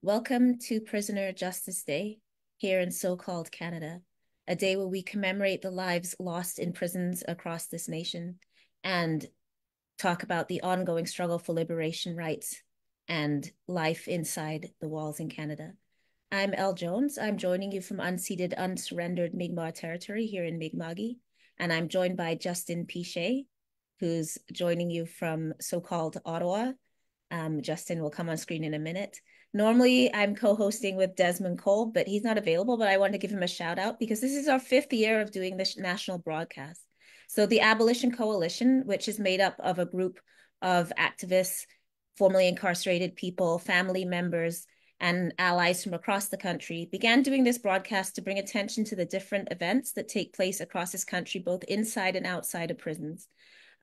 Welcome to Prisoner Justice Day here in so-called Canada, a day where we commemorate the lives lost in prisons across this nation and talk about the ongoing struggle for liberation rights and life inside the walls in Canada. I'm El Jones. I'm joining you from unceded, unsurrendered Mi'kmaq territory here in Mi'kma'ki, and I'm joined by Justin Piche, who's joining you from so-called Ottawa. Um, Justin will come on screen in a minute. Normally, I'm co-hosting with Desmond Cole, but he's not available. But I wanted to give him a shout out because this is our fifth year of doing this national broadcast. So the Abolition Coalition, which is made up of a group of activists, formerly incarcerated people, family members, and allies from across the country, began doing this broadcast to bring attention to the different events that take place across this country, both inside and outside of prisons,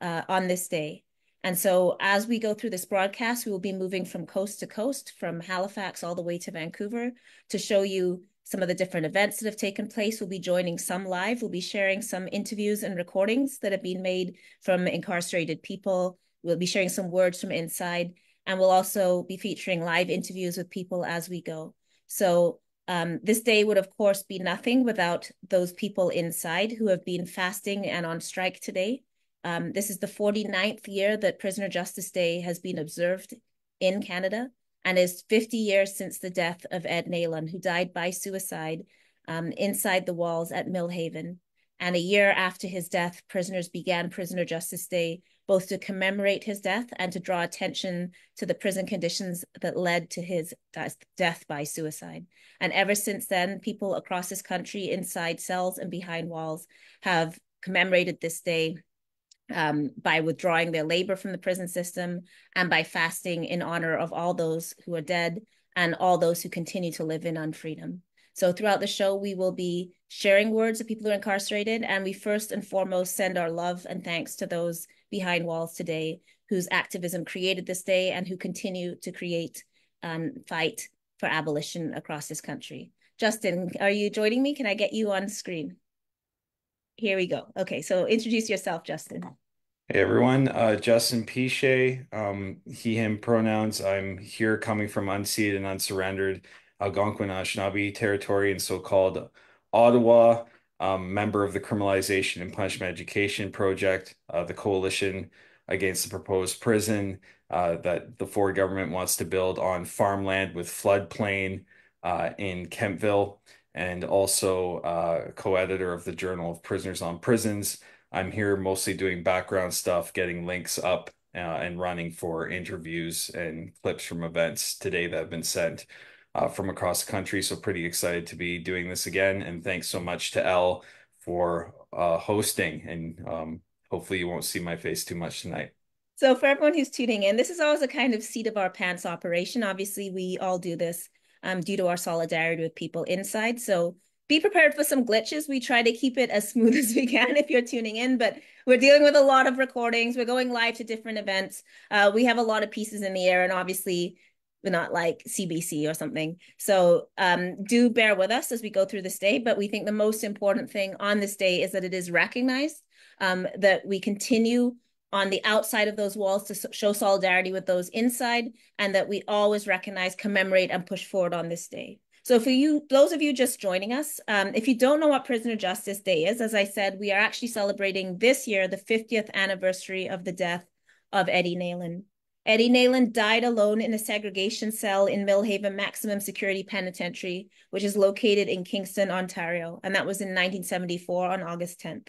uh, on this day. And so as we go through this broadcast, we will be moving from coast to coast, from Halifax all the way to Vancouver to show you some of the different events that have taken place. We'll be joining some live. We'll be sharing some interviews and recordings that have been made from incarcerated people. We'll be sharing some words from inside, and we'll also be featuring live interviews with people as we go. So um, this day would, of course, be nothing without those people inside who have been fasting and on strike today. Um, this is the 49th year that Prisoner Justice Day has been observed in Canada and is 50 years since the death of Ed Nalon, who died by suicide um, inside the walls at Millhaven. And a year after his death, prisoners began Prisoner Justice Day, both to commemorate his death and to draw attention to the prison conditions that led to his death by suicide. And ever since then, people across this country, inside cells and behind walls, have commemorated this day um, by withdrawing their labor from the prison system and by fasting in honor of all those who are dead and all those who continue to live in unfreedom. So throughout the show, we will be sharing words of people who are incarcerated, and we first and foremost send our love and thanks to those behind walls today whose activism created this day and who continue to create and fight for abolition across this country. Justin, are you joining me? Can I get you on screen? Here we go. Okay, so introduce yourself, Justin. Hey everyone, uh, Justin Piche, um, he, him pronouns. I'm here coming from unceded and unsurrendered Algonquin Anishinaabe territory and so-called Ottawa, um, member of the Criminalization and Punishment Education Project, uh, the coalition against the proposed prison uh, that the Ford government wants to build on farmland with floodplain uh, in Kemptville and also uh, co-editor of the Journal of Prisoners on Prisons. I'm here mostly doing background stuff, getting links up uh, and running for interviews and clips from events today that have been sent uh, from across the country. So pretty excited to be doing this again. And thanks so much to El for uh, hosting. And um, hopefully you won't see my face too much tonight. So for everyone who's tuning in, this is always a kind of seat of our pants operation. Obviously, we all do this um, due to our solidarity with people inside. So be prepared for some glitches. We try to keep it as smooth as we can if you're tuning in, but we're dealing with a lot of recordings. We're going live to different events. Uh, we have a lot of pieces in the air, and obviously, we're not like CBC or something. So um, do bear with us as we go through this day. But we think the most important thing on this day is that it is recognized, um, that we continue on the outside of those walls to show solidarity with those inside, and that we always recognize, commemorate, and push forward on this day. So for you, those of you just joining us, um, if you don't know what Prisoner Justice Day is, as I said, we are actually celebrating this year the 50th anniversary of the death of Eddie Nalon. Eddie Nalon died alone in a segregation cell in Millhaven Maximum Security Penitentiary, which is located in Kingston, Ontario, and that was in 1974 on August 10th.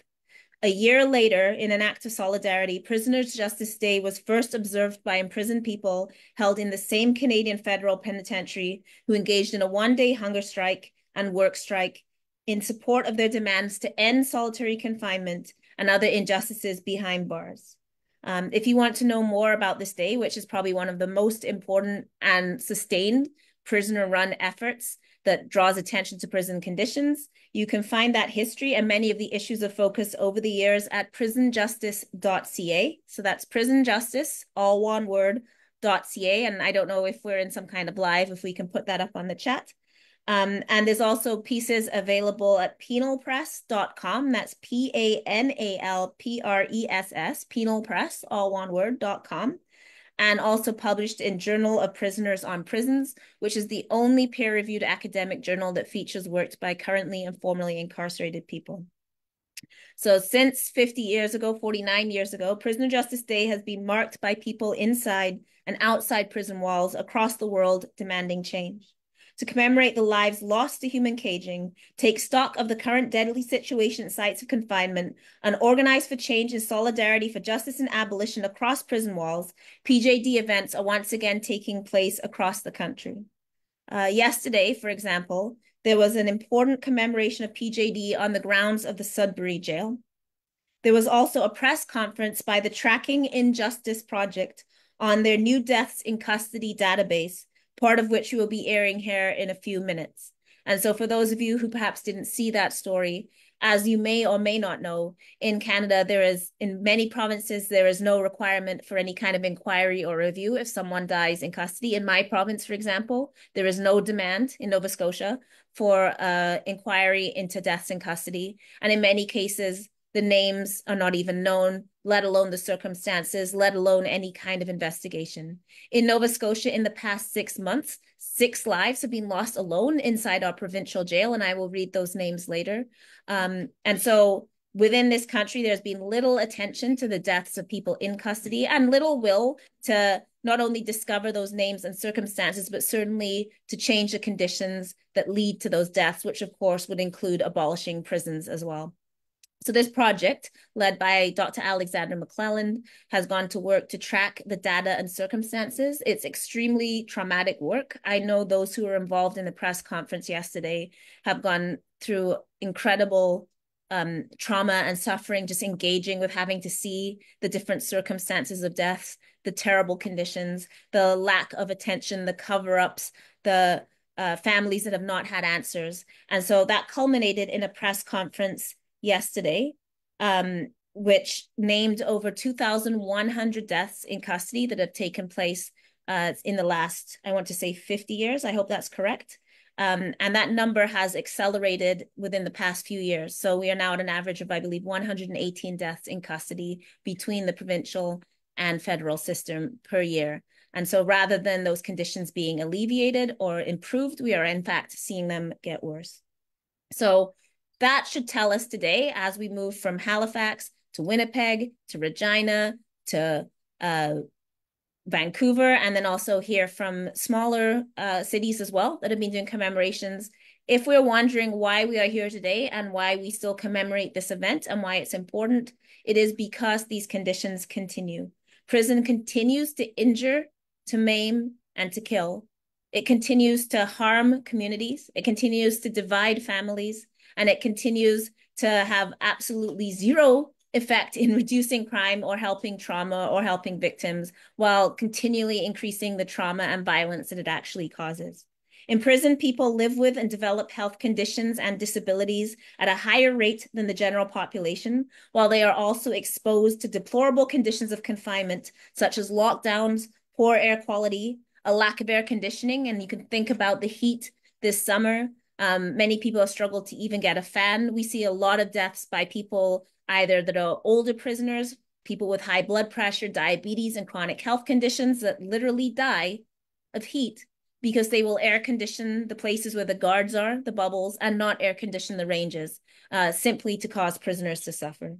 A year later, in an act of solidarity, Prisoners' Justice Day was first observed by imprisoned people held in the same Canadian federal penitentiary who engaged in a one day hunger strike and work strike in support of their demands to end solitary confinement and other injustices behind bars. Um, if you want to know more about this day, which is probably one of the most important and sustained prisoner run efforts that draws attention to prison conditions, you can find that history and many of the issues of focus over the years at prisonjustice.ca. So that's prisonjustice, all one word, .ca. And I don't know if we're in some kind of live, if we can put that up on the chat. Um, and there's also pieces available at penalpress.com. That's P A N A L P R E S S, penalpress, all one word, .com. and also published in Journal of Prisoners on Prisons, which is the only peer-reviewed academic journal that features work by currently and formerly incarcerated people. So since 50 years ago, 49 years ago, Prisoner Justice Day has been marked by people inside and outside prison walls across the world demanding change to commemorate the lives lost to human caging, take stock of the current deadly situation at sites of confinement, and organize for change and solidarity for justice and abolition across prison walls, PJD events are once again taking place across the country. Uh, yesterday, for example, there was an important commemoration of PJD on the grounds of the Sudbury jail. There was also a press conference by the Tracking Injustice Project on their new deaths in custody database, part of which will be airing here in a few minutes. And so for those of you who perhaps didn't see that story, as you may or may not know, in Canada, there is, in many provinces, there is no requirement for any kind of inquiry or review if someone dies in custody. In my province, for example, there is no demand in Nova Scotia for uh, inquiry into deaths in custody. And in many cases, the names are not even known, let alone the circumstances, let alone any kind of investigation. In Nova Scotia, in the past six months, six lives have been lost alone inside our provincial jail, and I will read those names later. Um, and so within this country, there's been little attention to the deaths of people in custody and little will to not only discover those names and circumstances, but certainly to change the conditions that lead to those deaths, which of course would include abolishing prisons as well. So this project, led by Dr. Alexander McClelland, has gone to work to track the data and circumstances. It's extremely traumatic work. I know those who were involved in the press conference yesterday have gone through incredible um, trauma and suffering, just engaging with having to see the different circumstances of death, the terrible conditions, the lack of attention, the cover-ups, the uh, families that have not had answers. And so that culminated in a press conference yesterday, um, which named over 2,100 deaths in custody that have taken place uh, in the last, I want to say 50 years. I hope that's correct. Um, and that number has accelerated within the past few years. So we are now at an average of, I believe, 118 deaths in custody between the provincial and federal system per year. And so rather than those conditions being alleviated or improved, we are in fact seeing them get worse. So that should tell us today, as we move from Halifax to Winnipeg to Regina to uh, Vancouver, and then also hear from smaller uh, cities as well that have been doing commemorations. If we're wondering why we are here today and why we still commemorate this event and why it's important, it is because these conditions continue. Prison continues to injure, to maim, and to kill. It continues to harm communities. It continues to divide families and it continues to have absolutely zero effect in reducing crime or helping trauma or helping victims while continually increasing the trauma and violence that it actually causes. In prison, people live with and develop health conditions and disabilities at a higher rate than the general population, while they are also exposed to deplorable conditions of confinement, such as lockdowns, poor air quality, a lack of air conditioning, and you can think about the heat this summer, um, many people have struggled to even get a fan. We see a lot of deaths by people either that are older prisoners, people with high blood pressure, diabetes, and chronic health conditions that literally die of heat because they will air condition the places where the guards are, the bubbles, and not air condition the ranges, uh, simply to cause prisoners to suffer.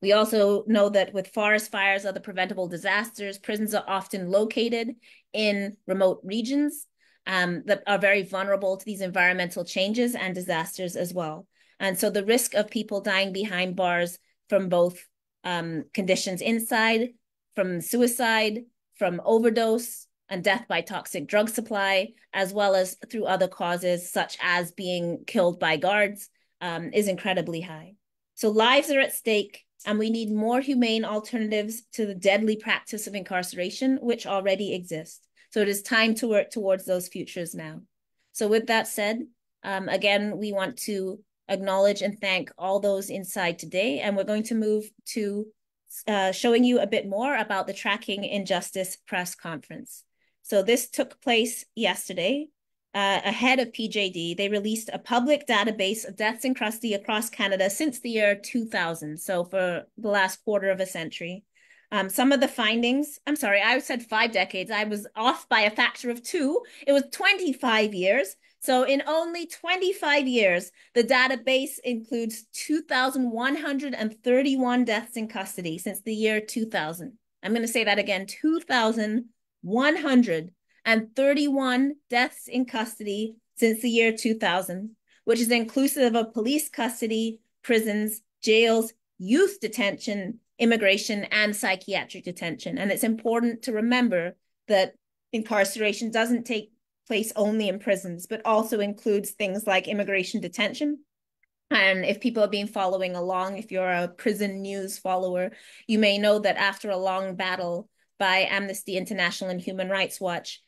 We also know that with forest fires, other preventable disasters, prisons are often located in remote regions um, that are very vulnerable to these environmental changes and disasters as well. And so the risk of people dying behind bars from both um, conditions inside, from suicide, from overdose, and death by toxic drug supply, as well as through other causes such as being killed by guards, um, is incredibly high. So lives are at stake, and we need more humane alternatives to the deadly practice of incarceration, which already exists. So it is time to work towards those futures now. So with that said, um, again, we want to acknowledge and thank all those inside today. And we're going to move to uh, showing you a bit more about the Tracking Injustice press conference. So this took place yesterday. Uh, ahead of PJD, they released a public database of deaths in custody across Canada since the year 2000, so for the last quarter of a century. Um, some of the findings, I'm sorry, I said five decades. I was off by a factor of two. It was 25 years. So in only 25 years, the database includes 2,131 deaths in custody since the year 2000. I'm going to say that again, 2,131 deaths in custody since the year 2000, which is inclusive of police custody, prisons, jails, youth detention, immigration, and psychiatric detention. And it's important to remember that incarceration doesn't take place only in prisons, but also includes things like immigration detention. And if people have been following along, if you're a prison news follower, you may know that after a long battle by Amnesty International and Human Rights Watch,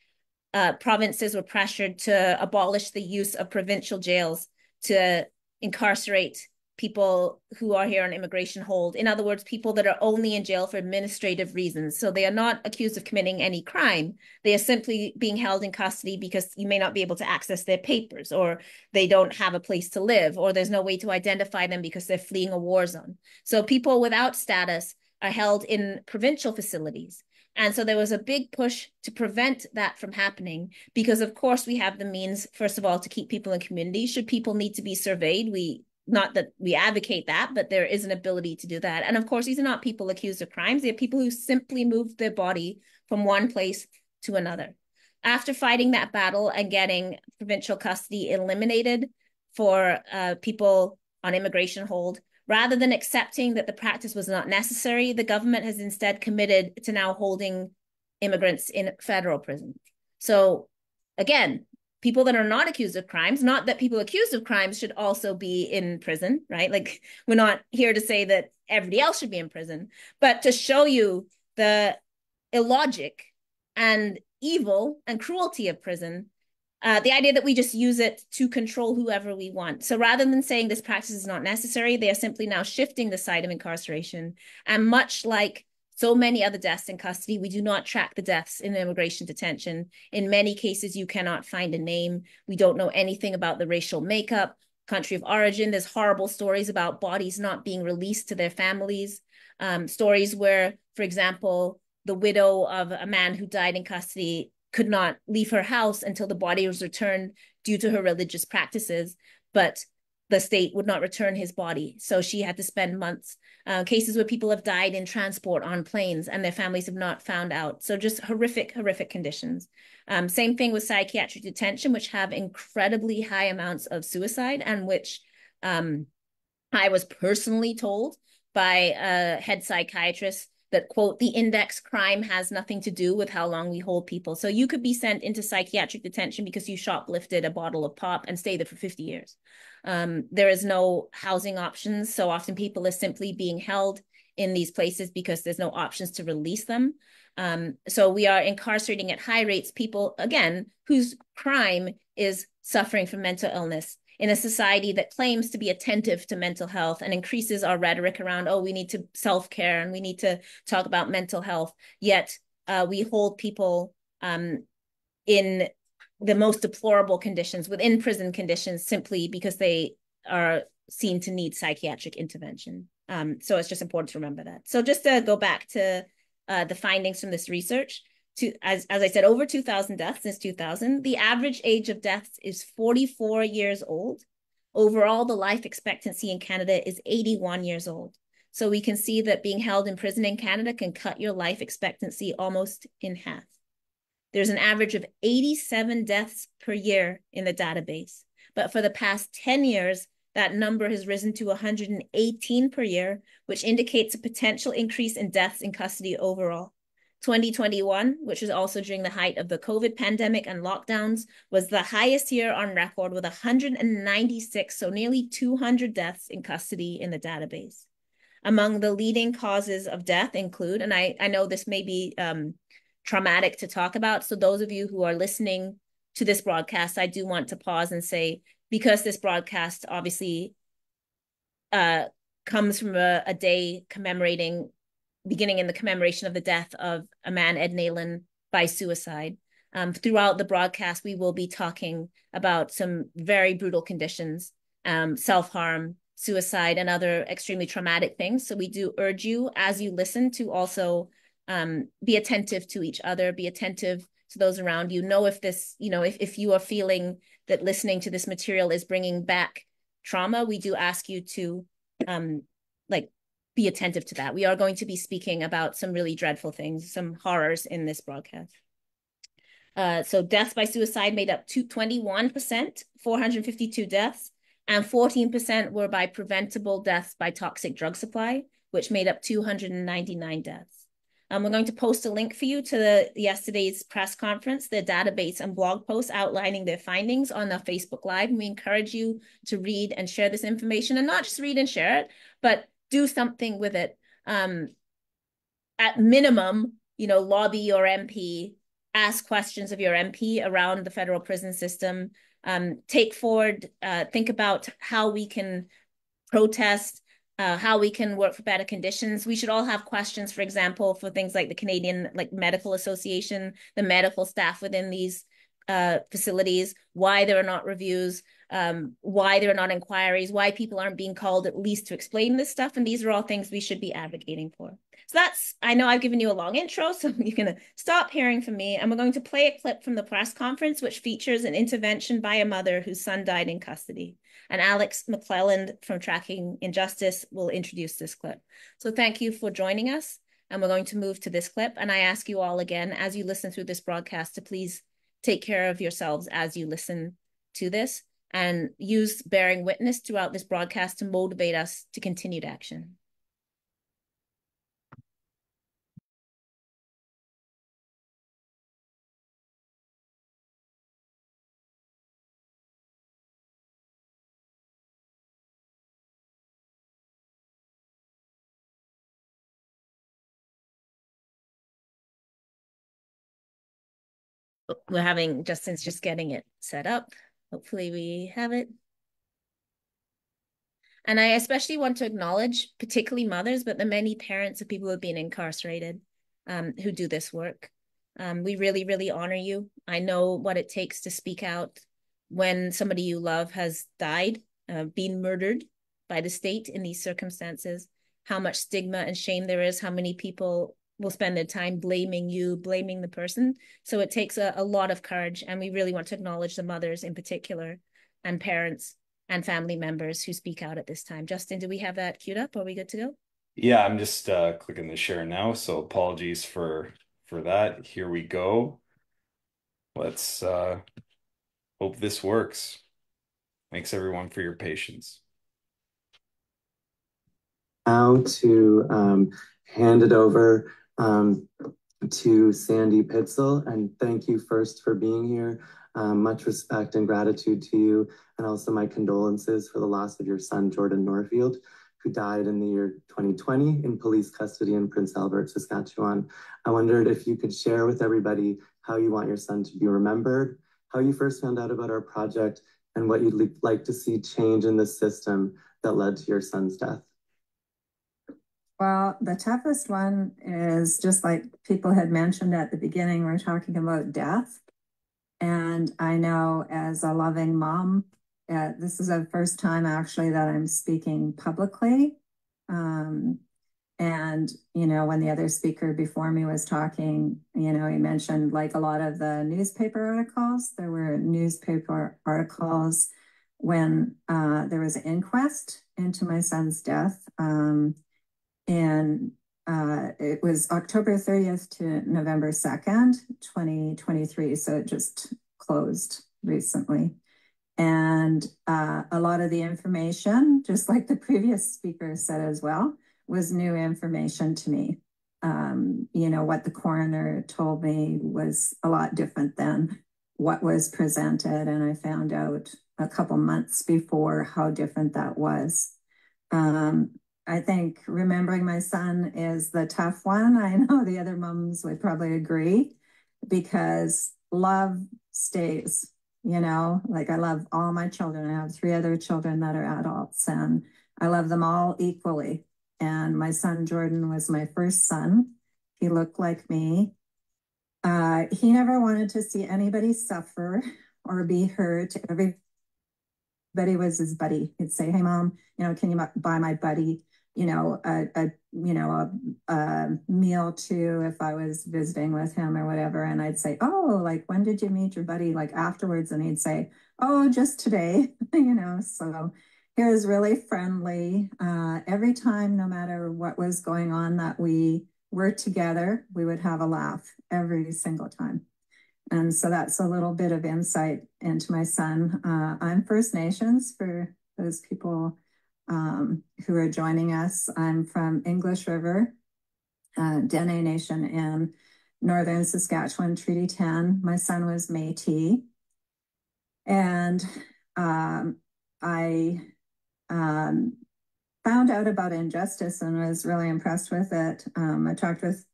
uh, provinces were pressured to abolish the use of provincial jails to incarcerate people who are here on immigration hold. In other words, people that are only in jail for administrative reasons. So they are not accused of committing any crime. They are simply being held in custody because you may not be able to access their papers or they don't have a place to live or there's no way to identify them because they're fleeing a war zone. So people without status are held in provincial facilities. And so there was a big push to prevent that from happening because, of course, we have the means, first of all, to keep people in community. Should people need to be surveyed, we not that we advocate that, but there is an ability to do that. And of course, these are not people accused of crimes. They're people who simply moved their body from one place to another. After fighting that battle and getting provincial custody eliminated for uh, people on immigration hold, rather than accepting that the practice was not necessary, the government has instead committed to now holding immigrants in federal prison. So again, people that are not accused of crimes not that people accused of crimes should also be in prison right like we're not here to say that everybody else should be in prison but to show you the illogic and evil and cruelty of prison uh, the idea that we just use it to control whoever we want. So rather than saying this practice is not necessary, they are simply now shifting the site of incarceration. And much like so many other deaths in custody. We do not track the deaths in immigration detention. In many cases, you cannot find a name. We don't know anything about the racial makeup, country of origin. There's horrible stories about bodies not being released to their families. Um, stories where, for example, the widow of a man who died in custody could not leave her house until the body was returned due to her religious practices. But the state would not return his body. So she had to spend months. Uh, cases where people have died in transport on planes and their families have not found out. So just horrific, horrific conditions. Um, same thing with psychiatric detention, which have incredibly high amounts of suicide and which um, I was personally told by a head psychiatrist that quote the index crime has nothing to do with how long we hold people. So you could be sent into psychiatric detention because you shoplifted a bottle of pop and stay there for 50 years. Um, there is no housing options so often people are simply being held in these places because there's no options to release them. Um, so we are incarcerating at high rates people again whose crime is suffering from mental illness in a society that claims to be attentive to mental health and increases our rhetoric around, oh, we need to self care and we need to talk about mental health. Yet uh, we hold people um, in the most deplorable conditions within prison conditions simply because they are seen to need psychiatric intervention. Um, so it's just important to remember that. So just to go back to uh, the findings from this research, to, as, as I said, over 2,000 deaths since 2000. The average age of deaths is 44 years old. Overall, the life expectancy in Canada is 81 years old. So we can see that being held in prison in Canada can cut your life expectancy almost in half. There's an average of 87 deaths per year in the database. But for the past 10 years, that number has risen to 118 per year, which indicates a potential increase in deaths in custody overall. 2021, which was also during the height of the COVID pandemic and lockdowns, was the highest year on record with 196, so nearly 200 deaths in custody in the database. Among the leading causes of death include, and I, I know this may be um, traumatic to talk about, so those of you who are listening to this broadcast, I do want to pause and say, because this broadcast obviously uh, comes from a, a day commemorating beginning in the commemoration of the death of a man, Ed Nalon, by suicide. Um, throughout the broadcast, we will be talking about some very brutal conditions, um, self harm, suicide and other extremely traumatic things. So we do urge you as you listen to also um, be attentive to each other, be attentive to those around you. Know if this, you know, if, if you are feeling that listening to this material is bringing back trauma, we do ask you to um, like be attentive to that. We are going to be speaking about some really dreadful things, some horrors in this broadcast. Uh, so deaths by suicide made up to 21%, 452 deaths, and 14% were by preventable deaths by toxic drug supply, which made up 299 deaths. Um, we're going to post a link for you to the yesterday's press conference, the database and blog posts outlining their findings on the Facebook Live. And we encourage you to read and share this information and not just read and share it, but do something with it. Um, at minimum, you know, lobby your MP, ask questions of your MP around the federal prison system, um, take forward, uh, think about how we can protest uh, how we can work for better conditions. We should all have questions, for example, for things like the Canadian like Medical Association, the medical staff within these uh, facilities, why there are not reviews, um, why there are not inquiries, why people aren't being called at least to explain this stuff. And these are all things we should be advocating for. So that's, I know I've given you a long intro, so you're going to stop hearing from me. And we're going to play a clip from the press conference, which features an intervention by a mother whose son died in custody and Alex McClelland from Tracking Injustice will introduce this clip. So thank you for joining us. And we're going to move to this clip. And I ask you all again, as you listen through this broadcast, to please take care of yourselves as you listen to this and use bearing witness throughout this broadcast to motivate us to continued action. we're having Justin's just getting it set up. Hopefully we have it. And I especially want to acknowledge particularly mothers, but the many parents of people who have been incarcerated um, who do this work. Um, we really, really honor you. I know what it takes to speak out when somebody you love has died, uh, been murdered by the state in these circumstances, how much stigma and shame there is, how many people will spend their time blaming you, blaming the person. So it takes a, a lot of courage. And we really want to acknowledge the mothers in particular and parents and family members who speak out at this time. Justin, do we have that queued up? Are we good to go? Yeah, I'm just uh, clicking the share now. So apologies for for that. Here we go. Let's uh, hope this works. Thanks everyone for your patience. How to um, hand it over um, to Sandy Pitzel. And thank you first for being here. Um, much respect and gratitude to you, and also my condolences for the loss of your son, Jordan Norfield, who died in the year 2020 in police custody in Prince Albert, Saskatchewan. I wondered if you could share with everybody how you want your son to be remembered, how you first found out about our project, and what you'd like to see change in the system that led to your son's death. Well, the toughest one is just like people had mentioned at the beginning, we're talking about death. And I know as a loving mom, uh, this is the first time actually that I'm speaking publicly. Um, and, you know, when the other speaker before me was talking, you know, he mentioned like a lot of the newspaper articles. There were newspaper articles when uh, there was an inquest into my son's death. Um, and uh, it was October 30th to November 2nd, 2023. So it just closed recently. And uh, a lot of the information, just like the previous speaker said as well, was new information to me. Um, you know, what the coroner told me was a lot different than what was presented. And I found out a couple months before how different that was. Um, I think remembering my son is the tough one. I know the other moms would probably agree because love stays, you know, like I love all my children. I have three other children that are adults and I love them all equally. And my son Jordan was my first son. He looked like me. Uh, he never wanted to see anybody suffer or be hurt. Everybody was his buddy. He'd say, "Hey, mom, you know, can you buy my buddy, you know, a, a you know a, a meal too if I was visiting with him or whatever?" And I'd say, "Oh, like when did you meet your buddy?" Like afterwards, and he'd say, "Oh, just today," you know. So he was really friendly. Uh, every time, no matter what was going on, that we were together, we would have a laugh every single time. And so that's a little bit of insight into my son. Uh, I'm First Nations for those people um, who are joining us. I'm from English River, uh, Dene Nation in Northern Saskatchewan, Treaty 10. My son was Métis. And um, I um, found out about injustice and was really impressed with it. Um, I talked with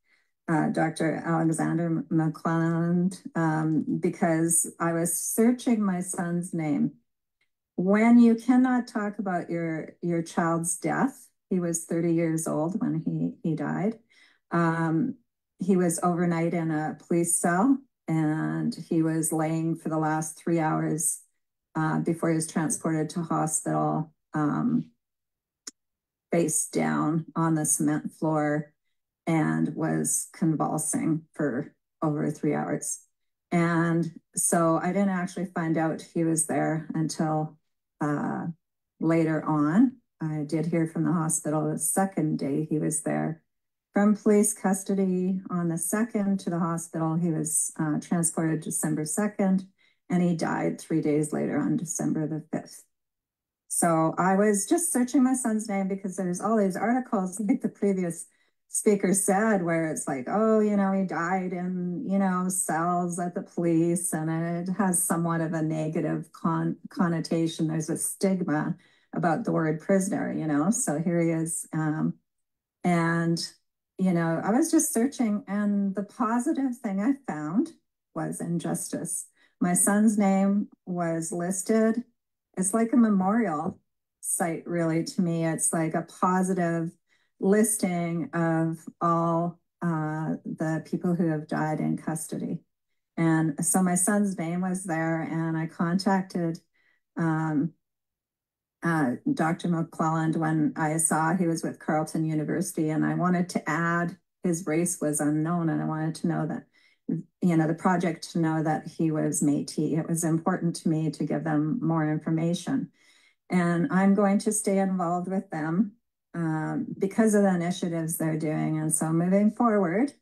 uh, Dr. Alexander McClelland um, because I was searching my son's name. When you cannot talk about your your child's death, he was 30 years old when he he died. Um, he was overnight in a police cell and he was laying for the last three hours uh, before he was transported to hospital um, face down on the cement floor and was convulsing for over three hours. And so I didn't actually find out he was there until uh, later on. I did hear from the hospital the second day he was there. From police custody on the second to the hospital, he was uh, transported December 2nd, and he died three days later on December the 5th. So I was just searching my son's name because there's all these articles like the previous speaker said, where it's like, oh, you know, he died in, you know, cells at the police, and it has somewhat of a negative con- connotation. There's a stigma about the word prisoner, you know. So here he is. Um, and, you know, I was just searching, and the positive thing I found was injustice. My son's name was listed. It's like a memorial site, really, to me. It's like a positive listing of all uh, the people who have died in custody. And so my son's name was there, and I contacted um, uh, Dr. McClelland when I saw he was with Carleton University, and I wanted to add his race was unknown, and I wanted to know that, you know, the project to know that he was Métis. It was important to me to give them more information. And I'm going to stay involved with them um, because of the initiatives they're doing. And so moving forward,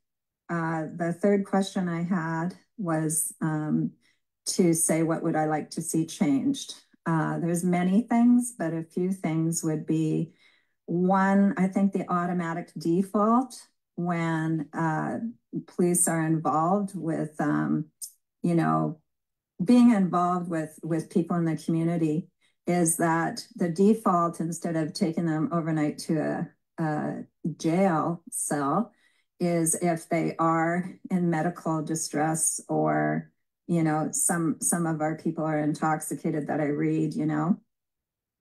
uh, the third question I had was um, to say, what would I like to see changed? Uh, there's many things, but a few things would be one, I think the automatic default when uh, police are involved with, um, you know, being involved with with people in the community is that the default, instead of taking them overnight to a, a jail cell, is if they are in medical distress or you know some some of our people are intoxicated that i read you know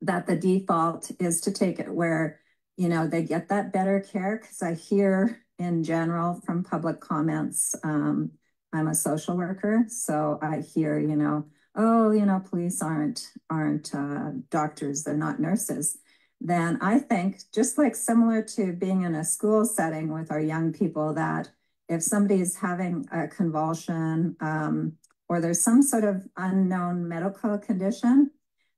that the default is to take it where you know they get that better care. Because i hear in general from public comments um, i'm a social worker so i hear you know oh, you know, police aren't aren't uh, doctors, they're not nurses, then I think just like similar to being in a school setting with our young people, that if somebody is having a convulsion um, or there's some sort of unknown medical condition,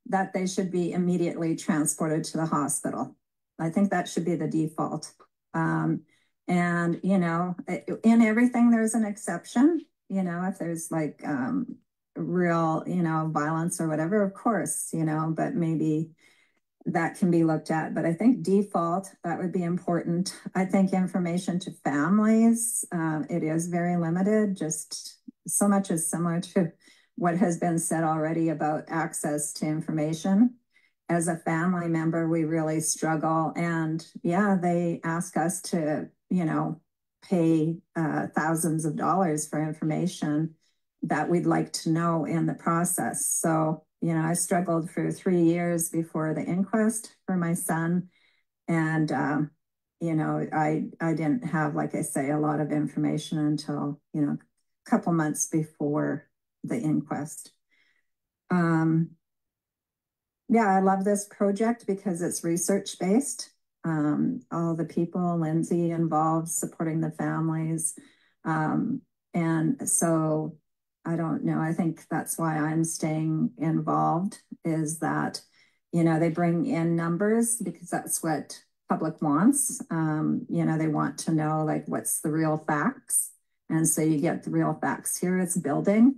that they should be immediately transported to the hospital. I think that should be the default. Um, and, you know, in everything, there's an exception. You know, if there's like um, real, you know, violence or whatever, of course, you know, but maybe that can be looked at. But I think default, that would be important. I think information to families, uh, it is very limited, just so much is similar to what has been said already about access to information. As a family member, we really struggle. And yeah, they ask us to, you know, pay uh, thousands of dollars for information that we'd like to know in the process. So, you know, I struggled for three years before the inquest for my son. And, um, you know, I, I didn't have, like I say, a lot of information until, you know, a couple months before the inquest. Um, yeah, I love this project because it's research based. Um, all the people, Lindsay involved supporting the families. Um, and so I don't know. I think that's why I'm staying involved is that, you know, they bring in numbers because that's what public wants. Um, you know, they want to know like what's the real facts. And so you get the real facts here. It's building.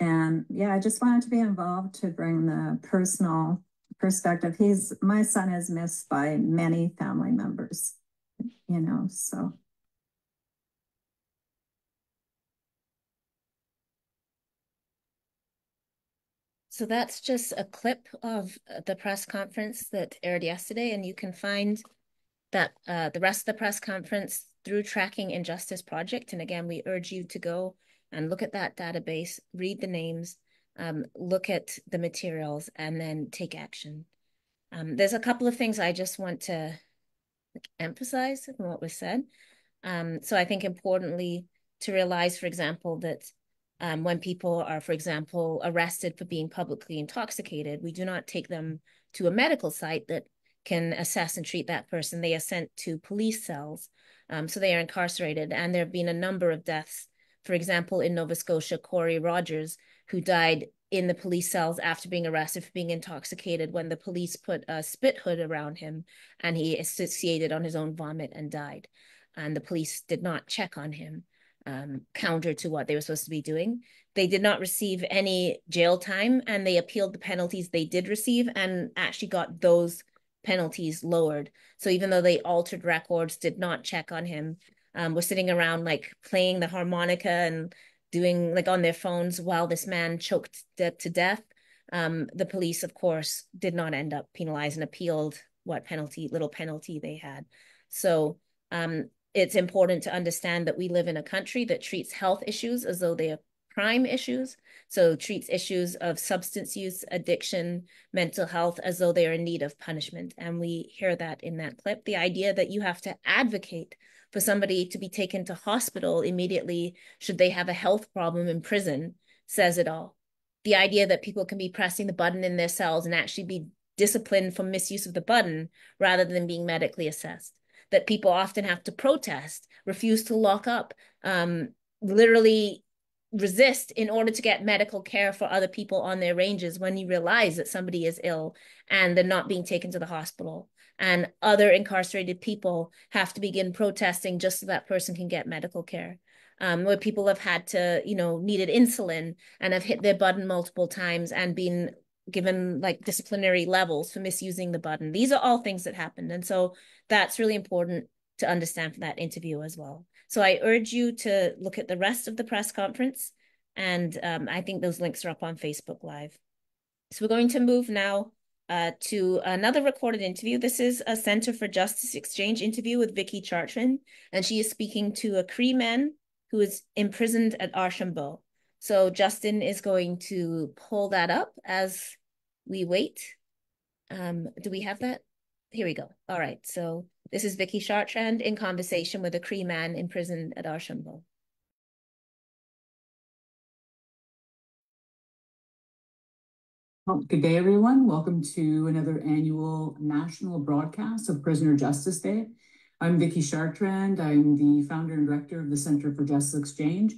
And yeah, I just wanted to be involved to bring the personal perspective. He's my son is missed by many family members, you know, so So that's just a clip of uh, the press conference that aired yesterday, and you can find that uh, the rest of the press conference through Tracking Injustice Project. And again, we urge you to go and look at that database, read the names, um, look at the materials, and then take action. Um, there's a couple of things I just want to emphasize in what was said. Um, so I think importantly to realize, for example, that um, when people are, for example, arrested for being publicly intoxicated, we do not take them to a medical site that can assess and treat that person. They are sent to police cells. Um, so they are incarcerated. And there have been a number of deaths. For example, in Nova Scotia, Corey Rogers, who died in the police cells after being arrested for being intoxicated when the police put a spit hood around him and he asphyxiated on his own vomit and died. And the police did not check on him um, counter to what they were supposed to be doing. They did not receive any jail time and they appealed the penalties they did receive and actually got those penalties lowered. So even though they altered records, did not check on him, um, were sitting around like playing the harmonica and doing like on their phones while this man choked to, to death. Um, the police, of course, did not end up penalized and appealed what penalty, little penalty they had. So um, it's important to understand that we live in a country that treats health issues as though they are crime issues. So treats issues of substance use, addiction, mental health as though they are in need of punishment. And we hear that in that clip. The idea that you have to advocate for somebody to be taken to hospital immediately should they have a health problem in prison says it all. The idea that people can be pressing the button in their cells and actually be disciplined for misuse of the button rather than being medically assessed that people often have to protest, refuse to lock up, um, literally resist in order to get medical care for other people on their ranges when you realize that somebody is ill and they're not being taken to the hospital. And other incarcerated people have to begin protesting just so that person can get medical care. Um, where people have had to, you know, needed insulin and have hit their button multiple times and been given like disciplinary levels for misusing the button. These are all things that happened. And so that's really important to understand for that interview as well. So I urge you to look at the rest of the press conference. And um, I think those links are up on Facebook Live. So we're going to move now uh, to another recorded interview. This is a Center for Justice Exchange interview with Vicki Chartrand, and she is speaking to a Cree man who is imprisoned at Archambault. So Justin is going to pull that up as we wait. Um, do we have that? Here we go. All right. So this is Vicki Chartrand in conversation with a Cree man in prison at Archambault. Well, good day, everyone. Welcome to another annual national broadcast of Prisoner Justice Day. I'm Vicki Chartrand. I'm the founder and director of the Center for Justice Exchange.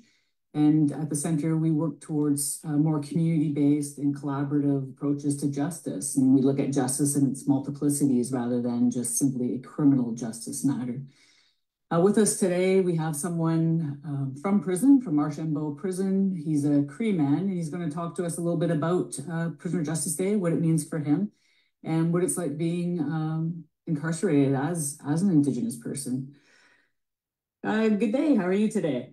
And at the center, we work towards uh, more community-based and collaborative approaches to justice. And we look at justice and its multiplicities rather than just simply a criminal justice matter. Uh, with us today, we have someone um, from prison, from Archambault Prison. He's a Cree man, and he's going to talk to us a little bit about uh, Prisoner Justice Day, what it means for him, and what it's like being um, incarcerated as, as an Indigenous person. Uh, good day. How are you today?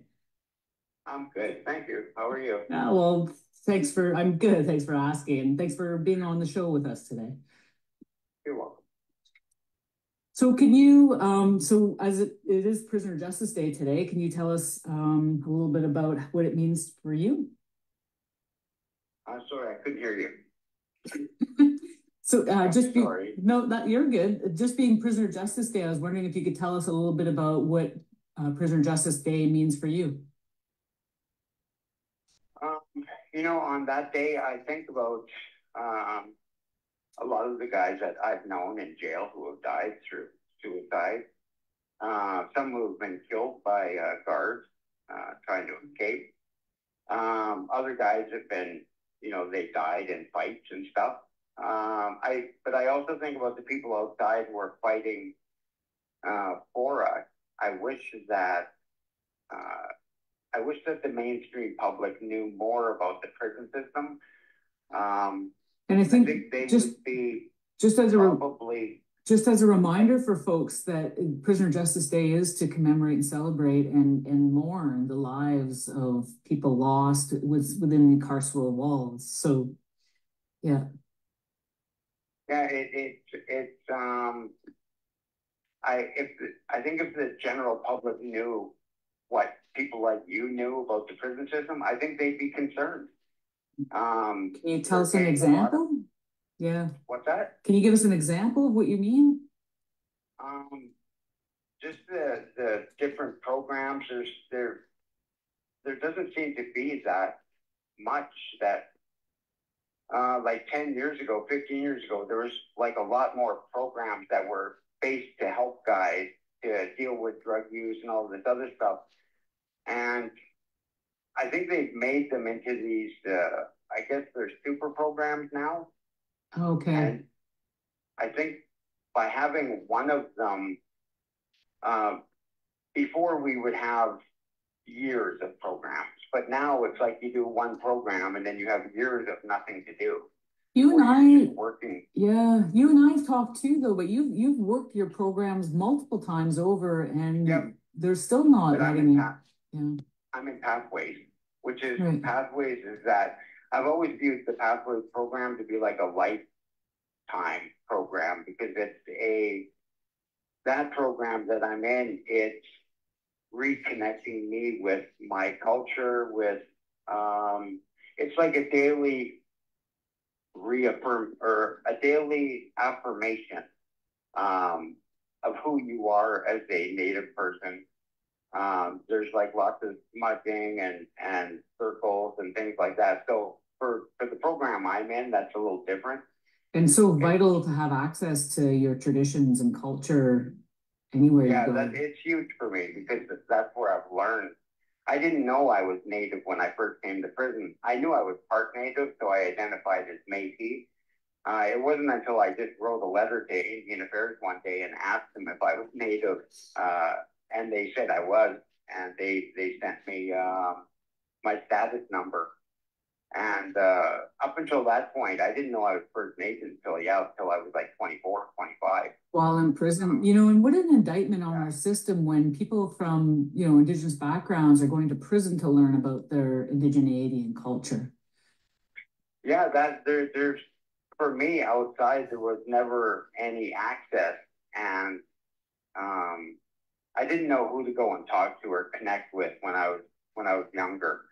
I'm good. Thank you. How are you? Yeah, well, thanks for, I'm good. Thanks for asking. And Thanks for being on the show with us today. You're welcome. So can you, um, so as it, it is Prisoner Justice Day today, can you tell us um, a little bit about what it means for you? I'm sorry, I couldn't hear you. so uh, just be, sorry. no, that you're good. Just being Prisoner Justice Day, I was wondering if you could tell us a little bit about what uh, Prisoner Justice Day means for you. Um, you know, on that day, I think about um, a lot of the guys that I've known in jail who have died through suicide. Uh, some who have been killed by uh, guards uh, trying to escape. Um, other guys have been, you know, they died in fights and stuff. Um, I, but I also think about the people outside who are fighting uh, for us. I wish that uh, I wish that the mainstream public knew more about the prison system. Um, And I I think think they just, be just as a, probably just as a reminder for folks that Prisoner Justice Day is to commemorate and celebrate and, and mourn the lives of people lost with, within the carceral walls. So, yeah, Yeah, it, it, it's, um, I, if, I think if the general public knew what people like you knew about the prison system, I think they'd be concerned. Um, can you tell us an of- example? Yeah, what's that? can you give us an example of what you mean? Um, just the, the different programs, there's, there, there doesn't seem to be that much that, uh, like ten years ago, fifteen years ago, there was like a lot more programs that were based to help guys to deal with drug use and all this other stuff. And I think they've made them into these, uh, I guess they're super programs now. Okay, And I think by having one of them, um, before we would have years of programs, but now it's like you do one program and then you have years of nothing to do. you and I, Working, yeah, you and I've talked too, though, but you've, you've worked your programs multiple times over and Yep. they're still not but I'm in, yeah, I'm in Pathways, which is, Right. Pathways is that, I've always viewed the Pathways program to be like a lifetime program because it's a, that program that I'm in, it's reconnecting me with my culture, with, um, it's like a daily reaffirm, or a daily affirmation, um, of who you are as a native person. Um, there's like lots of smudging and, and circles and things like that. So for, for the program I'm in, that's a little different. and so vital to have access to your traditions and culture anywhere you Yeah, go. that, it's huge for me because that's where I've learned. I didn't know I was native when I first came to prison. I knew I was part native, so I identified as Métis. Uh, it wasn't until I just wrote a letter to Indian Affairs one day and asked them if I was native, uh, and they said I was, and they they sent me um, my status number. And uh, up until that point, I didn't know I was First Nation until yeah, until I was like 24, 25. While in prison, you know, and what an indictment on our system when people from, you know, indigenous backgrounds are going to prison to learn about their indigeneity and culture. Yeah, that there, there's for me outside there was never any access, and um, I didn't know who to go and talk to or connect with when I was when I was younger.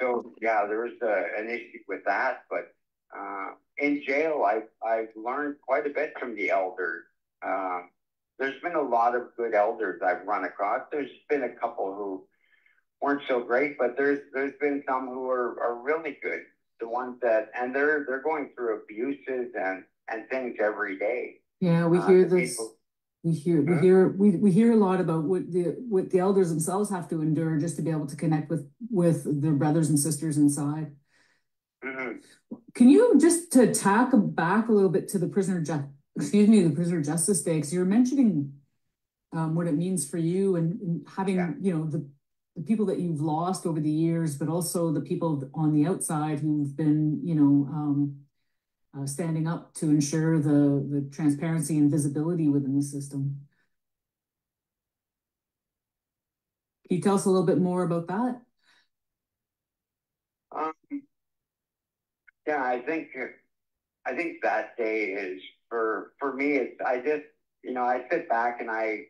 So yeah, there was uh, an issue with that, but uh, in jail, I I've learned quite a bit from the elders. Um, there's been a lot of good elders I've run across. There's been a couple who weren't so great, but there's there's been some who are, are really good. The ones that and they're they're going through abuses and and things every day. Yeah, we Uh, hear this. people- We hear, we hear, we, we hear a lot about what the, what the elders themselves have to endure just to be able to connect with, with their brothers and sisters inside. Mhm. Can you just to tack back a little bit to the prisoner ju- excuse me, the prisoner justice day, because you were mentioning um, what it means for you and, and having, Yeah. you know, the, the people that you've lost over the years, but also the people on the outside who've been, you know, um, uh, standing up to ensure the, the transparency and visibility within the system. Can you tell us a little bit more about that? Um, yeah, I think I think that day is for for me. It's I just you know I sit back and I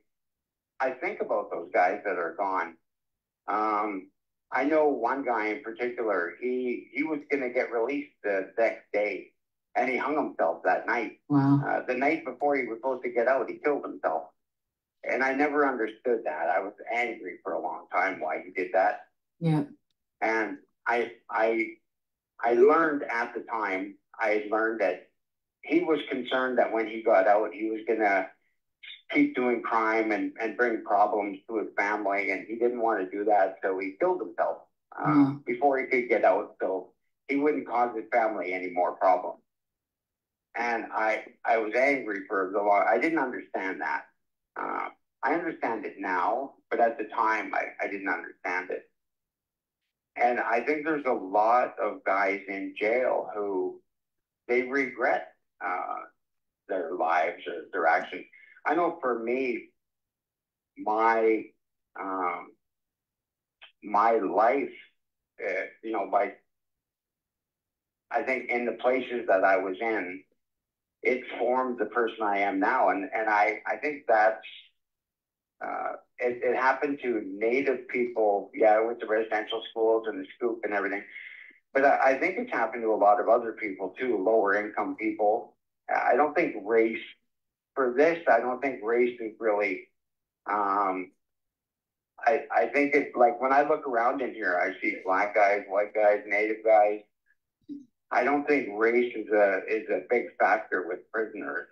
I think about those guys that are gone. Um, I know one guy in particular. He he was going to get released the next day, and he hung himself that night. Wow. Uh, the night before he was supposed to get out, he killed himself. And I never understood that. I was angry for a long time why he did that. Yeah. And I I I learned at the time, I learned that he was concerned that when he got out, he was gonna keep doing crime and, and bring problems to his family, and he didn't want to do that, so he killed himself uh, Mm. before he could get out, so he wouldn't cause his family any more problems. And I I was angry for the long. I didn't understand that. Uh, I understand it now, but at the time I, I didn't understand it. And I think there's a lot of guys in jail who they regret uh, their lives or their actions. I know for me, my um, my life, uh, you know, by I think in the places that I was in, it formed the person I am now, and and I I think that's uh, it, it happened to Native people, yeah, with the residential schools and the scoop and everything. But I, I think it's happened to a lot of other people too, lower income people. I don't think race for this. I don't think race is really. Um, I I think it's like when I look around in here, I see black guys, white guys, native guys. I don't think race is a is a big factor with prisoners.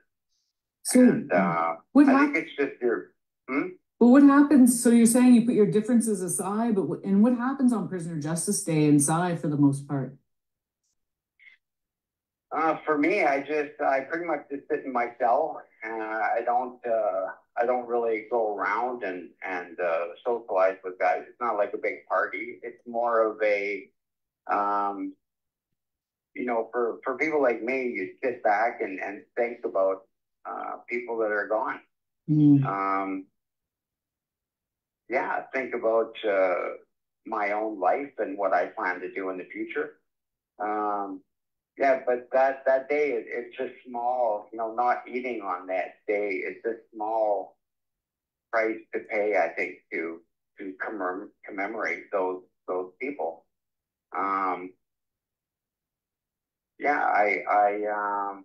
So and uh, what I hap- think it's just your. Hmm? but what happens, so you're saying you put your differences aside, but what, and what happens on prisoner justice day inside for the most part? Uh, for me, I just I pretty much just sit in my cell, and I don't uh, I don't really go around and and uh, socialize with guys. It's not like a big party. It's more of a, um, you know, for for people like me, you sit back and and think about uh, people that are gone. Mm, Um, yeah, think about uh, my own life and what I plan to do in the future. Um, yeah, but that that day it, it's a small, you know, not eating on that day. It's a small price to pay, I think, to to commem- commemorate those those people. Um, yeah, I I um,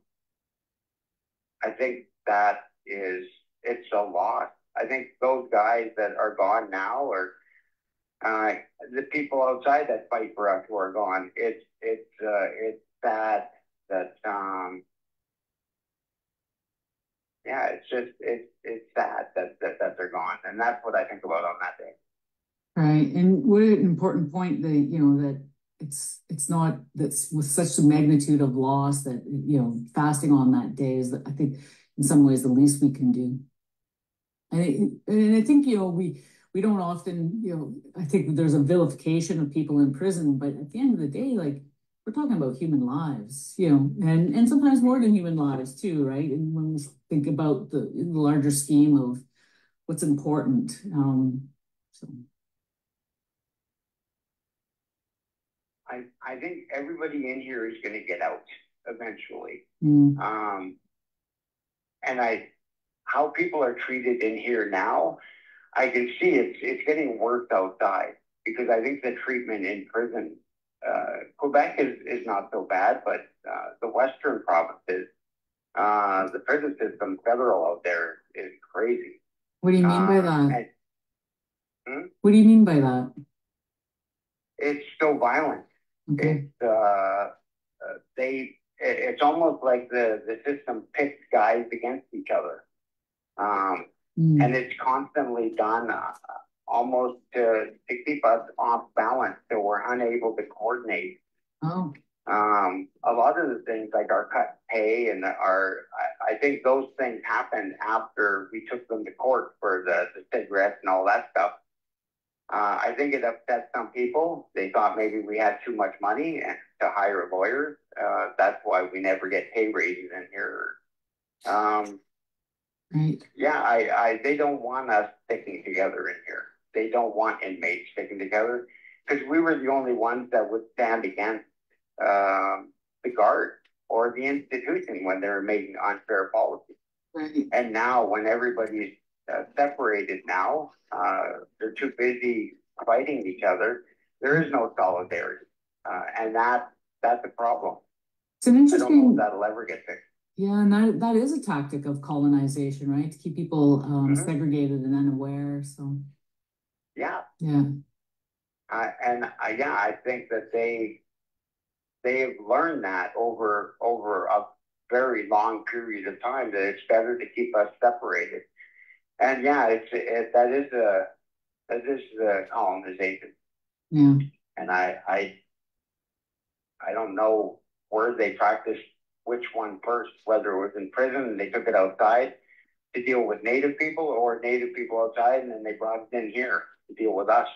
I think that is it's a lot. I think those guys that are gone now are uh, the people outside that fight for us who are gone. It's it's uh, it's sad that um, yeah, it's just it's it's sad that, that that they're gone, and that's what I think about on that day. Right, and what an important point that, you know, that it's, it's not, that's with such a magnitude of loss that, you know, fasting on that day is, I think, in some ways, the least we can do. And I, and I think, you know, we, we don't often, you know, I think there's a vilification of people in prison, but at the end of the day, like, we're talking about human lives, you know, and, and sometimes more than human lives too, right? And when we think about the, the larger scheme of what's important, um, so. I I think everybody in here is going to get out eventually. mm. Um, and I, how people are treated in here now, I can see it's it's getting worse outside because I think the treatment in prison, uh, Quebec is is not so bad, but uh, the Western provinces, uh, the prison system, federal out there is crazy. What do you mean by Uh, that? and What do you mean by that? it's so violent. Okay, It's uh, uh, they. It, it's almost like the the system pits guys against each other. Um, Mm, and it's constantly done uh, almost to, to keep us off balance so we're unable to coordinate oh, um, a lot of the things like our cut pay and our I, I think those things happened after we took them to court for the, the cigarettes and all that stuff uh, I think it upset some people. They thought maybe we had too much money to hire lawyers. Uh, that's why we never get pay raises in here. Um, right, yeah, I, I, they don't want us sticking together in here. They don't want inmates sticking together. Because we were the only ones that would stand against um, the guard or the institution when they were making unfair policies. right, And now, when everybody's uh, separated now, uh, they're too busy fighting each other. There is no solidarity, uh, and that that's a problem. it's an I don't know interesting, if that'll ever get fixed. yeah, and that, that is a tactic of colonization, right? To keep people, um, Mhm. segregated and unaware, so, Yeah, yeah, and I, yeah, I think that they they have learned that over over a very long period of time that it's better to keep us separated. And yeah, it's it, that is a that is a colonization. Yeah. And I I I don't know where they practiced which one first, whether it was in prison and they took it outside to deal with native people or native people outside and then they brought it in here to deal with us.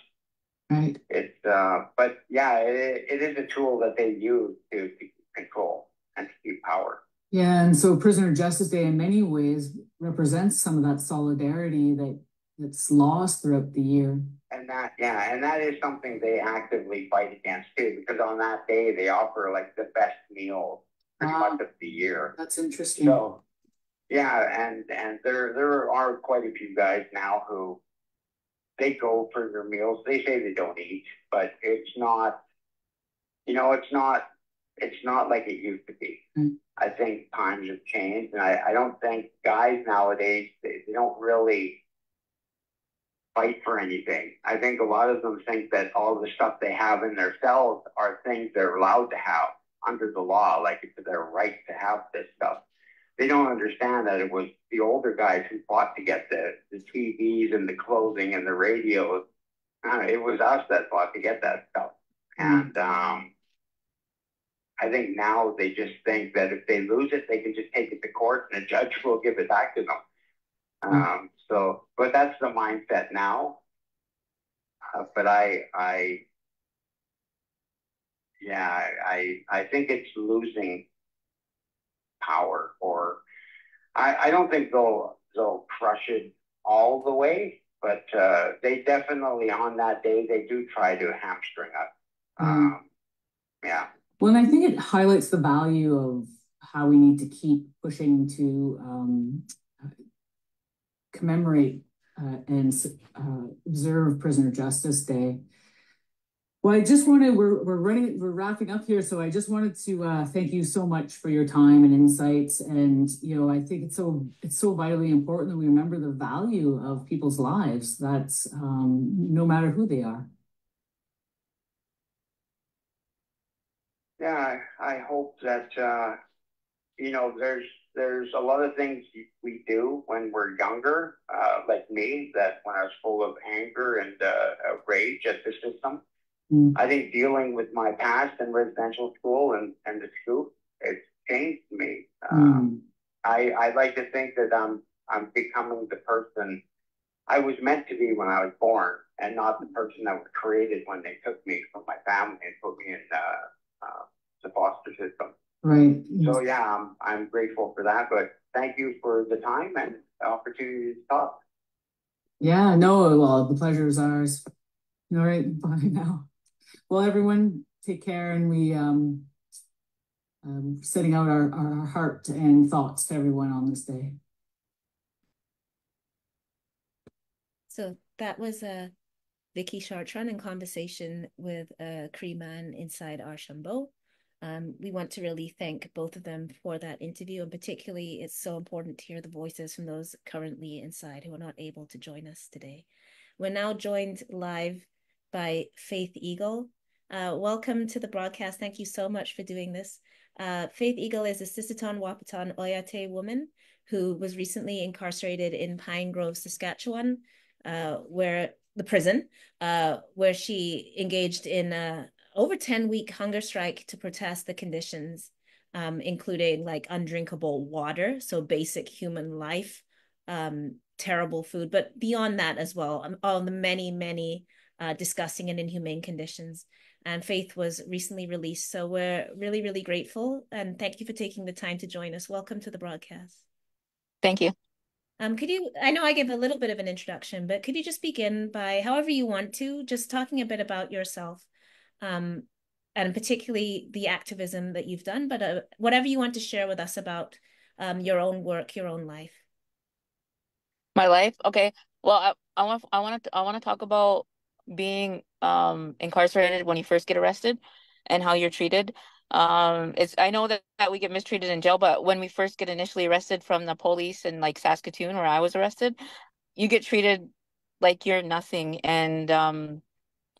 Right. It's uh but yeah, it, it is a tool that they use to, to control and to keep power. Yeah, and so Prisoner Justice Day in many ways represents some of that solidarity that that's lost throughout the year. And that, yeah, and that is something they actively fight against too, because on that day they offer like the best meal pretty Wow. much of the year. That's interesting. So, yeah, and and there there are quite a few guys now who they go for their meals. They say they don't eat, but it's not, you know, it's not it's not like it used to be. Mm. I think times have changed, and I, I don't think guys nowadays they, they don't really fight for anything. I think a lot of them think that all the stuff they have in their cells are things they're allowed to have under the law, like it's their right to have this stuff. They don't understand that it was the older guys who fought to get the, the TVs and the clothing and the radios. Uh, it was us that fought to get that stuff. And um, I think now they just think that if they lose it, they can just take it to court and a judge will give it back to them. Um, so, but that's the mindset now. Uh, but I, I, yeah, I, I think it's losing power, or I, I don't think they'll they'll crush it all the way, but uh, they definitely on that day they do try to hamstring us. Mm. Um, yeah. Well, I think it highlights the value of how we need to keep pushing to um, commemorate uh, and uh, observe Prisoner Justice Day. Well, I just wanted, we're, we're running, we're wrapping up here. So I just wanted to uh, thank you so much for your time and insights. And, you know, I think it's so, it's so vitally important that we remember the value of people's lives. That's um, no matter who they are. Yeah, I, I hope that uh, you know there's there's a lot of things we do when we're younger, uh, like me, that when I was full of anger and uh, rage at the system. Mm. I think dealing with my past in residential school and, and the school, it's changed me. Um, I I like to think that I'm I'm becoming the person I was meant to be when I was born, and not the person that was created when they took me from my family and put me in uh, uh, the foster system. Right. So yeah, I'm I'm grateful for that. But thank you for the time and the opportunity to talk. Yeah, no, well, the pleasure is ours. All right, bye now. Well, everyone, take care, and we um, um setting out our, our heart and thoughts to everyone on this day. So that was uh, Vicki Chartrand in conversation with a Cree man inside Archambault. Um, we want to really thank both of them for that interview, and particularly it's so important to hear the voices from those currently inside who are not able to join us today. We're now joined live by Faith Eagle. Uh, welcome to the broadcast. Thank you so much for doing this. Uh, Faith Eagle is a Sisseton Wahpeton Oyate woman who was recently incarcerated in Pine Grove, Saskatchewan, uh, where the prison, uh, where she engaged in a over 10 week hunger strike to protest the conditions, um, including like undrinkable water, so basic human life, um, terrible food, but beyond that as well, um, all the many, many uh, disgusting and inhumane conditions. And Faith was recently released. So we're really, really grateful. And thank you for taking the time to join us. Welcome to the broadcast. Thank you. Um, could you, I know I gave a little bit of an introduction, but could you just begin by, however you want to, just talking a bit about yourself, um, and particularly the activism that you've done, but uh, whatever you want to share with us about um, your own work, your own life. My life? Okay. Well, I, I want I want to I want to talk about being um incarcerated when you first get arrested and how you're treated. Um it's I know that, that we get mistreated in jail, but when we first get initially arrested from the police in like Saskatoon where I was arrested, you get treated like you're nothing and um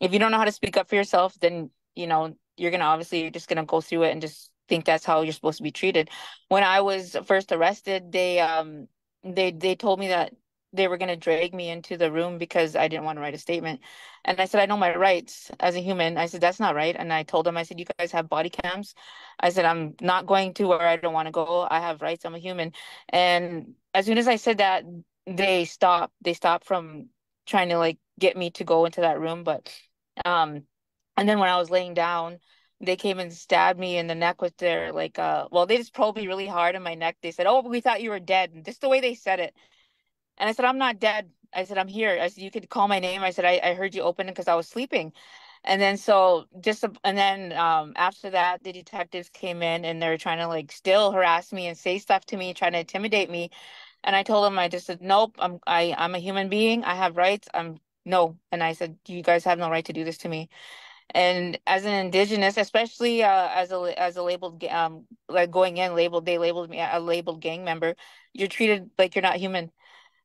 if you don't know how to speak up for yourself, then you know, you're gonna obviously you're just gonna go through it and just think that's how you're supposed to be treated. When I was first arrested, they um they they told me that they were to drag me into the room because I didn't want to write a statement. And I said, I know my rights as a human. I said, that's not right. And I told them, I said, you guys have body cams. I said, I'm not going to where I don't want to go. I have rights. I'm a human. And as soon as I said that, they stopped. They stopped from trying to like get me to go into that room. But, um, and then when I was laying down, they came and stabbed me in the neck with their like uh well they just probed me really hard in my neck they said oh we thought you were dead and just the way they said it and I said, I'm not dead. I said, I'm here. I said, you could call my name. I said, I, I heard you open because I was sleeping. And then so just and then um after that the detectives came in and they were trying to like still harass me and say stuff to me, trying to intimidate me. And I told him, I just said, Nope, I'm I, I'm a human being. I have rights. I'm no. And I said, You guys have no right to do this to me. And as an indigenous, especially uh, as a as a labeled um like going in labeled, they labeled me a labeled gang member. You're treated like you're not human.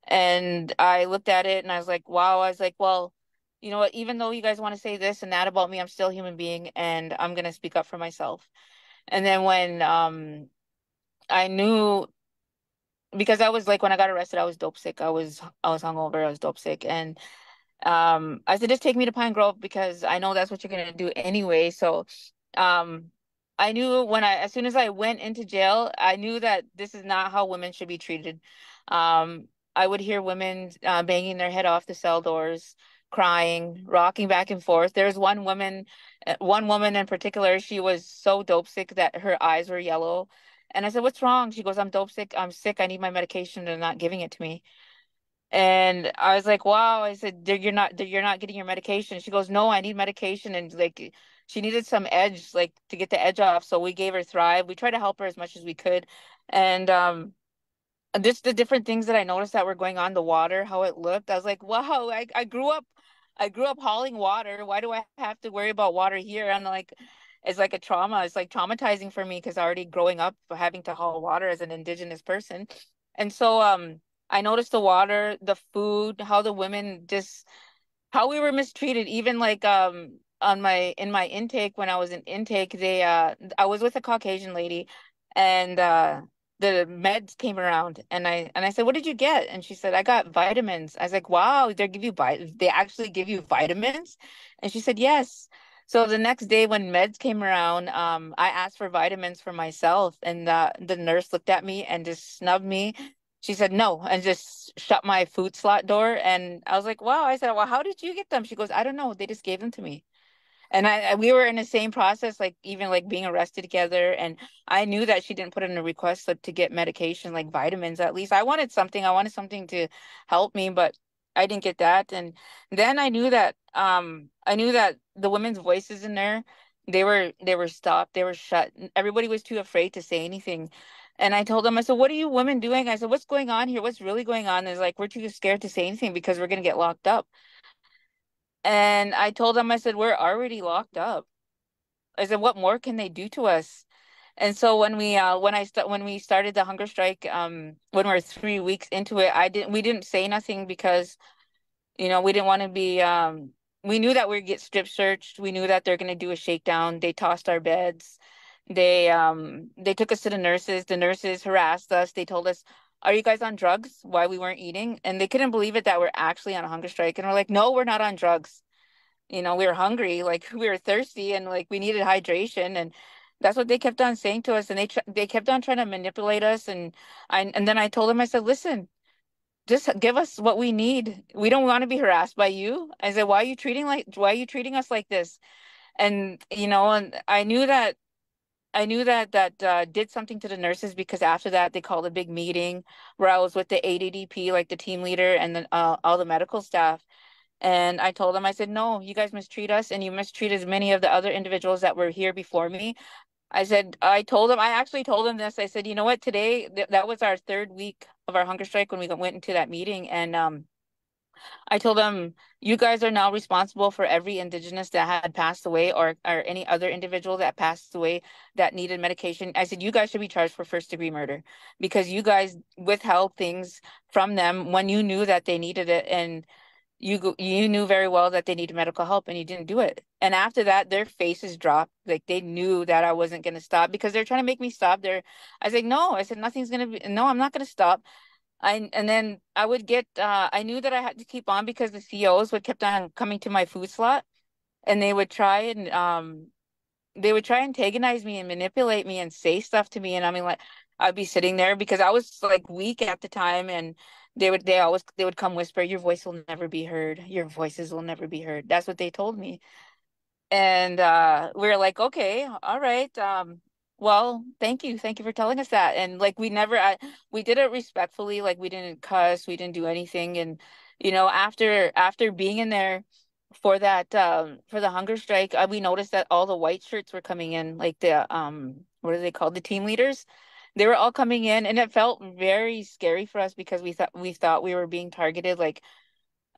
And I looked at it and I was like, wow. I was like, well, you know what? Even though you guys want to say this and that about me, I'm still a human being and I'm going to speak up for myself. And then when um I knew because I was like when I got arrested, I was dope sick. I was I was hungover, I was dope sick. And um I said, just take me to Pine Grove because I know that's what you're gonna do anyway. So um I knew when I as soon as I went into jail, I knew that this is not how women should be treated. Um I would hear women uh, banging their head off the cell doors, crying, rocking back and forth. There's one woman, uh, one woman in particular, she was so dope sick that her eyes were yellow. And I said, What's wrong? She goes, I'm dope sick. I'm sick. I need my medication. They're not giving it to me. And I was like, Wow. I said, You're not you're not getting your medication. She goes, No, I need medication. And like she needed some edge, like to get the edge off. So we gave her Thrive. We tried to help her as much as we could. And um just the different things that I noticed that were going on, the water, how it looked. I was like, wow, I, I grew up I grew up hauling water. Why do I have to worry about water here? And like it's like a trauma. It's like traumatizing for me because already growing up having to haul water as an indigenous person. And so um I noticed the water, the food, how the women just how we were mistreated, even like um on my in my intake when I was in intake, they uh I was with a Caucasian lady and uh the meds came around and I and I said, "What did you get?" And she said, "I got vitamins." I was like, "Wow, they give you they actually give you vitamins?" And she said, "Yes." So the next day when meds came around, um, I asked for vitamins for myself, and the the nurse looked at me and just snubbed me. She said no, and just shut my food slot door. And I was like, "Wow!" I said, "Well, how did you get them?" She goes, "I don't know. They just gave them to me." and I we were in the same process, like even like being arrested together. And I knew that she didn't put in a request slip to get medication, like vitamins. At least I wanted something. I wanted something to help me, but I didn't get that. And then I knew that um I knew that the women's voices in there, they were they were stopped. They were shut. Everybody was too afraid to say anything. And I told them, I said, what are you women doing? I said, what's going on here? What's really going on? Is like, we're too scared to say anything because we're going to get locked up. And I told them, I said, we're already locked up. I said, what more can they do to us? And so when we uh when I st- when we started the hunger strike, um, when we are three weeks into it, I didn't we didn't say nothing because, you know, we didn't want to be um we knew that we'd get strip searched. We knew that they're gonna do a shakedown. They tossed our beds. They um they took us to the nurses. The nurses harassed us. They told us, are you guys on drugs? Why we weren't eating? And they couldn't believe it that we're actually on a hunger strike. And we're like, no, we're not on drugs. You know, we were hungry, like we were thirsty and like we needed hydration. And that's what they kept on saying to us. And they, they kept on trying to manipulate us. And I, and then I told them, I said, listen, just give us what we need. We don't want to be harassed by you. I said, why are you treating like, why are you treating us like this? And, you know, and I knew that I knew that that uh, did something to the nurses because after that they called a big meeting where I was with the ADDP, like the team leader, and then uh, all the medical staff. And I told them, I said, no, you guys mistreat us, and you mistreat as many of the other individuals that were here before me. I said, I told them, I actually told them this. I said, you know what? Today, th- that was our third week of our hunger strike when we went into that meeting, and um, I told them, you guys are now responsible for every indigenous that had passed away or, or any other individual that passed away that needed medication. I said, you guys should be charged for first degree murder because you guys withheld things from them when you knew that they needed it. And you go, you knew very well that they needed medical help and you didn't do it. And after that, their faces dropped. Like they knew that I wasn't going to stop because they're trying to make me stop. They're, I was like, no, I said, nothing's going to be, no, I'm not going to stop. I, and then I would get, uh, I knew that I had to keep on because the COs would kept on coming to my food slot and they would try and, um, they would try and antagonize me and manipulate me and say stuff to me. And I mean, like, I'd be sitting there because I was like weak at the time and they would they always they would come whisper your voice will never be heard. Your voices will never be heard. That's what they told me. And uh we are like okay all right um well thank you. Thank you for telling us that. And like we never I, we did it respectfully like we didn't cuss we didn't do anything. And you know after after being in there for that um for the hunger strike uh, we noticed that all the white shirts were coming in like the um what are they called? The team leaders they were all coming in and it felt very scary for us because we thought we thought we were being targeted like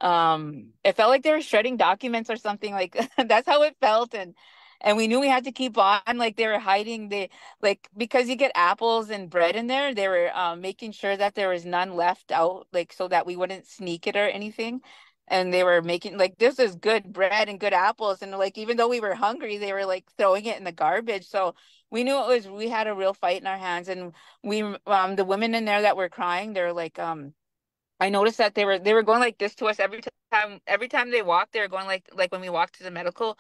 um it felt like they were shredding documents or something like that's how it felt and and we knew we had to keep on like they were hiding the like because you get apples and bread in there they were um, making sure that there was none left out like so that we wouldn't sneak it or anything and they were making like this is good bread and good apples and like even though we were hungry they were like throwing it in the garbage. So we knew it was we had a real fight in our hands and we um the women in there that were crying they're like um I noticed that they were they were going like this to us every time every time they walked they were going like like when we walked to the medical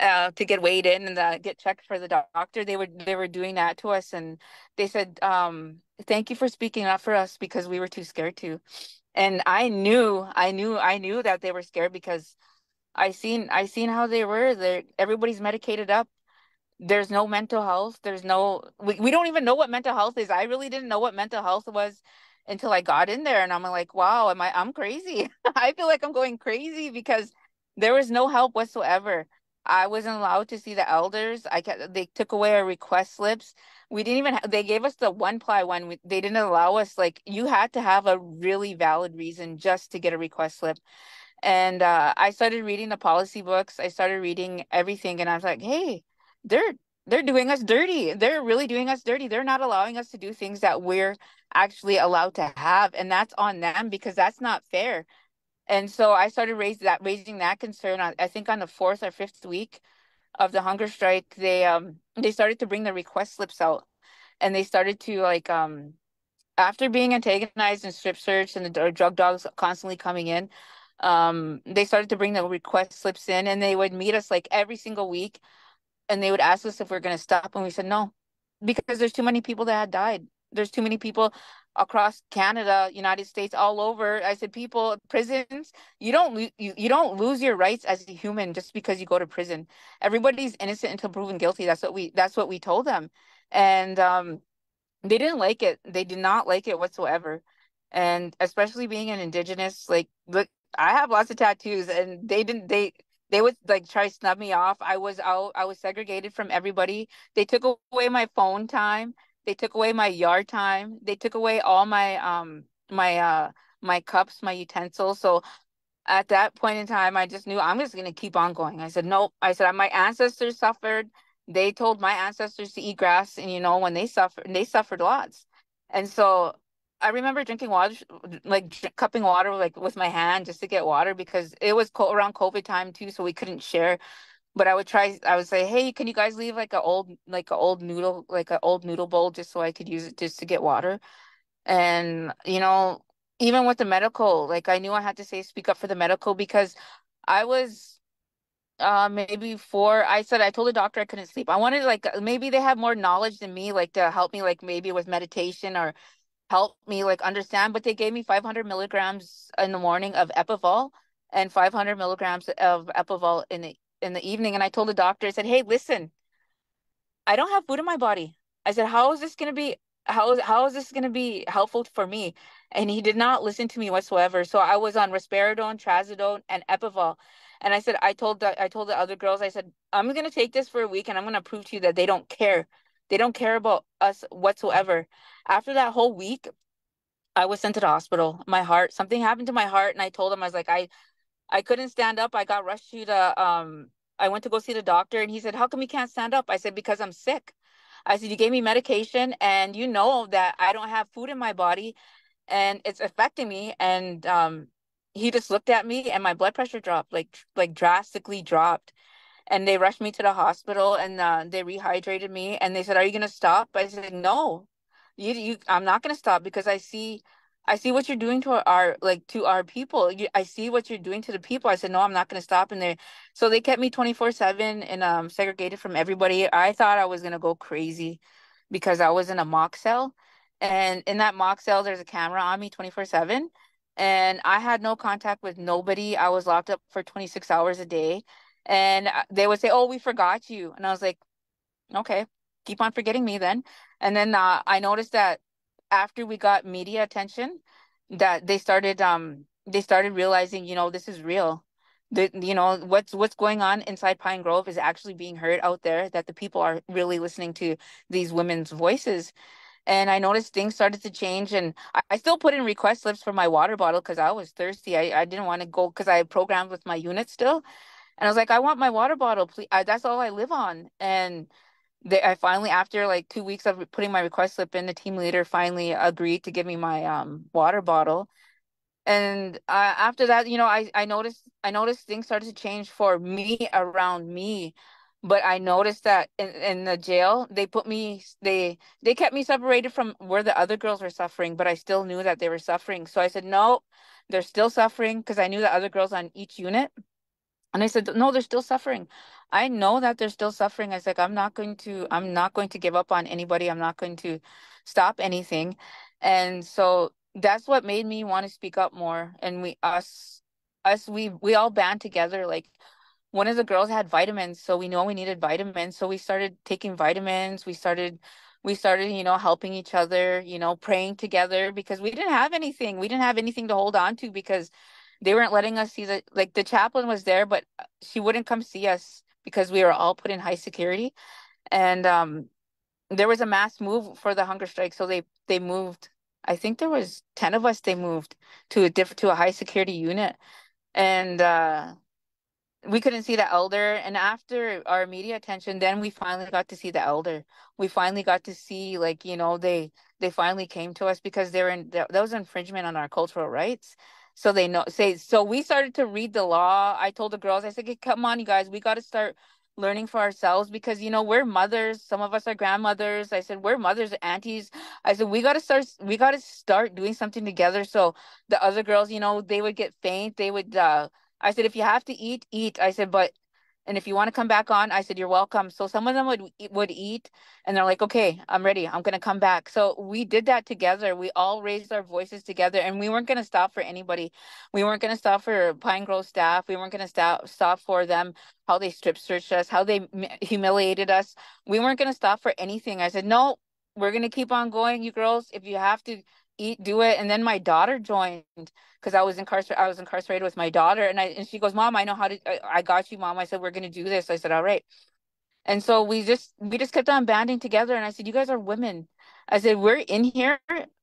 uh to get weighed in and uh, get checked for the doctor they were they were doing that to us and they said um thank you for speaking up for us because we were too scared to and I knew I knew I knew that they were scared because I seen I seen how they were. They everybody's medicated up. There's no mental health. There's no we, we don't even know what mental health is. I really didn't know what mental health was until i got in there. And i'm like wow am i i'm crazy. I feel like i'm going crazy because there was no help whatsoever i wasn't allowed to see the elders i kept they took away our request slips we didn't even they gave us the one ply one we, they didn't allow us like you had to have a really valid reason just to get a request slip and uh, i started reading the policy books i started reading everything and i was like hey they're they're doing us dirty. They're really doing us dirty. They're not allowing us to do things that we're actually allowed to have, and that's on them because that's not fair. And so I started raising that raising that concern. On, I think on the fourth or fifth week of the hunger strike, they um they started to bring the request slips out, and they started to like um after being antagonized and strip searched and the drug dogs constantly coming in, um they started to bring the request slips in, and they would meet us like every single week and they would ask us if we going to stop and we said no because there's too many people that had died there's too many people across canada united states all over i said people prisons you don't you, you don't lose your rights as a human just because you go to prison everybody's innocent until proven guilty that's what we that's what we told them and um they didn't like it they did not like it whatsoever and especially being an indigenous like look i have lots of tattoos and they didn't they they would like try to snub me off. I was out, I was segregated from everybody. They took away my phone time. They took away my yard time. They took away all my um my uh my cups, my utensils. So at that point in time, I just knew I'm just gonna keep on going. I said, nope. I said my ancestors suffered. They told my ancestors to eat grass, and you know when they suffered, they suffered lots. And so I remember drinking water, like cupping water, like with my hand just to get water because it was around COVID time too, so we couldn't share. But I would try. I would say, "Hey, can you guys leave like a old, like a old noodle, like an old noodle bowl, just so I could use it just to get water?" And you know, even with the medical, like I knew I had to say, speak up for the medical because I was uh maybe four i said i told the doctor i couldn't sleep i wanted like maybe they had more knowledge than me like to help me like maybe with meditation or help me like understand but they gave me 500 milligrams in the morning of epival and 500 milligrams of epival in the in the evening and i told the doctor i said hey listen i don't have food in my body i said how is this going to be how is how is this going to be helpful for me and he did not listen to me whatsoever so i was on risperidone trazodone and epival and i said i told the i told the other girls i said i'm going to take this for a week and i'm going to prove to you that they don't care they don't care about us whatsoever. After that whole week, I was sent to the hospital. My heart, something happened to my heart, and I told him I was like, I, I couldn't stand up. I got rushed to the um. I went to go see the doctor, and he said, "How come you can't stand up?" I said, "Because I'm sick." I said, "You gave me medication, and you know that I don't have food in my body, and it's affecting me." And um, he just looked at me and my blood pressure dropped like like drastically dropped and they rushed me to the hospital and uh, they rehydrated me and they said are you going to stop i said no you you i'm not going to stop because i see i see what you're doing to our, like to our people. I see what you're doing to the people. I said no i'm not going to stop and they so they kept me 24 7 and um segregated from everybody. I thought i was going to go crazy because i was in a mock cell and in that mock cell there's a camera on me 24 7 and i had no contact with nobody. I was locked up for 26 hours a day and uh, they would say oh we forgot you. And i was like okay keep on forgetting me then. And then uh, i noticed that after we got media attention that they started um they started realizing you know this is real that you know what's what's going on inside pine grove is actually being heard out there that the people are really listening to these women's voices and I noticed things started to change. And I, I still put in request slips for my water bottle because I was thirsty. I, I didn't want to go because I programmed with my unit still. And I was like, I want my water bottle, please. I, that's all I live on. And they, I finally, after like two weeks of putting my request slip in, the team leader finally agreed to give me my um water bottle. And uh, after that, you know, I I noticed I noticed things started to change for me around me but I noticed that in, in the jail they put me they they kept me separated from where the other girls were suffering, but I still knew that they were suffering. So I said, no, they're still suffering because I knew the other girls on each unit. And I said, no, they're still suffering. I know that they're still suffering. I said, I'm not going to, I'm not going to give up on anybody. I'm not going to stop anything. And so that's what made me want to speak up more. And we, us, us, we, we all band together. Like one of the girls had vitamins, so we know we needed vitamins. So we started taking vitamins. We started we started, you know, helping each other, you know, praying together because we didn't have anything. We didn't have anything to hold on to because they weren't letting us see the like the chaplain was there, but she wouldn't come see us because we were all put in high security. And um there was a mass move for the hunger strike. So they they moved I think there was 10 of us they moved to a different to a high security unit. And uh we couldn't see the elder and after our media attention then we finally got to see the elder we finally got to see like you know they they finally came to us because they're in that was infringement on our cultural rights so they know say so we started to read the law. I told the girls i said come on you guys we got to start learning for ourselves because you know we're mothers. Some of us are grandmothers. I said we're mothers aunties. I said we got to start we got to start doing something together. So the other girls you know they would get faint they would uh I said, if you have to eat, eat. I said, but and if you want to come back on, I said, you're welcome. So some of them would would eat and they're like, okay, I'm ready. I'm going to come back. So we did that together. We all raised our voices together and we weren't going to stop for anybody. We weren't going to stop for Pine Grove staff. We weren't going to stop stop for them how they strip searched us, how they humiliated us. We weren't going to stop for anything. I said, no, we're going to keep on going, you girls. If you have to eat, do it. And then my daughter joined because I was incarcerated. I was incarcerated with my daughter, and I and she goes, "Mom, I know how to. I, I got you, Mom." I said, "We're gonna do this." I said, "All right." And so we just we just kept on banding together, and I said, "You guys are women." I said, "We're in here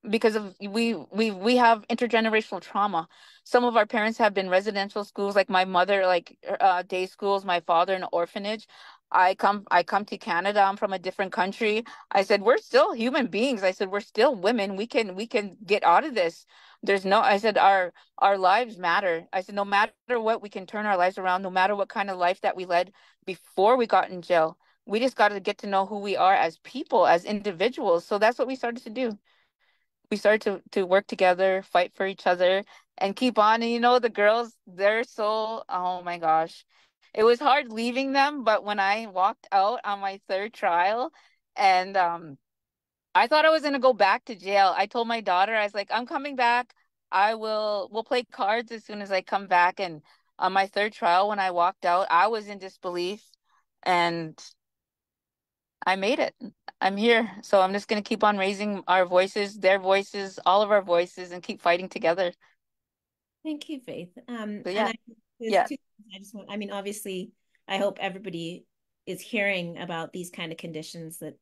because of we we we have intergenerational trauma. Some of our parents have been residential schools, like my mother, like uh, day schools. My father, an orphanage. I come I come to Canada. I'm from a different country. I said we're still human beings. I said we're still women. We can we can get out of this. There's no I said our our lives matter. I said no matter what we can turn our lives around no matter what kind of life that we led before we got in jail. We just got to get to know who we are as people, as individuals. So that's what we started to do. We started to to work together, fight for each other and keep on. And you know the girls they're so oh my gosh it was hard leaving them, but when I walked out on my third trial and um I thought I was going to go back to jail. I told my daughter I was like I'm coming back. I will we'll play cards as soon as I come back and on my third trial when I walked out, I was in disbelief and I made it. I'm here. So I'm just going to keep on raising our voices, their voices, all of our voices and keep fighting together. Thank you, Faith. Um, yeah. I, yeah. Two, I just want, I mean, obviously, I hope everybody is hearing about these kind of conditions that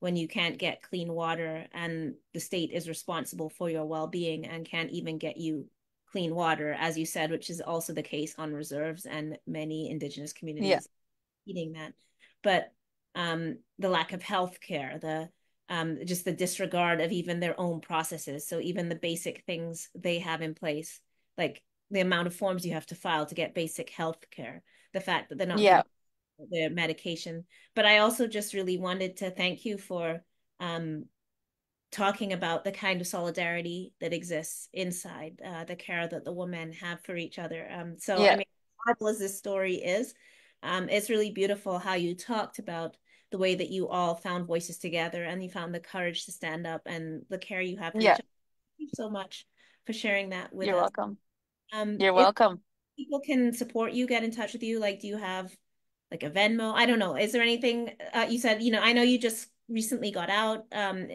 when you can't get clean water and the state is responsible for your well-being and can't even get you clean water, as you said, which is also the case on reserves and many indigenous communities yeah. eating that. But um, the lack of health care, the um, just the disregard of even their own processes. So even the basic things they have in place, like the amount of forms you have to file to get basic health care, the fact that they're not yeah their medication. But I also just really wanted to thank you for um, talking about the kind of solidarity that exists inside uh, the care that the women have for each other. Um, so yeah. I mean, horrible as this story is, um, it's really beautiful how you talked about the way that you all found voices together and you found the courage to stand up and the care you have. for yeah. Thank you so much for sharing that with You're us. welcome. Um, You're welcome. People can support you, get in touch with you. Like, do you have like a Venmo? I don't know. Is there anything uh, you said? You know, I know you just recently got out. Um,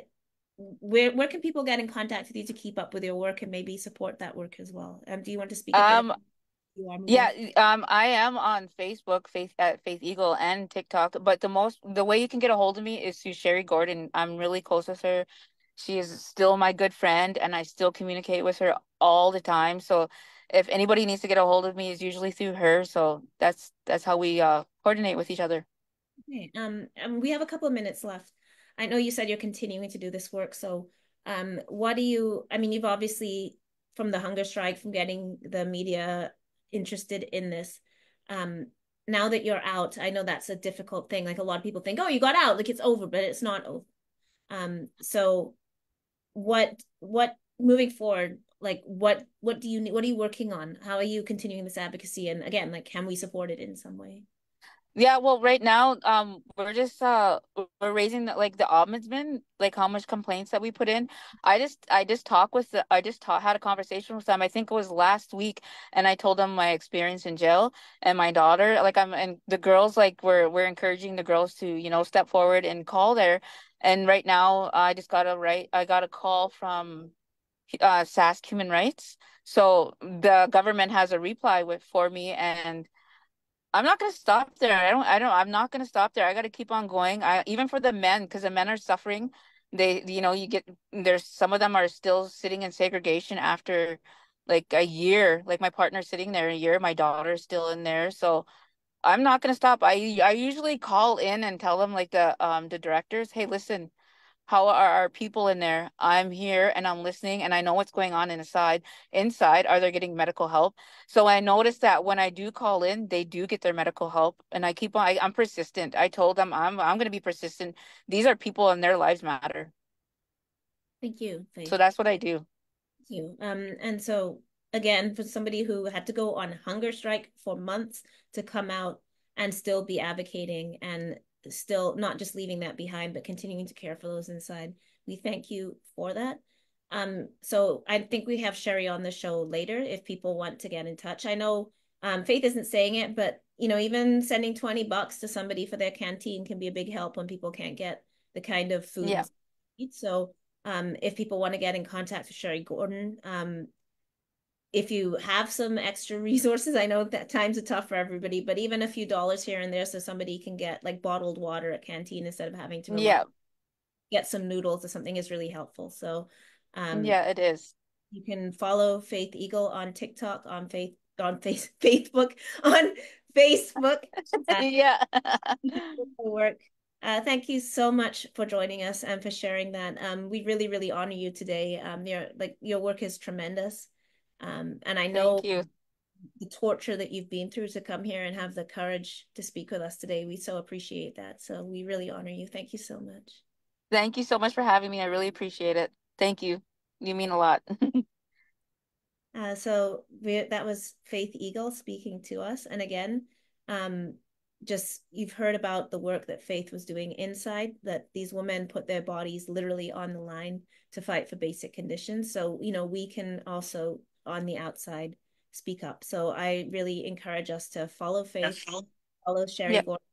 where where can people get in contact with you to keep up with your work and maybe support that work as well? Um, do you want to speak? Um, yeah, um, I am on Facebook, Faith at Faith Eagle, and TikTok. But the most, the way you can get a hold of me is through Sherry Gordon. I'm really close with her. She is still my good friend, and I still communicate with her all the time. So, if anybody needs to get a hold of me, is usually through her. So that's that's how we uh coordinate with each other. Okay. Um, um, we have a couple of minutes left. I know you said you're continuing to do this work. So, um, what do you? I mean, you've obviously from the hunger strike, from getting the media interested in this. Um, now that you're out, I know that's a difficult thing. Like a lot of people think, oh, you got out, like it's over, but it's not over. Um, so what what moving forward, like what what do you what are you working on? How are you continuing this advocacy? And again, like can we support it in some way? Yeah, well, right now, um, we're just uh we're raising the, like the ombudsman, like how much complaints that we put in. I just I just talked with the, I just had a conversation with them. I think it was last week, and I told them my experience in jail and my daughter. Like I'm and the girls like we're we're encouraging the girls to you know step forward and call there. And right now, I just got a right I got a call from uh Sask Human Rights. So the government has a reply with for me and I'm not gonna stop there. I don't. I don't. I'm not gonna stop there. I got to keep on going. I even for the men because the men are suffering. They, you know, you get there's some of them are still sitting in segregation after like a year. Like my partner sitting there a year. My daughter's still in there. So I'm not gonna stop. I I usually call in and tell them like the um the directors, hey, listen, how are our people in there? I'm here and i'm listening and i know what's going on inside inside are they getting medical help? So i noticed that when i do call in they do get their medical help and i keep on I, am persistent. I told them i'm i'm going to be persistent. These are people and their lives matter. Thank you Faith. so that's what i do. Thank you. Um and so again for somebody who had to go on hunger strike for months to come out and still be advocating and still not just leaving that behind, but continuing to care for those inside. We thank you for that. Um, so I think we have Sherry on the show later if people want to get in touch. I know um, Faith isn't saying it, but you know, even sending 20 bucks to somebody for their canteen can be a big help when people can't get the kind of food. Yeah. So um, if people want to get in contact with Sherry Gordon, um, if you have some extra resources, I know that times are tough for everybody, but even a few dollars here and there so somebody can get like bottled water at canteen instead of having to yeah. get some noodles or something is really helpful. So um yeah, it is. You can follow Faith Eagle on TikTok, on Faith on face Facebook, on Facebook. Uh, yeah. work. Uh, thank you so much for joining us and for sharing that. Um, we really, really honor you today. Um, your like your work is tremendous. Um, and I know the torture that you've been through to come here and have the courage to speak with us today. We so appreciate that. So we really honor you. Thank you so much. Thank you so much for having me. I really appreciate it. Thank you. You mean a lot. uh, so we, that was Faith Eagle speaking to us. And again, um, just you've heard about the work that Faith was doing inside, that these women put their bodies literally on the line to fight for basic conditions. So, you know, we can also on the outside speak up. So I really encourage us to follow Faith, follow Sherry yep. Gordon,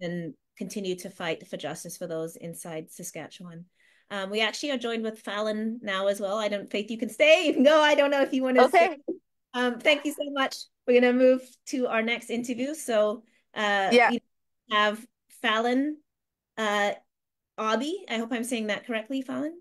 and continue to fight for justice for those inside Saskatchewan. Um, we actually are joined with Fallon now as well. I don't, Faith, you can stay. You can go. I don't know if you want to. Okay. Stay. Um, thank you so much. We're gonna move to our next interview. So, uh, yeah, we have Fallon, uh, Obby. I hope I'm saying that correctly, Fallon.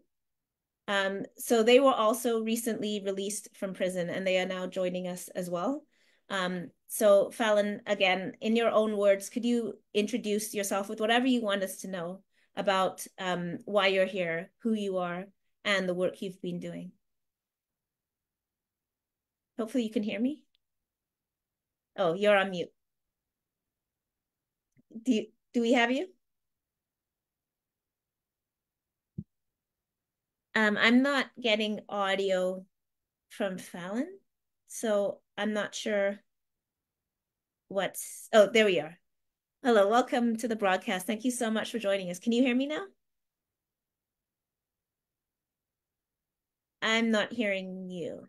Um, so they were also recently released from prison and they are now joining us as well. Um, so Fallon, again, in your own words, could you introduce yourself with whatever you want us to know about um, why you're here, who you are, and the work you've been doing? Hopefully you can hear me. Oh, you're on mute. Do you, do we have you? Um, I'm not getting audio from Fallon, so I'm not sure what's, oh, there we are. Hello, welcome to the broadcast. Thank you so much for joining us. Can you hear me now? I'm not hearing you.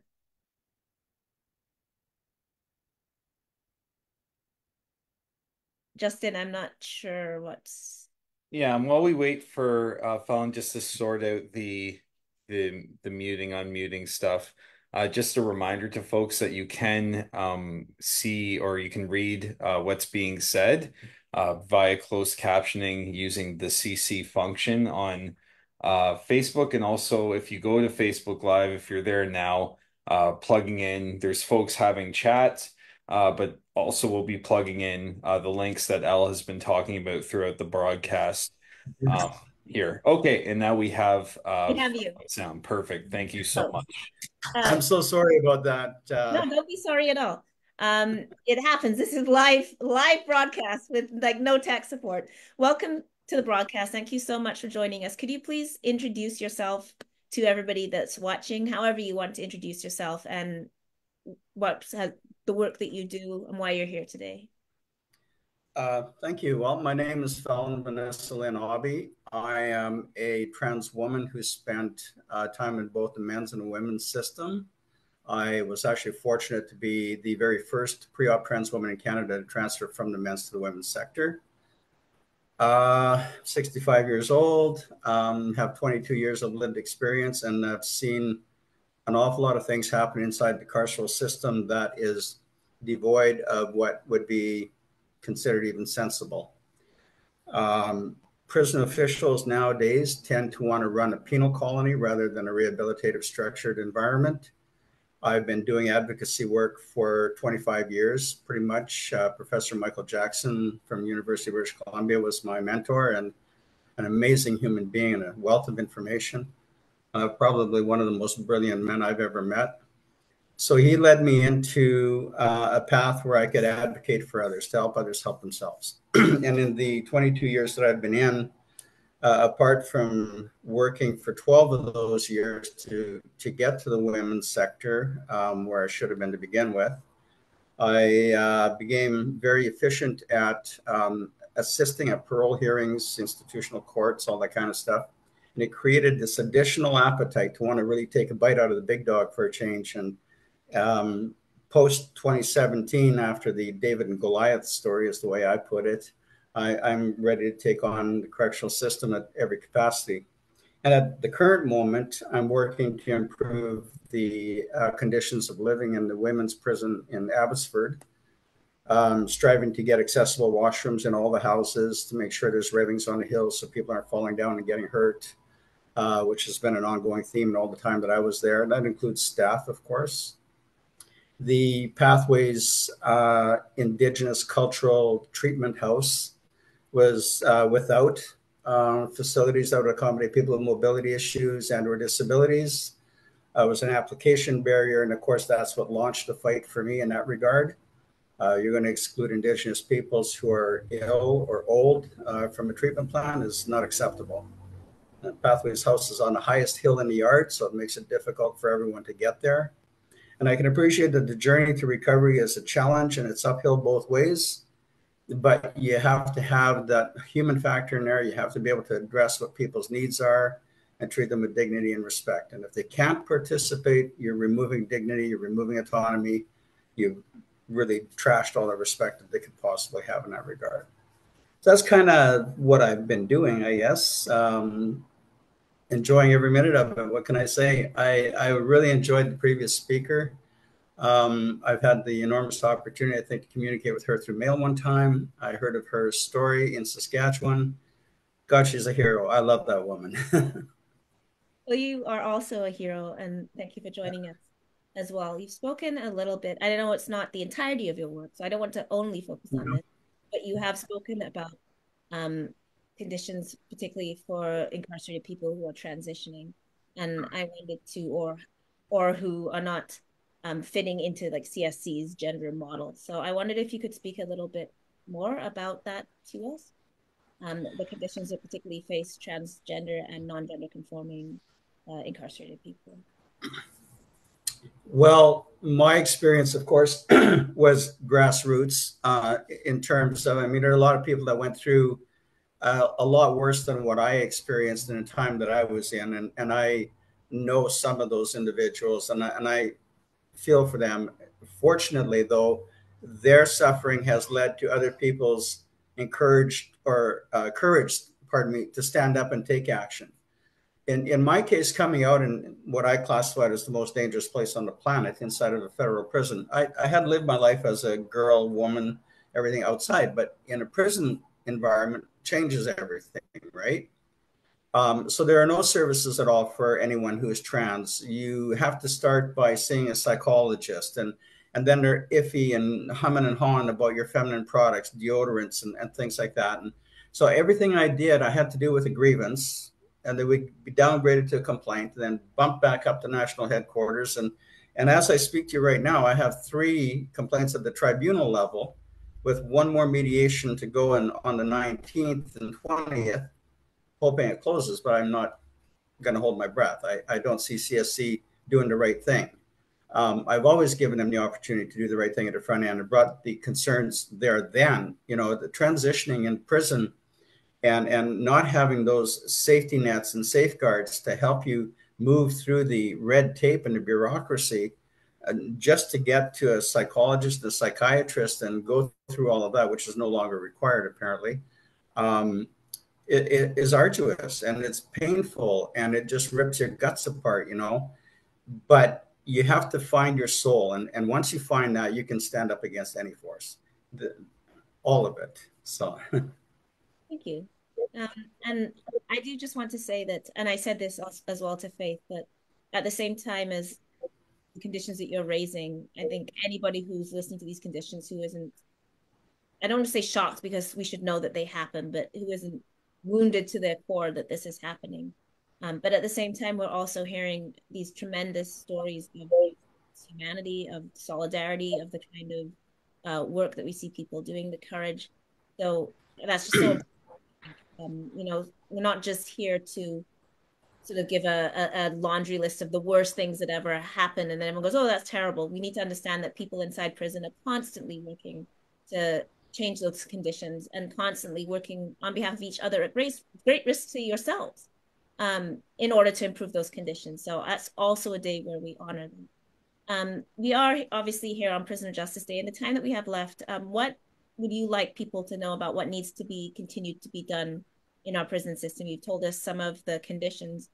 Justin, I'm not sure what's. Yeah, and while we wait for uh, Fallon just to sort out the the the muting unmuting stuff, uh, just a reminder to folks that you can um, see or you can read uh, what's being said uh, via closed captioning using the CC function on uh, Facebook, and also if you go to Facebook Live, if you're there now, uh, plugging in, there's folks having chat uh, but also we'll be plugging in uh, the links that El has been talking about throughout the broadcast um, here. Okay, and now we have uh, we have you. sound perfect. Thank you so much. Uh, I'm so sorry about that. Uh, no, don't be sorry at all. Um, it happens. This is live live broadcast with like no tech support. Welcome to the broadcast. Thank you so much for joining us. Could you please introduce yourself to everybody that's watching, however you want to introduce yourself, and what the work that you do and why you're here today. Uh, thank you. Well, my name is Fallon Vanessa Lynn Hobby. I am a trans woman who spent uh, time in both the men's and the women's system. I was actually fortunate to be the very first pre-op trans woman in Canada to transfer from the men's to the women's sector. Uh, 65 years old, um, have 22 years of lived experience, and I've seen an awful lot of things happen inside the carceral system that is devoid of what would be considered even sensible. Um, prison officials nowadays tend to want to run a penal colony rather than a rehabilitative structured environment. I've been doing advocacy work for 25 years, pretty much. Uh, Professor Michael Jackson from University of British Columbia was my mentor and an amazing human being and a wealth of information uh, probably one of the most brilliant men I've ever met. So he led me into uh, a path where I could advocate for others, to help others help themselves. and in the 22 years that I've been in, uh, apart from working for 12 of those years to, to get to the women's sector, um, where I should have been to begin with, I uh, became very efficient at um, assisting at parole hearings, institutional courts, all that kind of stuff and it created this additional appetite to want to really take a bite out of the big dog for a change. And um, post 2017, after the David and Goliath story, is the way I put it, I, I'm ready to take on the correctional system at every capacity. And at the current moment, I'm working to improve the uh, conditions of living in the women's prison in Abbotsford, um, striving to get accessible washrooms in all the houses to make sure there's railings on the hills so people aren't falling down and getting hurt. Uh, which has been an ongoing theme all the time that I was there. And that includes staff, of course. The Pathways uh, Indigenous Cultural Treatment House was uh, without uh, facilities that would accommodate people with mobility issues and or disabilities. Uh, it was an application barrier. And of course, that's what launched the fight for me in that regard. Uh, you're going to exclude Indigenous peoples who are ill or old from a treatment plan is not acceptable. Pathways House is on the highest hill in the yard, so it makes it difficult for everyone to get there. And I can appreciate that the journey to recovery is a challenge and it's uphill both ways. But you have to have that human factor in there. You have to be able to address what people's needs are and treat them with dignity and respect. And if they can't participate, you're removing dignity, you're removing autonomy, you've really trashed all the respect that they could possibly have in that regard. So that's kind of what I've been doing, I guess. Um, enjoying every minute of it. What can I say? I, I really enjoyed the previous speaker. Um, I've had the enormous opportunity, I think, to communicate with her through mail one time. I heard of her story in Saskatchewan. God, she's a hero. I love that woman. well, you are also a hero, and thank you for joining us as well. You've spoken a little bit. I know it's not the entirety of your work, so I don't want to only focus on this, but you have spoken about um, conditions, particularly for incarcerated people who are transitioning. And I wanted to, or or who are not um, fitting into like CSC's gender model. So I wondered if you could speak a little bit more about that to us, um, the conditions that particularly face transgender and non-gender conforming uh, incarcerated people. Well, my experience, of course, was grassroots uh, in terms of, I mean, there are a lot of people that went through a lot worse than what I experienced in the time that I was in. And, and I know some of those individuals and I, and I feel for them. Fortunately, though, their suffering has led to other people's encouraged or uh, courage, pardon me, to stand up and take action in, in my case, coming out in what I classified as the most dangerous place on the planet inside of a federal prison, I, I had lived my life as a girl, woman, everything outside, but in a prison environment changes everything, right? Um, so there are no services at all for anyone who is trans. You have to start by seeing a psychologist, and and then they're iffy and humming and hawing about your feminine products, deodorants, and, and things like that. And so everything I did, I had to do with a grievance and they would be downgraded to a complaint, and then bumped back up to national headquarters. And, and as I speak to you right now, I have three complaints at the tribunal level with one more mediation to go in on the 19th and 20th, hoping it closes, but I'm not going to hold my breath. I, I don't see CSC doing the right thing. Um, I've always given them the opportunity to do the right thing at the front end and brought the concerns there then. You know, the transitioning in prison and and not having those safety nets and safeguards to help you move through the red tape and the bureaucracy just to get to a psychologist a psychiatrist and go through all of that which is no longer required apparently um, it, it is arduous and it's painful and it just rips your guts apart you know but you have to find your soul and, and once you find that you can stand up against any force the, all of it so Thank you. Um, and I do just want to say that, and I said this as well to Faith, that at the same time as conditions that you're raising, I think anybody who's listening to these conditions who isn't, I don't want to say shocked because we should know that they happen, but who isn't wounded to their core that this is happening. Um, but at the same time, we're also hearing these tremendous stories of humanity, of solidarity, of the kind of uh, work that we see people doing, the courage. So that's just so um, you know, we're not just here to sort of give a, a, a, laundry list of the worst things that ever happened and then everyone goes oh that's terrible we need to understand that people inside prison are constantly working to change those conditions and constantly working on behalf of each other at great, great risk to yourselves um, in order to improve those conditions so that's also a day where we honor them um, we are obviously here on prisoner justice day and the time that we have left um, what would you like people to know about what needs to be continued to be done in our prison system? You've told us some of the conditions.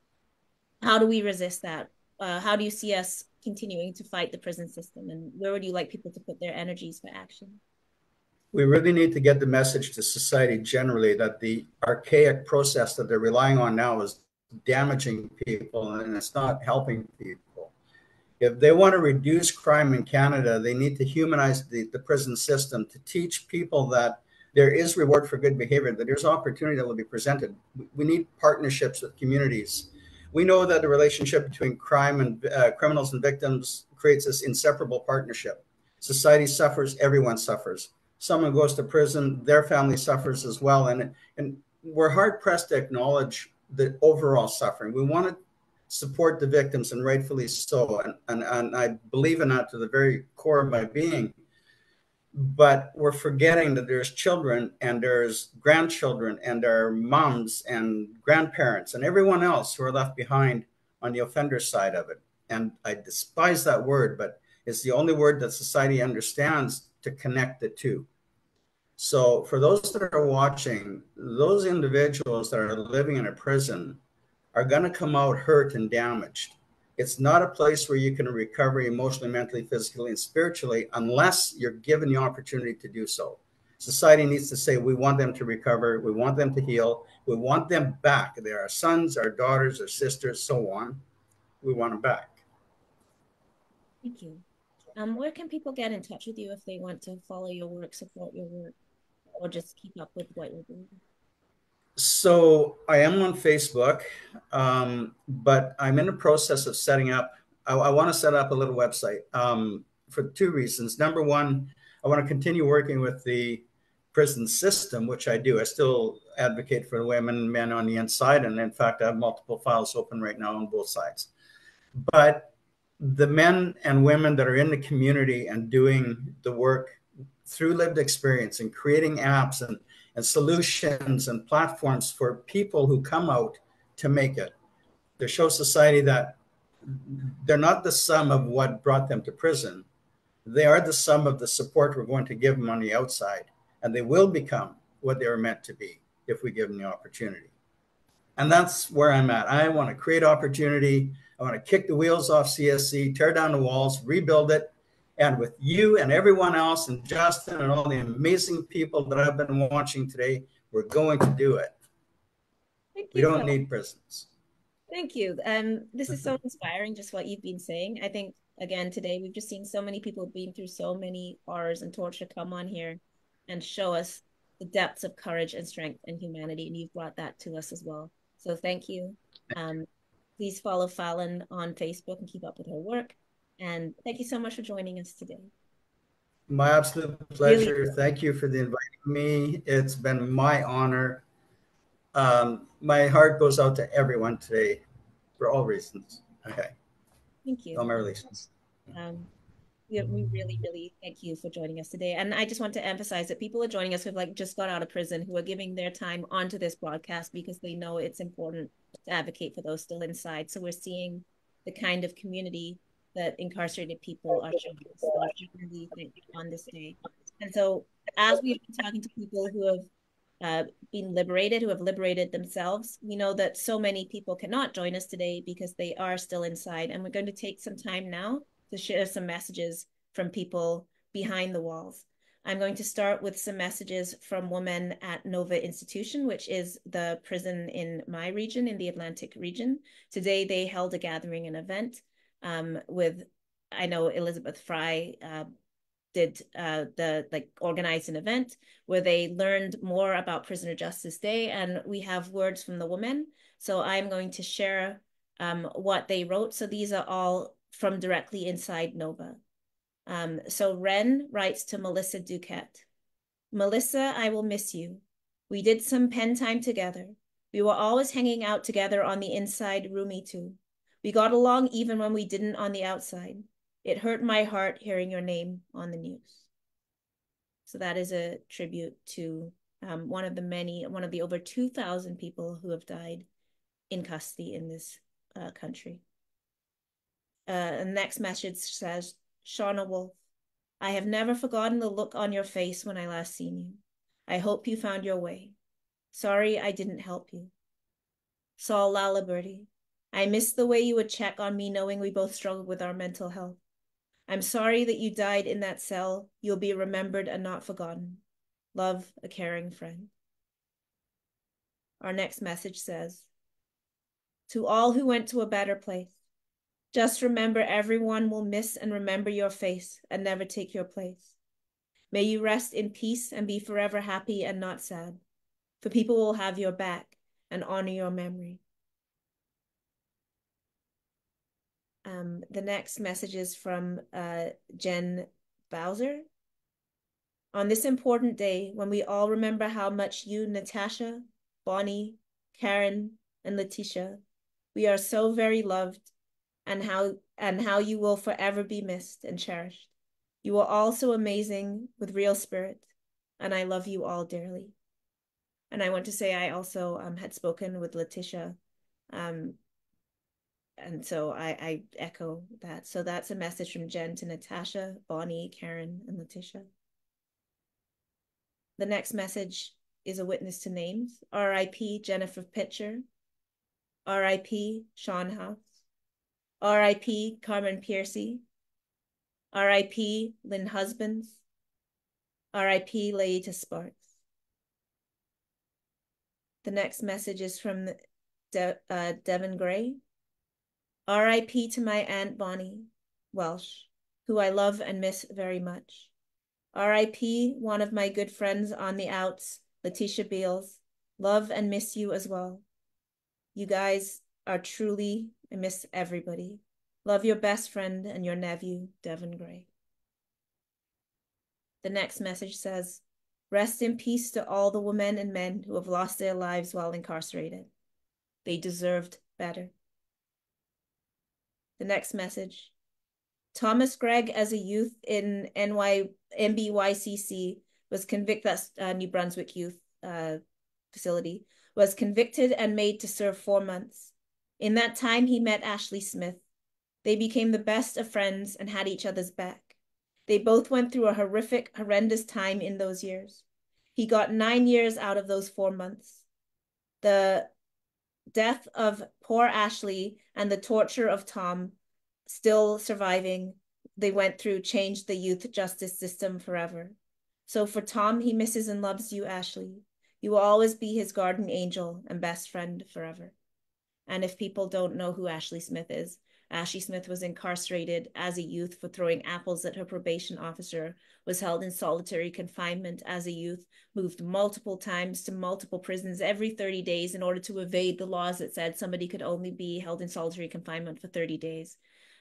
How do we resist that? Uh, how do you see us continuing to fight the prison system? And where would you like people to put their energies for action? We really need to get the message to society generally that the archaic process that they're relying on now is damaging people and it's not helping people if they want to reduce crime in Canada, they need to humanize the, the prison system to teach people that there is reward for good behavior, that there's opportunity that will be presented. We need partnerships with communities. We know that the relationship between crime and uh, criminals and victims creates this inseparable partnership. Society suffers, everyone suffers. Someone goes to prison, their family suffers as well. And, and we're hard pressed to acknowledge the overall suffering. We want to support the victims, and rightfully so. And, and, and I believe in that to the very core of my being. But we're forgetting that there's children and there's grandchildren and are moms and grandparents and everyone else who are left behind on the offender side of it. And I despise that word, but it's the only word that society understands to connect the two. So, for those that are watching, those individuals that are living in a prison are going to come out hurt and damaged. It's not a place where you can recover emotionally, mentally, physically, and spiritually unless you're given the opportunity to do so. Society needs to say, we want them to recover, we want them to heal, we want them back. They're our sons, our daughters, our sisters, so on. We want them back. Thank you. Um, where can people get in touch with you if they want to follow your work, support your work, or just keep up with what you're doing? So I am on Facebook, um, but I'm in the process of setting up I, I want to set up a little website um, for two reasons. Number one, I want to continue working with the prison system, which I do. I still advocate for women men on the inside. And in fact, I have multiple files open right now on both sides. But the men and women that are in the community and doing the work through lived experience and creating apps and, and solutions and platforms for people who come out to make it. They show society that they're not the sum of what brought them to prison. They are the sum of the support we're going to give them on the outside, and they will become what they were meant to be if we give them the opportunity. And that's where I'm at. I want to create opportunity. I want to kick the wheels off CSC, tear down the walls, rebuild it. And with you and everyone else, and Justin and all the amazing people that I've been watching today, we're going to do it. Thank we don't need prisons. Thank you. Um, this is so inspiring, just what you've been saying. I think again today we've just seen so many people being through so many horrors and torture come on here and show us the depths of courage and strength and humanity, and you've brought that to us as well. So thank you. Um, please follow Fallon on Facebook and keep up with her work. And thank you so much for joining us today. My absolute pleasure. Really? Thank you for the inviting me. It's been my honor. Um, my heart goes out to everyone today for all reasons. Okay. Thank you. All my relations. Um, we, we really, really thank you for joining us today. And I just want to emphasize that people are joining us who've like just got out of prison, who are giving their time onto this broadcast because they know it's important to advocate for those still inside. So we're seeing the kind of community that incarcerated people are showing us. On this day. And so as we've been talking to people who have uh, been liberated, who have liberated themselves. We know that so many people cannot join us today because they are still inside. And we're going to take some time now to share some messages from people behind the walls. I'm going to start with some messages from women at Nova Institution, which is the prison in my region, in the Atlantic region. Today, they held a gathering and event um, with, I know Elizabeth Fry uh, did uh, the like organize an event where they learned more about Prisoner Justice Day, and we have words from the women. So I'm going to share um, what they wrote. So these are all from directly inside Nova. Um, so Ren writes to Melissa Duquette. Melissa, I will miss you. We did some pen time together. We were always hanging out together on the inside roomy too. We got along even when we didn't on the outside. It hurt my heart hearing your name on the news. So that is a tribute to um, one of the many, one of the over 2,000 people who have died in custody in this uh, country. Uh, the next message says, Shauna Wolf, I have never forgotten the look on your face when I last seen you. I hope you found your way. Sorry I didn't help you. Saul Laliberty, I miss the way you would check on me knowing we both struggled with our mental health. I'm sorry that you died in that cell. You'll be remembered and not forgotten. Love, a caring friend. Our next message says To all who went to a better place, just remember everyone will miss and remember your face and never take your place. May you rest in peace and be forever happy and not sad, for people will have your back and honor your memory. Um, the next message is from uh, Jen Bowser. On this important day, when we all remember how much you, Natasha, Bonnie, Karen, and Letitia, we are so very loved, and how and how you will forever be missed and cherished. You are all so amazing with real spirit, and I love you all dearly. And I want to say I also um, had spoken with Letitia um, and so I, I echo that. So that's a message from Jen to Natasha, Bonnie, Karen, and Letitia. The next message is a witness to names. R.I.P. Jennifer Pitcher. R.I.P. Sean House. R.I.P. Carmen Piercy. R.I.P. Lynn Husbands. R.I.P. Laeta Sparks. The next message is from De uh, Devin Gray. R.I.P. to my Aunt Bonnie Welsh, who I love and miss very much. R.I.P. one of my good friends on the outs, Letitia Beals. Love and miss you as well. You guys are truly, I miss everybody. Love your best friend and your nephew, Devon Gray. The next message says, Rest in peace to all the women and men who have lost their lives while incarcerated. They deserved better. The next message. Thomas Gregg, as a youth in NY NBYCC, was convicted, that's uh, New Brunswick Youth uh, Facility, was convicted and made to serve four months. In that time, he met Ashley Smith. They became the best of friends and had each other's back. They both went through a horrific, horrendous time in those years. He got nine years out of those four months. The death of poor Ashley and the torture of Tom still surviving, they went through changed the youth justice system forever. So for Tom, he misses and loves you, Ashley. You will always be his guardian angel and best friend forever. And if people don't know who Ashley Smith is, Ashley Smith was incarcerated as a youth for throwing apples at her probation officer, was held in solitary confinement as a youth, moved multiple times to multiple prisons every 30 days in order to evade the laws that said somebody could only be held in solitary confinement for 30 days.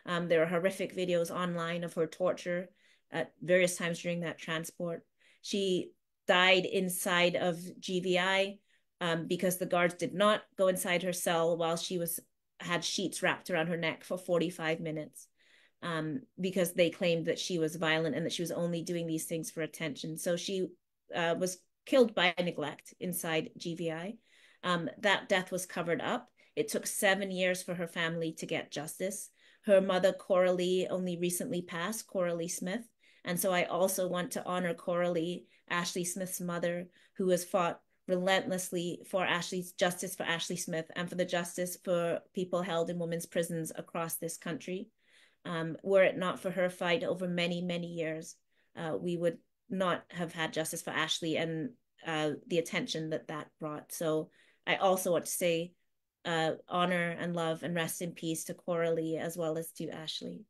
Um, there are horrific videos online of her torture at various times during that transport. She died inside of GVI um, because the guards did not go inside her cell while she was had sheets wrapped around her neck for 45 minutes um, because they claimed that she was violent and that she was only doing these things for attention. So she uh, was killed by neglect inside GVI. Um, that death was covered up. It took seven years for her family to get justice. Her mother, Coralie, only recently passed, Coralie Smith. And so I also want to honor Coralie, Ashley Smith's mother, who has fought relentlessly for Ashley's justice for Ashley Smith and for the justice for people held in women's prisons across this country. Um, were it not for her fight over many, many years, uh, we would not have had justice for Ashley and uh, the attention that that brought. So I also want to say uh, honor and love and rest in peace to Coralie as well as to Ashley.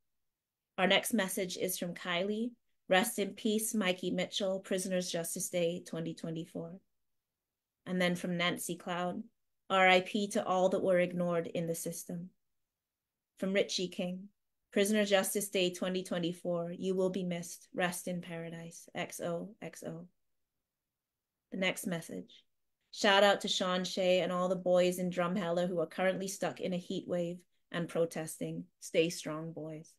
Our next message is from Kylie. Rest in peace, Mikey Mitchell, Prisoners Justice Day 2024. And then from Nancy Cloud, RIP to all that were ignored in the system. From Richie King, Prisoner Justice Day 2024, you will be missed. Rest in paradise. XOXO. The next message. Shout out to Sean Shea and all the boys in Drumheller who are currently stuck in a heat wave and protesting. Stay strong, boys.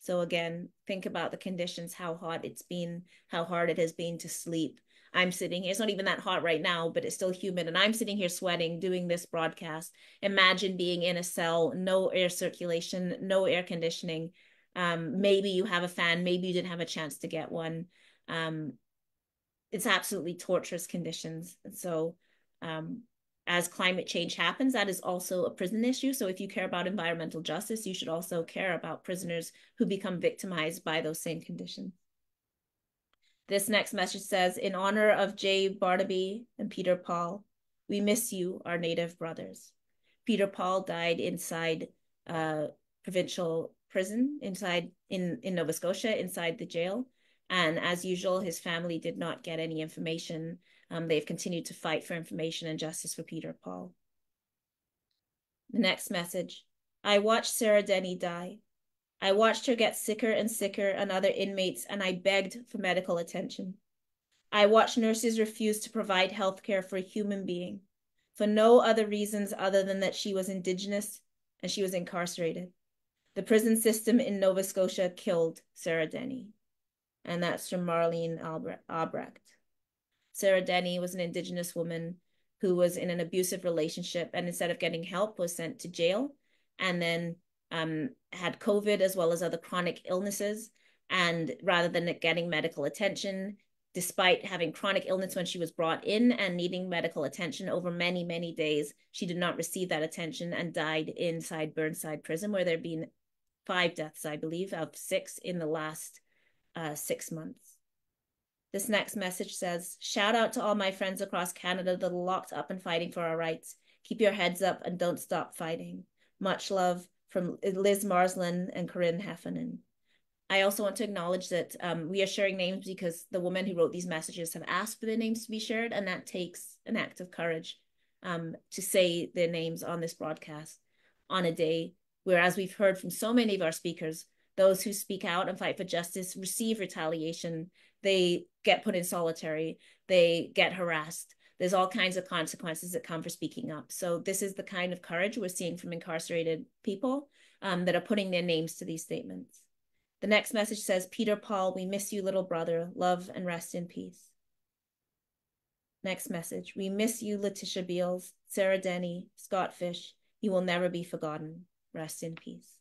So again, think about the conditions, how hot it's been, how hard it has been to sleep, I'm sitting here. It's not even that hot right now, but it's still humid. And I'm sitting here sweating doing this broadcast. Imagine being in a cell, no air circulation, no air conditioning. Um, maybe you have a fan, maybe you didn't have a chance to get one. Um, it's absolutely torturous conditions. And so, um, as climate change happens, that is also a prison issue. So, if you care about environmental justice, you should also care about prisoners who become victimized by those same conditions. This next message says, in honor of Jay Barnaby and Peter Paul, we miss you, our native brothers. Peter Paul died inside uh, provincial prison inside in, in Nova Scotia, inside the jail. And as usual, his family did not get any information. Um, they've continued to fight for information and justice for Peter Paul. The next message. I watched Sarah Denny die. I watched her get sicker and sicker and other inmates, and I begged for medical attention. I watched nurses refuse to provide health care for a human being for no other reasons other than that she was Indigenous and she was incarcerated. The prison system in Nova Scotia killed Sarah Denny. And that's from Marlene Albrecht. Sarah Denny was an Indigenous woman who was in an abusive relationship and instead of getting help was sent to jail and then um, had COVID as well as other chronic illnesses. And rather than getting medical attention, despite having chronic illness when she was brought in and needing medical attention over many, many days, she did not receive that attention and died inside Burnside Prison, where there have been five deaths, I believe, of six in the last uh, six months. This next message says Shout out to all my friends across Canada that are locked up and fighting for our rights. Keep your heads up and don't stop fighting. Much love, from Liz Marslin and Corinne Heffernan. I also want to acknowledge that um, we are sharing names because the women who wrote these messages have asked for their names to be shared, and that takes an act of courage um, to say their names on this broadcast on a day where, as we've heard from so many of our speakers, those who speak out and fight for justice receive retaliation. They get put in solitary, they get harassed. There's all kinds of consequences that come for speaking up. So this is the kind of courage we're seeing from incarcerated people um, that are putting their names to these statements. The next message says, Peter Paul, we miss you, little brother. Love and rest in peace. Next message, we miss you, Letitia Beals, Sarah Denny, Scott Fish. You will never be forgotten. Rest in peace.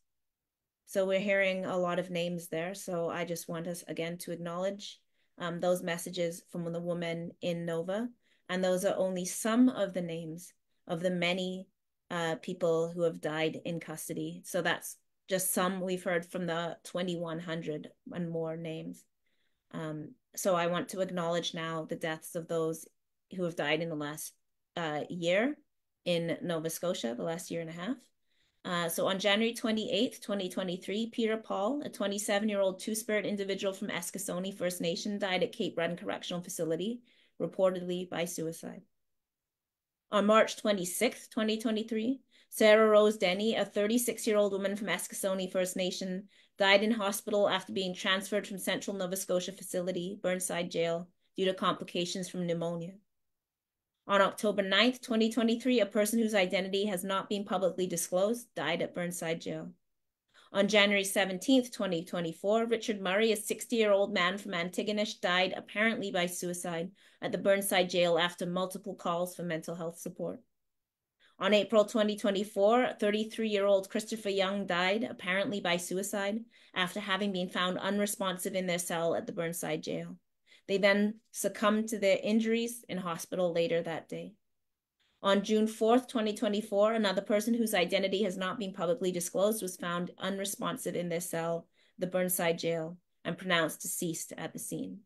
So we're hearing a lot of names there. So I just want us again to acknowledge um, those messages from the woman in Nova. And those are only some of the names of the many uh, people who have died in custody. So that's just some we've heard from the 2100 and more names. Um, so I want to acknowledge now the deaths of those who have died in the last uh, year in Nova Scotia, the last year and a half. Uh, so on January 28th, 2023, Peter Paul, a 27-year-old Two-Spirit individual from Eskasoni First Nation, died at Cape Breton Correctional Facility, reportedly by suicide. On March 26th, 2023, Sarah Rose Denny, a 36-year-old woman from Eskasoni First Nation, died in hospital after being transferred from Central Nova Scotia facility, Burnside Jail, due to complications from pneumonia. On October 9th, 2023, a person whose identity has not been publicly disclosed died at Burnside Jail. On January 17th, 2024, Richard Murray, a 60-year-old man from Antigonish, died apparently by suicide at the Burnside Jail after multiple calls for mental health support. On April 2024, 33-year-old Christopher Young died apparently by suicide after having been found unresponsive in their cell at the Burnside Jail. They then succumbed to their injuries in hospital later that day. On June 4th, 2024, another person whose identity has not been publicly disclosed was found unresponsive in their cell, the Burnside jail, and pronounced deceased at the scene.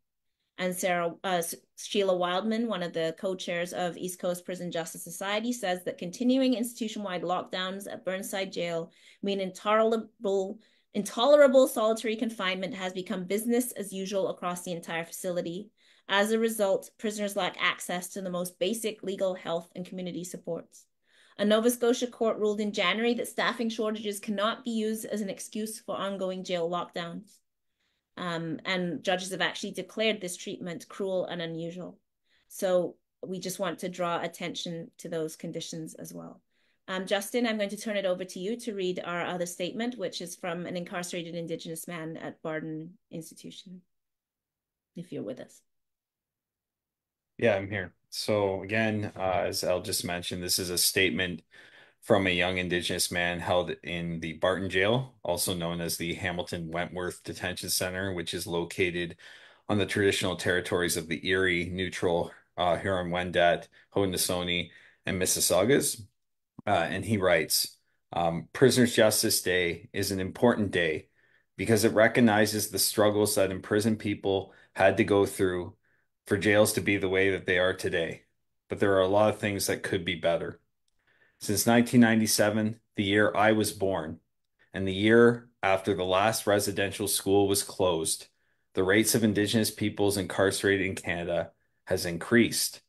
And Sarah uh, Sheila Wildeman, one of the co-chairs of East Coast Prison Justice Society, says that continuing institution-wide lockdowns at Burnside Jail mean intolerable Intolerable solitary confinement has become business as usual across the entire facility. As a result, prisoners lack access to the most basic legal, health, and community supports. A Nova Scotia court ruled in January that staffing shortages cannot be used as an excuse for ongoing jail lockdowns. Um, and judges have actually declared this treatment cruel and unusual. So we just want to draw attention to those conditions as well. Um, Justin, I'm going to turn it over to you to read our other statement, which is from an incarcerated Indigenous man at Barton Institution, if you're with us. Yeah, I'm here. So again, uh, as El just mentioned, this is a statement from a young Indigenous man held in the Barton Jail, also known as the Hamilton Wentworth Detention Center, which is located on the traditional territories of the Erie, Neutral, uh, Huron-Wendat, Haudenosaunee, and Mississaugas. Uh, and he writes, um, Prisoners Justice Day is an important day because it recognizes the struggles that imprisoned people had to go through for jails to be the way that they are today. But there are a lot of things that could be better. Since 1997, the year I was born, and the year after the last residential school was closed, the rates of Indigenous peoples incarcerated in Canada has increased.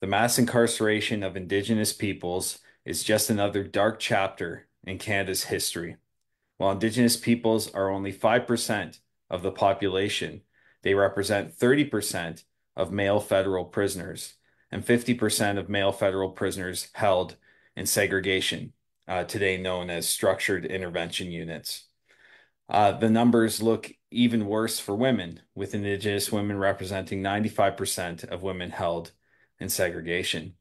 The mass incarceration of Indigenous peoples is just another dark chapter in Canada's history. While Indigenous peoples are only 5% of the population, they represent 30% of male federal prisoners and 50% of male federal prisoners held in segregation, uh, today known as structured intervention units. Uh, the numbers look even worse for women, with Indigenous women representing 95% of women held in segregation.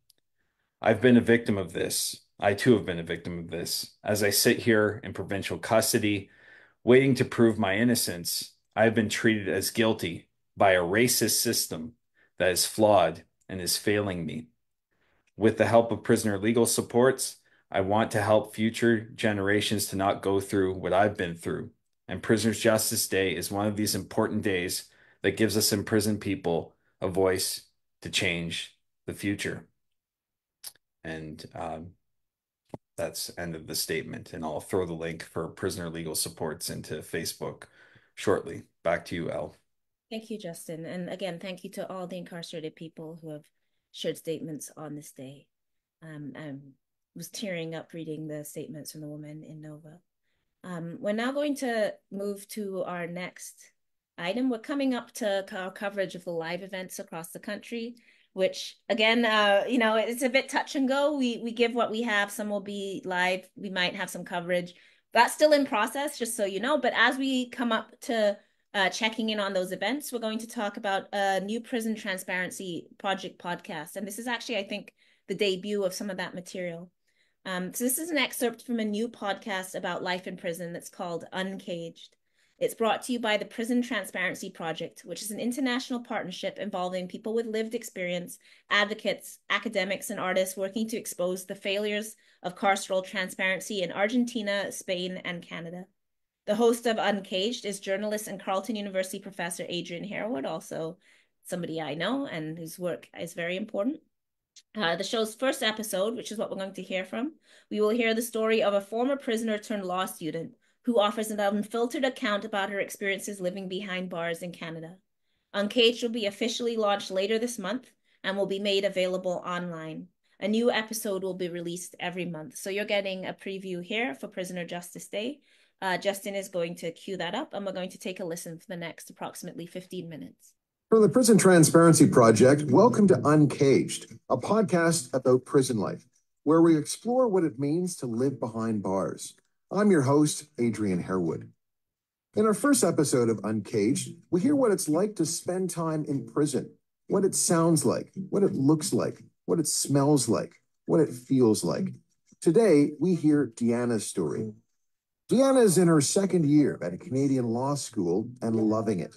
I've been a victim of this. I too have been a victim of this. As I sit here in provincial custody, waiting to prove my innocence, I have been treated as guilty by a racist system that is flawed and is failing me. With the help of prisoner legal supports, I want to help future generations to not go through what I've been through. And Prisoners Justice Day is one of these important days that gives us imprisoned people a voice to change the future. And um, that's end of the statement. And I'll throw the link for prisoner legal supports into Facebook shortly. Back to you, El. Thank you, Justin. And again, thank you to all the incarcerated people who have shared statements on this day. Um, I was tearing up reading the statements from the woman in Nova. Um, we're now going to move to our next item. We're coming up to our coverage of the live events across the country, which again, uh, you know, it's a bit touch and go. We we give what we have. Some will be live. We might have some coverage. That's still in process, just so you know. But as we come up to uh, checking in on those events, we're going to talk about a new prison transparency project podcast. And this is actually, I think, the debut of some of that material. Um, so this is an excerpt from a new podcast about life in prison that's called Uncaged. It's brought to you by the Prison Transparency Project, which is an international partnership involving people with lived experience, advocates, academics, and artists working to expose the failures of carceral transparency in Argentina, Spain, and Canada. The host of Uncaged is journalist and Carleton University professor Adrian Harewood, also somebody I know and whose work is very important. Uh, the show's first episode, which is what we're going to hear from, we will hear the story of a former prisoner turned law student who offers an unfiltered account about her experiences living behind bars in Canada. Uncaged will be officially launched later this month and will be made available online. A new episode will be released every month. So you're getting a preview here for Prisoner Justice Day. Uh, Justin is going to cue that up and we're going to take a listen for the next approximately 15 minutes. From the Prison Transparency Project, welcome to Uncaged, a podcast about prison life, where we explore what it means to live behind bars. I'm your host, Adrian Harewood. In our first episode of Uncaged, we hear what it's like to spend time in prison, what it sounds like, what it looks like, what it smells like, what it feels like. Today, we hear Deanna's story, Deanna is in her second year at a Canadian law school and loving it.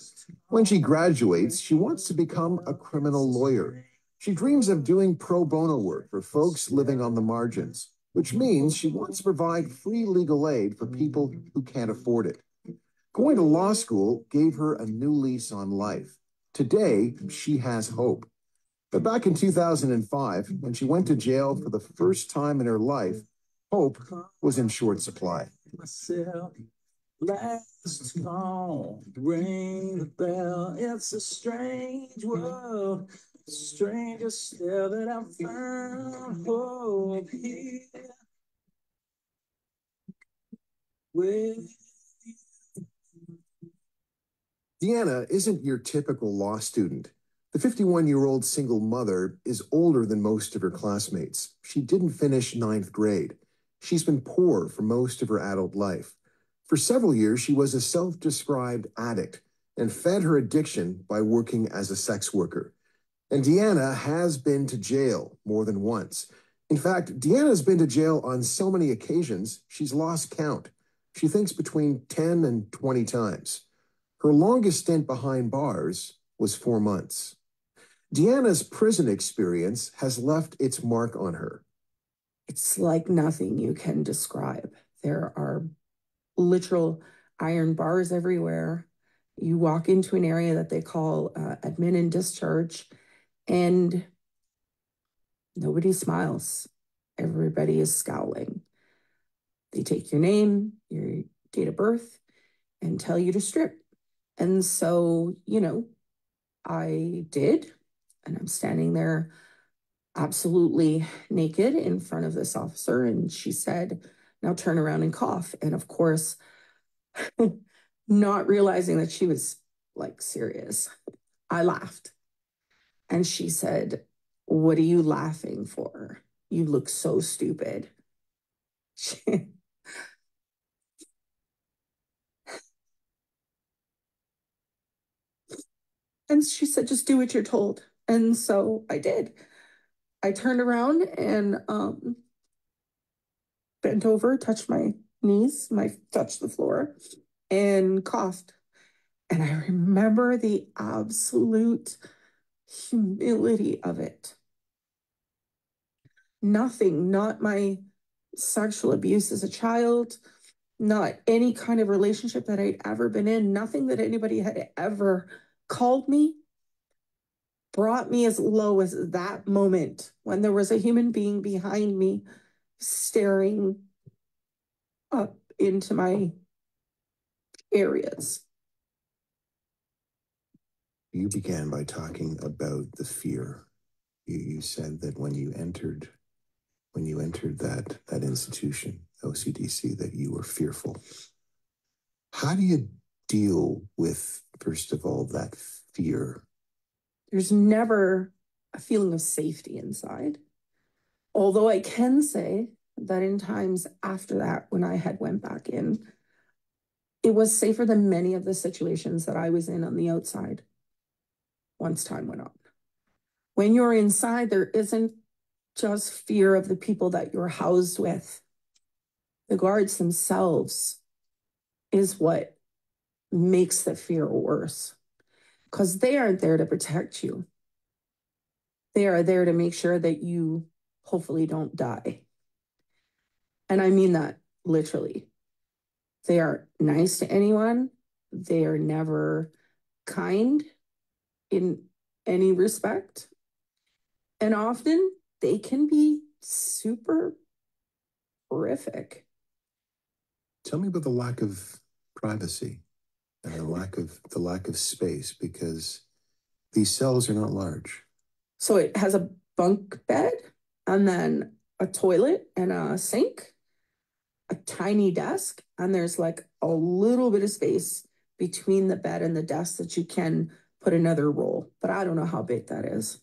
When she graduates, she wants to become a criminal lawyer. She dreams of doing pro bono work for folks living on the margins, which means she wants to provide free legal aid for people who can't afford it. Going to law school gave her a new lease on life. Today, she has hope. But back in 2005, when she went to jail for the first time in her life, hope was in short supply myself. Last call, ring the bell. It's a strange world, strangest still that I've found hope here. With Deanna isn't your typical law student. The 51 year old single mother is older than most of her classmates. She didn't finish ninth grade. She's been poor for most of her adult life. For several years, she was a self described addict and fed her addiction by working as a sex worker. And Deanna has been to jail more than once. In fact, Deanna's been to jail on so many occasions, she's lost count. She thinks between 10 and 20 times. Her longest stint behind bars was four months. Deanna's prison experience has left its mark on her. It's like nothing you can describe. There are literal iron bars everywhere. You walk into an area that they call uh, admin and discharge, and nobody smiles. Everybody is scowling. They take your name, your date of birth, and tell you to strip. And so, you know, I did, and I'm standing there absolutely naked in front of this officer. And she said, now turn around and cough. And of course, not realizing that she was like serious, I laughed. And she said, What are you laughing for? You look so stupid. and she said, Just do what you're told. And so I did. I turned around and um, bent over, touched my knees, my touched the floor, and coughed. And I remember the absolute humility of it. Nothing, not my sexual abuse as a child, not any kind of relationship that I'd ever been in, nothing that anybody had ever called me brought me as low as that moment when there was a human being behind me staring up into my areas. You began by talking about the fear. You, you said that when you entered, when you entered that that institution, OCDC, that you were fearful. How do you deal with, first of all, that fear? There's never a feeling of safety inside. Although I can say that in times after that, when I had went back in, it was safer than many of the situations that I was in on the outside once time went on. When you're inside, there isn't just fear of the people that you're housed with. The guards themselves is what makes the fear worse because they aren't there to protect you. They are there to make sure that you hopefully don't die. And I mean that literally. They are nice to anyone. They are never kind in any respect. And often they can be super horrific. Tell me about the lack of privacy and the lack of the lack of space because these cells are not large. So it has a bunk bed and then a toilet and a sink, a tiny desk, and there's like a little bit of space between the bed and the desk that you can put another roll. But I don't know how big that is.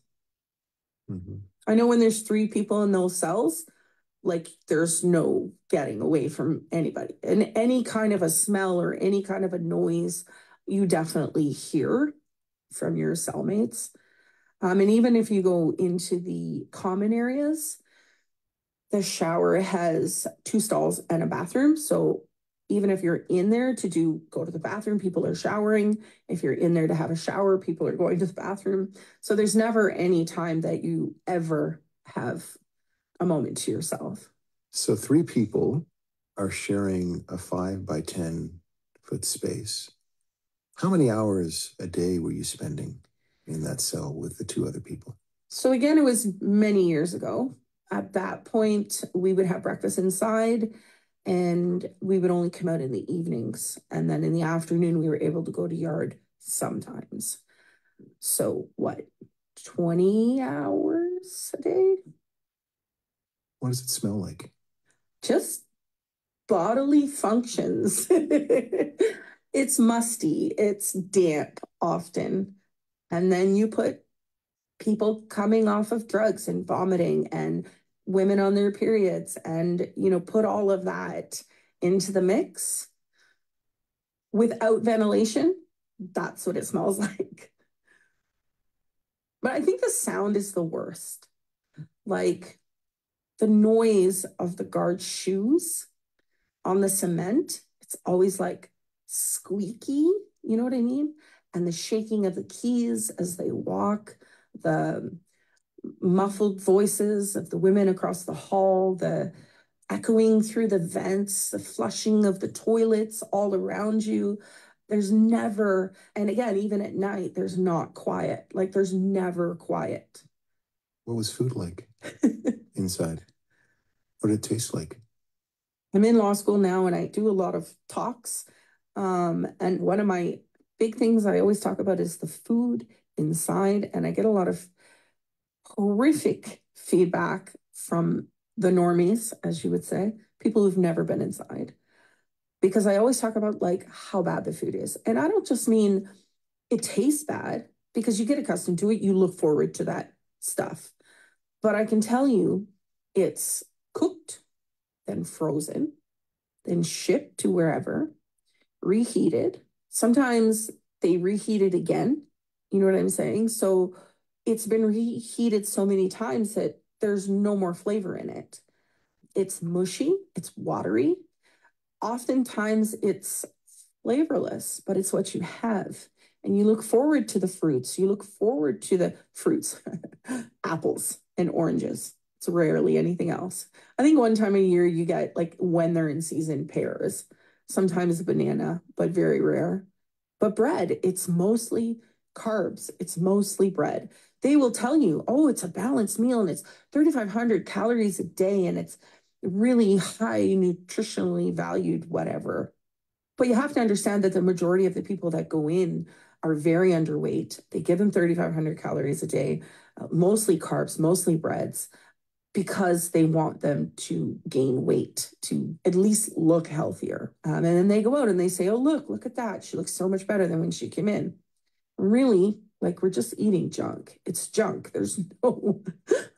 Mm-hmm. I know when there's three people in those cells, like there's no getting away from anybody. And any kind of a smell or any kind of a noise, you definitely hear from your cellmates. Um, and even if you go into the common areas, the shower has two stalls and a bathroom. So even if you're in there to do go to the bathroom, people are showering. If you're in there to have a shower, people are going to the bathroom. So there's never any time that you ever have a moment to yourself. So three people are sharing a five by 10 foot space. How many hours a day were you spending in that cell with the two other people? So again, it was many years ago. At that point, we would have breakfast inside and we would only come out in the evenings. And then in the afternoon, we were able to go to yard sometimes. So what, 20 hours a day? What does it smell like? Just bodily functions. it's musty, it's damp often. And then you put people coming off of drugs and vomiting and women on their periods and you know put all of that into the mix without ventilation that's what it smells like but i think the sound is the worst like the noise of the guard's shoes on the cement it's always like squeaky you know what i mean and the shaking of the keys as they walk the muffled voices of the women across the hall, the echoing through the vents, the flushing of the toilets all around you. There's never, and again, even at night, there's not quiet. Like there's never quiet. What was food like inside? What it taste like? I'm in law school now and I do a lot of talks. Um, and one of my big things I always talk about is the food inside. And I get a lot of horrific feedback from the normies, as you would say, people who've never been inside. Because I always talk about like how bad the food is. And I don't just mean it tastes bad because you get accustomed to it, you look forward to that stuff. But I can tell you it's cooked, then frozen, then shipped to wherever, reheated. Sometimes they reheat it again. You know what I'm saying? So it's been reheated so many times that there's no more flavor in it. It's mushy, it's watery. Oftentimes it's flavorless, but it's what you have. And you look forward to the fruits. You look forward to the fruits, apples and oranges. It's rarely anything else. I think one time a year you get like when they're in season pears, sometimes a banana, but very rare. But bread, it's mostly carbs, it's mostly bread they will tell you, oh, it's a balanced meal and it's 3,500 calories a day and it's really high nutritionally valued, whatever. But you have to understand that the majority of the people that go in are very underweight. They give them 3,500 calories a day, uh, mostly carbs, mostly breads. because they want them to gain weight, to at least look healthier. Um, and then they go out and they say, oh, look, look at that. She looks so much better than when she came in. Really, like we're just eating junk. It's junk. There's no,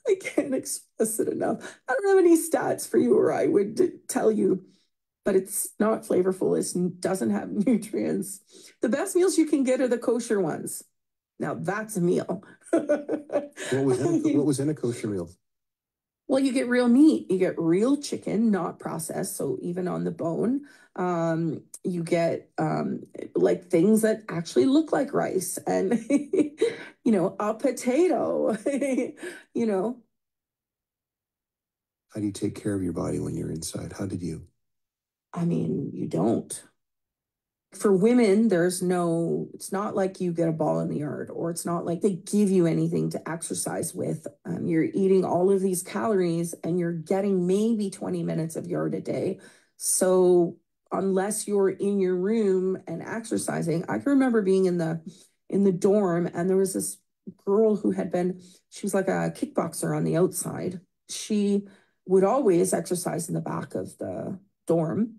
I can't express it enough. I don't have any stats for you or I would tell you, but it's not flavorful. It doesn't have nutrients. The best meals you can get are the kosher ones. Now that's a meal. what was in a, what was in a kosher meal? Well, you get real meat. You get real chicken, not processed. So even on the bone, um, you get um, like things that actually look like rice and, you know, a potato, you know. How do you take care of your body when you're inside? How did you? I mean, you don't for women, there's no, it's not like you get a ball in the yard or it's not like they give you anything to exercise with. Um, you're eating all of these calories and you're getting maybe 20 minutes of yard a day. So unless you're in your room and exercising, I can remember being in the in the dorm and there was this girl who had been, she was like a kickboxer on the outside. She would always exercise in the back of the dorm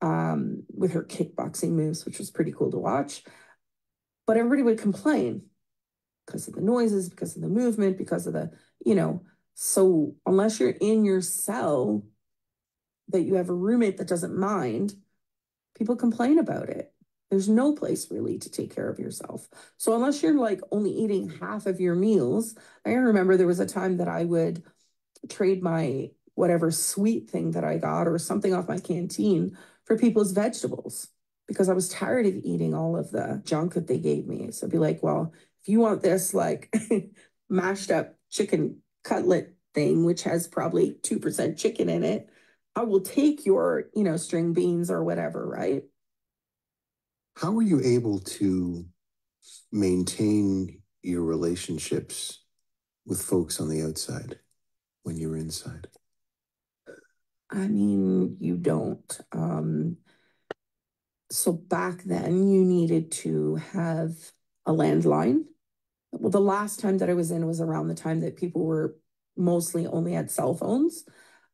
um, with her kickboxing moves, which was pretty cool to watch. But everybody would complain because of the noises, because of the movement, because of the, you know, so unless you're in your cell that you have a roommate that doesn't mind, people complain about it. There's no place really to take care of yourself. So unless you're like only eating half of your meals, I remember there was a time that I would trade my whatever sweet thing that I got or something off my canteen for people's vegetables because I was tired of eating all of the junk that they gave me. So I'd be like, well, if you want this like mashed up chicken cutlet thing, which has probably 2% chicken in it, I will take your, you know, string beans or whatever, right? How were you able to maintain your relationships with folks on the outside when you were inside? I mean, you don't. Um, so back then, you needed to have a landline. Well, the last time that I was in was around the time that people were mostly only had cell phones.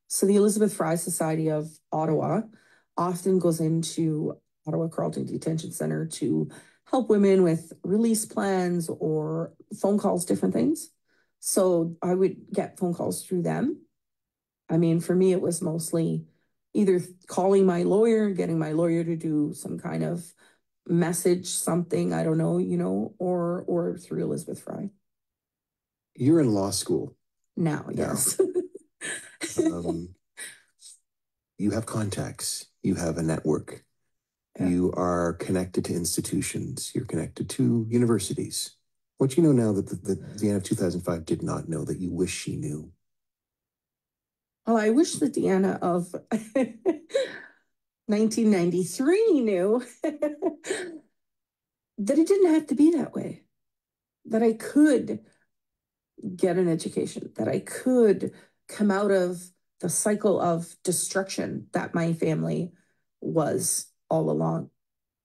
So the Elizabeth Fry Society of Ottawa often goes into Ottawa Carleton Detention Center to help women with release plans or phone calls, different things. So I would get phone calls through them I mean, for me, it was mostly either calling my lawyer, getting my lawyer to do some kind of message, something, I don't know, you know, or or through Elizabeth Fry. You're in law school. Now, now. yes. um, you have contacts, you have a network, yeah. you are connected to institutions, you're connected to universities. What you know now that the, the, the Deanna of 2005 did not know that you wish she knew? Oh, I wish the Deanna of 1993 knew that it didn't have to be that way, that I could get an education, that I could come out of the cycle of destruction that my family was all along.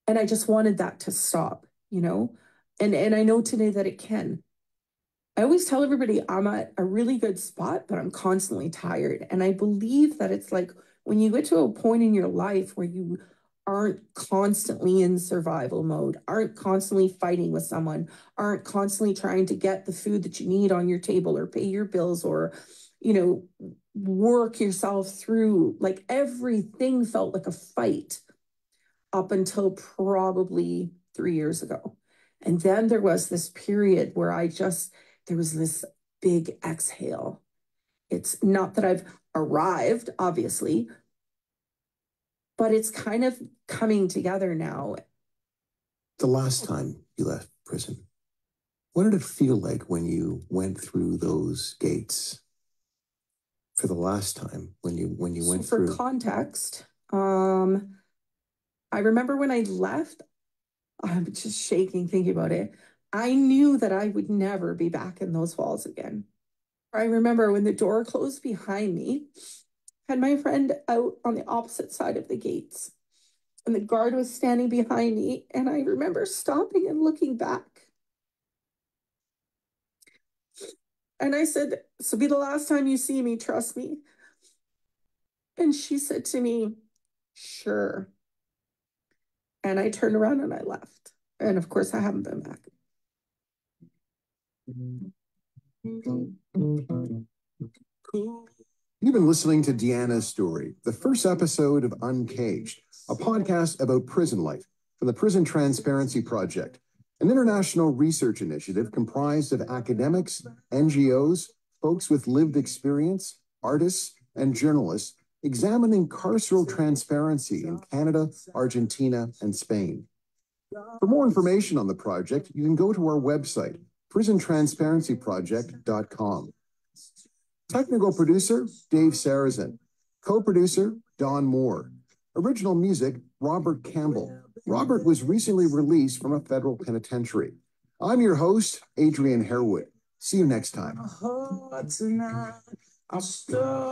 And I just wanted that to stop, you know? And and I know today that it can. I always tell everybody I'm at a really good spot, but I'm constantly tired. And I believe that it's like when you get to a point in your life where you aren't constantly in survival mode, aren't constantly fighting with someone, aren't constantly trying to get the food that you need on your table or pay your bills or, you know, work yourself through. Like everything felt like a fight up until probably three years ago. And then there was this period where I just, there was this big exhale. It's not that I've arrived, obviously, but it's kind of coming together now. The last time you left prison, what did it feel like when you went through those gates? For the last time, when you when you so went for through. For context, um, I remember when I left, I'm just shaking thinking about it. I knew that I would never be back in those walls again. I remember when the door closed behind me, had my friend out on the opposite side of the gates, and the guard was standing behind me, and I remember stopping and looking back. And I said, This will be the last time you see me, trust me. And she said to me, Sure. And I turned around and I left. And of course, I haven't been back. You've been listening to Deanna's story, the first episode of Uncaged, a podcast about prison life from the Prison Transparency Project, an international research initiative comprised of academics, NGOs, folks with lived experience, artists, and journalists examining carceral transparency in Canada, Argentina, and Spain. For more information on the project, you can go to our website, prisontransparencyproject.com. Technical producer, Dave Sarazin. Co-producer, Don Moore. Original music, Robert Campbell. Robert was recently released from a federal penitentiary. I'm your host, Adrian Harewood. See you next time. I'll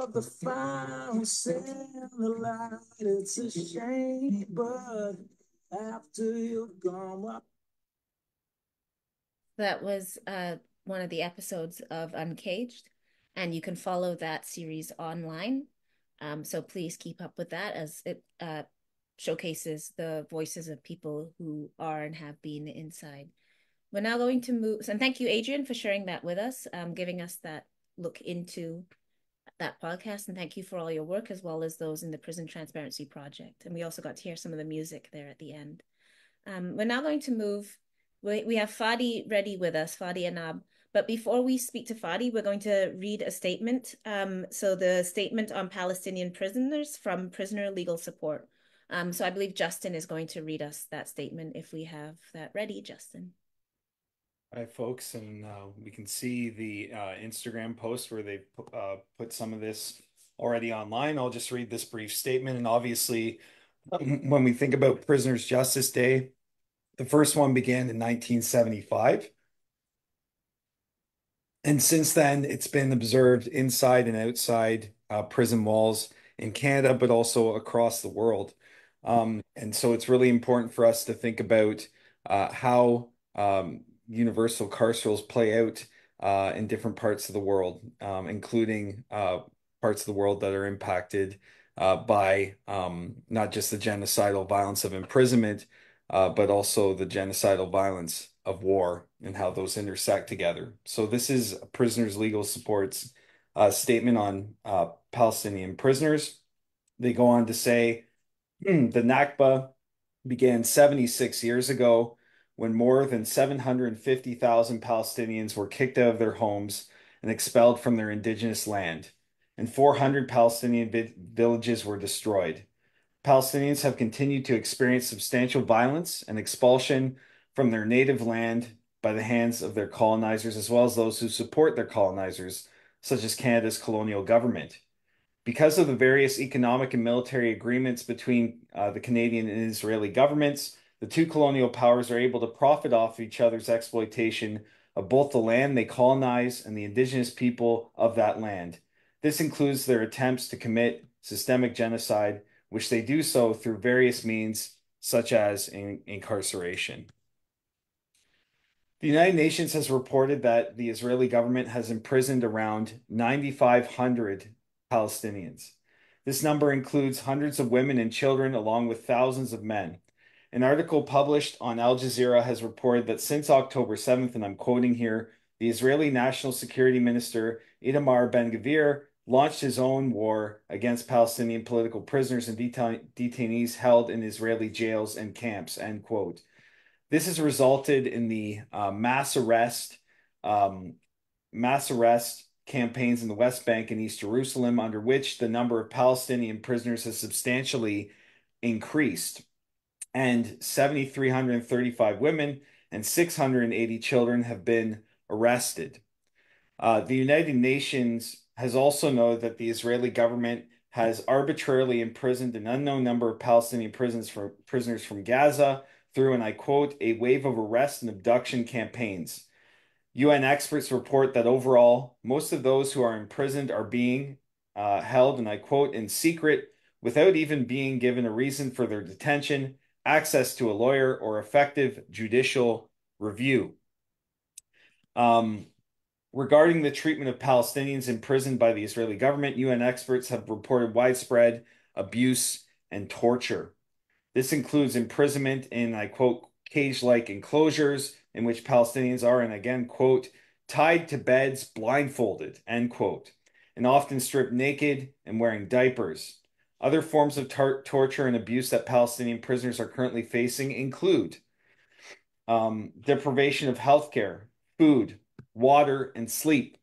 the fire and send the light. It's a shame, but after you've gone, That was uh, one of the episodes of Uncaged, and you can follow that series online. Um, so please keep up with that as it uh, showcases the voices of people who are and have been inside. We're now going to move, and thank you, Adrian, for sharing that with us, um, giving us that look into that podcast. And thank you for all your work, as well as those in the Prison Transparency Project. And we also got to hear some of the music there at the end. Um, we're now going to move. We, we have Fadi ready with us, Fadi Ennab. But before we speak to Fadi, we're going to read a statement. Um, so the statement on Palestinian prisoners from Prisoner Legal Support. Um, so I believe Justin is going to read us that statement if we have that ready, Justin. Hi, folks, and uh, we can see the uh, Instagram post where they've uh, put some of this already online. I'll just read this brief statement. And obviously, when we think about Prisoners' Justice Day, the first one began in 1975. And since then, it's been observed inside and outside uh, prison walls in Canada, but also across the world. Um, and so it's really important for us to think about uh, how um, universal carcerals play out uh, in different parts of the world, um, including uh, parts of the world that are impacted uh, by um, not just the genocidal violence of imprisonment, uh, but also the genocidal violence of war and how those intersect together. So this is Prisoners Legal Support's uh, statement on uh, Palestinian prisoners. They go on to say Hmm, the Nakba began 76 years ago when more than 750,000 Palestinians were kicked out of their homes and expelled from their indigenous land, and 400 Palestinian vi villages were destroyed. Palestinians have continued to experience substantial violence and expulsion from their native land by the hands of their colonizers, as well as those who support their colonizers, such as Canada's colonial government because of the various economic and military agreements between uh, the Canadian and Israeli governments, the two colonial powers are able to profit off each other's exploitation of both the land they colonize and the indigenous people of that land. This includes their attempts to commit systemic genocide, which they do so through various means, such as in incarceration. The United Nations has reported that the Israeli government has imprisoned around 9,500 Palestinians. This number includes hundreds of women and children, along with thousands of men. An article published on Al Jazeera has reported that since October 7th, and I'm quoting here, the Israeli National Security Minister Itamar Ben Gvir launched his own war against Palestinian political prisoners and detainees held in Israeli jails and camps. End quote. This has resulted in the uh, mass arrest, um, mass arrest campaigns in the West Bank and East Jerusalem, under which the number of Palestinian prisoners has substantially increased. And 7,335 women and 680 children have been arrested. Uh, the United Nations has also noted that the Israeli government has arbitrarily imprisoned an unknown number of Palestinian prisoners, for, prisoners from Gaza through, and I quote, a wave of arrest and abduction campaigns. UN experts report that overall, most of those who are imprisoned are being uh, held, and I quote, in secret without even being given a reason for their detention, access to a lawyer, or effective judicial review. Um, Regarding the treatment of Palestinians imprisoned by the Israeli government, UN experts have reported widespread abuse and torture. This includes imprisonment in, I quote, cage like enclosures in which Palestinians are, and again, quote, tied to beds blindfolded, end quote, and often stripped naked and wearing diapers. Other forms of tar torture and abuse that Palestinian prisoners are currently facing include um, deprivation of healthcare, food, water, and sleep.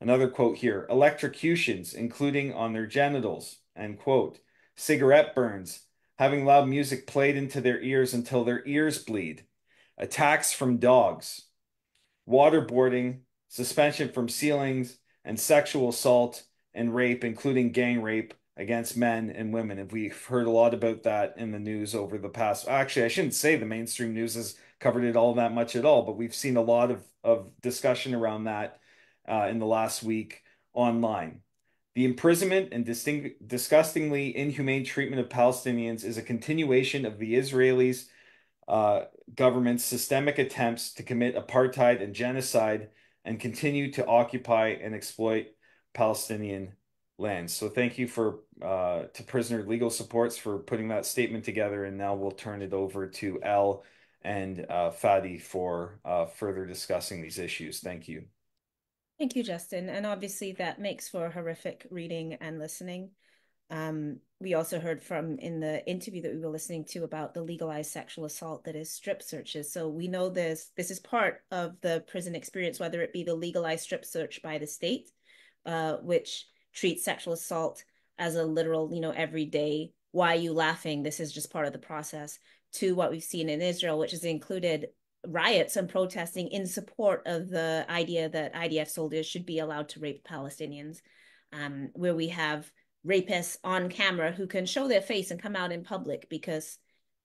Another quote here electrocutions, including on their genitals, end quote. Cigarette burns, having loud music played into their ears until their ears bleed. Attacks from dogs, waterboarding, suspension from ceilings, and sexual assault and rape, including gang rape against men and women. And we've heard a lot about that in the news over the past. Actually, I shouldn't say the mainstream news has covered it all that much at all, but we've seen a lot of, of discussion around that uh, in the last week online. The imprisonment and disgustingly inhumane treatment of Palestinians is a continuation of the Israelis' uh, government's systemic attempts to commit apartheid and genocide and continue to occupy and exploit Palestinian lands. So thank you for uh, to Prisoner Legal Supports for putting that statement together. And now we'll turn it over to El and uh, Fadi for uh, further discussing these issues. Thank you. Thank you, Justin. And obviously that makes for horrific reading and listening. Um, we also heard from in the interview that we were listening to about the legalized sexual assault that is strip searches. So we know this this is part of the prison experience, whether it be the legalized strip search by the state, uh, which treats sexual assault as a literal, you know, everyday. Why are you laughing? This is just part of the process. To what we've seen in Israel, which has included riots and protesting in support of the idea that IDF soldiers should be allowed to rape Palestinians, um, where we have rapists on camera who can show their face and come out in public because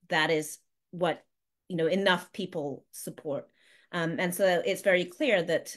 that is what you know enough people support. Um, and so it's very clear that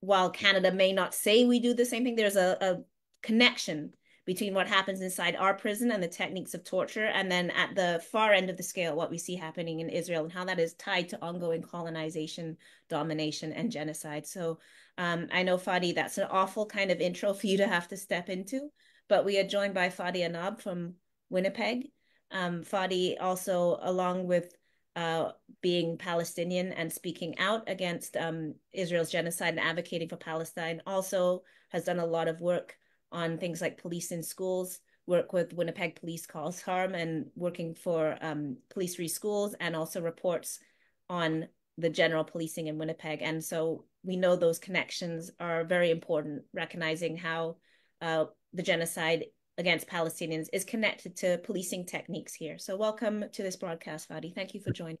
while canada may not say we do the same thing there's a, a connection between what happens inside our prison and the techniques of torture and then at the far end of the scale what we see happening in israel and how that is tied to ongoing colonization domination and genocide so um, i know fadi that's an awful kind of intro for you to have to step into but we are joined by Fadi Ennab from Winnipeg. Um, Fadi also, along with uh, being Palestinian and speaking out against um, Israel's genocide and advocating for Palestine, also has done a lot of work on things like police in schools, work with Winnipeg Police Cause Harm, and working for um, Police Free Schools, and also reports on the general policing in Winnipeg. And so we know those connections are very important, recognizing how uh, the genocide against Palestinians is connected to policing techniques here. So welcome to this broadcast, Fadi. Thank you for joining.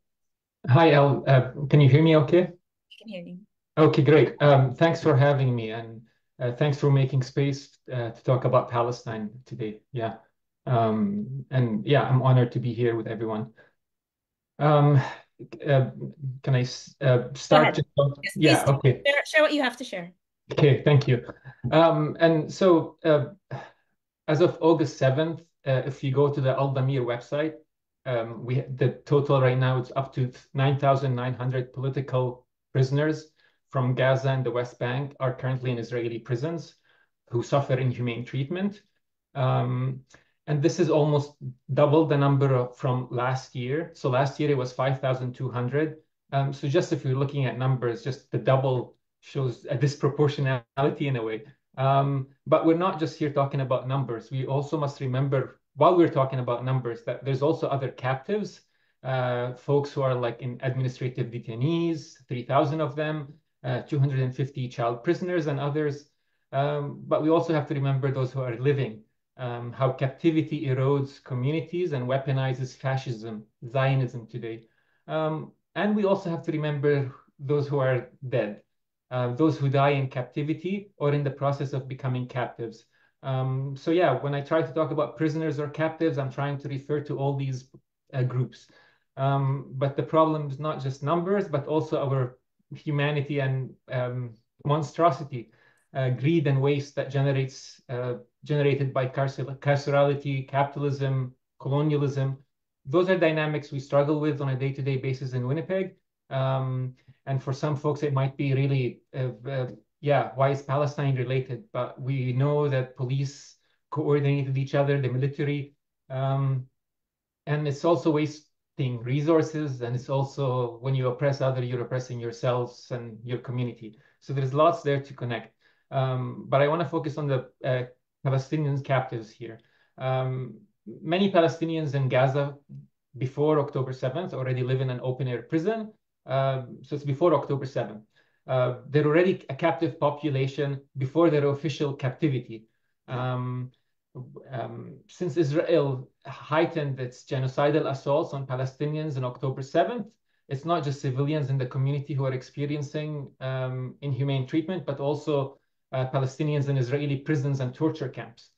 Hi, El. Uh, can you hear me okay? I can hear you. Okay, great. Um, thanks for having me and uh, thanks for making space uh, to talk about Palestine today. Yeah. Um, and yeah, I'm honored to be here with everyone. Um, uh, can I uh, start? Yes, yeah, okay. Share, share what you have to share. Okay, thank you. Um, and so uh, as of August 7th, uh, if you go to the Addameer website, um, we the total right now it's up to 9,900 political prisoners from Gaza and the West Bank are currently in Israeli prisons who suffer inhumane treatment. Um, and this is almost double the number of, from last year. So last year it was 5,200. Um, so just if you're looking at numbers, just the double shows a disproportionality in a way. Um, but we're not just here talking about numbers. We also must remember, while we're talking about numbers, that there's also other captives, uh, folks who are like in administrative detainees, 3,000 of them, 250 child prisoners and others. Um, but we also have to remember those who are living, um, how captivity erodes communities and weaponizes fascism, Zionism today. Um, and we also have to remember those who are dead uh, those who die in captivity or in the process of becoming captives. Um, so yeah, when I try to talk about prisoners or captives, I'm trying to refer to all these uh, groups. Um, but the problem is not just numbers, but also our humanity and um, monstrosity, uh, greed and waste that generates uh, generated by carcer carcerality, capitalism, colonialism. Those are dynamics we struggle with on a day-to-day -day basis in Winnipeg. Um, and for some folks, it might be really, uh, uh, yeah, why is Palestine related? But we know that police coordinated each other, the military, um, and it's also wasting resources, and it's also when you oppress other, you're oppressing yourselves and your community. So there's lots there to connect. Um, but I want to focus on the uh, Palestinian captives here. Um, many Palestinians in Gaza before October 7th already live in an open air prison. Um, so it's before October 7th. Uh, they're already a captive population before their official captivity. Um, um, since Israel heightened its genocidal assaults on Palestinians on October 7th, it's not just civilians in the community who are experiencing um, inhumane treatment, but also uh, Palestinians in Israeli prisons and torture camps.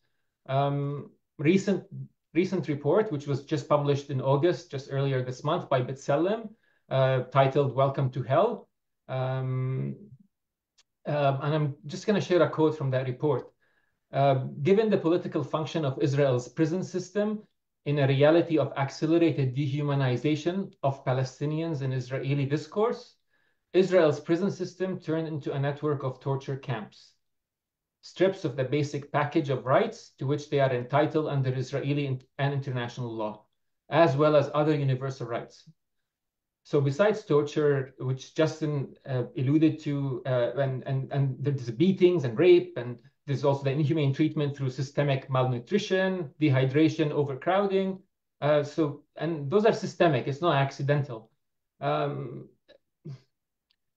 Um, recent recent report, which was just published in August, just earlier this month by B'Tselem, uh, titled "Welcome to Hell," um, uh, and I'm just going to share a quote from that report. Uh, given the political function of Israel's prison system in a reality of accelerated dehumanization of Palestinians in Israeli discourse, Israel's prison system turned into a network of torture camps strips of the basic package of rights to which they are entitled under Israeli and international law, as well as other universal rights. So besides torture, which Justin uh, alluded to, uh, and, and, and there's beatings and rape, and there's also the inhumane treatment through systemic malnutrition, dehydration, overcrowding. Uh, so, and those are systemic, it's not accidental. Um,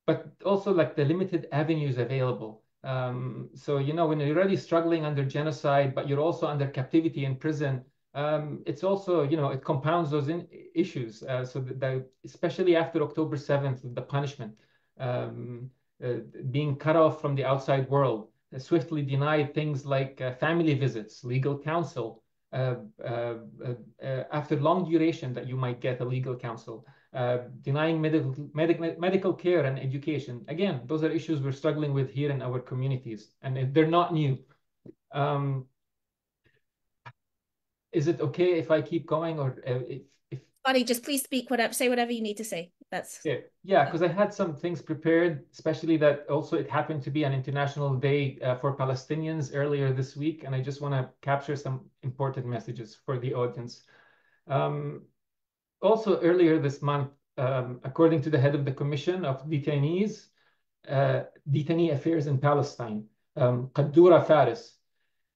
but also like the limited avenues available. Um, so, you know, when you're already struggling under genocide, but you're also under captivity in prison, um, it's also, you know, it compounds those issues. Uh, so that, especially after October 7th, the punishment, um, uh, being cut off from the outside world, swiftly denied things like uh, family visits, legal counsel, uh, uh, after long duration that you might get a legal counsel uh, denying medical, medical, medical care and education. Again, those are issues we're struggling with here in our communities, and they're not new. Um, is it okay if I keep going, or uh, if, if Bonnie, just please speak whatever, say whatever you need to say. That's yeah, yeah, because I had some things prepared, especially that also it happened to be an international day uh, for Palestinians earlier this week, and I just want to capture some important messages for the audience. Um, also earlier this month, um, according to the head of the Commission of Detainees, uh, Detainee Affairs in Palestine, um, Faris,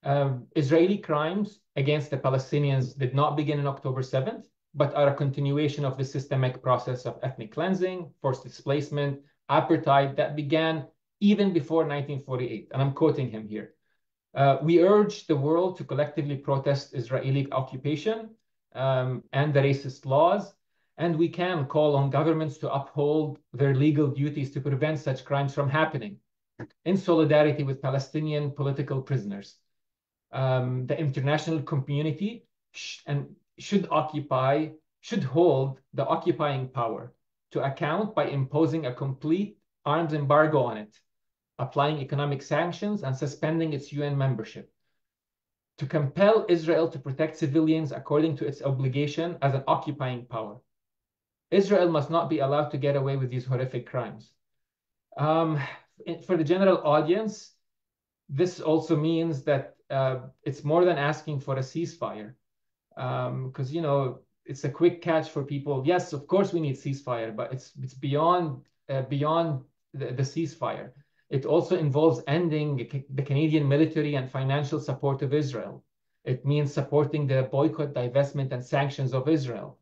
um, Israeli crimes against the Palestinians did not begin on October 7th, but are a continuation of the systemic process of ethnic cleansing, forced displacement, apartheid that began even before 1948. And I'm quoting him here. Uh, we urge the world to collectively protest Israeli occupation um, and the racist laws. And we can call on governments to uphold their legal duties to prevent such crimes from happening in solidarity with Palestinian political prisoners. Um, the international community and should occupy, should hold the occupying power to account by imposing a complete arms embargo on it, applying economic sanctions and suspending its UN membership to compel Israel to protect civilians according to its obligation as an occupying power. Israel must not be allowed to get away with these horrific crimes. Um, for the general audience, this also means that uh, it's more than asking for a ceasefire. Because, um, you know, it's a quick catch for people. Yes, of course we need ceasefire, but it's, it's beyond, uh, beyond the, the ceasefire. It also involves ending the Canadian military and financial support of Israel. It means supporting the boycott, divestment, and sanctions of Israel.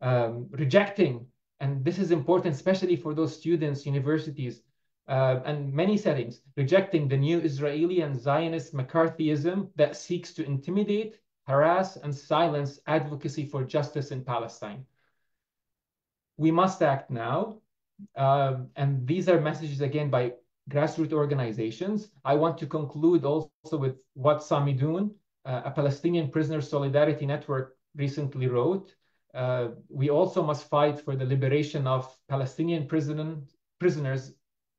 Um, rejecting, and this is important, especially for those students, universities, uh, and many settings, rejecting the new Israeli and Zionist McCarthyism that seeks to intimidate, harass, and silence advocacy for justice in Palestine. We must act now. Um, and these are messages, again, by grassroots organizations. I want to conclude also with what Samidoun, uh, a Palestinian prisoner solidarity network, recently wrote. Uh, we also must fight for the liberation of Palestinian prison, prisoners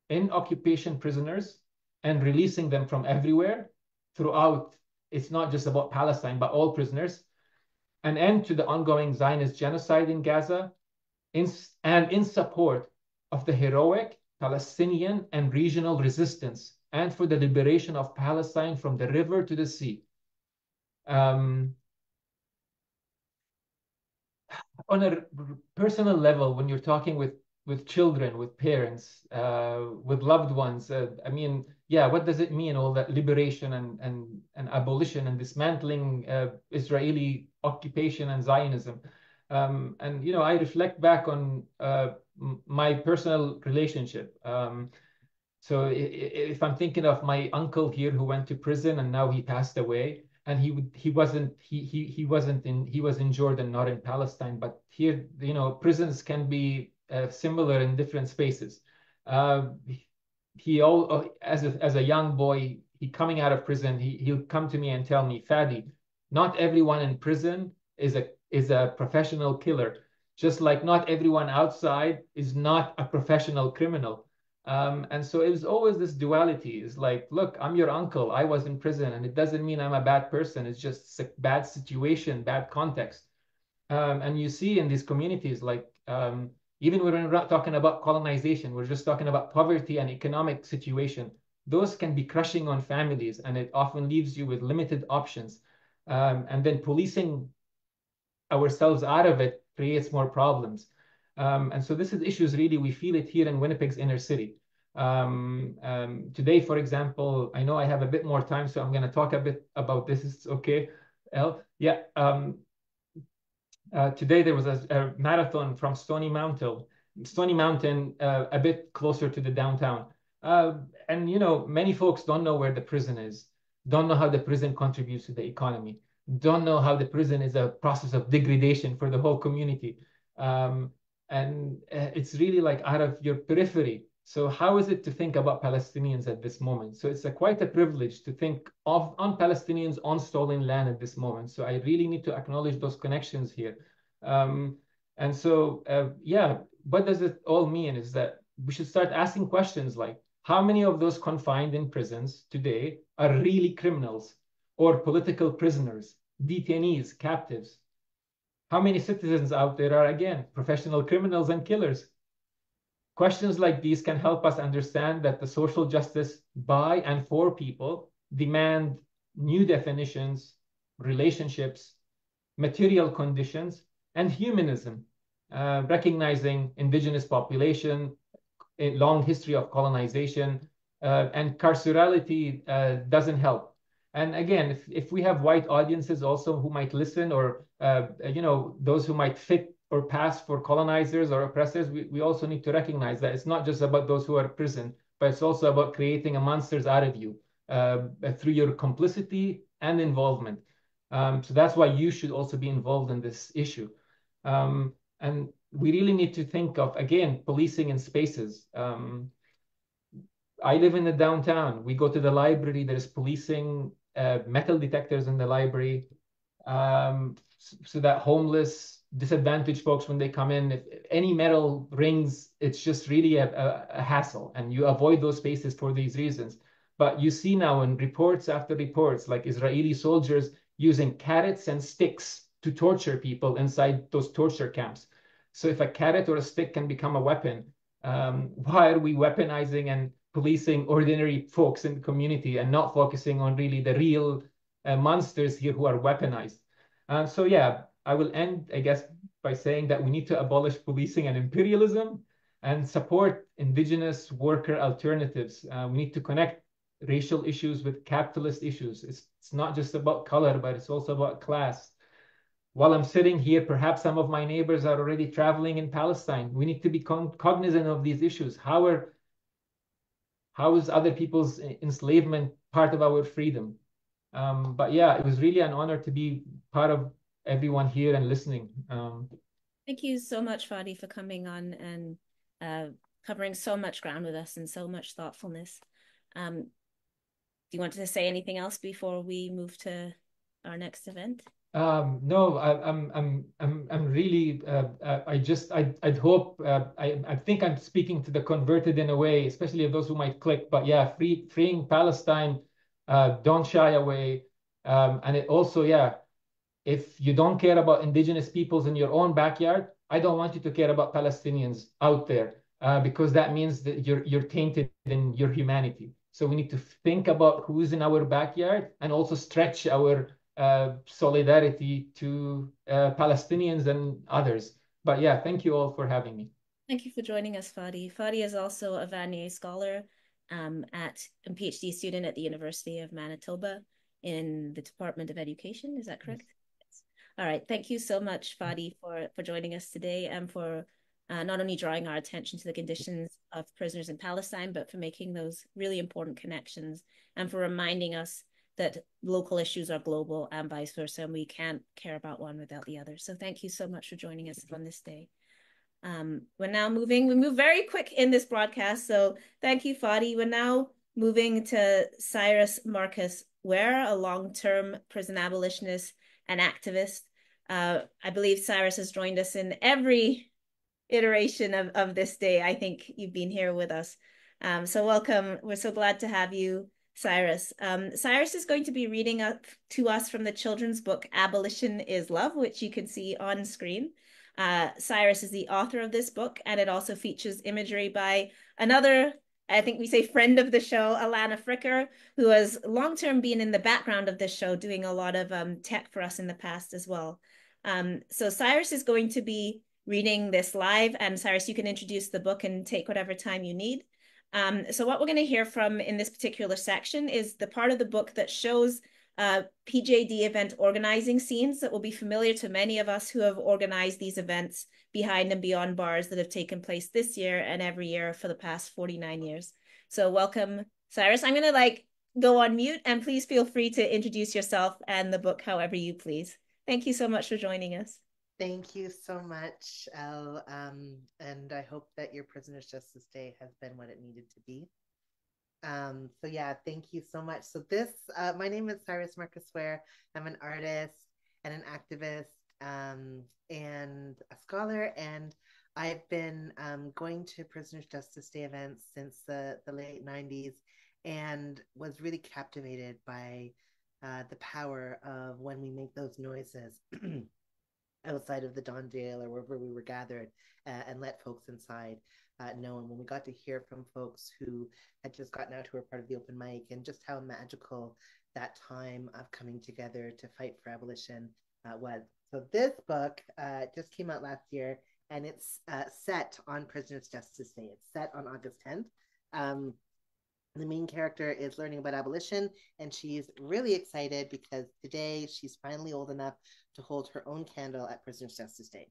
in occupation prisoners and releasing them from everywhere throughout. It's not just about Palestine, but all prisoners. An end to the ongoing Zionist genocide in Gaza in, and in support of the heroic Palestinian and regional resistance and for the liberation of Palestine from the river to the sea. Um, on a personal level, when you're talking with with children, with parents, uh, with loved ones, uh, I mean, yeah, what does it mean? All that liberation and and and abolition and dismantling uh, Israeli occupation and Zionism. Um, and you know, I reflect back on uh, my personal relationship. Um, so if I'm thinking of my uncle here who went to prison and now he passed away, and he he wasn't he he he wasn't in he was in Jordan, not in Palestine. But here, you know, prisons can be uh, similar in different spaces. Uh, he all uh, as a, as a young boy, he coming out of prison, he he'll come to me and tell me, Fadi, not everyone in prison is a is a professional killer. Just like not everyone outside is not a professional criminal. Um, and so it was always this duality. It's like, look, I'm your uncle. I was in prison, and it doesn't mean I'm a bad person. It's just a bad situation, bad context. Um, and you see in these communities, like um, even when we're not talking about colonization, we're just talking about poverty and economic situation. Those can be crushing on families, and it often leaves you with limited options. Um, and then policing ourselves out of it creates more problems. Um, and so this is issues really, we feel it here in Winnipeg's inner city. Um, um, today, for example, I know I have a bit more time, so I'm going to talk a bit about this. It's okay. El? Yeah. Um, uh, today there was a, a, marathon from Stony Mountain, Stony Mountain, uh, a bit closer to the downtown. Uh, and you know, many folks don't know where the prison is, don't know how the prison contributes to the economy, don't know how the prison is a process of degradation for the whole community. Um, and uh, it's really like out of your periphery. So how is it to think about Palestinians at this moment? So it's a, quite a privilege to think of on Palestinians on stolen land at this moment. So I really need to acknowledge those connections here. Um, and so, uh, yeah, what does it all mean is that we should start asking questions like, how many of those confined in prisons today are really criminals or political prisoners, detainees, captives? How many citizens out there are, again, professional criminals and killers? Questions like these can help us understand that the social justice by and for people demand new definitions, relationships, material conditions, and humanism, uh, recognizing indigenous population, a long history of colonization, uh, and carcerality uh, doesn't help. And again, if, if we have white audiences also who might listen or, uh, you know, those who might fit or pass for colonizers or oppressors, we, we also need to recognize that it's not just about those who are prison, but it's also about creating a monsters out of you uh, through your complicity and involvement. Um, so that's why you should also be involved in this issue. Um, and we really need to think of, again, policing in spaces. Um, I live in the downtown. We go to the library, there's policing uh, metal detectors in the library um, so that homeless, disadvantaged folks, when they come in, if any metal rings, it's just really a, a, a hassle. And you avoid those spaces for these reasons. But you see now in reports after reports, like Israeli soldiers using carrots and sticks to torture people inside those torture camps. So if a carrot or a stick can become a weapon, um, why are we weaponizing and policing ordinary folks in the community and not focusing on really the real uh, monsters here who are weaponized. Uh, so yeah, I will end, I guess, by saying that we need to abolish policing and imperialism and support indigenous worker alternatives. Uh, we need to connect racial issues with capitalist issues. It's, it's not just about color, but it's also about class. While I'm sitting here, perhaps some of my neighbors are already traveling in Palestine. We need to be cognizant of these issues. How are how is other people's enslavement part of our freedom? Um, but yeah, it was really an honor to be part of everyone here and listening. Um, Thank you so much, Fadi, for coming on and uh, covering so much ground with us and so much thoughtfulness. Um, do you want to say anything else before we move to our next event? Um, no, I, am I'm, I'm, I'm really, uh, uh, I just, I, I'd hope, uh, I, I think I'm speaking to the converted in a way, especially of those who might click, but yeah, free, freeing Palestine, uh, don't shy away. Um, and it also, yeah, if you don't care about indigenous peoples in your own backyard, I don't want you to care about Palestinians out there, uh, because that means that you're, you're tainted in your humanity. So we need to think about who's in our backyard and also stretch our uh, solidarity to uh, Palestinians and others. But yeah, thank you all for having me. Thank you for joining us, Fadi. Fadi is also a Vanier scholar um, at a PhD student at the University of Manitoba in the Department of Education. Is that correct? Yes. All right. Thank you so much, Fadi, for, for joining us today and for uh, not only drawing our attention to the conditions of prisoners in Palestine, but for making those really important connections and for reminding us that local issues are global and vice versa, and we can't care about one without the other. So thank you so much for joining us on this day. Um, we're now moving, we move very quick in this broadcast. So thank you, Fadi. We're now moving to Syrus Marcus Ware, a long-term prison abolitionist and activist. Uh, I believe Syrus has joined us in every iteration of, of this day. I think you've been here with us. Um, so welcome. We're so glad to have you, Syrus. Um, Syrus is going to be reading up to us from the children's book, Abolition is Love, which you can see on screen. Uh, Syrus is the author of this book, and it also features imagery by another, I think we say friend of the show, Alannah Fricker, who has long-term been in the background of this show, doing a lot of um, tech for us in the past as well. Um, so Syrus is going to be reading this live. And Syrus, you can introduce the book and take whatever time you need. Um, so what we're going to hear from in this particular section is the part of the book that shows uh, PJD event organizing scenes that will be familiar to many of us who have organized these events behind and beyond bars that have taken place this year and every year for the past 49 years. So welcome, Syrus. I'm going to like go on mute and please feel free to introduce yourself and the book however you please. Thank you so much for joining us. Thank you so much, El. Um, and I hope that your Prisoner's Justice Day has been what it needed to be. Um, so yeah, thank you so much. So this, uh, my name is Syrus Marcus Ware. I'm an artist and an activist um, and a scholar, and I've been um, going to Prisoners Justice Day events since the, the late 90s and was really captivated by uh, the power of when we make those noises. outside of the Don Jail or wherever we were gathered uh, and let folks inside uh, know. And when we got to hear from folks who had just gotten out who were part of the open mic and just how magical that time of coming together to fight for abolition uh, was. So this book uh, just came out last year and it's uh, set on Prisoners Justice Day. It's set on August 10th. Um, the main character is learning about abolition and she's really excited because today she's finally old enough to hold her own candle at Prisoners Justice Day.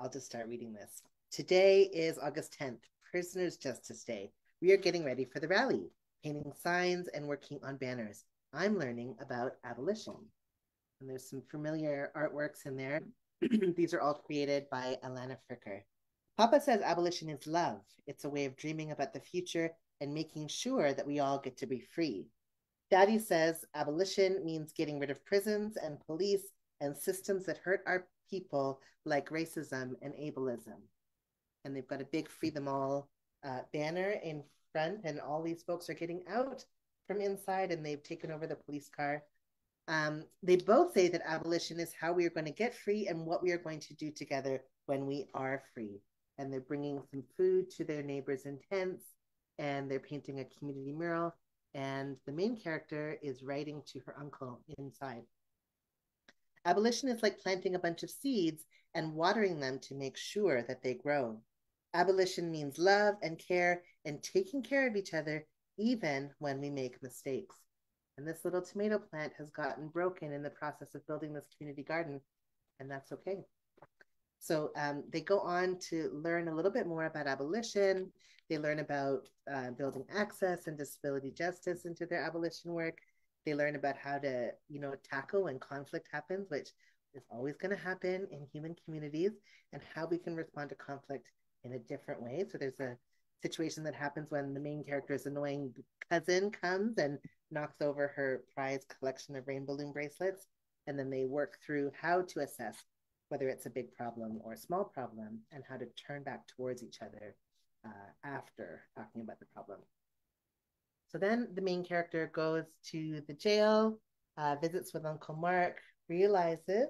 I'll just start reading this. Today is August 10th, Prisoners Justice Day. We are getting ready for the rally, painting signs and working on banners. I'm learning about abolition. And there's some familiar artworks in there. These are all created by Alannah Fricker. Papa says abolition is love. It's a way of dreaming about the future and making sure that we all get to be free. Daddy says abolition means getting rid of prisons and police and systems that hurt our people like racism and ableism. And they've got a big Free Them All uh, banner in front, and all these folks are getting out from inside and they've taken over the police car. Um, they both say that abolition is how we are going to get free and what we are going to do together when we are free. And they're bringing some food to their neighbors in tents and they're painting a community mural. And the main character is writing to her uncle inside. Abolition is like planting a bunch of seeds and watering them to make sure that they grow. Abolition means love and care and taking care of each other even when we make mistakes. And this little tomato plant has gotten broken in the process of building this community garden, and that's okay. So um, they go on to learn a little bit more about abolition. They learn about uh, building access and disability justice into their abolition work. They learn about how to, you know, tackle when conflict happens, which is always going to happen in human communities, and how we can respond to conflict in a different way. So there's a situation that happens when the main character's annoying cousin comes and knocks over her prized collection of rain balloon bracelets, and then they work through how to assess whether it's a big problem or a small problem, and how to turn back towards each other uh, after talking about the problem. So then the main character goes to the jail, uh, visits with Uncle Mark, realizes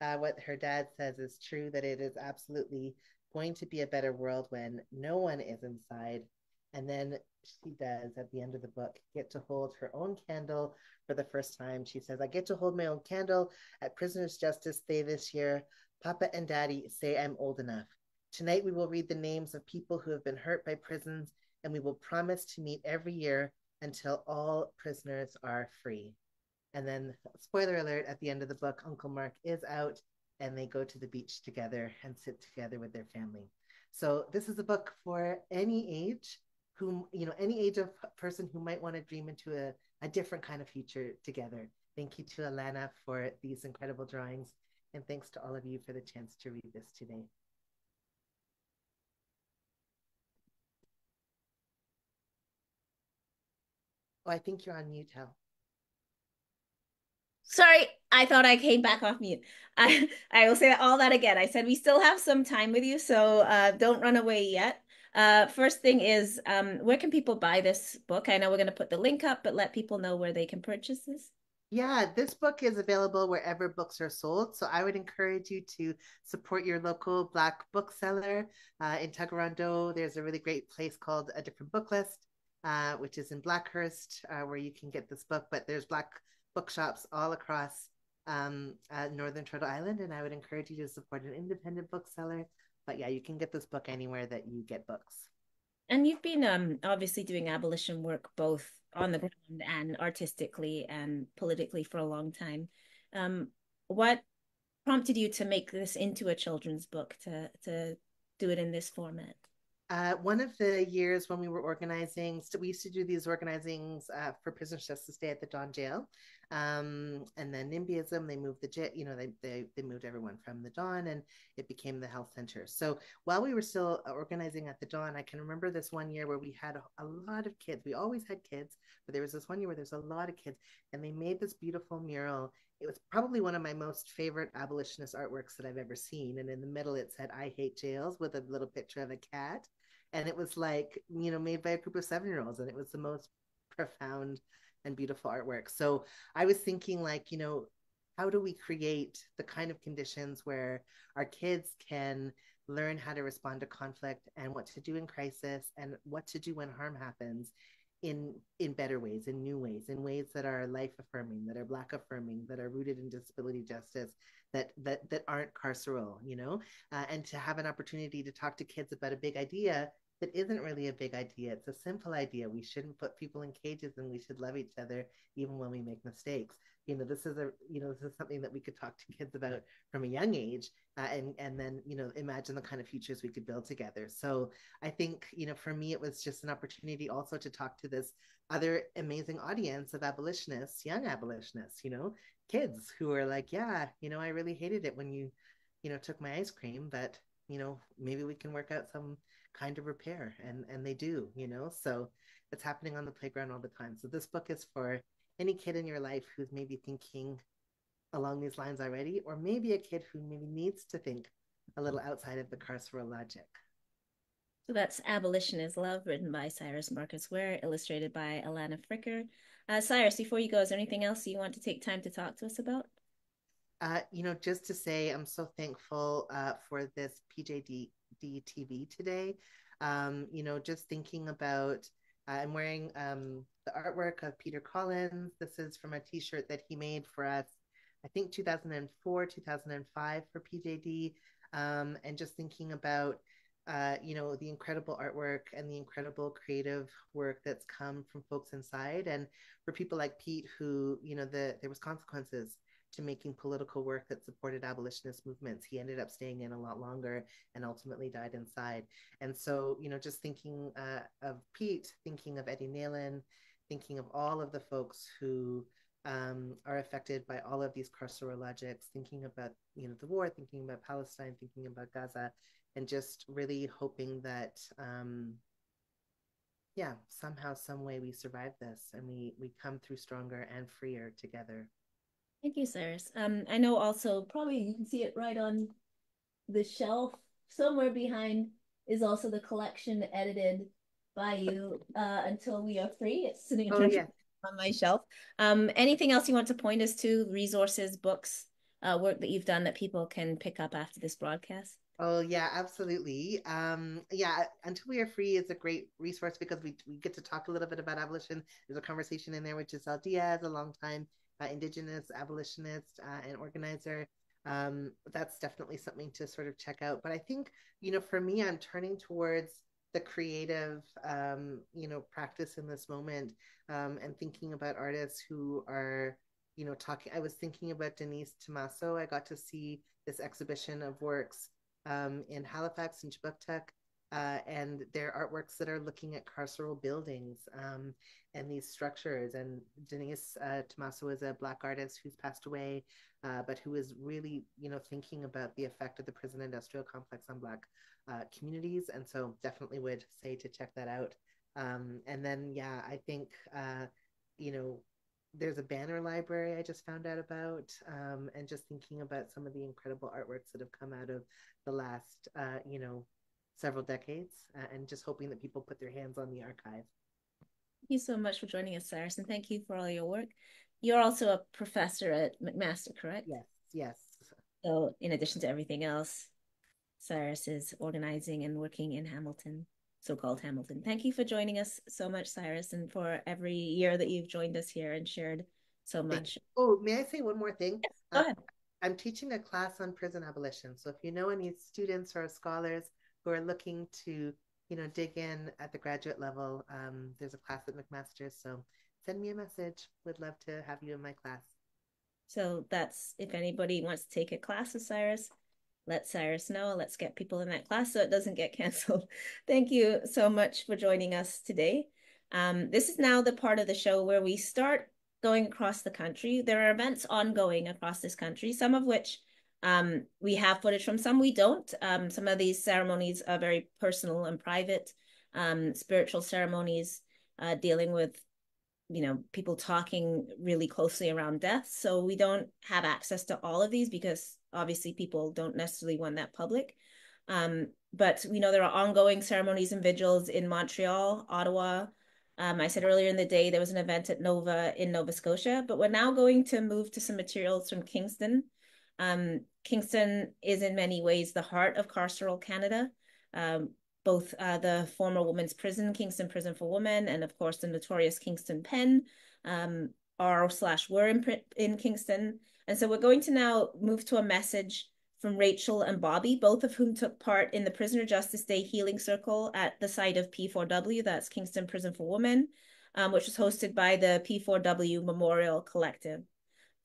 uh, what her dad says is true that it is absolutely going to be a better world when no one is inside. And then she does at the end of the book get to hold her own candle for the first time. She says, I get to hold my own candle at Prisoners Justice Day this year. Papa and Daddy say I'm old enough. Tonight we will read the names of people who have been hurt by prisons, and we will promise to meet every year until all prisoners are free. And then, spoiler alert, at the end of the book, Uncle Mark is out and they go to the beach together and sit together with their family. So, this is a book for any age who, you know, any age of person who might want to dream into a, a different kind of future together. Thank you to Alannah for these incredible drawings. And thanks to all of you for the chance to read this today. Oh, I think you're on mute, El. Sorry, I thought I came back off mute. I I will say all that again. I said we still have some time with you, so uh, don't run away yet. Uh, first thing is, um, where can people buy this book? I know we're going to put the link up, but let people know where they can purchase this. Yeah, this book is available wherever books are sold. So I would encourage you to support your local Black bookseller. Uh, in Tkaronto, there's a really great place called A Different Book List, uh, which is in Blackhurst, uh, where you can get this book. But there's Black bookshops all across um, uh, Northern Turtle Island, and I would encourage you to support an independent bookseller. But yeah, you can get this book anywhere that you get books. And you've been um, obviously doing abolition work both on the ground and artistically and politically for a long time. Um, what prompted you to make this into a children's book to to do it in this format? Uh, one of the years when we were organizing, so we used to do these organizings uh, for Prisoners Justice Day at the Don Jail. Um, and then NIMBYism, they moved the jail, you know, they, they, they moved everyone from the Don and it became the health center. So while we were still organizing at the Don, I can remember this one year where we had a, a lot of kids. We always had kids, but there was this one year where there's a lot of kids and they made this beautiful mural. It was probably one of my most favorite abolitionist artworks that I've ever seen. And in the middle, it said, I hate jails with a little picture of a cat and it was like you know made by a group of seven year olds and it was the most profound and beautiful artwork. So i was thinking like you know how do we create the kind of conditions where our kids can learn how to respond to conflict and what to do in crisis and what to do when harm happens in in better ways in new ways in ways that are life affirming that are black affirming that are rooted in disability justice that that that aren't carceral you know uh, and to have an opportunity to talk to kids about a big idea that isn't really a big idea. It's a simple idea. We shouldn't put people in cages and we should love each other even when we make mistakes. You know, this is a you know, this is something that we could talk to kids about from a young age uh, and and then, you know, imagine the kind of futures we could build together. So, I think, you know, for me it was just an opportunity also to talk to this other amazing audience of abolitionists, young abolitionists, you know, kids who are like, yeah, you know, I really hated it when you, you know, took my ice cream, but, you know, maybe we can work out some kind of repair and and they do you know? So it's happening on the playground all the time. So this book is for any kid in your life who's maybe thinking along these lines already or maybe a kid who maybe needs to think a little outside of the carceral logic so that's Abolition is Love, written by Syrus Marcus Ware, illustrated by Alannah Fricker. Uh, Syrus, before you go, is there anything else you want to take time to talk to us about? Uh, you know, just to say, I'm so thankful uh, for this PJD DTV today. Um, you know, just thinking about, I'm wearing um, the artwork of Peter Collins. This is from a t shirt that he made for us, I think 2004, 2005 for PJD. Um, and just thinking about, uh, you know, the incredible artwork and the incredible creative work that's come from folks inside. And for people like Pete, who, you know, the there was consequences to making political work that supported abolitionist movements. He ended up staying in a lot longer and ultimately died inside. And so, you know, just thinking uh, of Pete, thinking of Eddie Nalon, thinking of all of the folks who um, are affected by all of these carceral logics, thinking about, you know, the war, thinking about Palestine, thinking about Gaza, and just really hoping that, um, yeah, somehow, some way we survive this and we we come through stronger and freer together. Thank you, Syrus. Um, I know also probably you can see it right on the shelf somewhere behind is also the collection edited by you uh, until we are free. It's sitting oh, yeah. on my shelf. Um, anything else you want to point us to? Resources, books, uh, work that you've done that people can pick up after this broadcast? Oh yeah, absolutely. Um, yeah, Until We Are Free is a great resource because we, we get to talk a little bit about abolition. There's a conversation in there with Giselle Dias, a longtime uh, Indigenous abolitionist uh, and organizer. Um, that's definitely something to sort of check out. But I think, you know, for me, I'm turning towards the creative, um, you know, practice in this moment um, and thinking about artists who are, you know, talking. I was thinking about Denyse Thomasos. I got to see this exhibition of works um, in Halifax and Kjipuktuk. Uh, and their artworks that are looking at carceral buildings um, and these structures. And Denyse uh, Thomasos is a Black artist who's passed away, uh, but who is really, you know, thinking about the effect of the prison industrial complex on Black uh, communities. And so definitely would say to check that out. Um, and then, yeah, I think, uh, you know, there's a banner library I just found out about, um, and just thinking about some of the incredible artworks that have come out of the last, uh, you know, several decades, uh, and just hoping that people put their hands on the archive. Thank you so much for joining us, Syrus, and thank you for all your work. You're also a professor at McMaster, correct? Yes, yes. So, in addition to everything else, Syrus is organizing and working in Hamilton so-called Hamilton. Thank you for joining us so much, Syrus, and for every year that you've joined us here and shared so much. Oh, may I say one more thing? Go ahead. Uh, I'm teaching a class on prison abolition. So if you know any students or scholars who are looking to, you know, dig in at the graduate level, um, there's a class at McMaster. So send me a message. Would love to have you in my class. So that's if anybody wants to take a class with Syrus, let Syrus know. Let's get people in that class so it doesn't get canceled. Thank you so much for joining us today. Um, this is now the part of the show where we start going across the country. There are events ongoing across this country, some of which um, we have footage from, some we don't. Um, some of these ceremonies are very personal and private, um, spiritual ceremonies uh, dealing with you know people talking really closely around death. So we don't have access to all of these because obviously people don't necessarily want that public. Um, but we know there are ongoing ceremonies and vigils in montreal ottawa. Um, i said earlier in the day there was an event at nova in nova scotia but we're now going to move to some materials from kingston um, kingston is in many ways the heart of carceral canada um, both uh, the former women's prison, Kingston Prison for Women, and of course the notorious Kingston Pen um, are slash were in, in Kingston. And so we're going to now move to a message from Rachel and Bobby, both of whom took part in the Prisoner Justice Day Healing Circle at the site of P4W, that's Kingston Prison for Women, um, which was hosted by the P4W Memorial Collective.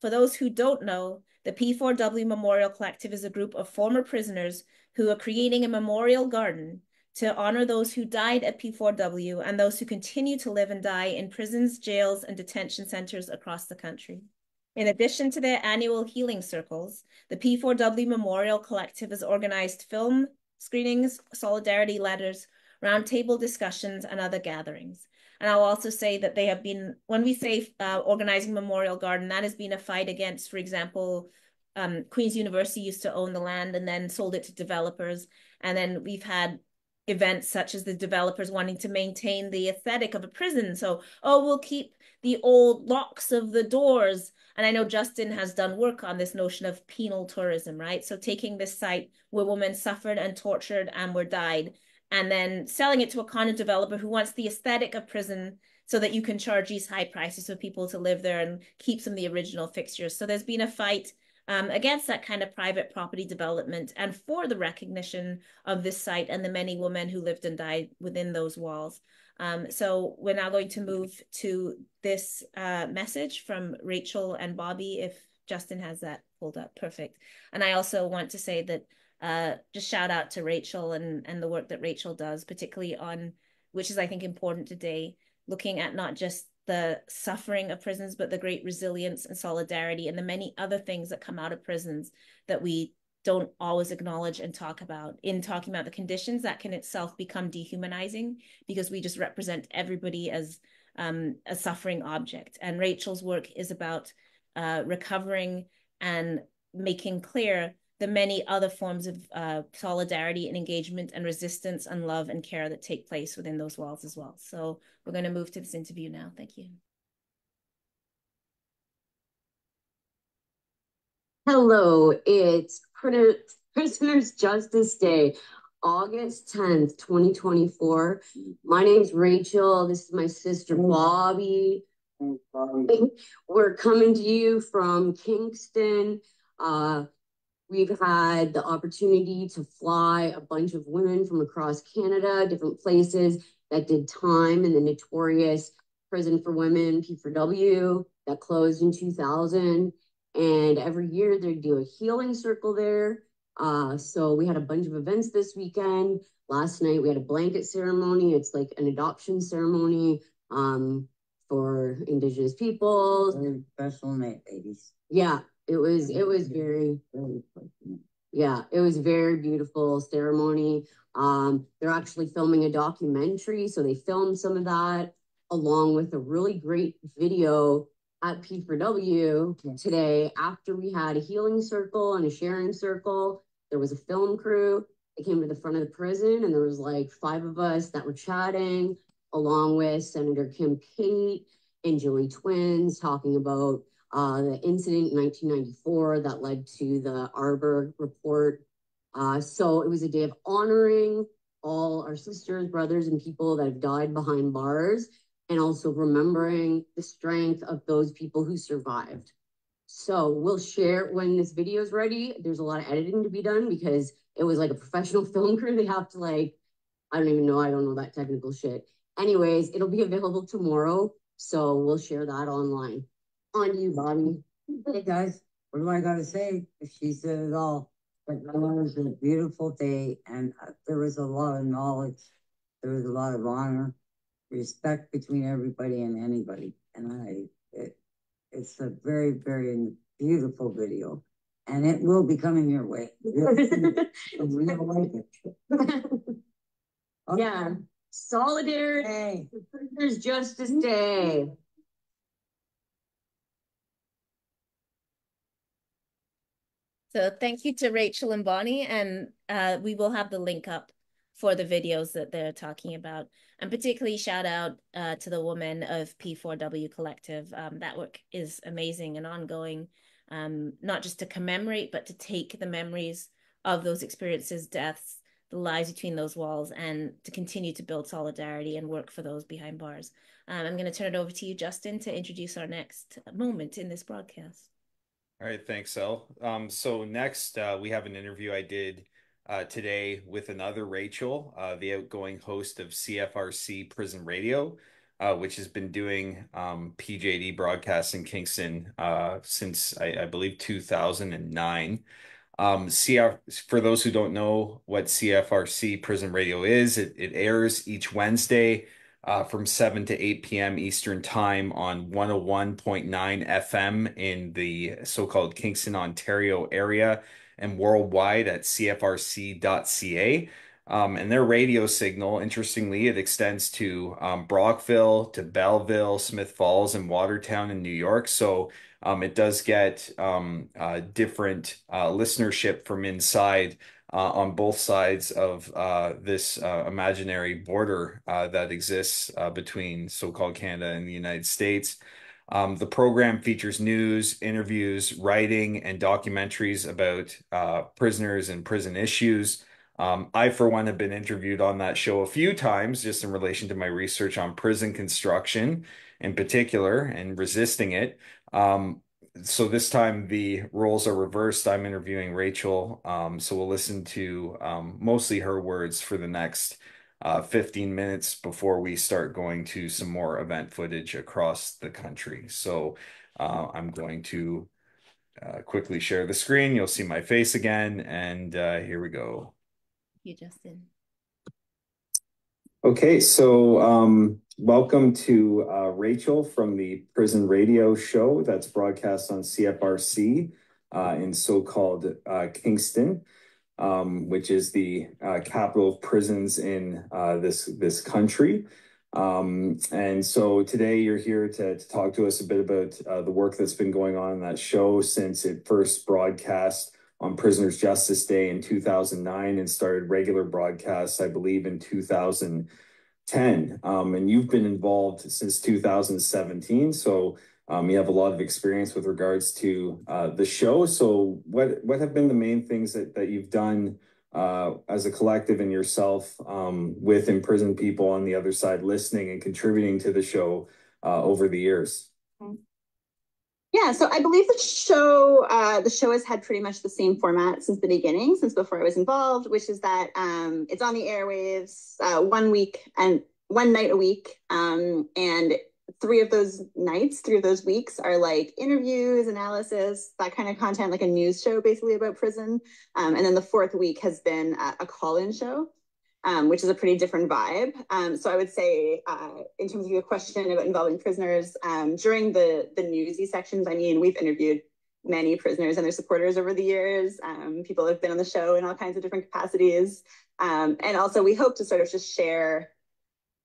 For those who don't know, the P4W Memorial Collective is a group of former prisoners who are creating a memorial garden to honor those who died at P4W and those who continue to live and die in prisons, jails, and detention centers across the country. In addition to their annual healing circles, the P4W Memorial Collective has organized film screenings, solidarity letters, roundtable discussions, and other gatherings. And I'll also say that they have been, when we say uh, organizing Memorial Garden, that has been a fight against, for example, um, Queen's University used to own the land and then sold it to developers. And then we've had events such as the developers wanting to maintain the aesthetic of a prison. So, oh, we'll keep the old locks of the doors. And I know Justin has done work on this notion of penal tourism, right? So taking this site where women suffered and tortured and were died, and then selling it to a condo developer who wants the aesthetic of prison so that you can charge these high prices for people to live there and keep some of the original fixtures. So there's been a fight um, against that kind of private property development and for the recognition of this site and the many women who lived and died within those walls. Um, so we're now going to move to this uh, message from Rachel and Bobby, if Justin has that pulled up. Perfect. And I also want to say that uh, just shout out to Rachel and, and the work that Rachel does, particularly on, which is, I think, important today, looking at not just the suffering of prisons, but the great resilience and solidarity and the many other things that come out of prisons that we don't always acknowledge and talk about in talking about the conditions that can itself become dehumanizing because we just represent everybody as um, a suffering object. And Rachel's work is about uh, recovering and making clear the many other forms of uh, solidarity and engagement and resistance and love and care that take place within those walls as well. So we're going to move to this interview now. Thank you. Hello, it's Prisoners Justice Day, August 10th, 2024. My name's Rachel. This is my sister Bobby. We're coming to you from Kingston. Uh, we've had the opportunity to fly a bunch of women from across Canada, different places that did time in the notorious prison for women, P4W, that closed in 2000. And every year they do a healing circle there. Uh, so we had a bunch of events this weekend. Last night we had a blanket ceremony. It's like an adoption ceremony um, for Indigenous peoples. Very special night, ladies. Yeah, it was. It was very. Yeah, it was very beautiful ceremony. Um, they're actually filming a documentary, so they filmed some of that along with a really great video at P4W today after we had a healing circle and a sharing circle. There was a film crew they came to the front of the prison, and there was like five of us that were chatting, along with Senator Kim Pate and Joey Twins, talking about uh, the incident in 1994 that led to the Arbour report. Uh, so it was a day of honoring all our sisters, brothers, and people that have died behind bars and also remembering the strength of those people who survived. So we'll share when this video is ready. There's a lot of editing to be done because it was like a professional film crew. They have to like, I don't even know. I don't know that technical shit. Anyways, it'll be available tomorrow. So we'll share that online. On you, Bobby. Hey guys, what do I gotta say? If she said it all. But it was a beautiful day and uh, there was a lot of knowledge. There was a lot of honor respect between everybody and anybody. And I, it, it's a very, very beautiful video. And it will be coming your way. Yeah. Solidarity. There's Justice Day. So thank you to Rachel and Bonnie, and uh, we will have the link up for the videos that they're talking about. And particularly shout out uh, to the women of P4W Collective. Um, that work is amazing and ongoing, um, not just to commemorate, but to take the memories of those experiences, deaths, the lives between those walls, and to continue to build solidarity and work for those behind bars. Um, I'm going to turn it over to you, Justin, to introduce our next moment in this broadcast. All right, thanks, El. Um, so next, uh, we have an interview I did uh, today with another Rachel, uh, the outgoing host of CFRC Prison Radio, uh, which has been doing um, PJD broadcasts in Kingston uh, since I, I, believe 2009. Um, CF, for those who don't know what CFRC Prison Radio is, it, it airs each Wednesday uh, from 7 to 8 p.m. Eastern Time on 101.9 FM in the so called Kingston, Ontario area and worldwide at cfrc.ca. Um, and their radio signal, interestingly, it extends to um, Brockville, to Belleville, Smith Falls, and Watertown in New York. So um, it does get um, uh, different uh, listenership from inside uh, on both sides of uh, this uh, imaginary border uh, that exists between so called Canada and the United States. Um, the program features news, interviews, writing, and documentaries about uh, prisoners and prison issues. Um, I, for one, have been interviewed on that show a few times just in relation to my research on prison construction in particular and resisting it. Um, so this time the roles are reversed. I'm interviewing Rachel. Um, so we'll listen to um, mostly her words for the next uh, 15 minutes before we start going to some more event footage across the country. So uh, I'm going to uh, quickly share the screen. You'll see my face again. And uh, here we go. You, Justin. Okay, so um, welcome to uh, Rachel from the Prison Radio Show that's broadcast on CFRC uh, in so-called uh, Kingston um, which is the uh, capital of prisons in uh, this this country. Um, and so today you're here to, to talk to us a bit about uh, the work that's been going on in that show since it first broadcast on Prisoners Justice Day in 2009 and started regular broadcasts, I believe, in 2010. Um, and you've been involved since 2017. So Um, you have a lot of experience with regards to uh, the show. So, what what have been the main things that that you've done uh, as a collective and yourself um, with imprisoned people on the other side, listening and contributing to the show uh, over the years? Yeah, so I believe the show uh, the show has had pretty much the same format since the beginning, since before I was involved, which is that um, it's on the airwaves uh, one week and one night a week, um, and three of those nights, three of those weeks are like interviews, analysis, that kind of content, like a news show basically about prison. Um, and then the fourth week has been a, a call-in show, um, which is a pretty different vibe. Um, so I would say, uh, in terms of your question about involving prisoners, um, during the the newsy sections, I mean, we've interviewed many prisoners and their supporters over the years. Um, people have been on the show in all kinds of different capacities. Um, and also we hope to sort of just share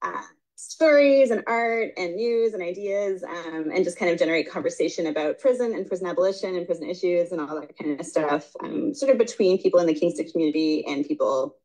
uh, stories and art and news and ideas um, and just kind of generate conversation about prison and prison abolition and prison issues and all that kind of stuff, um, sort of between people in the Kingston community and people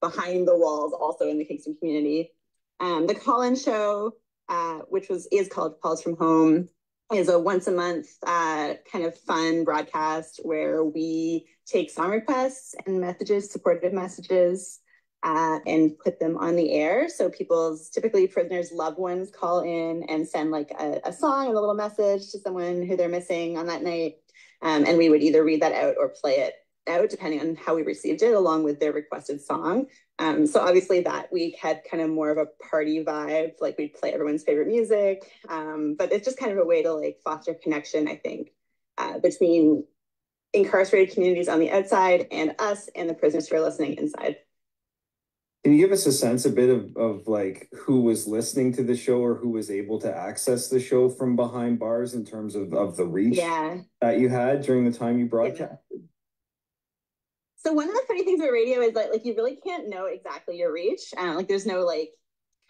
behind the walls also in the Kingston community. Um, the call-in show, uh, which was is called Calls from Home, is a once a month uh, kind of fun broadcast where we take song requests and messages, supportive messages, uh, and put them on the air. So people's typically prisoners' loved ones call in and send like a, a song and a little message to someone who they're missing on that night. Um, and we would either read that out or play it out depending on how we received it along with their requested song. Um, so obviously that week had kind of more of a party vibe, like we'd play everyone's favorite music. Um, but it's just kind of a way to like foster connection, I think, uh, between incarcerated communities on the outside and us and the prisoners who are listening inside. Can you give us a sense a bit of, of like who was listening to the show or who was able to access the show from behind bars in terms of, of the reach yeah. that you had during the time you broadcast? Yeah. So one of the funny things about radio is that like you really can't know exactly your reach. Um, like there's no like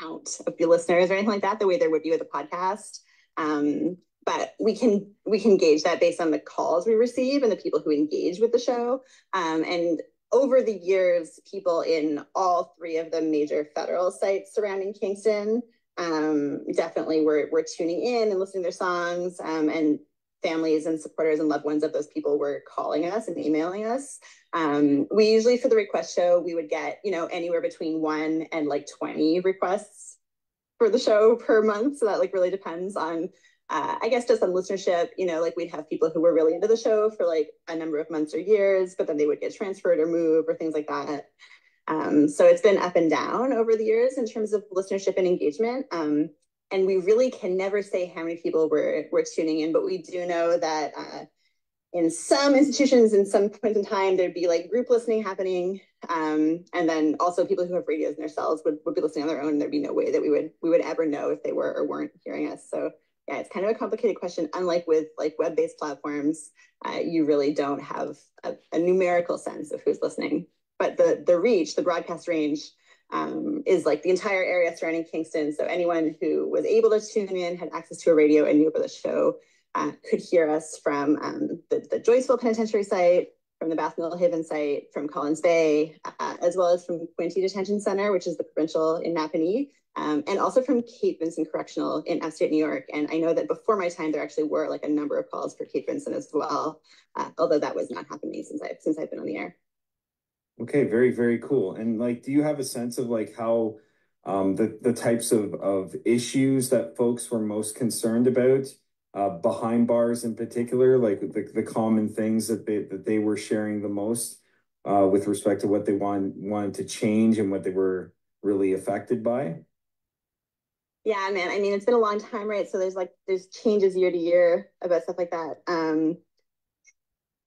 count of the listeners or anything like that, the way there would be with a podcast. Um, but we can we can gauge that based on the calls we receive and the people who engage with the show. Um, and over the years, people in all three of the major federal sites surrounding Kingston um, definitely were, were tuning in and listening to their songs. Um, and families and supporters and loved ones of those people were calling us and emailing us. Um, we usually, for the request show, we would get, you know, anywhere between one and like 20 requests for the show per month. So that like really depends on uh, I guess just on listenership, you know, like we'd have people who were really into the show for like a number of months or years, but then they would get transferred or move or things like that. Um, so it's been up and down over the years in terms of listenership and engagement. Um, and we really can never say how many people were, were tuning in, but we do know that uh, in some institutions, in some points in time, there'd be like group listening happening. Um, and then also people who have radios in their cells would, would be listening on their own. And There'd be no way that we would we would ever know if they were or weren't hearing us. So yeah, it's kind of a complicated question. Unlike with like web-based platforms, uh, you really don't have a, a, numerical sense of who's listening. But the the reach, the broadcast range, um, is like the entire area surrounding Kingston. So anyone who was able to tune in, had access to a radio, and knew about the show, uh, could hear us from um, the, the Joyceville Penitentiary site, from the Bath Millhaven site, from Collins Bay, uh, as well as from Quinte Detention Center, which is the provincial in Napanee, um, and also from Cape Vincent Correctional in upstate New York. And I know that before my time, there actually were like a number of calls for Cape Vincent as well, uh, although that was not happening since I've since I've been on the air. Okay, very very cool. And like, do you have a sense of like how um, the the types of of issues that folks were most concerned about uh, behind bars in particular, like the the common things that they that they were sharing the most uh, with respect to what they want wanted to change and what they were really affected by? Yeah, man. I mean, it's been a long time, right? So there's like there's changes year to year about stuff like that. Um,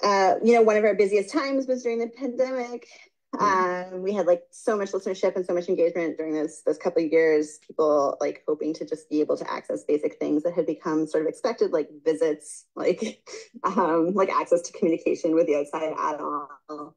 uh, you know, one of our busiest times was during the pandemic. Mm-hmm. Um, we had like so much listenership and so much engagement during those those couple of years. People like hoping to just be able to access basic things that had become sort of expected, like visits, like um, like access to communication with the outside at all.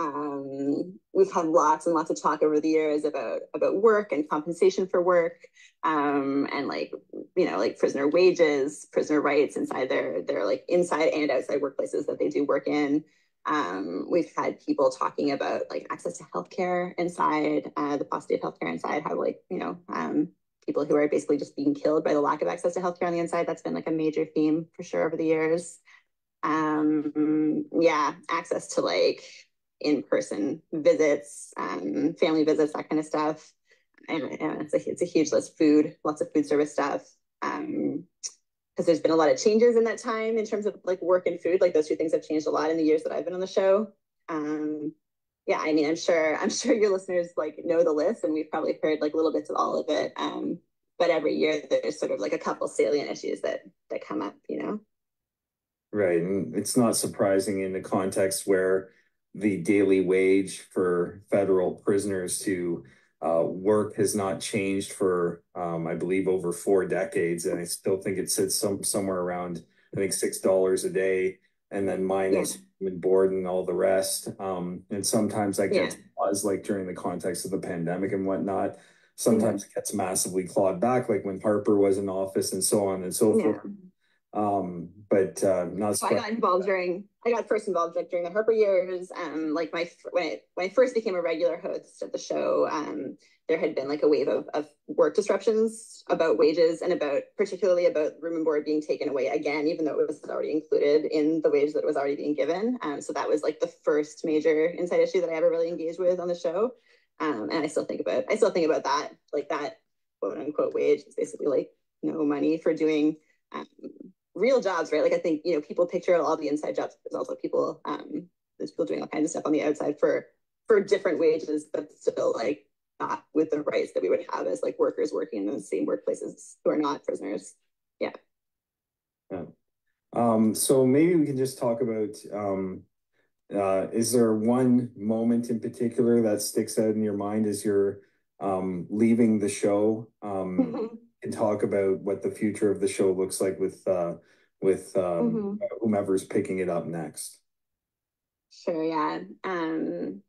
Um, we've had lots and lots of talk over the years about about work and compensation for work, um, and like you know like prisoner wages, prisoner rights inside their their like inside and outside workplaces that they do work in. Um, we've had people talking about like access to healthcare inside uh, the paucity of healthcare inside, how like you know um, people who are basically just being killed by the lack of access to healthcare on the inside. That's been like a major theme for sure over the years. Um, yeah, access to like in-person visits, um, family visits, that kind of stuff. And, and it's a it's a huge list. Food, lots of food service stuff. Um, because there's been a lot of changes in that time in terms of like work and food. Like those two things have changed a lot in the years that I've been on the show. Um, yeah, I mean, I'm sure I'm sure your listeners like know the list, and we've probably heard like little bits of all of it. Um, but every year there's sort of like a couple salient issues that that come up, you know. Right, and it's not surprising in the context where the daily wage for federal prisoners to uh, work has not changed for, um, I believe, over four decades, and I still think it sits some somewhere around, I think, six dollars a day, and then minus yeah. board and all the rest. Um, and sometimes I get yeah. like during the context of the pandemic and whatnot. Sometimes mm-hmm. it gets massively clawed back, like when Harper was in office and so on and so yeah. forth. Um, but uh, not. So I got involved during. I got first involved like during the Harper years. Um, like my when I, when I first became a regular host of the show, um, there had been like a wave of, of work disruptions about wages and about particularly about room and board being taken away again, even though it was already included in the wage that was already being given. Um, so that was like the first major inside issue that I ever really engaged with on the show. Um, and I still think about I still think about that like that quote unquote wage is basically like no money for doing um, real jobs, right? Like I think, you know, people picture all the inside jobs. There's also people, um, there's people doing all kinds of stuff on the outside for for different wages, but still like not with the rights that we would have as like workers working in the same workplaces who are not prisoners. Yeah. Yeah. Um, so maybe we can just talk about um uh is there one moment in particular that sticks out in your mind as you're um leaving the show? Um and talk about what the future of the show looks like with uh, with um, mm-hmm. whomever's picking it up next. Sure. Yeah. Um,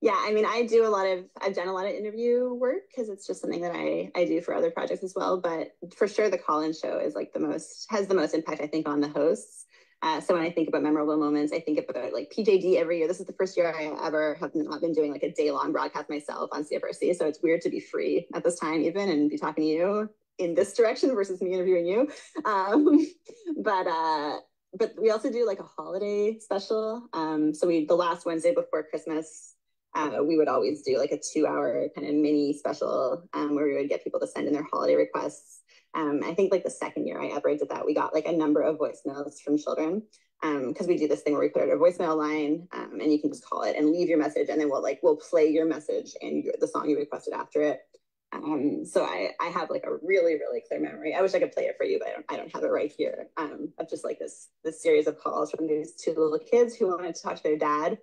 yeah. I mean, I do a lot of. I've done a lot of interview work because it's just something that I I do for other projects as well. But for sure, the call-in show is like the most has the most impact I think on the hosts. Uh, so when I think about memorable moments, I think about like PJD every year. This is the first year I ever have not been doing like a day long broadcast myself on CFRC. So it's weird to be free at this time even and be talking to you in this direction versus me interviewing you. Um, but uh, but we also do like a holiday special. Um, so we the last Wednesday before Christmas, uh, we would always do like a two hour kind of mini special um, where we would get people to send in their holiday requests. Um, I think like the second year I ever did that, we got like a number of voicemails from children because um, we do this thing where we put out a voicemail line um, and you can just call it and leave your message and then we'll like we'll play your message and your, the song you requested after it um, so I, I have like a really, really clear memory. I wish I could play it for you, but I don't, I don't have it right here. Um, of just like this, this series of calls from these two little kids who wanted to talk to their dad.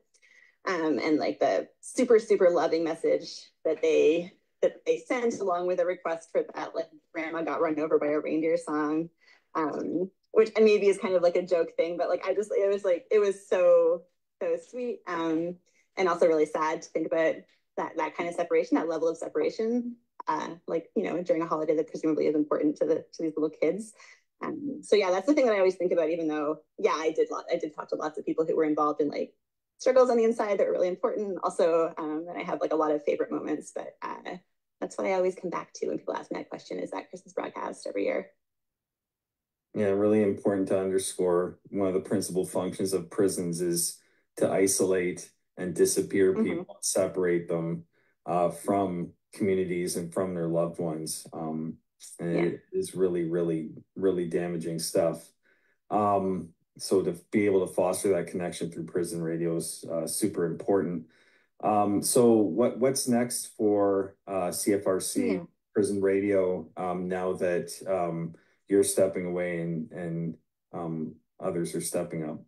Um, and like the super, super loving message that they, that they sent along with a request for that, like grandma got run over by a reindeer song. Um, which maybe is kind of like a joke thing, but like I just, it was like, it was so, so sweet. Um, and also really sad to think about that, that kind of separation, that level of separation uh, like you know during a holiday that presumably is important to the to these little kids. Um, so yeah, that's the thing that I always think about. Even though yeah, I did lot, I did talk to lots of people who were involved in like struggles on the inside that were really important. Also, um, and I have like a lot of favorite moments, but uh, that's what I always come back to when people ask me that question: is that Christmas broadcast every year? Yeah, really important to underscore. One of the principal functions of prisons is to isolate and disappear mm-hmm. people, separate them uh, from communities and from their loved ones. Um, and yeah. it is really, really, really damaging stuff. Um, so to be able to foster that connection through prison radio is uh, super important. Um, so what what's next for uh, CFRC yeah. Prison Radio um, now that um, you're stepping away and and um, others are stepping up?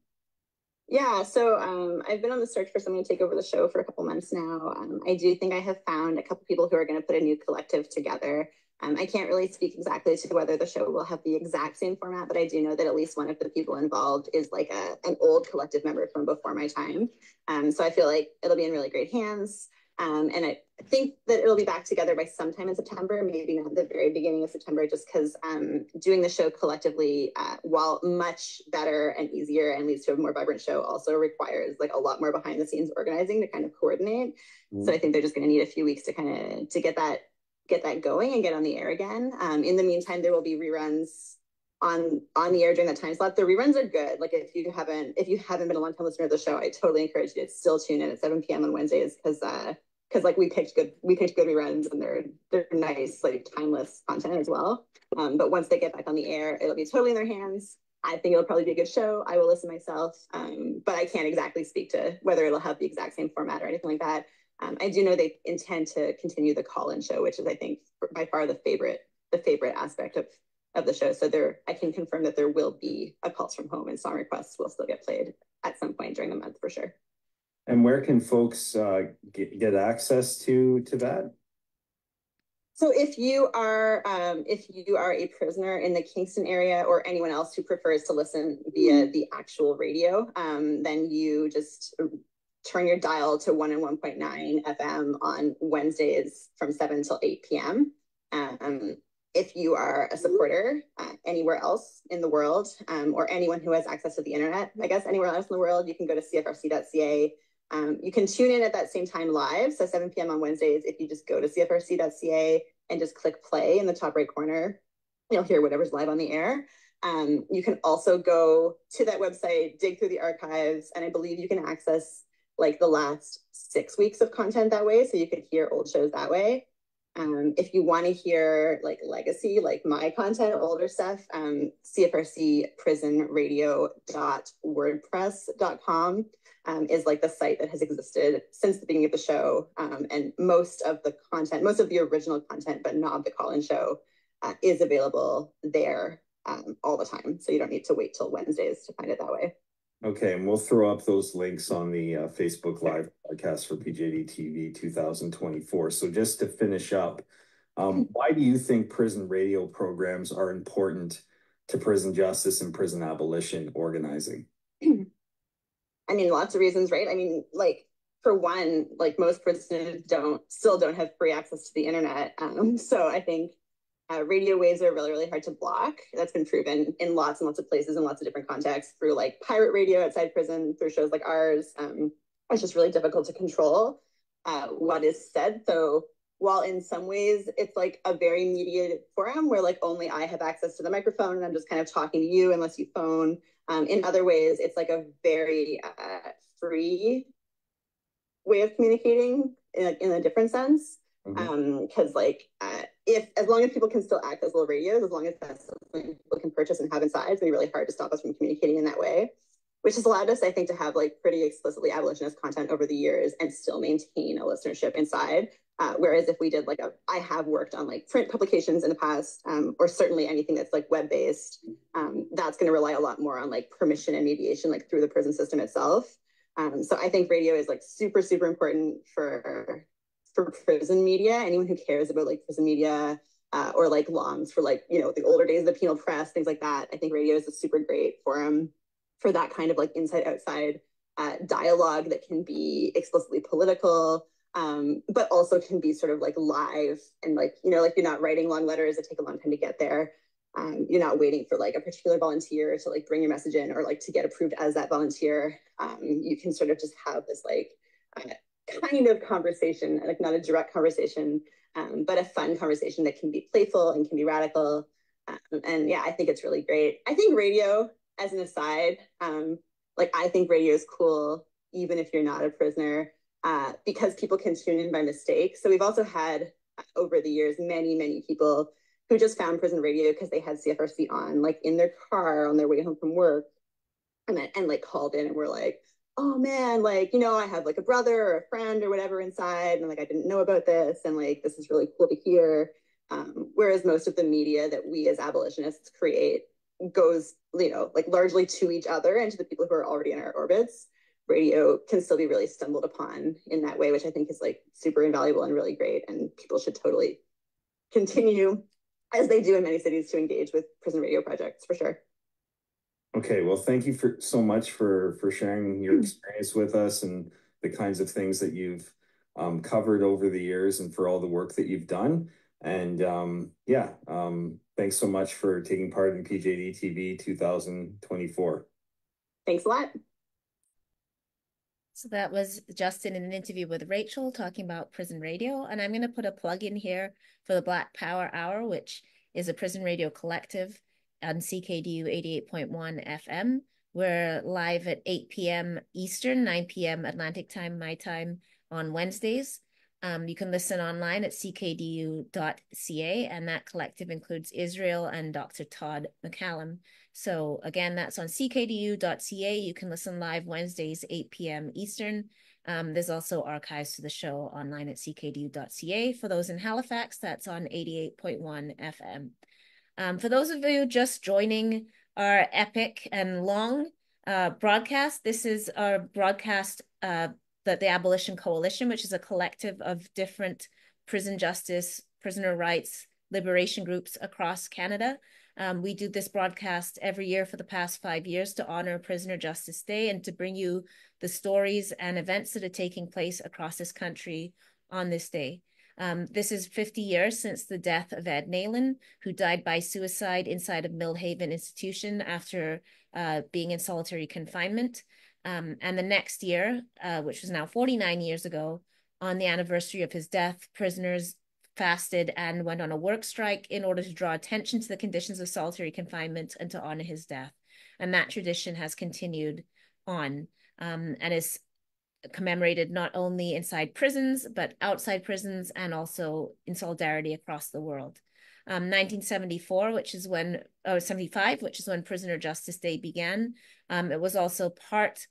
Yeah, so um, I've been on the search for someone to take over the show for a couple months now. Um, I do think I have found a couple people who are going to put a new collective together. Um, I can't really speak exactly to whether the show will have the exact same format, but I do know that at least one of the people involved is like a, an old collective member from before my time. Um, so I feel like it'll be in really great hands. Um, and I think that it'll be back together by sometime in September, maybe not the very beginning of September, just because um, doing the show collectively, uh, while much better and easier and leads to a more vibrant show, also requires like a lot more behind the scenes organizing to kind of coordinate. Mm. So I think they're just going to need a few weeks to kind of to get that get that going and get on the air again. Um, in the meantime, there will be reruns on on the air during that time slot. The reruns are good. Like if you haven't if you haven't been a long time listener of the show, I totally encourage you to still tune in at 7 p.m. on Wednesdays because uh because like we picked good we picked good reruns and they're they're nice like timeless content as well. Um, but once they get back on the air, it'll be totally in their hands. I think it'll probably be a good show. I will listen myself, um, but I can't exactly speak to whether it'll have the exact same format or anything like that. Um, I do know they intend to continue the call-in show, which is I think by far the favorite the favorite aspect of of the show. So there, I can confirm that there will be a calls from home and song requests will still get played at some point during the month for sure. And where can folks uh, get, get access to to that? So if you are um, if you are a prisoner in the Kingston area or anyone else who prefers to listen via the actual radio, um, then you just turn your dial to 1 and 1.9 FM on Wednesdays from 7 till 8 p.m. Um, if you are a supporter uh, anywhere else in the world um, or anyone who has access to the internet, I guess anywhere else in the world, you can go to cfrc.ca. Um, you can tune in at that same time live, so 7 p.m. on Wednesdays. If you just go to cfrc.ca and just click play in the top right corner, you'll hear whatever's live on the air. Um, you can also go to that website, dig through the archives, and I believe you can access like the last six weeks of content that way. So you could hear old shows that way. Um, if you want to hear like legacy, like my content, older stuff, um, cfrcprisonradio.wordpress.com um, is like the site that has existed since the beginning of the show. Um, and most of the content, most of the original content, but not the call-in show, uh, is available there um, all the time. So you don't need to wait till Wednesdays to find it that way. Okay, and we'll throw up those links on the uh, Facebook Live podcast for PJD TV 2024. So just to finish up, um, why do you think prison radio programs are important to prison justice and prison abolition organizing? I mean, lots of reasons, right? I mean, like for one, like most prisoners don't still don't have free access to the internet. Um, so I think uh, radio waves are really, really hard to block. That's been proven in lots and lots of places in lots of different contexts through like pirate radio outside prison, through shows like ours. Um, it's just really difficult to control uh, what is said. So while in some ways it's like a very mediated forum where like only I have access to the microphone and I'm just kind of talking to you unless you phone. Um, in other ways, it's like a very uh, free way of communicating in in a different sense. Mm-hmm. Um, because like uh, if as long as people can still access little radios, as long as that's something people can purchase and have inside, it's gonna be really hard to stop us from communicating in that way. Which has allowed us, I think, to have like pretty explicitly abolitionist content over the years and still maintain a listenership inside. Uh, whereas if we did like a, I have worked on like print publications in the past, um, or certainly anything that's like web based, um, that's going to rely a lot more on like permission and mediation, like through the prison system itself. Um, so I think radio is like super, super important for for prison media, anyone who cares about like prison media uh, or like longs for like, you know, the older days of the penal press, things like that. I think radio is a super great forum for that kind of like inside outside uh, dialogue that can be explicitly political, um, but also can be sort of like live and like, you know, like you're not writing long letters that take a long time to get there. Um, you're not waiting for like a particular volunteer to like bring your message in or like to get approved as that volunteer. Um, you can sort of just have this like uh, kind of conversation, like not a direct conversation, um, but a fun conversation that can be playful and can be radical. Um, and yeah, I think it's really great. I think radio, as an aside, um, like I think radio is cool, even if you're not a prisoner, uh, because people can tune in by mistake. So we've also had uh, over the years many, many people who just found prison radio because they had CFRC on, like in their car on their way home from work, and then, and like called in and were like, oh man, like, you know, I have like a brother or a friend or whatever inside, and like I didn't know about this, and like this is really cool to hear. Um, whereas most of the media that we as abolitionists create goes, you know, like largely to each other and to the people who are already in our orbits. Radio can still be really stumbled upon in that way, which I think is like super invaluable and really great. And people should totally continue, as they do in many cities, to engage with prison radio projects for sure. Okay, well, thank you for so much for for sharing your hmm. experience with us and the kinds of things that you've um, covered over the years and for all the work that you've done. And um, yeah, um, thanks so much for taking part in PJD TV 2024. Thanks a lot. So that was Justin in an interview with Rachel talking about prison radio. And I'm going to put a plug in here for the Black Power Hour, which is a prison radio collective on CKDU 88.1 FM. We're live at 8 p.m. Eastern, 9 p.m. Atlantic time, my time on Wednesdays. Um, you can listen online at ckdu.ca, and that collective includes Israel and Dr. Todd McCallum. So again, that's on ckdu.ca. You can listen live Wednesdays, 8 p.m. Eastern. Um, there's also archives to the show online at ckdu.ca. For those in Halifax, that's on 88.1 FM. Um, for those of you just joining our epic and long uh, broadcast, this is our broadcast uh, that the Abolition Coalition, which is a collective of different prison justice, prisoner rights, liberation groups across Canada. Um, we do this broadcast every year for the past five years to honor Prisoner Justice Day and to bring you the stories and events that are taking place across this country on this day. Um, this is 50 years since the death of Ed Nalon, who died by suicide inside of Millhaven Institution after uh, being in solitary confinement. Um, and the next year, uh, which was now 49 years ago, on the anniversary of his death, prisoners fasted and went on a work strike in order to draw attention to the conditions of solitary confinement and to honor his death. And that tradition has continued on um, and is commemorated not only inside prisons, but outside prisons and also in solidarity across the world. Um, 1974, which is when, oh, 75, which is when Prisoner Justice Day began. Um, it was also part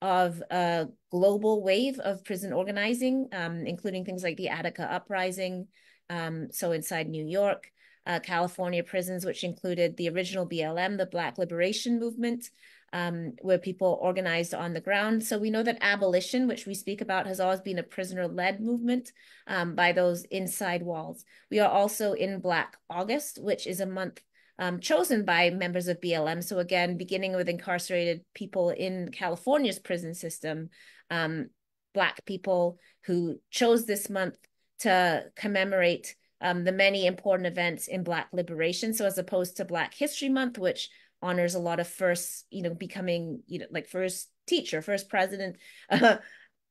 of a global wave of prison organizing, um, including things like the Attica Uprising, um, so inside New York, uh, California prisons, which included the original BLM, the Black Liberation Movement, um, where people organized on the ground. So we know that abolition, which we speak about, has always been a prisoner-led movement um, by those inside walls. We are also in Black August, which is a month um, chosen by members of BLM. So again, beginning with incarcerated people in California's prison system, um, Black people who chose this month to commemorate um, the many important events in Black liberation. So as opposed to Black History Month, which honors a lot of first, you know, becoming, you know, like first teacher, first president. Uh,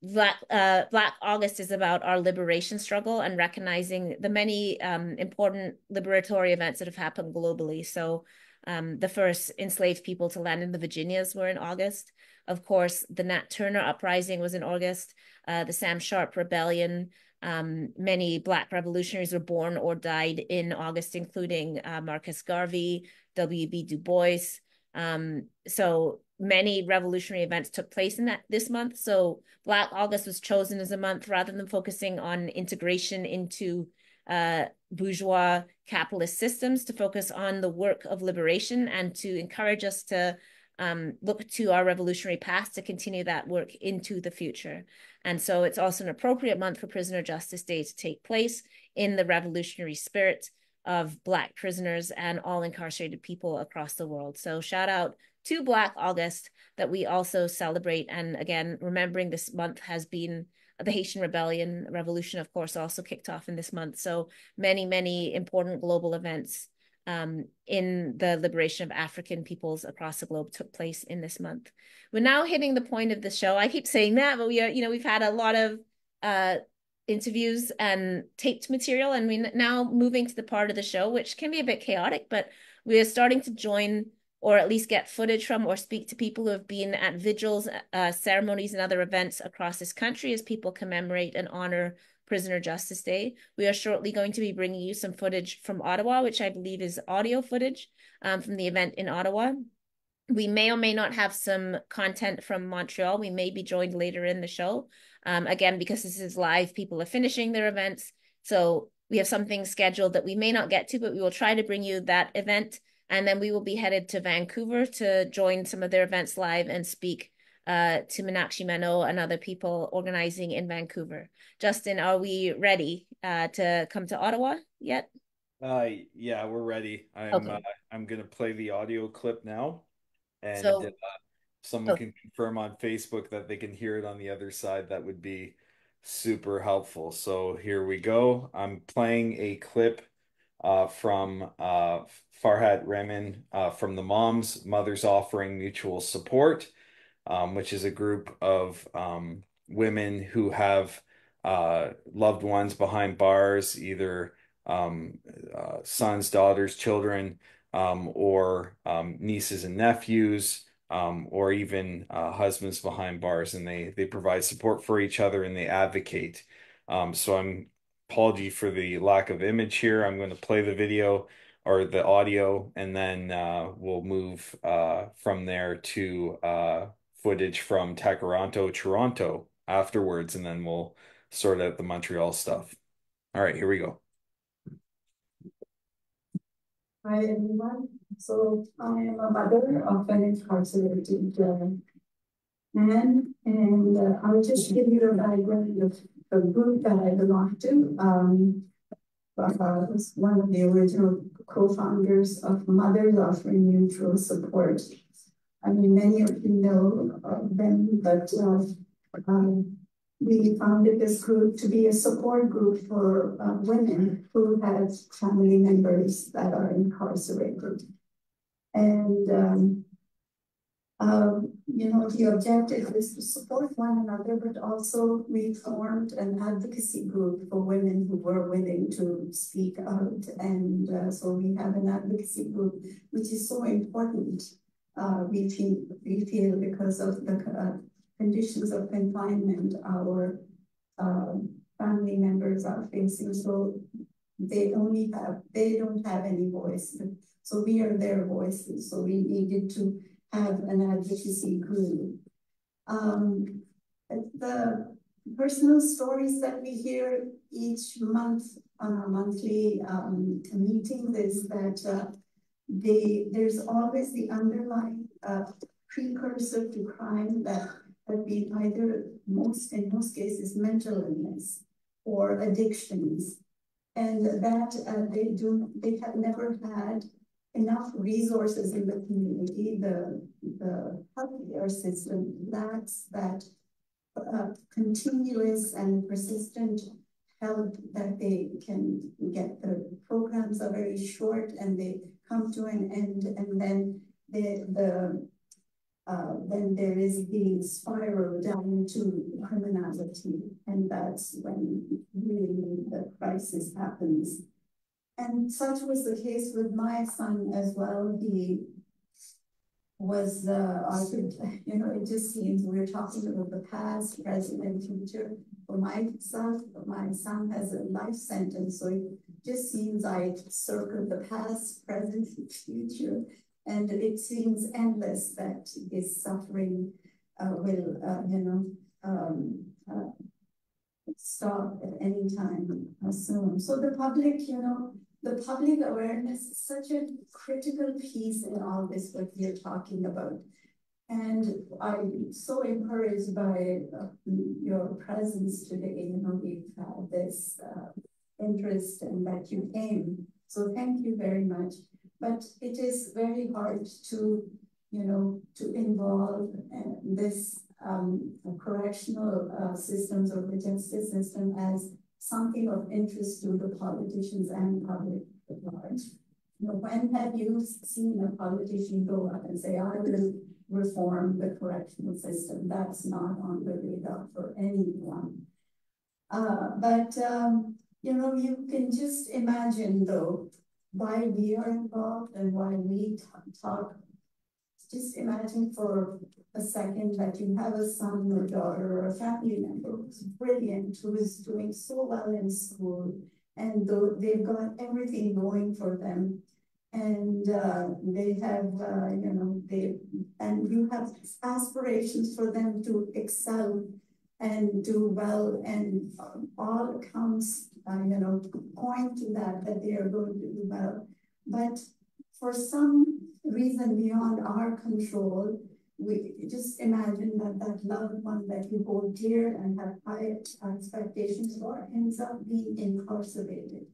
Black uh, Black August is about our liberation struggle and recognizing the many um, important liberatory events that have happened globally. So um, the first enslaved people to land in the Virginias were in August. Of course, the Nat Turner uprising was in August. Uh, the Sam Sharpe rebellion, um, many Black revolutionaries were born or died in August, including uh, Marcus Garvey, W.B. Du Bois. Um, so many revolutionary events took place in that this month. So Black August was chosen as a month rather than focusing on integration into uh, bourgeois capitalist systems to focus on the work of liberation and to encourage us to um, look to our revolutionary past to continue that work into the future. And so it's also an appropriate month for Prisoner Justice Day to take place in the revolutionary spirit of Black prisoners and all incarcerated people across the world. So shout out to Black August that we also celebrate. And again, remembering this month has been the Haitian Rebellion Revolution, of course, also kicked off in this month. So many, many important global events um, in the liberation of African peoples across the globe took place in this month. We're now hitting the point of the show. I keep saying that, but we are, you know, we've had a lot of uh, interviews and taped material, and we're now moving to the part of the show, which can be a bit chaotic, but we are starting to join or at least get footage from or speak to people who have been at vigils, uh, ceremonies, and other events across this country as people commemorate and honor Prisoner Justice Day. We are shortly going to be bringing you some footage from Ottawa, which I believe is audio footage um, from the event in Ottawa. We may or may not have some content from Montreal. We may be joined later in the show. Um, again, because this is live, people are finishing their events. So we have something scheduled that we may not get to, but we will try to bring you that event. And then we will be headed to Vancouver to join some of their events live and speak uh, to Meenakshi Mannoe and other people organizing in Vancouver. Justin, are we ready uh, to come to Ottawa yet? Uh, yeah, we're ready. I'm okay. uh, I'm gonna play the audio clip now, and so, uh, someone oh. can confirm on Facebook that they can hear it on the other side. That would be super helpful. So here we go. I'm playing a clip uh, from uh, Farhat Rehman uh, from the Moms Mothers Offering Mutual Support. um, which is a group of um, women who have uh, loved ones behind bars, either um, uh, sons, daughters, children, um, or um, nieces and nephews, um, or even uh, husbands behind bars, and they they provide support for each other and they advocate. Um, so I'm apology for the lack of image here. I'm going to play the video or the audio, and then uh, we'll move uh, from there to uh, footage from Tkaronto, Toronto afterwards, and then we'll sort out the Montreal stuff. All right, here we go. Hi everyone. So I am a mother of an incarcerated uh, man, and uh, I'll just give you a background of the group that I belong to. Um, uh, was one of the original co-founders of Mothers Offering Mutual Support. I mean, many of you know them, but uh, um, we founded this group to be a support group for uh, women who have family members that are incarcerated. And, um, uh, you know, the objective is to support one another, but also we formed an advocacy group for women who were willing to speak out. And uh, so we have an advocacy group, which is so important, uh, we, feel, we feel because of the uh, conditions of confinement our um, family members are facing. So they only have, they don't have any voice. So we are their voices. So we needed to have an advocacy group. Um, the personal stories that we hear each month on our monthly um, is that uh, they, there's always the underlying uh, precursor to crime that have been either most in most cases mental illness or addictions. And that uh, they do they have never had enough resources in the community the the healthcare system lacks that uh, continuous and persistent help that they can get. The programs are very short and they come to an end and then the the uh, then there is the spiral down into criminality, and that's when really the crisis happens. And such was the case with my son as well. He was, uh, you know, it just seems we're talking about the past, present, and future. For myself, my son has a life sentence, so it just seems I circled the past, present, and future and it seems endless that his suffering uh, will, uh, you know, um, uh, stop at any time soon. So the public, you know, the public awareness is such a critical piece in all this, what we're talking about. And I'm so encouraged by uh, your presence today. You know, we've had this uh, interest and that you came. So thank you very much but it is very hard to, you know, to involve uh, this um, correctional uh, systems or the justice system as something of interest to the politicians and public at large. You know, when have you seen a politician go up and say, I will reform the correctional system? That's not on the radar for anyone. Uh, but, um, you know, you can just imagine, though, why we are involved and why we talk. Just imagine for a second that you have a son or daughter or a family member who's brilliant, who is doing so well in school, and they've got everything going for them. And uh, they have, uh, you know, they, and you have aspirations for them to excel and do well, and all accounts uh, you know, point to that, that they are going to do well. But for some reason beyond our control, we just imagine that that loved one that you hold dear and have high expectations for ends up being incarcerated.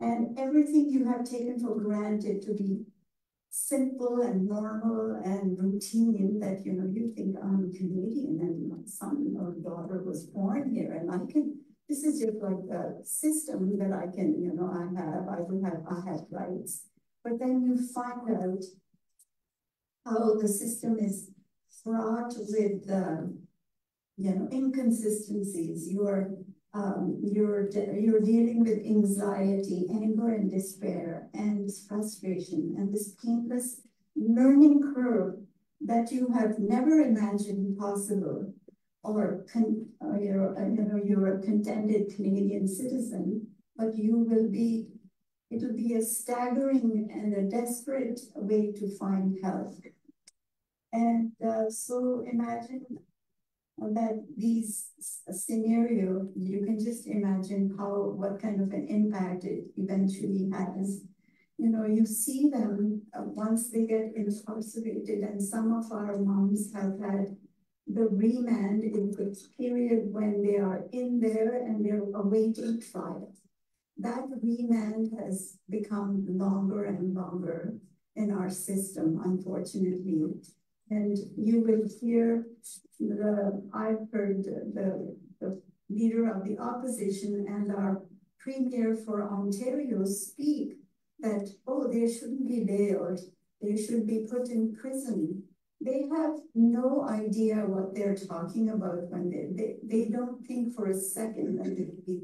And everything you have taken for granted to be simple and normal and routine that, you know, you think I'm Canadian and my son or daughter was born here and I can this is just like a system that I can, you know, I have, I will have, I have rights. But then you find out how the system is fraught with, uh, you know, inconsistencies. You're um, you're you're dealing with anxiety, anger, and despair, and frustration, and this painless learning curve that you have never imagined possible, or, con, or you're, uh, you know you're a contented Canadian citizen, but you will be it'll be a staggering and a desperate way to find help. And uh, so imagine that these scenario, you can just imagine how, what kind of an impact it eventually has. You know, you see them uh, once they get incarcerated and some of our moms have had the remand in the period when they are in there and they're awaiting trial. That remand has become longer and longer in our system, unfortunately. And you will hear the, I've heard the, the leader of the opposition and our premier for Ontario speak that, oh, they shouldn't be bailed. They should be put in prison. They have no idea what they're talking about when they, they, they don't think for a second that it would be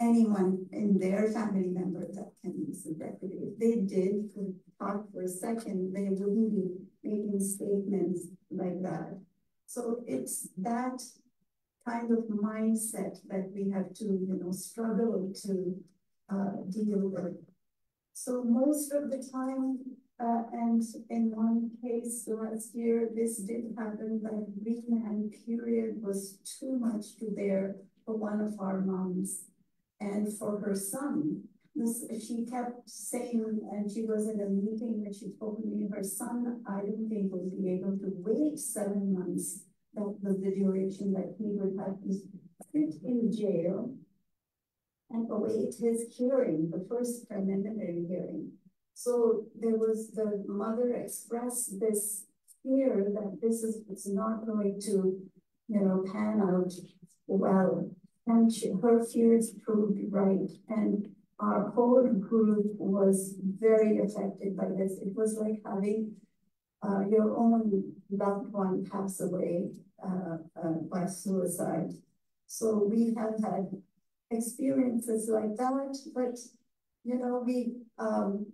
anyone in their family member that can use the. If they did talk for a second, they wouldn't be making statements like that. So it's that kind of mindset that we have to, you know, struggle to uh, deal with. So most of the time, uh, and in one case last year, this did happen, but remand period was too much to bear for one of our moms and for her son. This, she kept saying, and she was in a meeting and she told me her son, I didn't think would be able to wait seven months. That was the duration that he would have to sit in jail and await his hearing, the first preliminary hearing. So there was the mother expressed this fear that this is it's not going to, you know, pan out well. And she, her fears proved right. And our whole group was very affected by this. It was like having uh, your own loved one pass away uh, uh, by suicide. So we have had experiences like that, but you know, we um,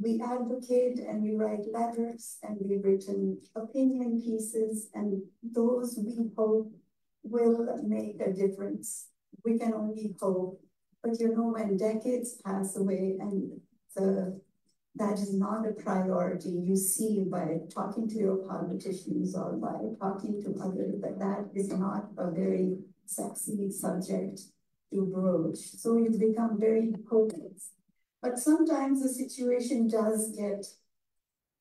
we advocate and we write letters and we've written opinion pieces, and those we hope will make a difference. We can only hope. But you know, when decades pass away and the that is not a priority, you see by talking to your politicians or by talking to others that that is not a very sexy subject to broach. So you become very potent. But sometimes the situation does get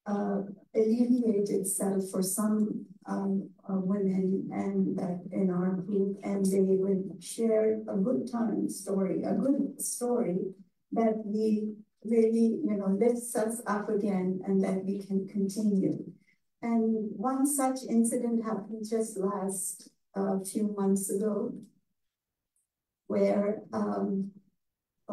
uh, alleviate itself for some um, uh, women and that in our group, and they would share a good time story, a good story that we really, you know, lifts us up again and that we can continue. And one such incident happened just last uh, few months ago, where um,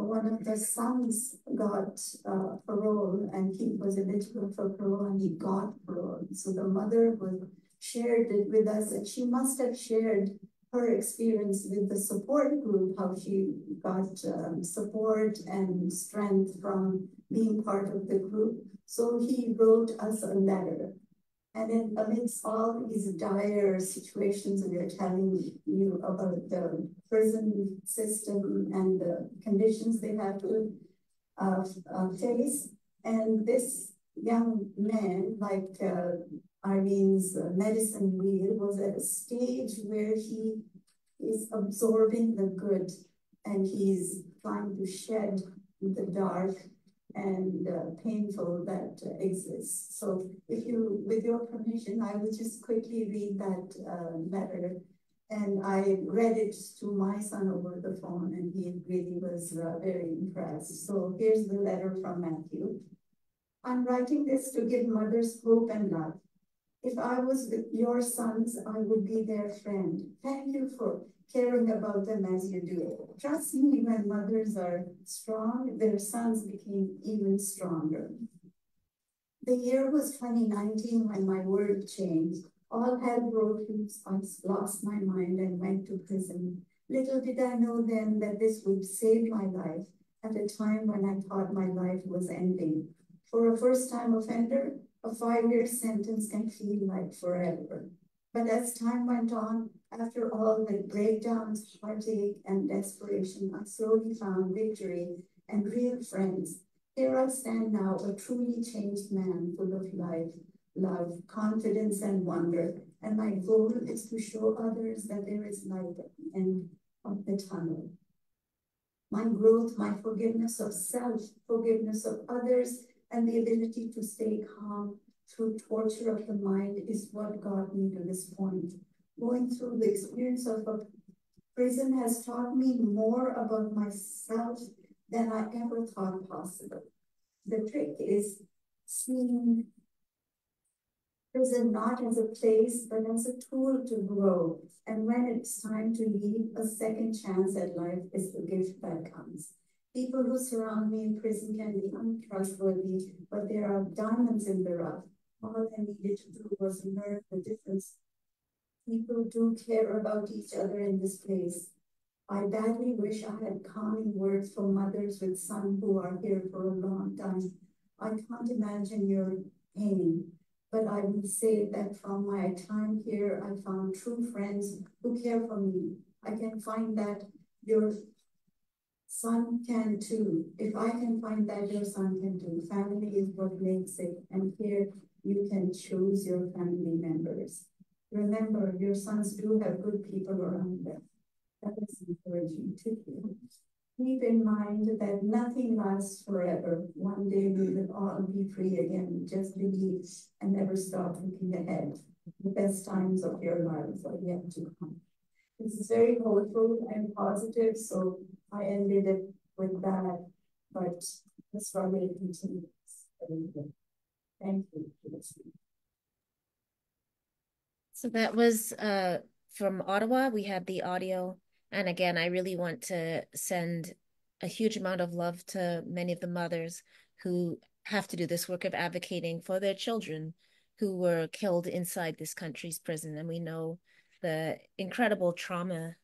one of the sons got uh, parole and he was eligible for parole and he got parole. So the mother was shared it with us and she must have shared her experience with the support group, how she got um, support and strength from being part of the group. So he wrote us a letter and then amidst all these dire situations, we are telling you about the prison system and the conditions they have to uh, uh, face. And this young man, like uh, medicine wheel, was at a stage where he is absorbing the good and he's trying to shed the dark and uh, painful that uh, exists. So if you, with your permission, I will just quickly read that uh, letter. And I read it to my son over the phone and he really was uh, very impressed. So here's the letter from Matthew. I'm writing this to give mothers hope and love. If I was your sons, I would be their friend. Thank you for caring about them as you do. Trust me, when mothers are strong, their sons became even stronger. The year was 2019 when my world changed. All hell broke loose. I lost my mind and went to prison. Little did I know then that this would save my life at a time when I thought my life was ending. For a first time offender, a five year sentence can feel like forever. But as time went on, after all the breakdowns, heartache, and desperation, I slowly found victory and real friends. Here I stand now, a truly changed man, full of life, love, confidence, and wonder. And my goal is to show others that there is light at the end of the tunnel. My growth, my forgiveness of self, forgiveness of others, and the ability to stay calm through torture of the mind is what got me to this point. Going through the experience of a prison has taught me more about myself than I ever thought possible. The trick is seeing prison not as a place, but as a tool to grow. And when it's time to leave, a second chance at life is the gift that comes. People who surround me in prison can be untrustworthy, but there are diamonds in the rough. All I needed to do was learn the difference. People do care about each other in this place. I badly wish I had calming words for mothers with sons who are here for a long time. I can't imagine your pain, but I would say that from my time here, I found true friends who care for me. I can find that your son can too. If I can find that, your son can too. Family is what makes it. And here you can choose your family members. Remember, your sons do have good people around them. That is encouraging to you. Keep in mind that nothing lasts forever. One day we will all be free again. Just believe and never stop looking ahead. The best times of your lives are yet to come. This is very hopeful and positive, so I ended it with that, but the struggle continues. Thank you So that was uh, from Ottawa. We had the audio. And again, I really want to send a huge amount of love to many of the mothers who have to do this work of advocating for their children who were killed inside this country's prison. And we know the incredible trauma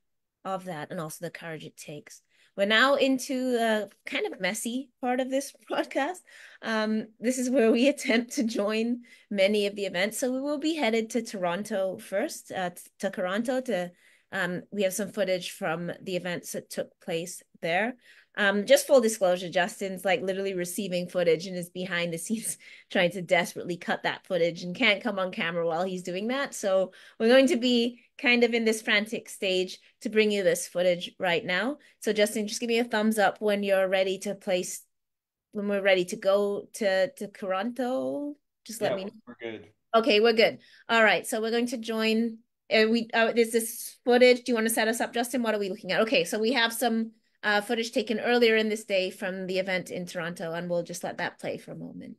of that and also the courage it takes. We're now into the kind of messy part of this broadcast. Um, this is where we attempt to join many of the events. So we will be headed to Toronto first, uh, to Toronto to um, we have some footage from the events that took place there. Um, just full disclosure, Justin's like literally receiving footage and is behind the scenes trying to desperately cut that footage and can't come on camera while he's doing that. So we're going to be kind of in this frantic stage to bring you this footage right now. So Justin, just give me a thumbs up when you're ready to place, when we're ready to go to, to Toronto. Just let Yeah, me know. we're good. Okay, we're good. All right, so we're going to join. Uh, we uh, there's this footage. Do you want to set us up, Justin? What are we looking at? Okay, so we have some uh, footage taken earlier in this day from the event in Toronto, and we'll just let that play for a moment.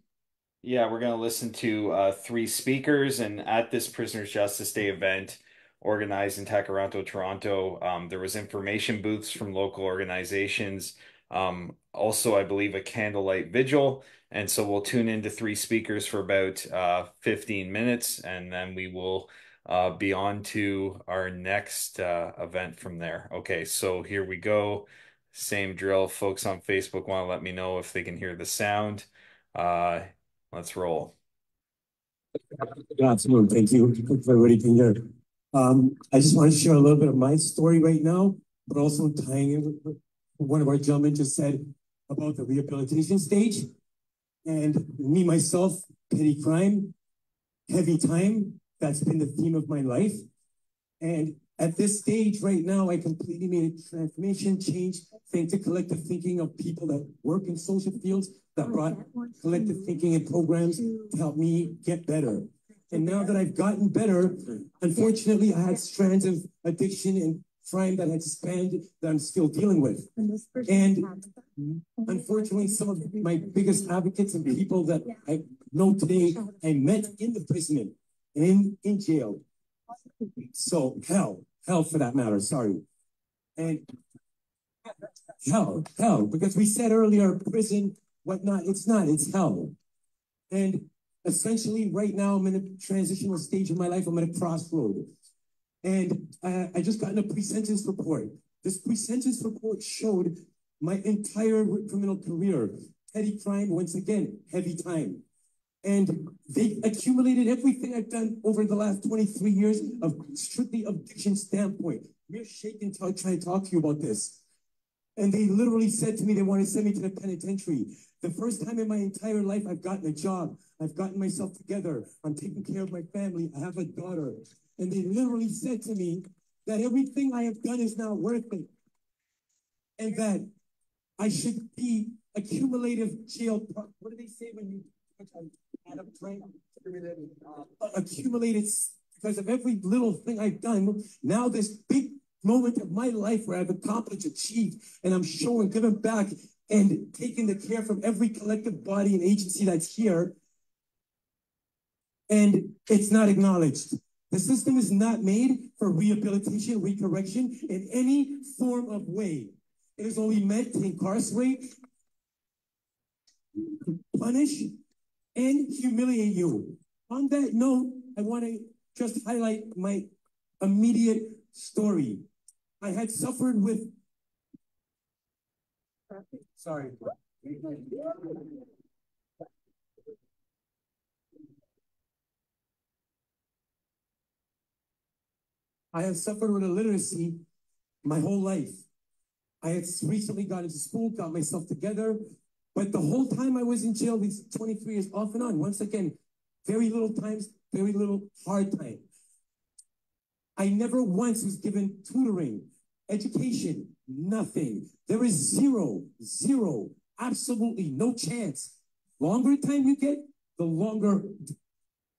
Yeah, we're going to listen to uh, three speakers. And at this Prisoners Justice Day event organized in Tkaronto, Toronto, um, there was information booths from local organizations. Um, also, I believe a candlelight vigil. And so we'll tune into three speakers for about uh, 15 minutes, and then we will uh, be on to our next uh, event from there. Okay, so here we go. Same drill. Folks on Facebook want to let me know if they can hear the sound. Uh, let's roll. Good afternoon. Thank you everybody being here. Um, I just want to share a little bit of my story right now, but also tying in with one of our gentlemen just said about the rehabilitation stage. And me, myself, petty crime, heavy time, that's been the theme of my life. And at this stage right now, I completely made a transformation, change, thanks to collective thinking of people that work in social fields that brought collective thinking and programs to help me get better. And now that I've gotten better, unfortunately, I had strands of addiction and crime that had spanned that I'm still dealing with. And unfortunately, some of my biggest advocates and people that I know today, I met in the prison in, in jail. So hell, hell for that matter, sorry. And hell, hell, because we said earlier, prison, whatnot, it's not, it's hell. And essentially right now I'm in a transitional stage of my life. I'm at a crossroad. And I just got a pre-sentence report. This pre-sentence report showed my entire criminal career. Petty crime, once again, heavy time. And they accumulated everything I've done over the last 23 years of strictly addiction standpoint. We're shaking trying to talk to you about this. And they literally said to me they want to send me to the penitentiary. The first time in my entire life I've gotten a job. I've gotten myself together. I'm taking care of my family. I have a daughter. And they literally said to me that everything I have done is not worth it. And that I should be accumulative jail. What do they say when you up train? Uh, accumulated because of every little thing I've done. Now this big moment of my life where I've accomplished, achieved, and I'm showing, giving back and taking the care from every collective body and agency that's here. And it's not acknowledged. The system is not made for rehabilitation, recorrection in any form of way. It is only meant to incarcerate, punish, and humiliate you. On that note, I want to just highlight my immediate story. I had suffered with. Sorry. I have suffered with illiteracy my whole life. I had recently got into school, got myself together, but the whole time I was in jail, these 23 years off and on, once again, very little times, very little hard time. I never once was given tutoring, education, nothing. There is zero, zero, absolutely no chance. Longer time you get, the longer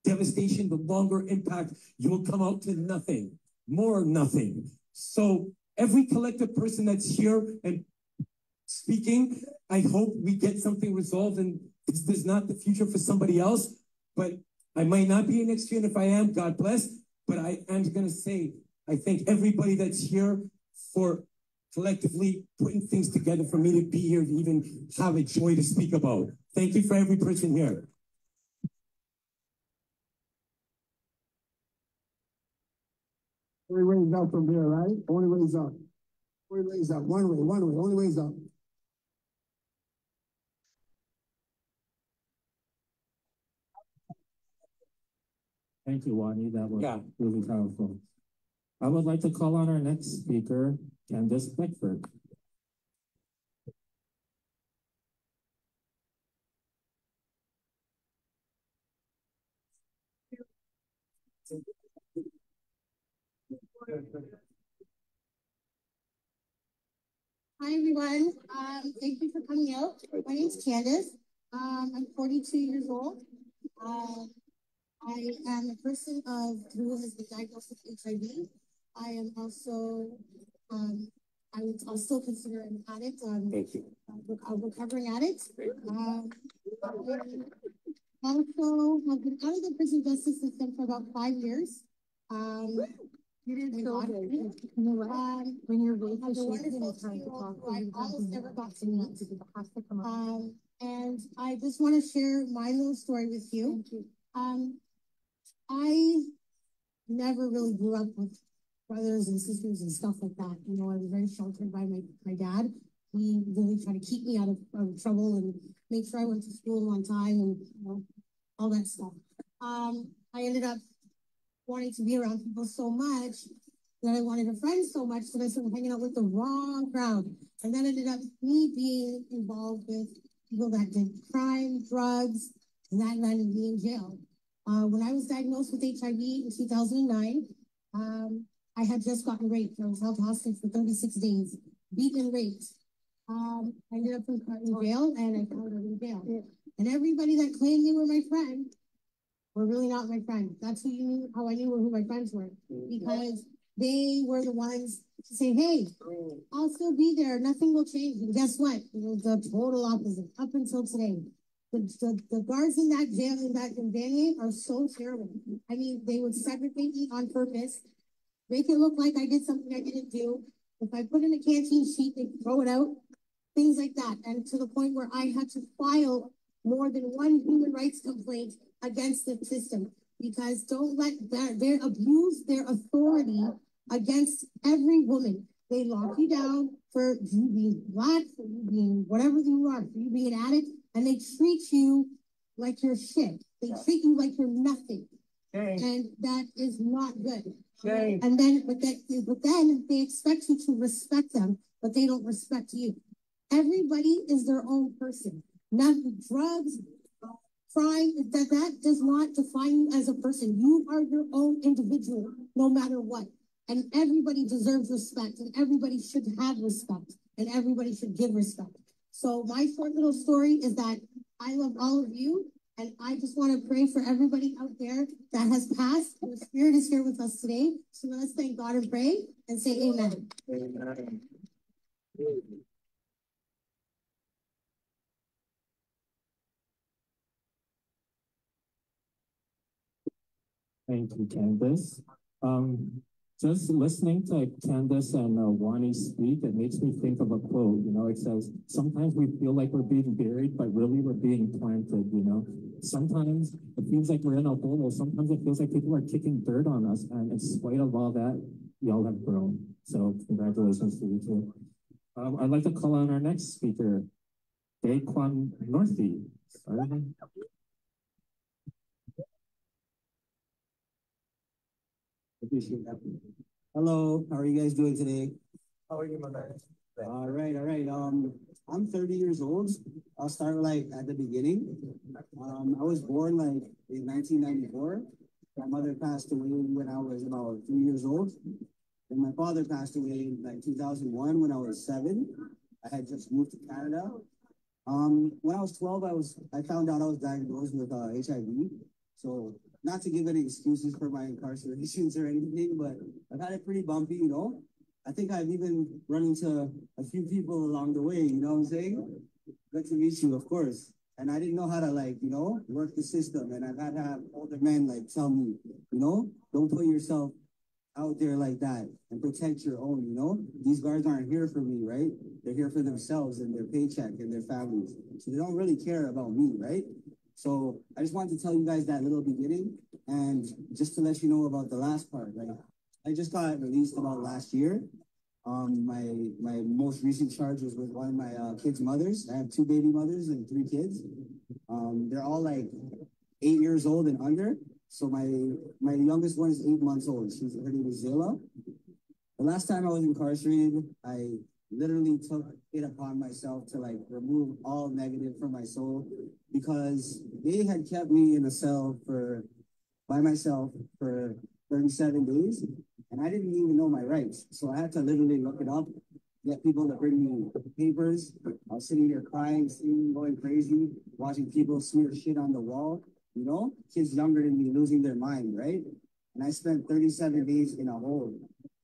devastation, the longer impact, you will come out to nothing, more nothing. So every collective person that's here and speaking, I hope we get something resolved and this is not the future for somebody else, but I might not be next year. And if I am, God bless. But I am going to say, I thank everybody that's here for collectively putting things together for me to be here to even have a joy to speak about. Thank you for every person here. Only is up from there, right? Only way is up. Only way is up. One way, one way, only way is up. Thank you, Wani. That was yeah. really powerful. I would like to call on our next speaker, Candace Beckford. Hi, everyone. Um, thank you for coming out. My name is Candace. Um, I'm 42 years old. Uh, I am a person of who has been diagnosed with HIV. I am also, um, I would also consider an addict. Um, Thank you. A recovering addict. Um, also have been out of the prison justice system for about five years. Um, you did so good. You know what? Um, when you're really frustrated and it's hard to talk, I almost never got to meet. Has to come um, and I just want to share my little story with you. Thank you. Um, I never really grew up with brothers and sisters and stuff like that. You know, I was very sheltered by my, my dad. He really tried to keep me out of, of trouble and make sure I went to school on time and you know, all that stuff. Um, I ended up wanting to be around people so much that I wanted a friend so much that I started hanging out with the wrong crowd. And that ended up me being involved with people that did crime, drugs, and that landed me in jail. Uh, when I was diagnosed with HIV in 2009, um, I had just gotten raped. I was held hostage for 36 days, beaten and raped. Um, I ended up in, jail and I found out in jail. And everybody that claimed they were my friend were really not my friend. That's who you knew, how I knew who my friends were because they were the ones to say, hey, I'll still be there. Nothing will change. And guess what? It was the total opposite up until today. The, the, the guards in that jail in that in are so terrible. I mean, they would segregate me on purpose, make it look like I did something I didn't do. If I put in a canteen sheet, they throw it out, things like that. And to the point where I had to file more than one human rights complaint against the system because don't let that they abuse their authority against every woman. They lock you down for you being black, for you being whatever you are, for you being an addict, and they treat you like you're shit. They treat you like you're nothing. And that is not good. And then but that but then they expect you to respect them, but they don't respect you. Everybody is their own person. Not drugs, crime, that that does not define you as a person. You are your own individual, no matter what. And everybody deserves respect, and everybody should have respect, and everybody should give respect. So my short little story is that I love all of you, and I just want to pray for everybody out there that has passed. The Spirit is here with us today. So let's thank God and pray and say amen. Amen. Thank you, Candace. Um, just listening to Candace and uh, Wani speak, it makes me think of a quote. You know, it says, "Sometimes we feel like we're being buried, but really we're being planted." You know, sometimes it feels like we're in a hole. Sometimes it feels like people are kicking dirt on us, and in spite of all that, y'all have grown. So, congratulations to you too. Um, I'd like to call on our next speaker, Daquan Northey. Sorry. Hello, how are you guys doing today? How are you, my man? All right, all right. Um, I'm 30 years old. I'll start like at the beginning. Um, I was born like in 1994. My mother passed away when I was about three years old. And my father passed away in like 2001 when I was seven. I had just moved to Canada. Um, when I was 12, I was I found out I was diagnosed with uh, HIV. So not to give any excuses for my incarcerations or anything, but I've had it pretty bumpy, you know. I think I've even run into a few people along the way, you know what I'm saying? Good to meet you, of course. And I didn't know how to like, you know, work the system. And I've had to have older men like tell me, you know, don't put yourself out there like that and protect your own, you know? These guards aren't here for me, right? They're here for themselves and their paycheck and their families. So they don't really care about me, right? So I just wanted to tell you guys that little beginning and just to let you know about the last part. Like I just got released about last year. Um, my my most recent charge was with one of my uh, kids' mothers. I have two baby mothers and three kids. Um, they're all like eight years old and under. So my my youngest one is eight months old. She's her name is Zilla. The last time I was incarcerated, I literally took it upon myself to like remove all negative from my soul because they had kept me in a cell for by myself for 37 days and I didn't even know my rights. So I had to literally look it up, get people to bring me papers. I was sitting there crying, singing, going crazy, watching people smear shit on the wall, you know, kids younger than me losing their mind, right? And I spent 37 days in a hole.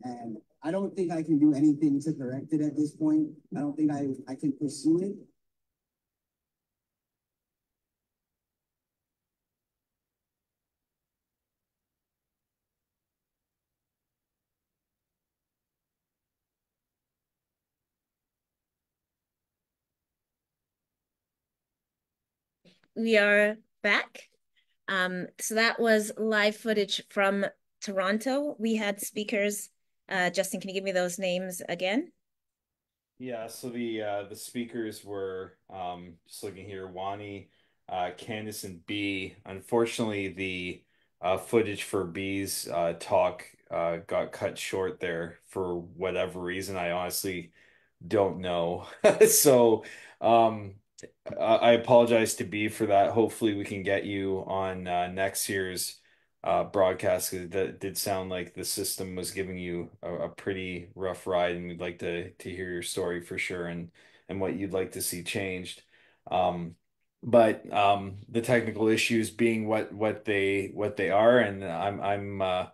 And I don't think I can do anything to correct it at this point. I don't think I, I can pursue it. we are back. Um, so that was live footage from Toronto. We had speakers. Uh, Justin, can you give me those names again? Yeah, so the uh, the speakers were um, just looking here, Wani, uh, Candace, and B. Unfortunately, the uh, footage for B's uh, talk uh, got cut short there for whatever reason. I honestly don't know. So um, I I apologize to B for that. Hopefully, we can get you on uh, next year's uh, broadcast because that did sound like the system was giving you a, a pretty rough ride, and we'd like to to hear your story for sure and and what you'd like to see changed. Um, but um, the technical issues being what what they what they are, and I'm I'm uh,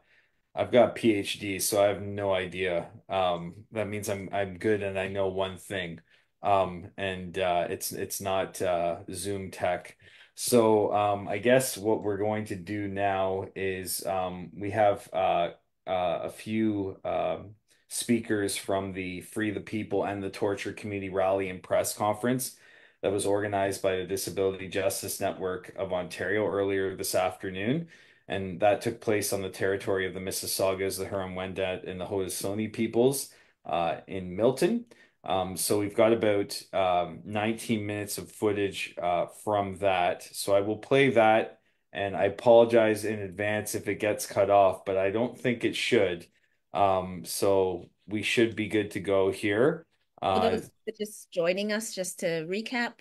I've got PhD, so I have no idea. Um, that means I'm I'm good and I know one thing. Um, and uh, it's it's not uh, Zoom tech. So um, I guess what we're going to do now is um, we have uh, uh, a few um, speakers from the Free the People and the Torture Community Rally and Press Conference that was organized by the Disability Justice Network of Ontario earlier this afternoon. And that took place on the territory of the Mississaugas, the Huron-Wendat, and the Haudenosaunee peoples uh, in Milton. Um, so we've got about um, 19 minutes of footage uh, from that. So I will play that, and I apologize in advance if it gets cut off, but I don't think it should. Um, so we should be good to go here. Uh, just joining us, just to recap,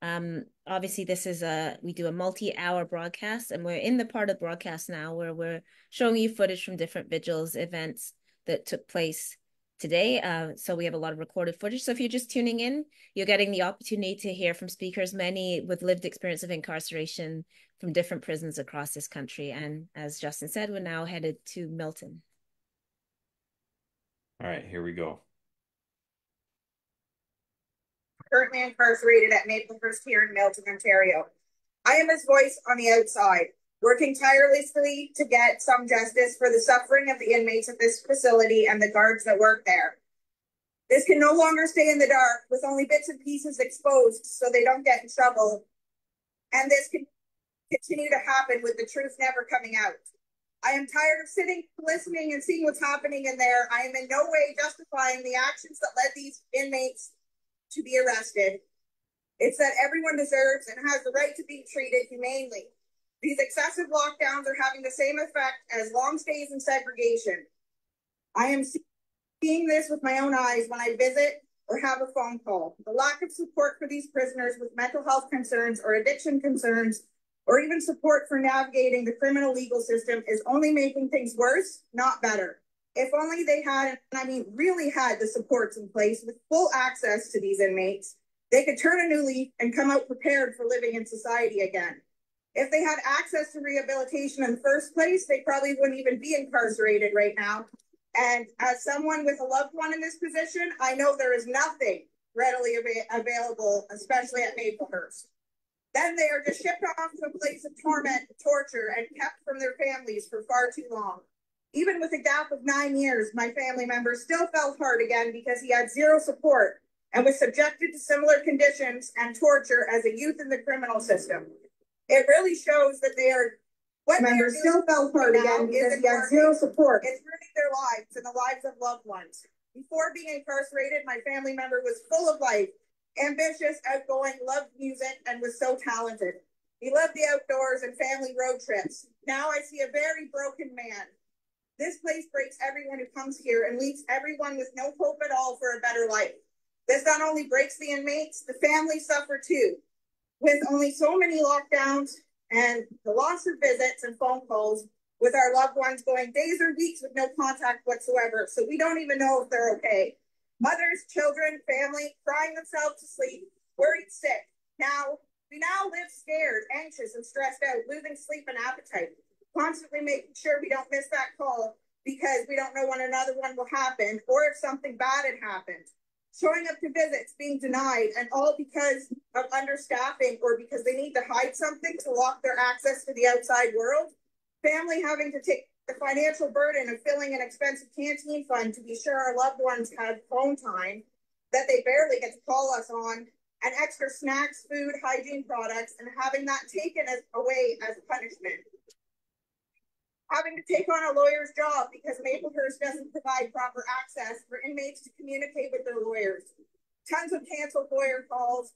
um, obviously this is a we do a multi-hour broadcast, and we're in the part of the broadcast now where we're showing you footage from different vigils events that took place today. Uh, so we have a lot of recorded footage. So if you're just tuning in, you're getting the opportunity to hear from speakers, many with lived experience of incarceration from different prisons across this country. And as Justin said, we're now headed to Milton. All right, here we go. Currently incarcerated at Maplehurst here in Milton, Ontario. I am his voice on the outside working tirelessly to get some justice for the suffering of the inmates of this facility and the guards that work there. This can no longer stay in the dark with only bits and pieces exposed so they don't get in trouble. And this can continue to happen with the truth never coming out. I am tired of sitting, listening, and seeing what's happening in there. I am in no way justifying the actions that led these inmates to be arrested. It's that everyone deserves and has the right to be treated humanely. These excessive lockdowns are having the same effect as long stays and segregation. I am seeing this with my own eyes when I visit or have a phone call. The lack of support for these prisoners with mental health concerns or addiction concerns, or even support for navigating the criminal legal system is only making things worse, not better. If only they had, I mean, really had the supports in place with full access to these inmates, they could turn a new leaf and come out prepared for living in society again. If they had access to rehabilitation in the first place, they probably wouldn't even be incarcerated right now. And as someone with a loved one in this position, I know there is nothing readily av available, especially at Maplehurst. Then they are just shipped off to a place of torment, torture, and kept from their families for far too long. Even with a gap of nine years, my family member still fell hard again because he had zero support and was subjected to similar conditions and torture as a youth in the criminal system it really shows that they are what members still fell hard again because he has zero support. It's ruining their lives and the lives of loved ones. Before being incarcerated, my family member was full of life, ambitious, outgoing, loved music, and was so talented. He loved the outdoors and family road trips. Now I see a very broken man. This place breaks everyone who comes here and leaves everyone with no hope at all for a better life. This not only breaks the inmates, the families suffer too with only so many lockdowns and the loss of visits and phone calls with our loved ones going days or weeks with no contact whatsoever. So we don't even know if they're okay. Mothers, children, family crying themselves to sleep, worried sick. Now, we now live scared, anxious, and stressed out, losing sleep and appetite, constantly making sure we don't miss that call because we don't know when another one will happen or if something bad had happened showing up to visits being denied, and all because of understaffing or because they need to hide something to lock their access to the outside world. Family having to take the financial burden of filling an expensive canteen fund to be sure our loved ones have phone time that they barely get to call us on, and extra snacks, food, hygiene products, and having that taken as, away as punishment having to take on a lawyer's job because Maplehurst doesn't provide proper access for inmates to communicate with their lawyers. Tons of canceled lawyer calls.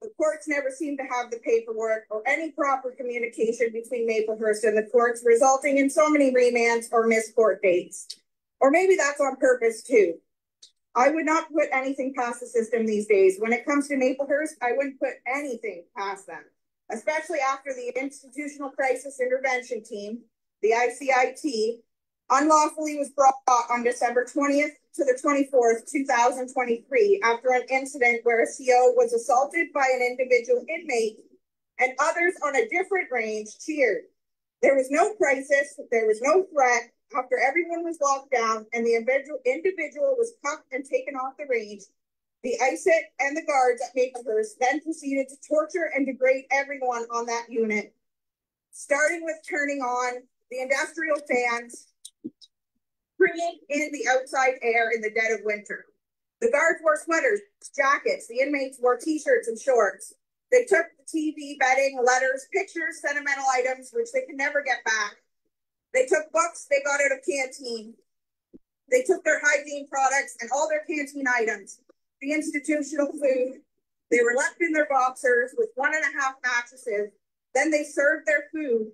The courts never seem to have the paperwork or any proper communication between Maplehurst and the courts, resulting in so many remands or missed court dates. Or maybe that's on purpose too. I would not put anything past the system these days. When it comes to Maplehurst, I wouldn't put anything past them, especially after the institutional crisis intervention team the ICIT, unlawfully was brought on December 20th to the 24th, 2023, after an incident where a CO was assaulted by an individual inmate and others on a different range cheered. There was no crisis, there was no threat after everyone was locked down and the individual, was cuffed and taken off the range. The ICIT and the guards at Maplehurst then proceeded to torture and degrade everyone on that unit, starting with turning on the industrial fans, bringing in the outside air in the dead of winter. The guards wore sweaters, jackets. The inmates wore t-shirts and shorts. They took the TV, bedding, letters, pictures, sentimental items, which they can never get back. They took books they got out of canteen. They took their hygiene products and all their canteen items, the institutional food. They were left in their boxers with one and a half mattresses. Then they served their food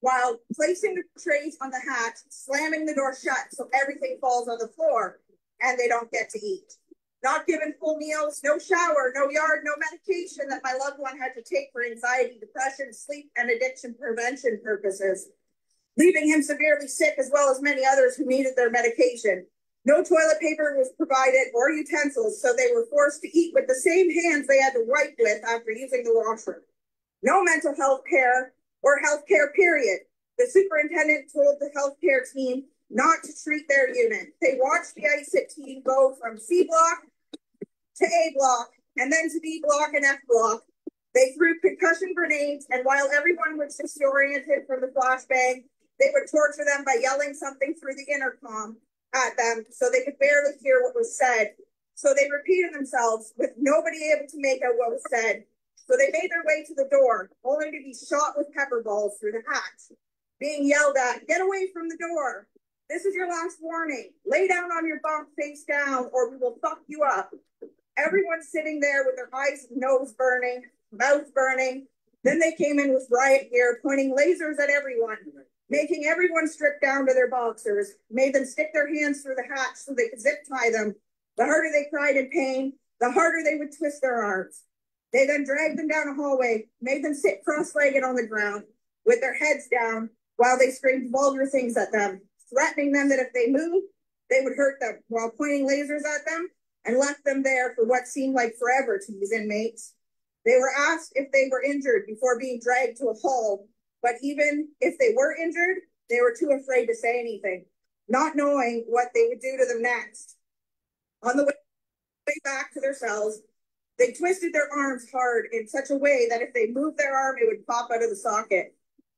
while placing the trays on the hat, slamming the door shut so everything falls on the floor and they don't get to eat. Not given full meals, no shower, no yard, no medication that my loved one had to take for anxiety, depression, sleep, and addiction prevention purposes, leaving him severely sick as well as many others who needed their medication. No toilet paper was provided or utensils, so they were forced to eat with the same hands they had to wipe with after using the washroom. No mental health care or healthcare, period. The superintendent told the healthcare team not to treat their unit. They watched the ICIT team go from C block to A block and then to B block and F block. They threw concussion grenades, and while everyone was disoriented from the flashbang, they would torture them by yelling something through the intercom at them so they could barely hear what was said. So they repeated themselves with nobody able to make out what was said. So they made their way to the door, only to be shot with pepper balls through the hatch, being yelled at, Get away from the door. This is your last warning. Lay down on your bunk face down, or we will fuck you up. Everyone sitting there with their eyes and nose burning, mouth burning. Then they came in with riot gear, pointing lasers at everyone, making everyone strip down to their boxers, made them stick their hands through the hatch so they could zip tie them. The harder they cried in pain, the harder they would twist their arms. They then dragged them down a hallway, made them sit cross legged on the ground with their heads down while they screamed vulgar things at them, threatening them that if they moved, they would hurt them while pointing lasers at them and left them there for what seemed like forever to these inmates. They were asked if they were injured before being dragged to a hall, but even if they were injured, they were too afraid to say anything, not knowing what they would do to them next. On the way back to their cells, they twisted their arms hard in such a way that if they moved their arm, it would pop out of the socket.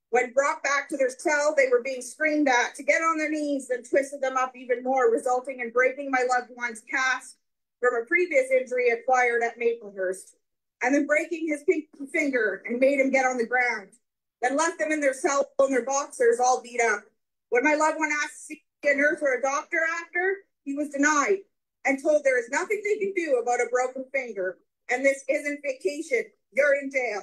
When brought back to their cell, they were being screamed at to get on their knees and twisted them up even more, resulting in breaking my loved one's cast from a previous injury acquired at Maplehurst, and then breaking his pinky finger and made him get on the ground. Then left them in their cell in their boxers all beat up. When my loved one asked to see a nurse or a doctor after, he was denied and told there is nothing they can do about a broken finger, and this isn't vacation. You're in jail.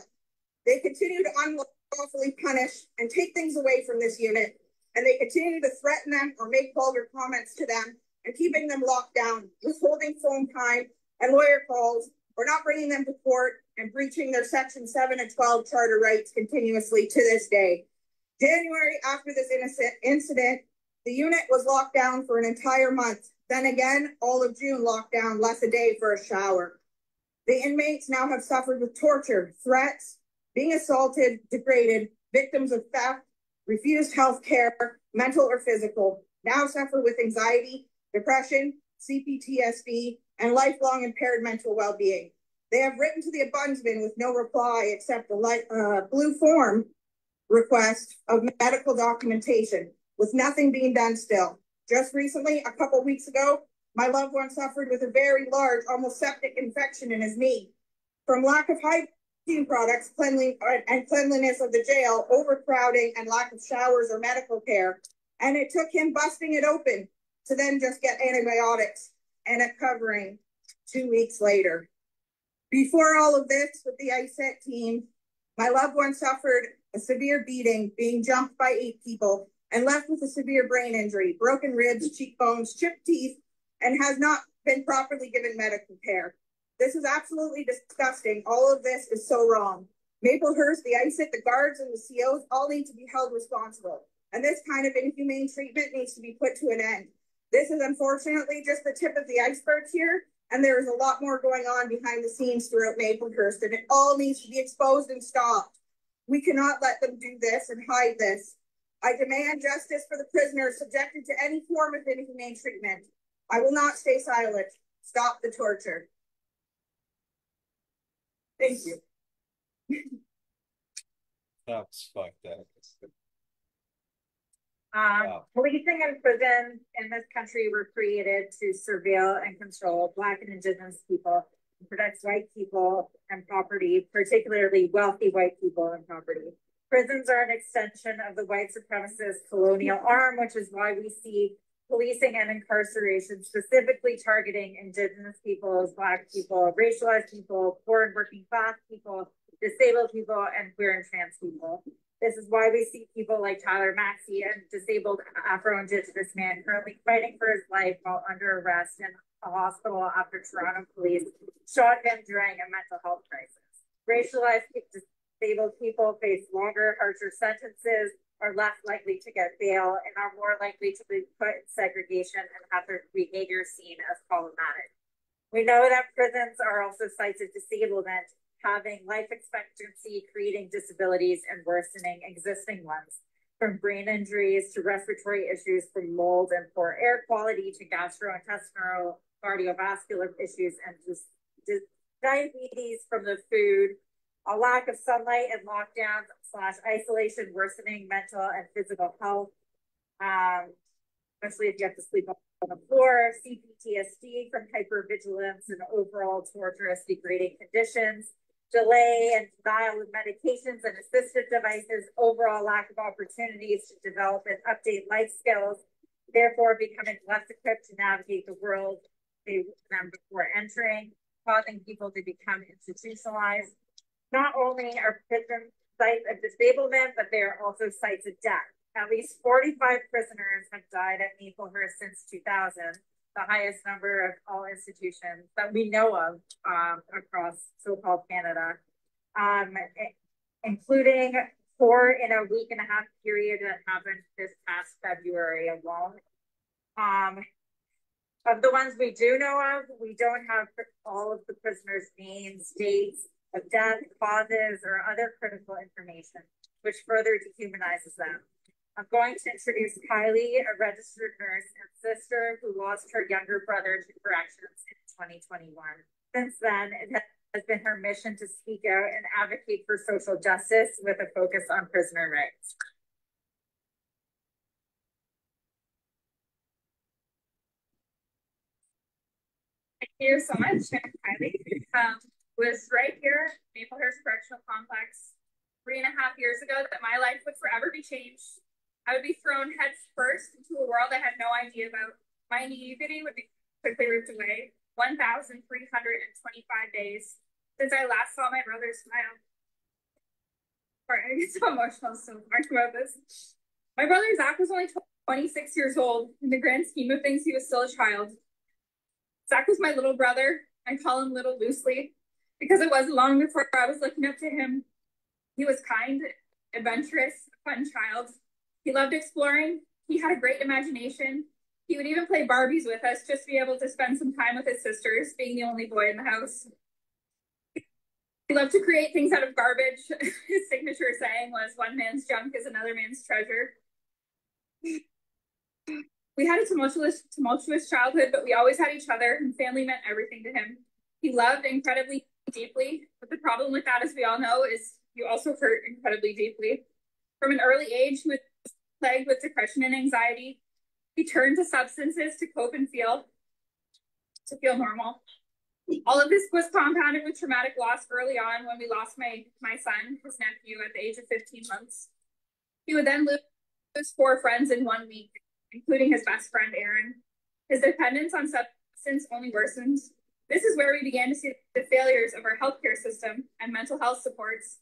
They continue to unlawfully punish and take things away from this unit, and they continue to threaten them or make vulgar comments to them and keeping them locked down, withholding phone time and lawyer calls, or not bringing them to court and breaching their Section 7 and 12 charter rights continuously to this day. January, after this innocent incident, the unit was locked down for an entire month. Then again, all of June locked down less a day for a shower. The inmates now have suffered with torture, threats, being assaulted, degraded, victims of theft, refused health care, mental or physical, now suffer with anxiety, depression, CPTSD, and lifelong impaired mental well being. They have written to the ombudsman with no reply except a light, uh, blue form request of medical documentation, with nothing being done still. Just recently, a couple weeks ago, my loved one suffered with a very large, almost septic infection in his knee. From lack of hygiene products, cleanliness, and cleanliness of the jail, overcrowding, and lack of showers or medical care. And it took him busting it open to then just get antibiotics and a covering two weeks later. Before all of this with the ICIT team, my loved one suffered a severe beating, being jumped by eight people, and left with a severe brain injury, broken ribs, cheekbones, chipped teeth, and has not been properly given medical care. This is absolutely disgusting. All of this is so wrong. Maplehurst, the ICIT, the guards, and the COs all need to be held responsible. And this kind of inhumane treatment needs to be put to an end. This is unfortunately just the tip of the iceberg here, and there is a lot more going on behind the scenes throughout Maplehurst, and it all needs to be exposed and stopped. We cannot let them do this and hide this. I demand justice for the prisoners subjected to any form of inhumane treatment. I will not stay silent. Stop the torture. Thank you. That's fucked up. Um, wow. Policing and prisons in this country were created to surveil and control Black and Indigenous people protect white people and property, particularly wealthy white people and property. Prisons are an extension of the white supremacist colonial arm, which is why we see policing and incarceration specifically targeting indigenous peoples, black people, racialized people, poor and working class people, disabled people, and queer and trans people. This is why we see people like Tyler Maxey, a disabled Afro-Indigenous man currently fighting for his life while under arrest in a hospital after Toronto police shot him during a mental health crisis. Racialized disabled people face longer, harsher sentences, are less likely to get bail, and are more likely to be put in segregation and have their behavior seen as problematic. We know that prisons are also sites of disablement having life expectancy, creating disabilities, and worsening existing ones, from brain injuries to respiratory issues, from mold and poor air quality to gastrointestinal, cardiovascular issues, and just diabetes from the food, a lack of sunlight and lockdowns slash isolation, worsening mental and physical health, um, especially if you have to sleep on the floor, CPTSD from hypervigilance and overall torturous, degrading conditions, delay and denial of medications and assistive devices, overall lack of opportunities to develop and update life skills, therefore becoming less equipped to navigate the world they them before entering, causing people to become institutionalized. Not only are prison sites of disablement, but they are also sites of death. At least 45 prisoners have died at Maplehurst since 2000 the highest number of all institutions that we know of um, across so-called Canada, um, including four in a week and a half period that happened this past February alone. Um, of the ones we do know of, we don't have all of the prisoners' names, dates of death, causes, or other critical information, which further dehumanizes them. I'm going to introduce Kylie, a registered nurse and sister who lost her younger brother to corrections in 2021. Since then, it has been her mission to speak out and advocate for social justice with a focus on prisoner rights. Thank you so much, Kylie. Um, was right here, Maplehurst Correctional Complex, three and a half years ago that my life would forever be changed I would be thrown head first into a world I had no idea about. My naivety would be quickly ripped away. 1,325 days since I last saw my brother smile. Sorry, I get so emotional so much about this. My brother Zach was only 26 years old. In the grand scheme of things, he was still a child. Zach was my little brother. I call him little loosely because it wasn't long before I was looking up to him. He was kind, adventurous, fun child. He loved exploring. He had a great imagination. He would even play Barbies with us just to be able to spend some time with his sisters, being the only boy in the house. He loved to create things out of garbage. His signature saying was, one man's junk is another man's treasure. We had a tumultuous, tumultuous childhood, but we always had each other, and family meant everything to him. He loved incredibly deeply, but the problem with that, as we all know, is you also hurt incredibly deeply. From an early age, he was plagued with depression and anxiety. He turned to substances to cope and feel to feel normal. All of this was compounded with traumatic loss early on when we lost my my son, his nephew, at the age of 15 months. He would then lose four friends in one week, including his best friend Aaron. His dependence on substance only worsened. This is where we began to see the failures of our healthcare system and mental health supports.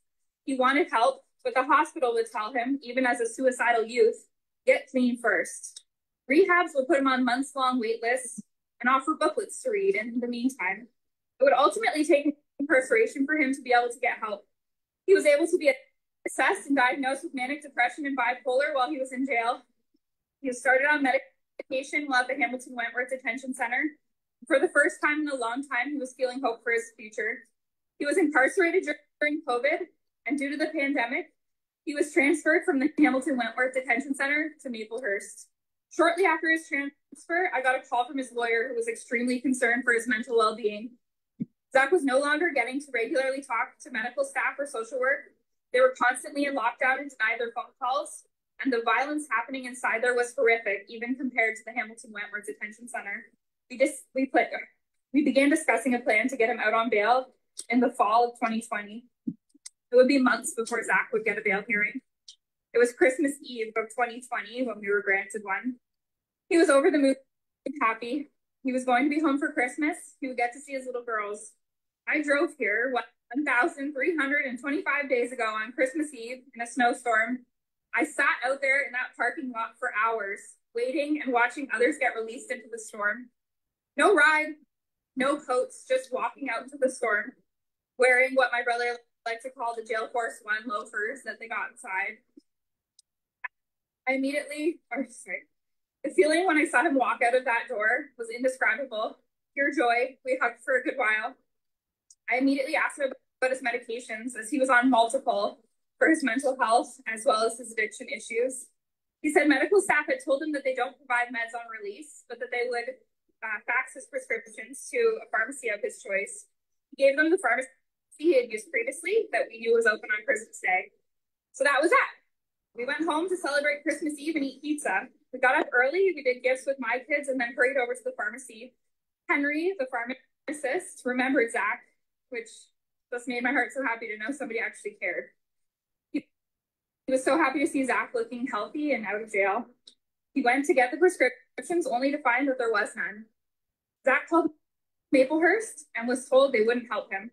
He wanted help, but the hospital would tell him, even as a suicidal youth, get clean first. Rehabs would put him on months long wait lists and offer booklets to read in the meantime. It would ultimately take incarceration for him to be able to get help. He was able to be assessed and diagnosed with manic depression and bipolar while he was in jail. He started on medication while at the Hamilton Wentworth Detention Center. For the first time in a long time, he was feeling hope for his future. He was incarcerated during COVID, and due to the pandemic, he was transferred from the Hamilton Wentworth Detention Center to Maplehurst. Shortly after his transfer, I got a call from his lawyer who was extremely concerned for his mental well being. Zach was no longer getting to regularly talk to medical staff or social work. They were constantly in lockdown and denied their phone calls, and the violence happening inside there was horrific, even compared to the Hamilton Wentworth Detention Center. We just we put We began discussing a plan to get him out on bail in the fall of 2020. It would be months before Zach would get a bail hearing. It was Christmas Eve of 2020 when we were granted one. He was over the moon happy. He was going to be home for Christmas. He would get to see his little girls. I drove here 1,325 days ago on Christmas Eve in a snowstorm. I sat out there in that parking lot for hours, waiting and watching others get released into the storm. No ride, no coats, just walking out into the storm, wearing what my brother liked to call the jail force one loafers that they got inside. I immediately, or sorry, the feeling when I saw him walk out of that door was indescribable. Pure joy. We hugged for a good while. I immediately asked him about his medications as he was on multiple for his mental health as well as his addiction issues. He said medical staff had told him that they don't provide meds on release, but that they would uh, fax his prescriptions to a pharmacy of his choice. He gave them the pharmacy he had used previously that we knew was open on Christmas Day. So that was that. We went home to celebrate Christmas Eve and eat pizza. We got up early, we did gifts with my kids, and then hurried over to the pharmacy. Henry, the pharmacist, remembered Zach, which just made my heart so happy to know somebody actually cared. He, he was so happy to see Zach looking healthy and out of jail. He went to get the prescriptions only to find that there was none. Zach called Maplehurst and was told they wouldn't help him.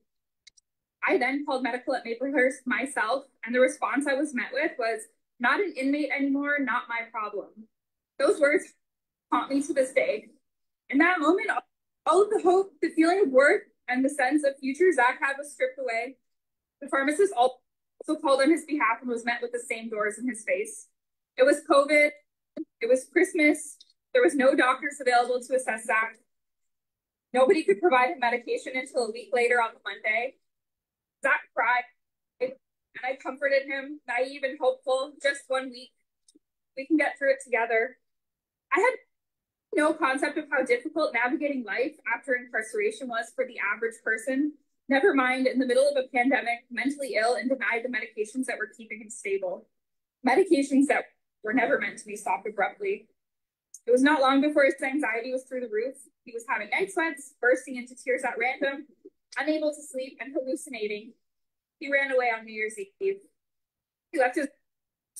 I then called medical at Maplehurst myself, and the response I was met with was, not an inmate anymore, not my problem. Those words haunt me to this day. In that moment, all of the hope, the feeling of worth, and the sense of future Zach had was stripped away. The pharmacist also called on his behalf and was met with the same doors in his face. It was COVID, it was Christmas, there was no doctors available to assess Zach. Nobody could provide him medication until a week later on Monday. Zach cried, and I comforted him, naive and hopeful, just one week. We can get through it together. I had no concept of how difficult navigating life after incarceration was for the average person. Never mind, in the middle of a pandemic, mentally ill and denied the medications that were keeping him stable. Medications that were never meant to be stopped abruptly. It was not long before his anxiety was through the roof. He was having night sweats, bursting into tears at random, unable to sleep, and hallucinating. He ran away on New Year's Eve. He left his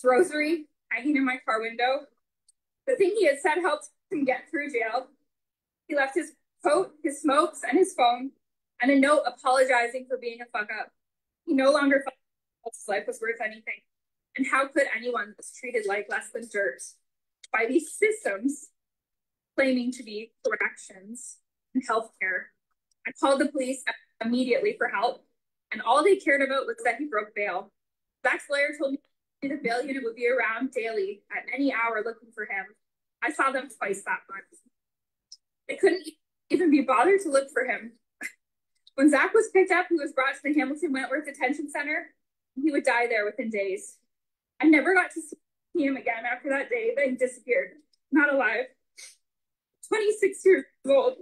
rosary hanging in my car window. The thing he had said helped him get through jail. He left his coat, his smokes, and his phone, and a note apologizing for being a fuck up. He no longer felt his life was worth anything. And how could anyone was treated like less than dirt by these systems claiming to be corrections and healthcare? I called the police immediately for help, and all they cared about was that he broke bail. Zach's lawyer told me the bail unit would be around daily at any hour looking for him. I saw them twice that month. They couldn't even be bothered to look for him. When Zach was picked up, he was brought to the Hamilton Wentworth Detention Center. He would die there within days. I never got to see him again after that day. Then he disappeared, not alive. 26 years old.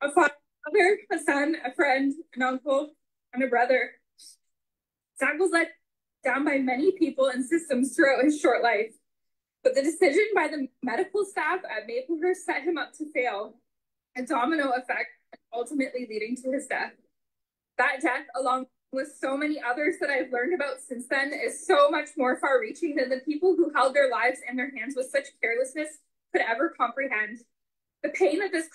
A father, a son, a friend, an uncle, and a brother. Zach was let down by many people and systems throughout his short life. But the decision by the medical staff at Maplehurst set him up to fail, a domino effect ultimately leading to his death. That death, along with so many others that I've learned about since then, is so much more far reaching than the people who held their lives in their hands with such carelessness could ever comprehend. The pain that this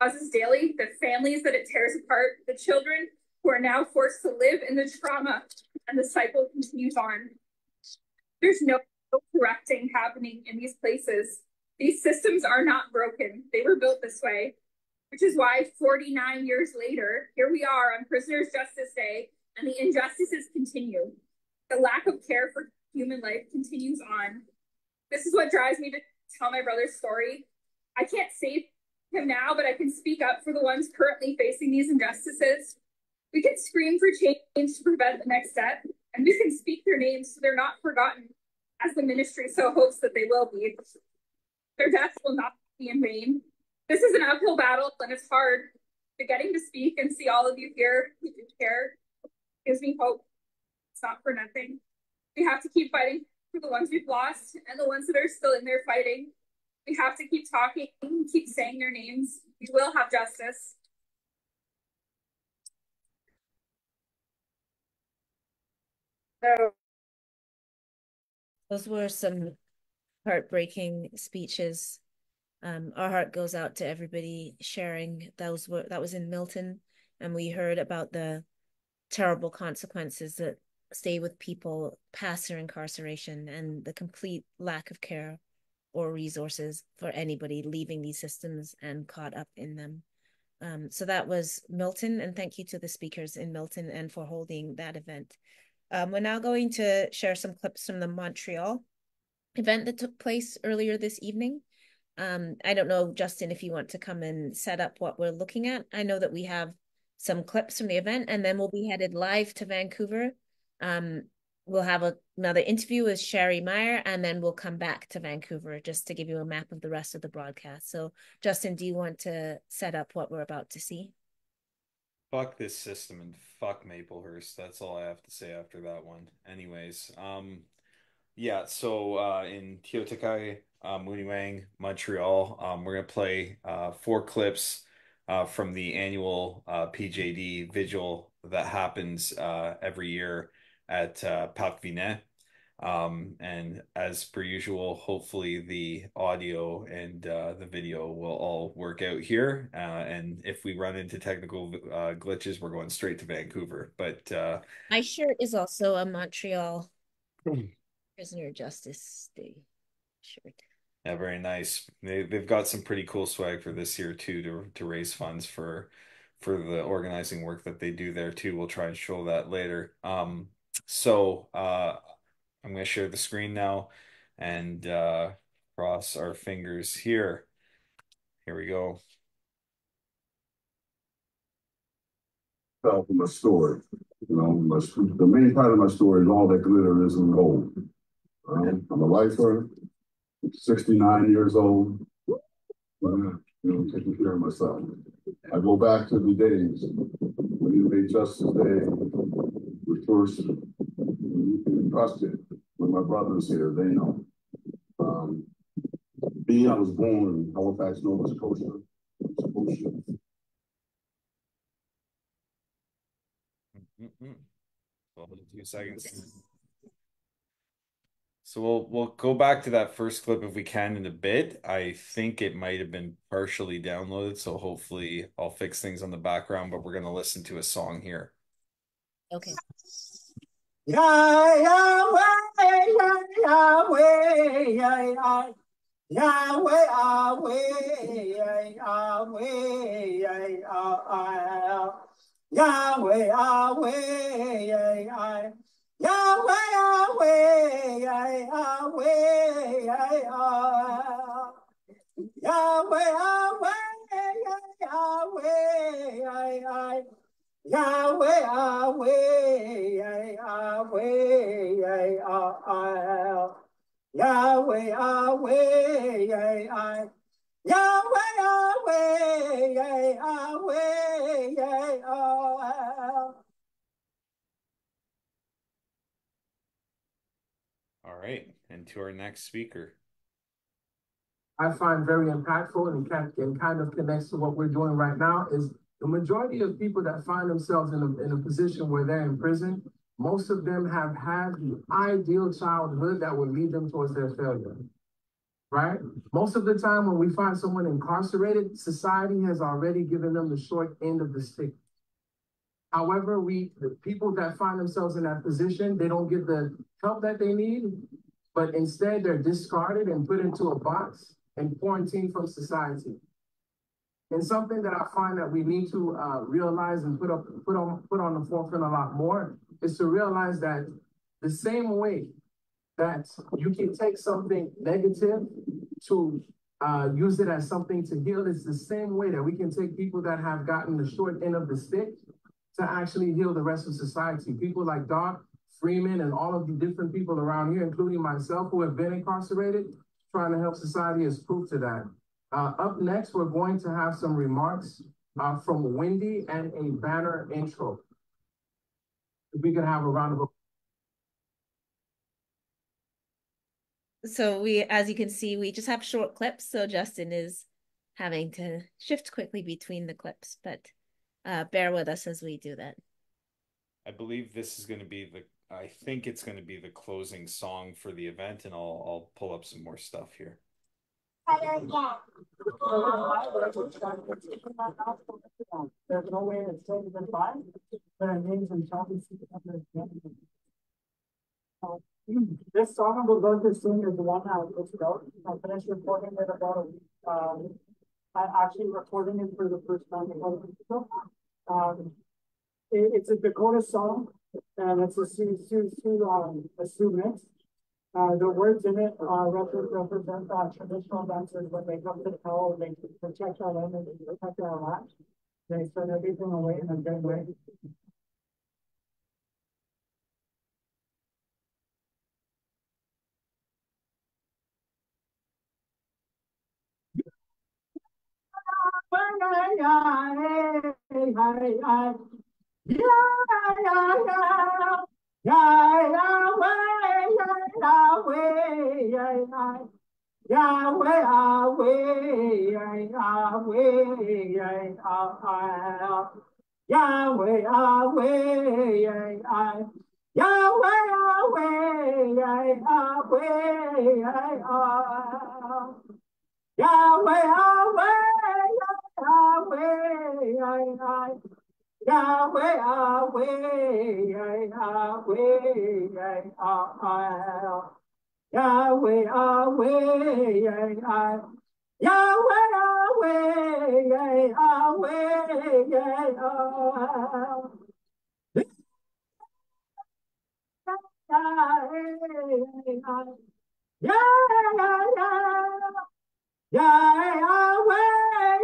causes daily, the families that it tears apart, the children who are now forced to live in the trauma, and the cycle continues on. There's no correcting happening in these places. These systems are not broken. They were built this way, which is why 49 years later, here we are on Prisoners Justice Day, and the injustices continue. The lack of care for human life continues on. This is what drives me to tell my brother's story. I can't save him now, but I can speak up for the ones currently facing these injustices. We can scream for change to prevent the next step, and we can speak their names so they're not forgotten as the ministry so hopes that they will be. Their deaths will not be in vain. This is an uphill battle and it's hard. But getting to speak and see all of you here who do care gives me hope. It's not for nothing. We have to keep fighting for the ones we've lost and the ones that are still in there fighting. We have to keep talking, keep saying their names. We will have justice. So, those were some heartbreaking speeches. Um, our heart goes out to everybody sharing. Those were that was in Milton, and we heard about the terrible consequences that stay with people past their incarceration and the complete lack of care or resources for anybody leaving these systems and caught up in them. Um, so that was Milton, and thank you to the speakers in Milton and for holding that event. Um, we're now going to share some clips from the Montreal event that took place earlier this evening. Um, I don't know, Justin, if you want to come and set up what we're looking at. I know that we have some clips from the event, and then we'll be headed live to Vancouver. Um, we'll have a, another interview with Sherry Meyer, and then we'll come back to Vancouver just to give you a map of the rest of the broadcast. So, Justin, do you want to set up what we're about to see? Fuck this system and fuck Maplehurst. That's all I have to say after that one. Anyways, um, yeah. So uh, in Tiohtià:ke, uh, Moonee Montreal, um, we're gonna play uh, four clips uh, from the annual uh, PJD vigil that happens uh, every year at uh, Parc Vinet. Um, and as per usual, hopefully the audio and uh, the video will all work out here. Uh, and if we run into technical uh, glitches, we're going straight to Vancouver. But uh, my shirt is also a Montreal Prisoner Justice Day shirt. Yeah, very nice. They they've got some pretty cool swag for this year too to to raise funds for for the organizing work that they do there too. We'll try and show that later. Um, so uh, I'm going to share the screen now and uh, cross our fingers here. Here we go. From my story, you know, my, the main part of my story is all that glitter is in gold. Um, I'm a lifer, 69 years old, you know, taking care of myself. I go back to the days when you made Justice Day was first you can trust it. When my brothers here, they know. Um, me, I was born in Halifax, Nova Scotia. Scotia. Mm -mm. two seconds. So we'll we'll go back to that first clip if we can in a bit. I think it might have been partially downloaded, so hopefully I'll fix things on the background, but we're gonna listen to a song here. Okay. Yahweh, Yahweh, Yahweh, Yahweh, Yahweh, Yahweh, Yahweh, Yahweh, Yahweh, Yahweh, Yahweh, Yahweh, Yahweh, Yahweh, Yahweh, Yahweh, Yahweh, Yahweh, Yahweh, Yahweh, Yahweh, Yahweh. Yahweh, Yahweh, Yahweh, Yahweh. All right, and to our next speaker. I find very impactful and, can, and kind of connects to what we're doing right now is the majority of people that find themselves in a, in a position where they're in prison, most of them have had the ideal childhood that would lead them towards their failure. Right? Most of the time, when we find someone incarcerated, society has already given them the short end of the stick. However, we the people that find themselves in that position, they don't get the help that they need, but instead they're discarded and put into a box and quarantined from society. And something that I find that we need to uh, realize and put up put on put on the forefront a lot more is to realize that the same way that you can take something negative to uh, use it as something to heal, it's the same way that we can take people that have gotten the short end of the stick to actually heal the rest of society. People like Doc, Freeman, and all of the different people around here, including myself, who have been incarcerated, trying to help society is proof to that. Uh, up next, we're going to have some remarks uh, from Wendy and a banner intro. If we could have a round of applause. So we, as you can see, we just have short clips. So Justin is having to shift quickly between the clips, but uh, bear with us as we do that. I believe this is going to be the I think it's going to be the closing song for the event, and I'll I'll pull up some more stuff here. There's no way it's taken than five. There are names and topics. This song I'm going to sing is the one I was wrote. I finished recording it about a week. Um, I actually recording it for the first time week. Um, it, it's a Dakota song, and it's a Sioux Sioux Sioux um, a mix. Uh, the words in it uh, represent, represent uh, traditional dancers when they come to the tower, they protect our land and they protect our land. They send everything away in a good way. Yahweh, Yahweh, Yahweh, Yahweh, Yahweh, Yahweh, Yahweh, Yahweh, Yahweh, Yahweh, Yahweh. Yahweh, Yahweh, Yahweh. Yahweh, Yahweh, Yahweh, Yahweh. Yeah, yeah, yeah. Yahweh, Yahweh,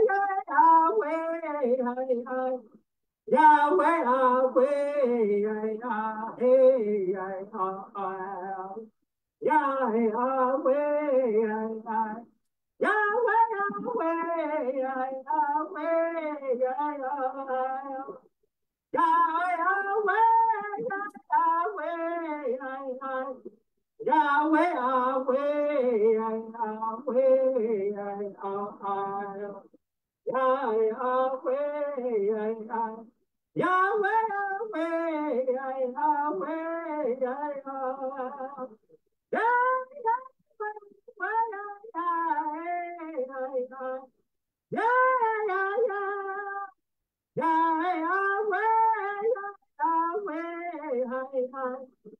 Yahweh, Yahweh, Yahweh, Yahweh, Yahweh, Yahweh, Yahweh. Yahweh, Yahweh, Yahweh, Yahweh, Yahweh. Yahweh, Yahweh, Yahweh,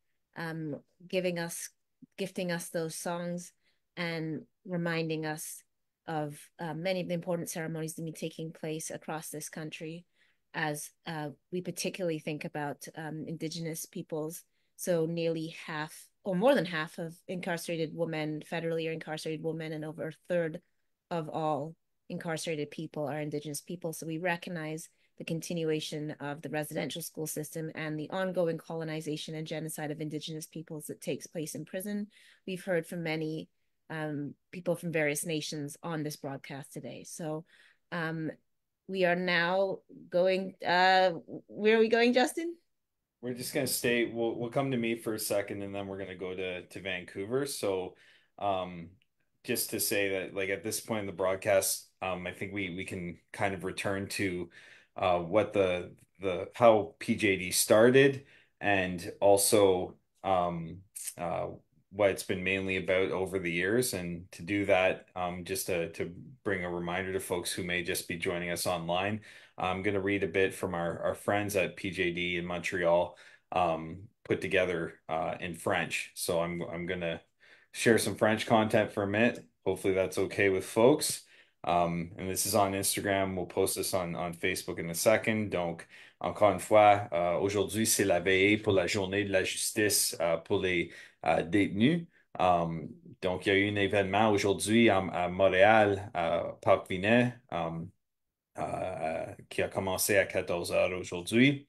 um, giving us, gifting us those songs and reminding us of uh, many of the important ceremonies that be taking place across this country as uh, we particularly think about um, Indigenous peoples. So nearly half or more than half of incarcerated women, federally or incarcerated women, and over a third of all incarcerated people are Indigenous people. So we recognize the continuation of the residential school system and the ongoing colonization and genocide of Indigenous peoples that takes place in prison. We've heard from many um, people from various nations on this broadcast today. So um, we are now going, uh, where are we going, Justin? We're just gonna stay. We'll we'll come to me for a second, and then we're gonna go to to Vancouver. So, um, just to say that, like at this point in the broadcast, um, I think we we can kind of return to uh, what the the how PJD started and also um, uh, what it's been mainly about over the years. And to do that, um, just to, to bring a reminder to folks who may just be joining us online, I'm going to read a bit from our, our friends at PJD in Montreal um, put together uh, in French. So I'm, I'm going to share some French content for a minute. Hopefully that's okay with folks. Um, and this is on Instagram. We'll post this on, Facebook in a second. Donc, encore une fois, euh, aujourd'hui, c'est la veille pour la journée de la justice euh, pour les euh, détenus. Um, donc, il y a eu un événement aujourd'hui à, à, Montréal, à Parc Vinet, um, qui a commencé à 14 heures aujourd'hui.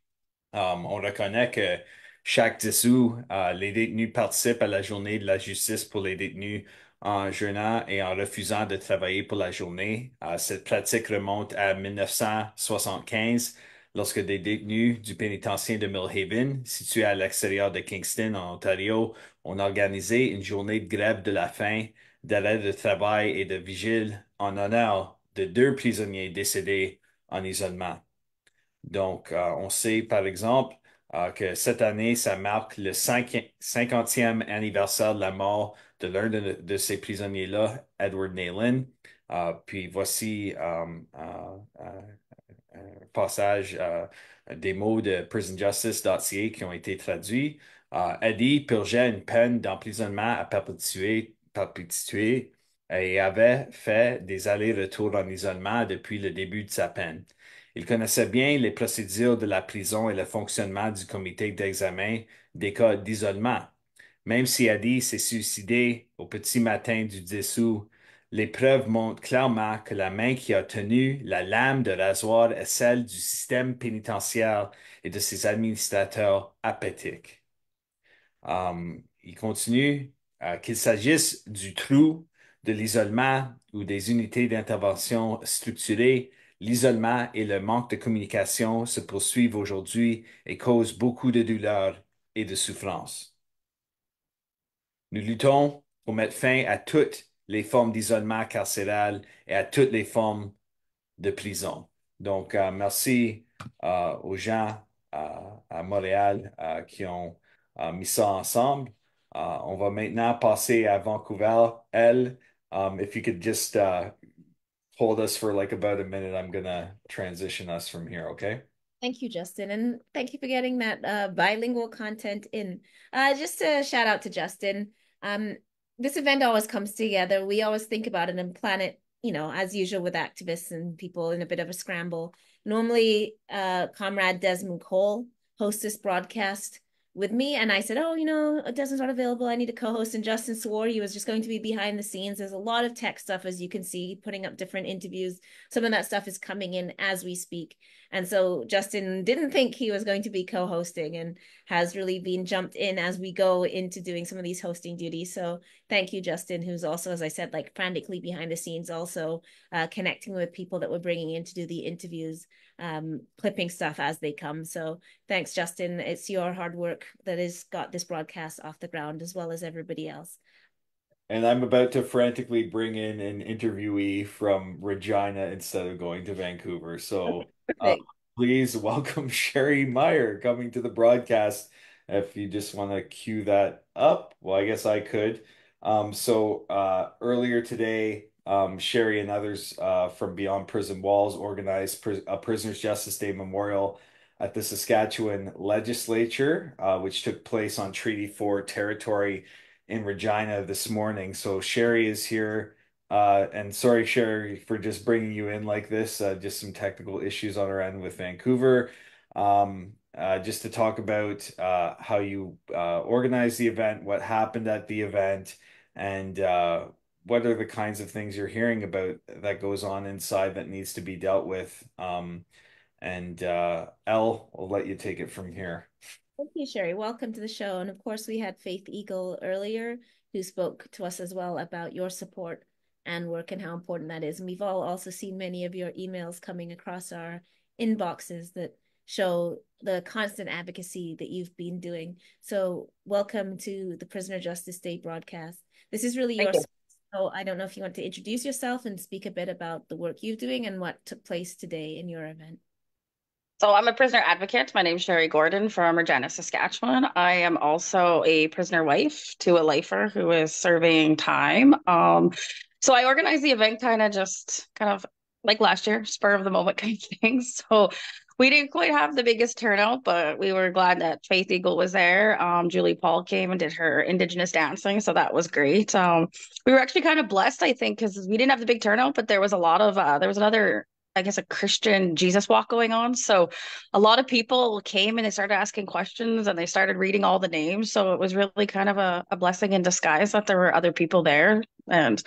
Um, on reconnaît que Chaque 10 août, les détenus participent à la journée de la justice pour les détenus en jeûnant et en refusant de travailler pour la journée. cette pratique remonte à 1975 lorsque des détenus du pénitencier de Millhaven, situé à l'extérieur de Kingston, en Ontario, ont organisé une journée de grève de la faim, d'arrêt de travail et de vigile en honneur de deux prisonniers décédés en isolement. Donc, euh, on sait, par exemple, euh, que cette année, ça marque le 50e anniversaire de la mort de l'un de, ces prisonniers-là, Edward Nayland. Euh, puis voici un passage des mots de prisonjustice.ca qui ont été traduits. Eddie purgeait une peine d'emprisonnement à perpétuer, perpétuer et avait fait des allers-retours en isolement depuis le début de sa peine. Il connaissait bien les procédures de la prison et le fonctionnement du comité d'examen des cas d'isolement. Même si Adi s'est suicidé au petit matin du dessous, les preuves montrent clairement que la main qui a tenu la lame de rasoir est celle du système pénitentiaire et de ses administrateurs apathiques. Um, il continue euh, qu'il s'agisse du trou, de l'isolement ou des unités d'intervention structurées, l'isolement et le manque de communication se poursuivent aujourd'hui et causent beaucoup de douleur et de souffrance. Nous luttons pour mettre fin à toutes les formes d'isolement carcéral et à toutes les formes de prison. Donc, euh, merci euh, aux gens euh, à Montréal qui ont mis ça ensemble. on va maintenant passer à Vancouver. Elle, um, if you could just hold us for like about a minute. I'm gonna transition us from here, okay? Thank you, Justin, and thank you for getting that uh, bilingual content in. Uh, just a shout out to Justin. Um, this event always comes together. We always think about it and plan it, you know, as usual with activists and people in a bit of a scramble. Normally, uh, Comrade Desmond Cole hosts this broadcast with me and I said, oh, you know, Desmond's not available. I need a co-host. And Justin swore he was just going to be behind the scenes. There's a lot of tech stuff, as you can see, putting up different interviews. Some of that stuff is coming in as we speak. And so Justin didn't think he was going to be co-hosting and has really been jumped in as we go into doing some of these hosting duties. So thank you, Justin, who's also, as I said, like frantically behind the scenes, also uh, connecting with people that we're bringing in to do the interviews, um, clipping stuff as they come. So thanks, Justin. It's your hard work that has got this broadcast off the ground as well as everybody else. And I'm about to frantically bring in an interviewee from Regina instead of going to Vancouver. So uh, please welcome Sherry Meyer coming to the broadcast. If you just want to cue that up, well, I guess I could. Um, so uh, earlier today, um, Sherry and others uh, from Beyond Prison Walls organized a Prisoners Justice Day memorial at the Saskatchewan legislature, uh, which took place on Treaty 4 territory in Regina this morning. So Sherry is here. Uh, and sorry, Sherry, for just bringing you in like this. Uh, just some technical issues on our end with Vancouver. Um, uh, just to talk about uh, how you uh, organized the event, what happened at the event, and uh, what are the kinds of things you're hearing about that goes on inside that needs to be dealt with. Um, and uh, El, I'll let you take it from here. Thank you, Sherry. Welcome to the show. And of course, we had Faith Eagle earlier who spoke to us as well about your support and work and how important that is. And we've all also seen many of your emails coming across our inboxes that show the constant advocacy that you've been doing. So, welcome to the Prisoner Justice Day broadcast. This is really your. You. So, I don't know if you want to introduce yourself and speak a bit about the work you're doing and what took place today in your event. So I'm a prisoner advocate. My name is Sherry Gordon from Regina, Saskatchewan. I am also a prisoner wife to a lifer who is serving time. Um, so I organized the event kind of just kind of like last year, spur of the moment kind of thing. So we didn't quite have the biggest turnout, but we were glad that Faith Eagle was there. Um, Julie Paul came and did her Indigenous dancing, so that was great. Um, we were actually kind of blessed, I think, because we didn't have the big turnout, but there was a lot of uh, there was another I guess a Christian Jesus walk going on. So a lot of people came and they started asking questions and they started reading all the names. So it was really kind of a, a blessing in disguise that there were other people there. And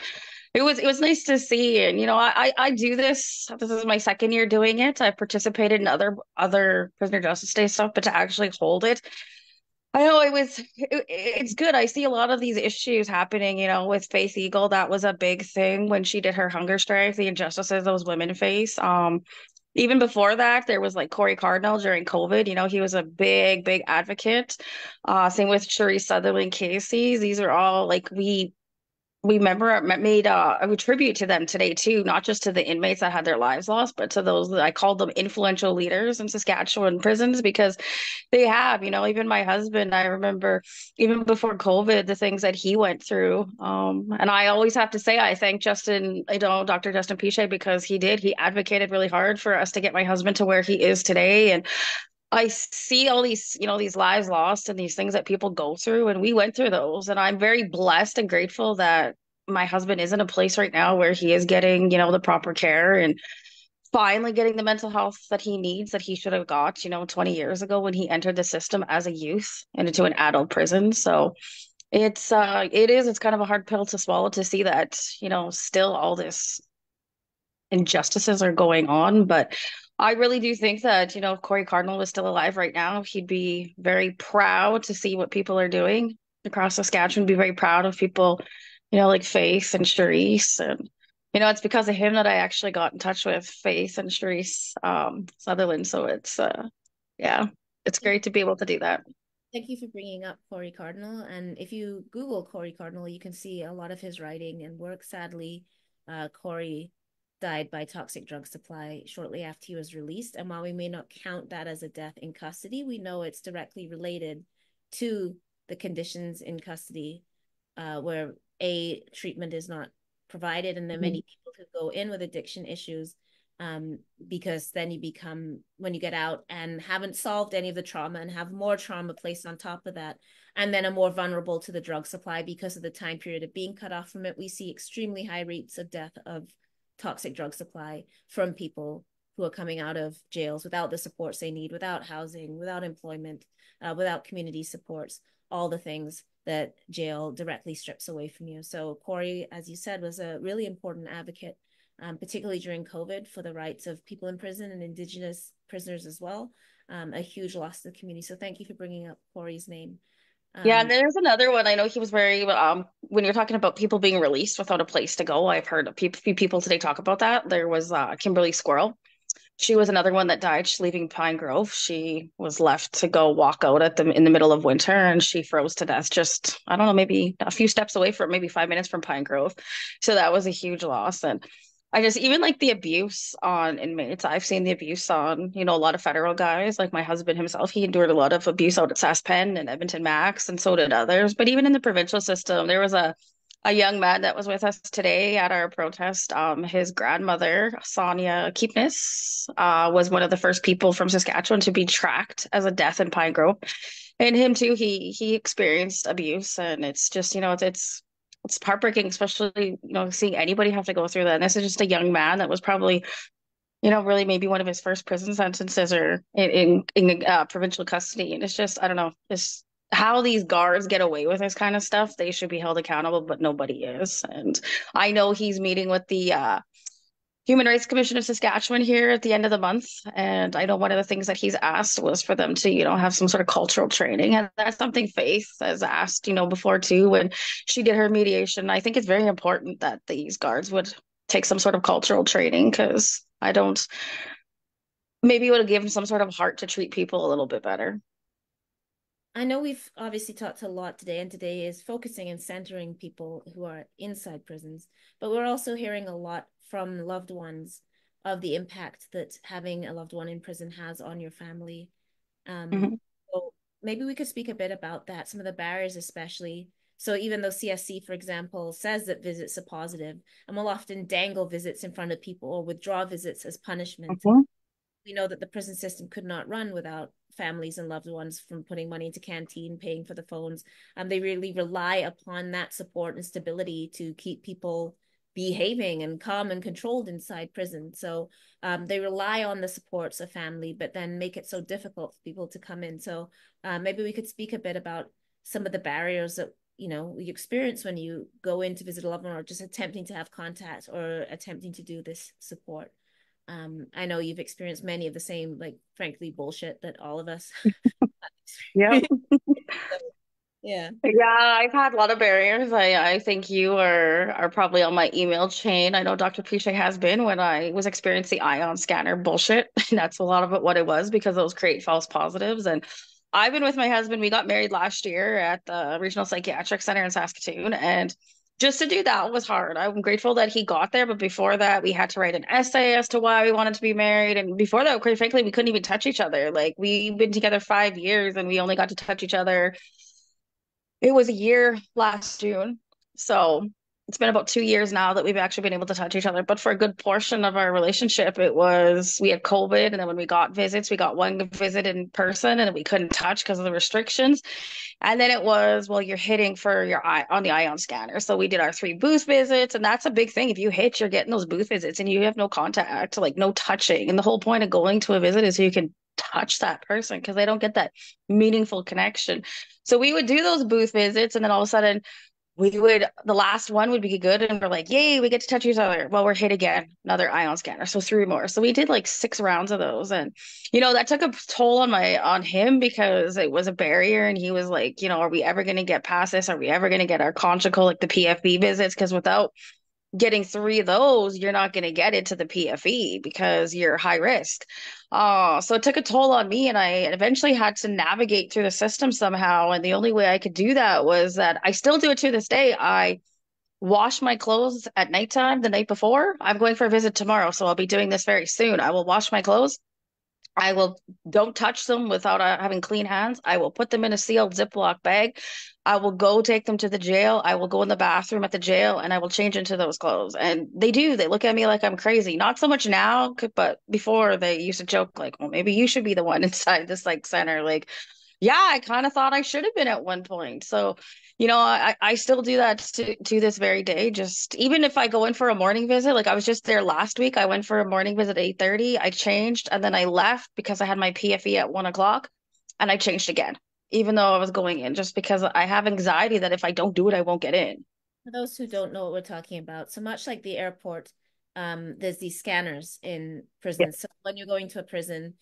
it was it was nice to see. And you know, I I do this. This is my second year doing it. I participated in other other prisoner justice day stuff, but to actually hold it I know it was it, it's good. I see a lot of these issues happening, you know, with Faith Eagle. That was a big thing when she did her hunger strike, the injustices those women face. Um, even before that, there was like Corey Cardinal during COVID. You know, he was a big, big advocate. Uh, same with Cherise Sutherland Casey. These are all like we we remember made uh, a tribute to them today too, not just to the inmates that had their lives lost, but to those that I called them influential leaders in Saskatchewan prisons because they have, you know, even my husband, I remember even before COVID, the things that he went through. Um, and I always have to say, I thank Justin, I know Dr. Justin Piche because he did, he advocated really hard for us to get my husband to where he is today. And I see all these, you know, these lives lost and these things that people go through, and we went through those. And I'm very blessed and grateful that my husband is in a place right now where he is getting, you know, the proper care and finally getting the mental health that he needs that he should have got, you know, 20 years ago when he entered the system as a youth and into an adult prison. So it's uh it is it's kind of a hard pill to swallow to see that, you know, still all this injustices are going on, but I really do think that, you know, if Corey Cardinal was still alive right now, he'd be very proud to see what people are doing across Saskatchewan, be very proud of people, you know, like Faith and Cherise. And, you know, it's because of him that I actually got in touch with Faith and Cherise um, Sutherland. So it's, uh, yeah, it's great to be able to do that. Thank you for bringing up Corey Cardinal. And if you Google Corey Cardinal, you can see a lot of his writing and work. Sadly, uh, Corey died by toxic drug supply shortly after he was released. And while we may not count that as a death in custody, we know it's directly related to the conditions in custody uh, where a treatment is not provided and then many mm-hmm. people who go in with addiction issues um, because then you become when you get out and haven't solved any of the trauma and have more trauma placed on top of that and then are more vulnerable to the drug supply because of the time period of being cut off from it we see extremely high rates of death of toxic drug supply from people who are coming out of jails without the supports they need, without housing, without employment, uh, without community supports, all the things that jail directly strips away from you. So Corey, as you said, was a really important advocate, um, particularly during COVID for the rights of people in prison and Indigenous prisoners as well. Um, a huge loss to the community. So thank you for bringing up Corey's name. Um, yeah, there's another one. I know he was very um when you're talking about people being released without a place to go. I've heard a few people today talk about that. There was uh, Kimberly Squirrel. She was another one that died. Leaving Pine Grove. She was left to go walk out at the in the middle of winter, and she froze to death. Just I don't know, maybe a few steps away from maybe five minutes from Pine Grove. So that was a huge loss. And I just even like the abuse on inmates. I've seen the abuse on, you know, a lot of federal guys. Like my husband himself, he endured a lot of abuse out at SaskPen and Edmonton Max, and so did others. But even in the provincial system, there was a a young man that was with us today at our protest. Um, his grandmother, Sonia Keepness, uh, was one of the first people from Saskatchewan to be tracked as a death in Pine Grove. And him too, he he experienced abuse, and it's just you know it's, it's it's heartbreaking, especially you know seeing anybody have to go through that. And this is just a young man that was probably, you know, really maybe one of his first prison sentences or in in, in uh, provincial custody. And it's just I don't know, it's how these guards get away with this kind of stuff. They should be held accountable, but nobody is. And I know he's meeting with the uh, Human Rights Commission of Saskatchewan here at the end of the month. And I know one of the things that he's asked was for them to, you know, have some sort of cultural training. And that's something Faith has asked, you know, before too, when she did her mediation. I think it's very important that these guards would take some sort of cultural training because I don't, maybe it would have given some sort of heart to treat people a little bit better. I know we've obviously talked a lot today, and today is focusing and centering people who are inside prisons, but we're also hearing a lot from loved ones of the impact that having a loved one in prison has on your family. Um, mm-hmm. So maybe we could speak a bit about that, some of the barriers, especially. So even though CSC, for example, says that visits are positive, and will often dangle visits in front of people or withdraw visits as punishment, mm-hmm. we know that the prison system could not run without families and loved ones from putting money into canteen, paying for the phones. Um, they really rely upon that support and stability to keep people behaving and calm and controlled inside prison. So um, they rely on the supports of family, but then make it so difficult for people to come in. So uh, maybe we could speak a bit about some of the barriers that you know you experience when you go in to visit a loved one or just attempting to have contact or attempting to do this support um, I know you've experienced many of the same, like, frankly, bullshit that all of us Yeah. yeah. Yeah, I've had a lot of barriers. I I think you are are probably on my email chain. I know Dr. Piche has been when I was experiencing the ion scanner bullshit. That's a lot of it what it was because those create false positives. And I've been with my husband. We got married last year at the Regional Psychiatric Center in Saskatoon. And just to do that was hard. I'm grateful that he got there, but before that, we had to write an essay as to why we wanted to be married. And before that, quite frankly, we couldn't even touch each other. Like we've been together five years and we only got to touch each other. It was a year last June. So it's been about two years now that we've actually been able to touch each other. But for a good portion of our relationship, it was we had COVID, and then when we got visits, we got one visit in person, and we couldn't touch because of the restrictions. And then it was well, you're hitting for your eye on the ion scanner. So we did our three booth visits, and that's a big thing. If you hit, you're getting those booth visits, and you have no contact, like no touching. And the whole point of going to a visit is so you can touch that person because they don't get that meaningful connection. So we would do those booth visits, and then all of a sudden we would the last one would be good and we're like yay we get to touch each other. Well we're hit again another ion scanner so three more. So we did like six rounds of those and you know that took a toll on my on him because it was a barrier and he was like you know are we ever going to get past this? Are we ever going to get our conjugal like the pfv visits? Because without getting three of those, you're not going to get into the PFV because you're high risk. Uh, so it took a toll on me, and I eventually had to navigate through the system somehow. And the only way I could do that was that I still do it to this day. I wash my clothes at nighttime the night before. I'm going for a visit tomorrow, so I'll be doing this very soon. I will wash my clothes. I will don't touch them without uh, having clean hands. I will put them in a sealed Ziploc bag. I will go take them to the jail. I will go in the bathroom at the jail and I will change into those clothes. And they do. They look at me like I'm crazy. Not so much now, but before they used to joke like, "Well, maybe you should be the one inside this like center." Like, yeah, I kind of thought I should have been at one point. So you know, I, I still do that to, to this very day. Just even if I go in for a morning visit, like I was just there last week, I went for a morning visit at 8 30. I changed and then I left because I had my PFV at one o'clock and I changed again, even though I was going in, just because I have anxiety that if I don't do it, I won't get in. For those who don't know what we're talking about, so much like the airport, um, there's these scanners in prisons. Yeah. So when you're going to a prison,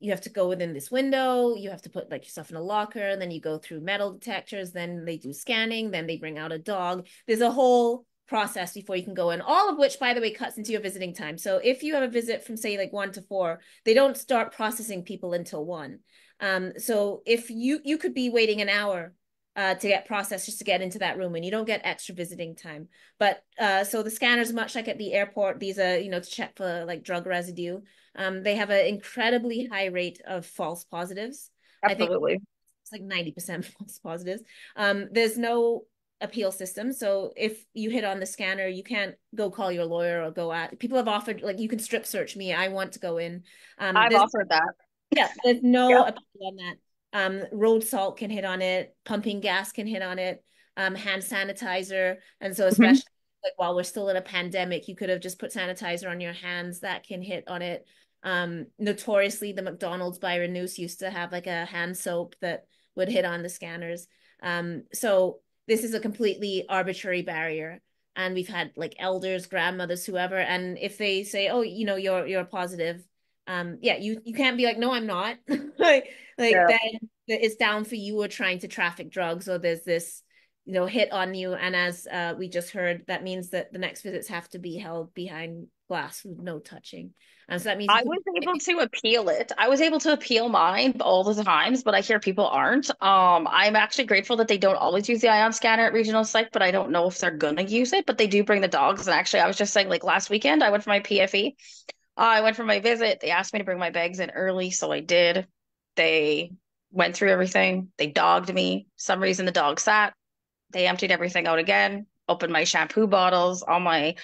you have to go within this window you have to put like yourself in a locker then you go through metal detectors then they do scanning then they bring out a dog. There's a whole process before you can go in all of which by the way cuts into your visiting time. So if you have a visit from say like one to four they don't start processing people until one. Um so if you you could be waiting an hour uh, to get processed just to get into that room and you don't get extra visiting time. But uh, so the scanners much like at the airport. These are you know to check for like drug residue um, they have an incredibly high rate of false positives. Absolutely. it's like 90% false positives. Um, there's no appeal system. So if you hit on the scanner, you can't go call your lawyer or go at people have offered like you can strip search me. I want to go in. Um, I've offered that. Yeah, there's no appeal on that. Um, road salt can hit on it, pumping gas can hit on it, um, hand sanitizer. And so mm-hmm. especially. Like while we're still in a pandemic, you could have just put sanitizer on your hands that can hit on it. Um, notoriously, the McDonald's Byron News used to have like a hand soap that would hit on the scanners. Um, so this is a completely arbitrary barrier. And we've had like elders, grandmothers, whoever, and if they say, "Oh, you know, you're you're positive," um, yeah, you you can't be like, "No, I'm not." like like yeah. then it's down for you or trying to traffic drugs, or there's this you know hit on you. And as uh, we just heard that means that the next visits have to be held behind glass with no touching. And so that means i was able to appeal it. I was able to appeal mine all the times but i hear people aren't. Um i'm actually grateful that they don't always use the ion scanner at regional psych but i don't know if they're gonna use it but they do bring the dogs. And actually i was just saying like last weekend i went for my pfv uh, i went for my visit. They asked me to bring my bags in early so i did. They went through everything. They dogged me. Some reason the dog sat they emptied everything out again, opened my shampoo bottles, all my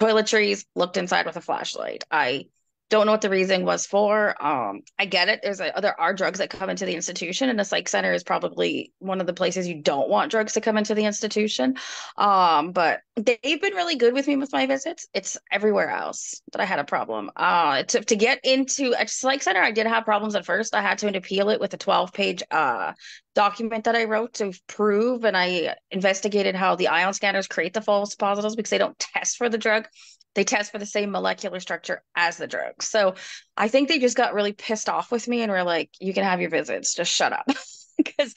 toiletries, looked inside with a flashlight. I don't know what the reason was for. Um, I get it. There's a, there are drugs that come into the institution, and the psych center is probably one of the places you don't want drugs to come into the institution. Um, but they've been really good with me with my visits. It's everywhere else that I had a problem. Uh, to to get into a psych center, I did have problems at first. I had to appeal it with a 12 page uh document that I wrote to prove, and I investigated how the ion scanners create the false positives because they don't test for the drug they test for the same molecular structure as the drug. So I think they just got really pissed off with me and were like, you can have your visits, just shut up. because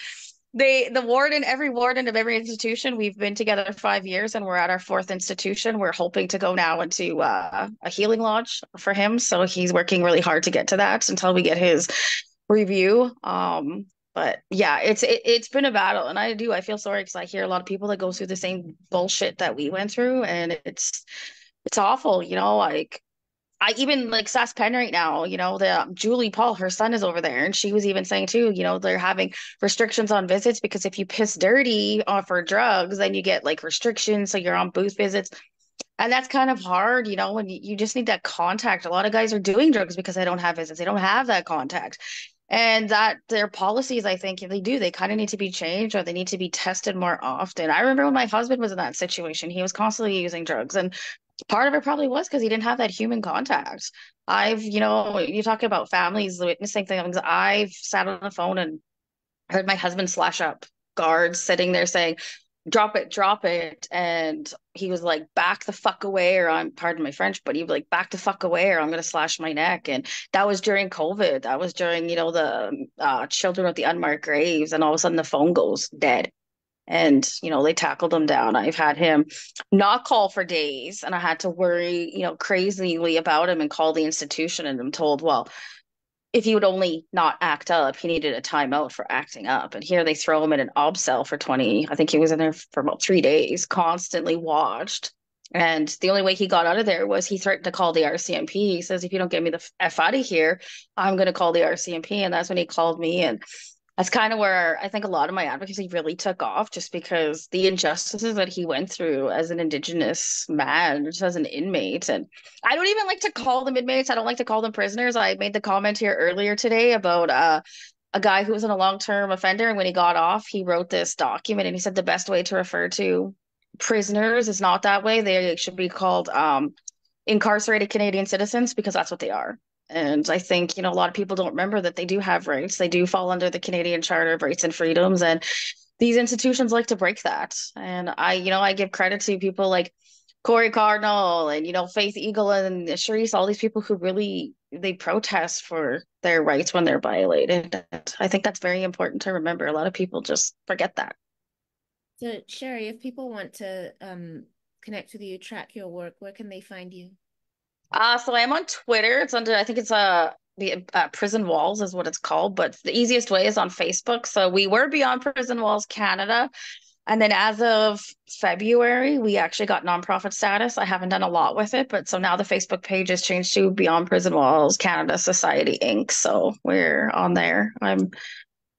they the warden every warden of every institution we've been together five years and we're at our fourth institution. We're hoping to go now into uh, a healing lodge for him. So he's working really hard to get to that until we get his review. Um but yeah it's it, it's been a battle. And i do i feel sorry because i hear a lot of people that go through the same bullshit that we went through. And it's it's awful you know like I even like Sask Pen right now, you know, the um, Julie Paul, her son is over there, and she was even saying too, you know, they're having restrictions on visits because if you piss dirty off for drugs, then you get like restrictions, so you're on booth visits, and that's kind of hard, you know, and you just need that contact. A lot of guys are doing drugs because they don't have visits, they don't have that contact, and that their policies, I think, if they do, they kind of need to be changed or they need to be tested more often. I remember when my husband was in that situation, he was constantly using drugs, and part of it probably was because he didn't have that human contact. I've, you know, you talk about families witnessing things. I've sat on the phone and heard my husband slash up guards sitting there saying, drop it, drop it. And he was like, back the fuck away, or I'm pardon my French, but he was like, back the fuck away, or I'm gonna slash my neck. And that was during COVID. That was during, you know, the uh, children with the unmarked graves, and all of a sudden the phone goes dead and you know they tackled him down i've had him not call for days and i had to worry you know crazily about him and call the institution and i'm told well if he would only not act up he needed a timeout for acting up and here they throw him in an ob cell for 20 i think he was in there for about three days constantly watched and the only way he got out of there was he threatened to call the RCMP. He says, if you don't get me the F out of here, I'm going to call the RCMP. And that's when he called me. And that's kind of where I think a lot of my advocacy really took off just because the injustices that he went through as an indigenous man, just as an inmate. And I don't even like to call them inmates. I don't like to call them prisoners. I made the comment here earlier today about uh, a guy who was in a long-term offender. And when he got off, he wrote this document and he said the best way to refer to prisoners is not that way. They should be called um, incarcerated Canadian citizens because that's what they are. And I think, you know, a lot of people don't remember that they do have rights. They do fall under the Canadian Charter of Rights and Freedoms. And these institutions like to break that. And I, you know, I give credit to people like Corey Cardinal and, you know, Faith Eagle and Cherise, all these people who really they protest for their rights when they're violated. I think that's very important to remember. A lot of people just forget that. So Sherry, if people want to um, connect with you, track your work, where can they find you? Uh, so I am on Twitter. It's under, I think it's uh, the uh, Prison Walls is what it's called, but the easiest way is on Facebook. So we were Beyond Prison Walls Canada. And then as of February, we actually got nonprofit status. I haven't done a lot with it, but so now the Facebook page has changed to Beyond Prison Walls Canada Society Inc. So we're on there. I'm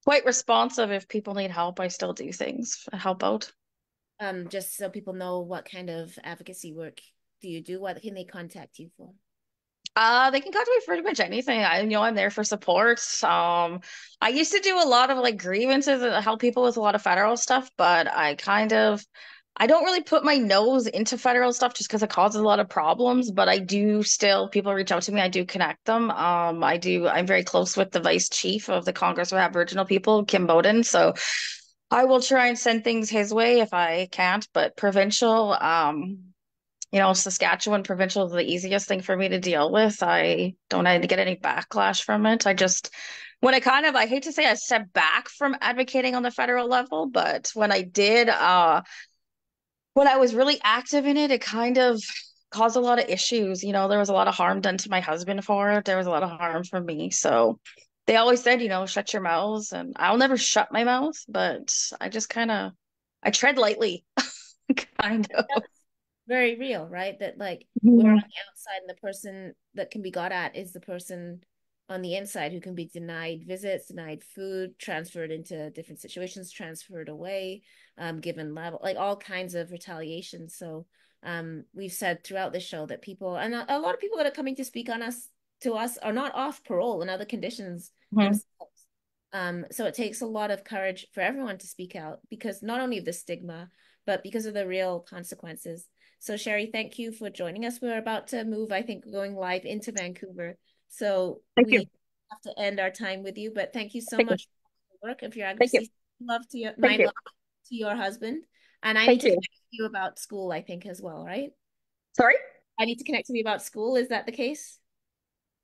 quite responsive. If people need help, I still do things, help out. Um, just so people know what kind of advocacy work do you do? What can they contact you for? Uh, they can contact me for pretty much anything. I you know I'm there for support. Um, I used to do a lot of like grievances and help people with a lot of federal stuff, but I kind of I don't really put my nose into federal stuff just because it causes a lot of problems. But I do still people reach out to me. I do connect them. Um, I do. I'm very close with the vice chief of the Congress of Aboriginal People, Kim Beaudin. So I will try and send things his way if I can't. But provincial, um, you know, Saskatchewan provincial is the easiest thing for me to deal with. I don't to get any backlash from it. I just, when I kind of, I hate to say I stepped back from advocating on the federal level, but when I did, uh, when I was really active in it, it kind of caused a lot of issues. You know, there was a lot of harm done to my husband for it. There was a lot of harm for me. So they always said, you know, shut your mouths. And I'll never shut my mouth, but I just kind of, I tread lightly, kind of very real, right? That like mm-hmm. we're on the outside and the person that can be got at is the person on the inside who can be denied visits, denied food, transferred into different situations, transferred away, um, given level, like all kinds of retaliation. So um, we've said throughout the show that people and a, a, lot of people that are coming to speak on us to us are not off parole and other conditions mm-hmm. themselves. Um, so it takes a lot of courage for everyone to speak out because not only of the stigma, but because of the real consequences. So Sherry, thank you for joining us. We're about to move, I think, going live into Vancouver. So thank we you. have to end our time with you, but thank you so thank much you. for your work of your advocacy. You. Love to your my love to your husband. And I thank need to you. you about school, I think, as well, right? Sorry? I need to connect to me about school. Is that the case?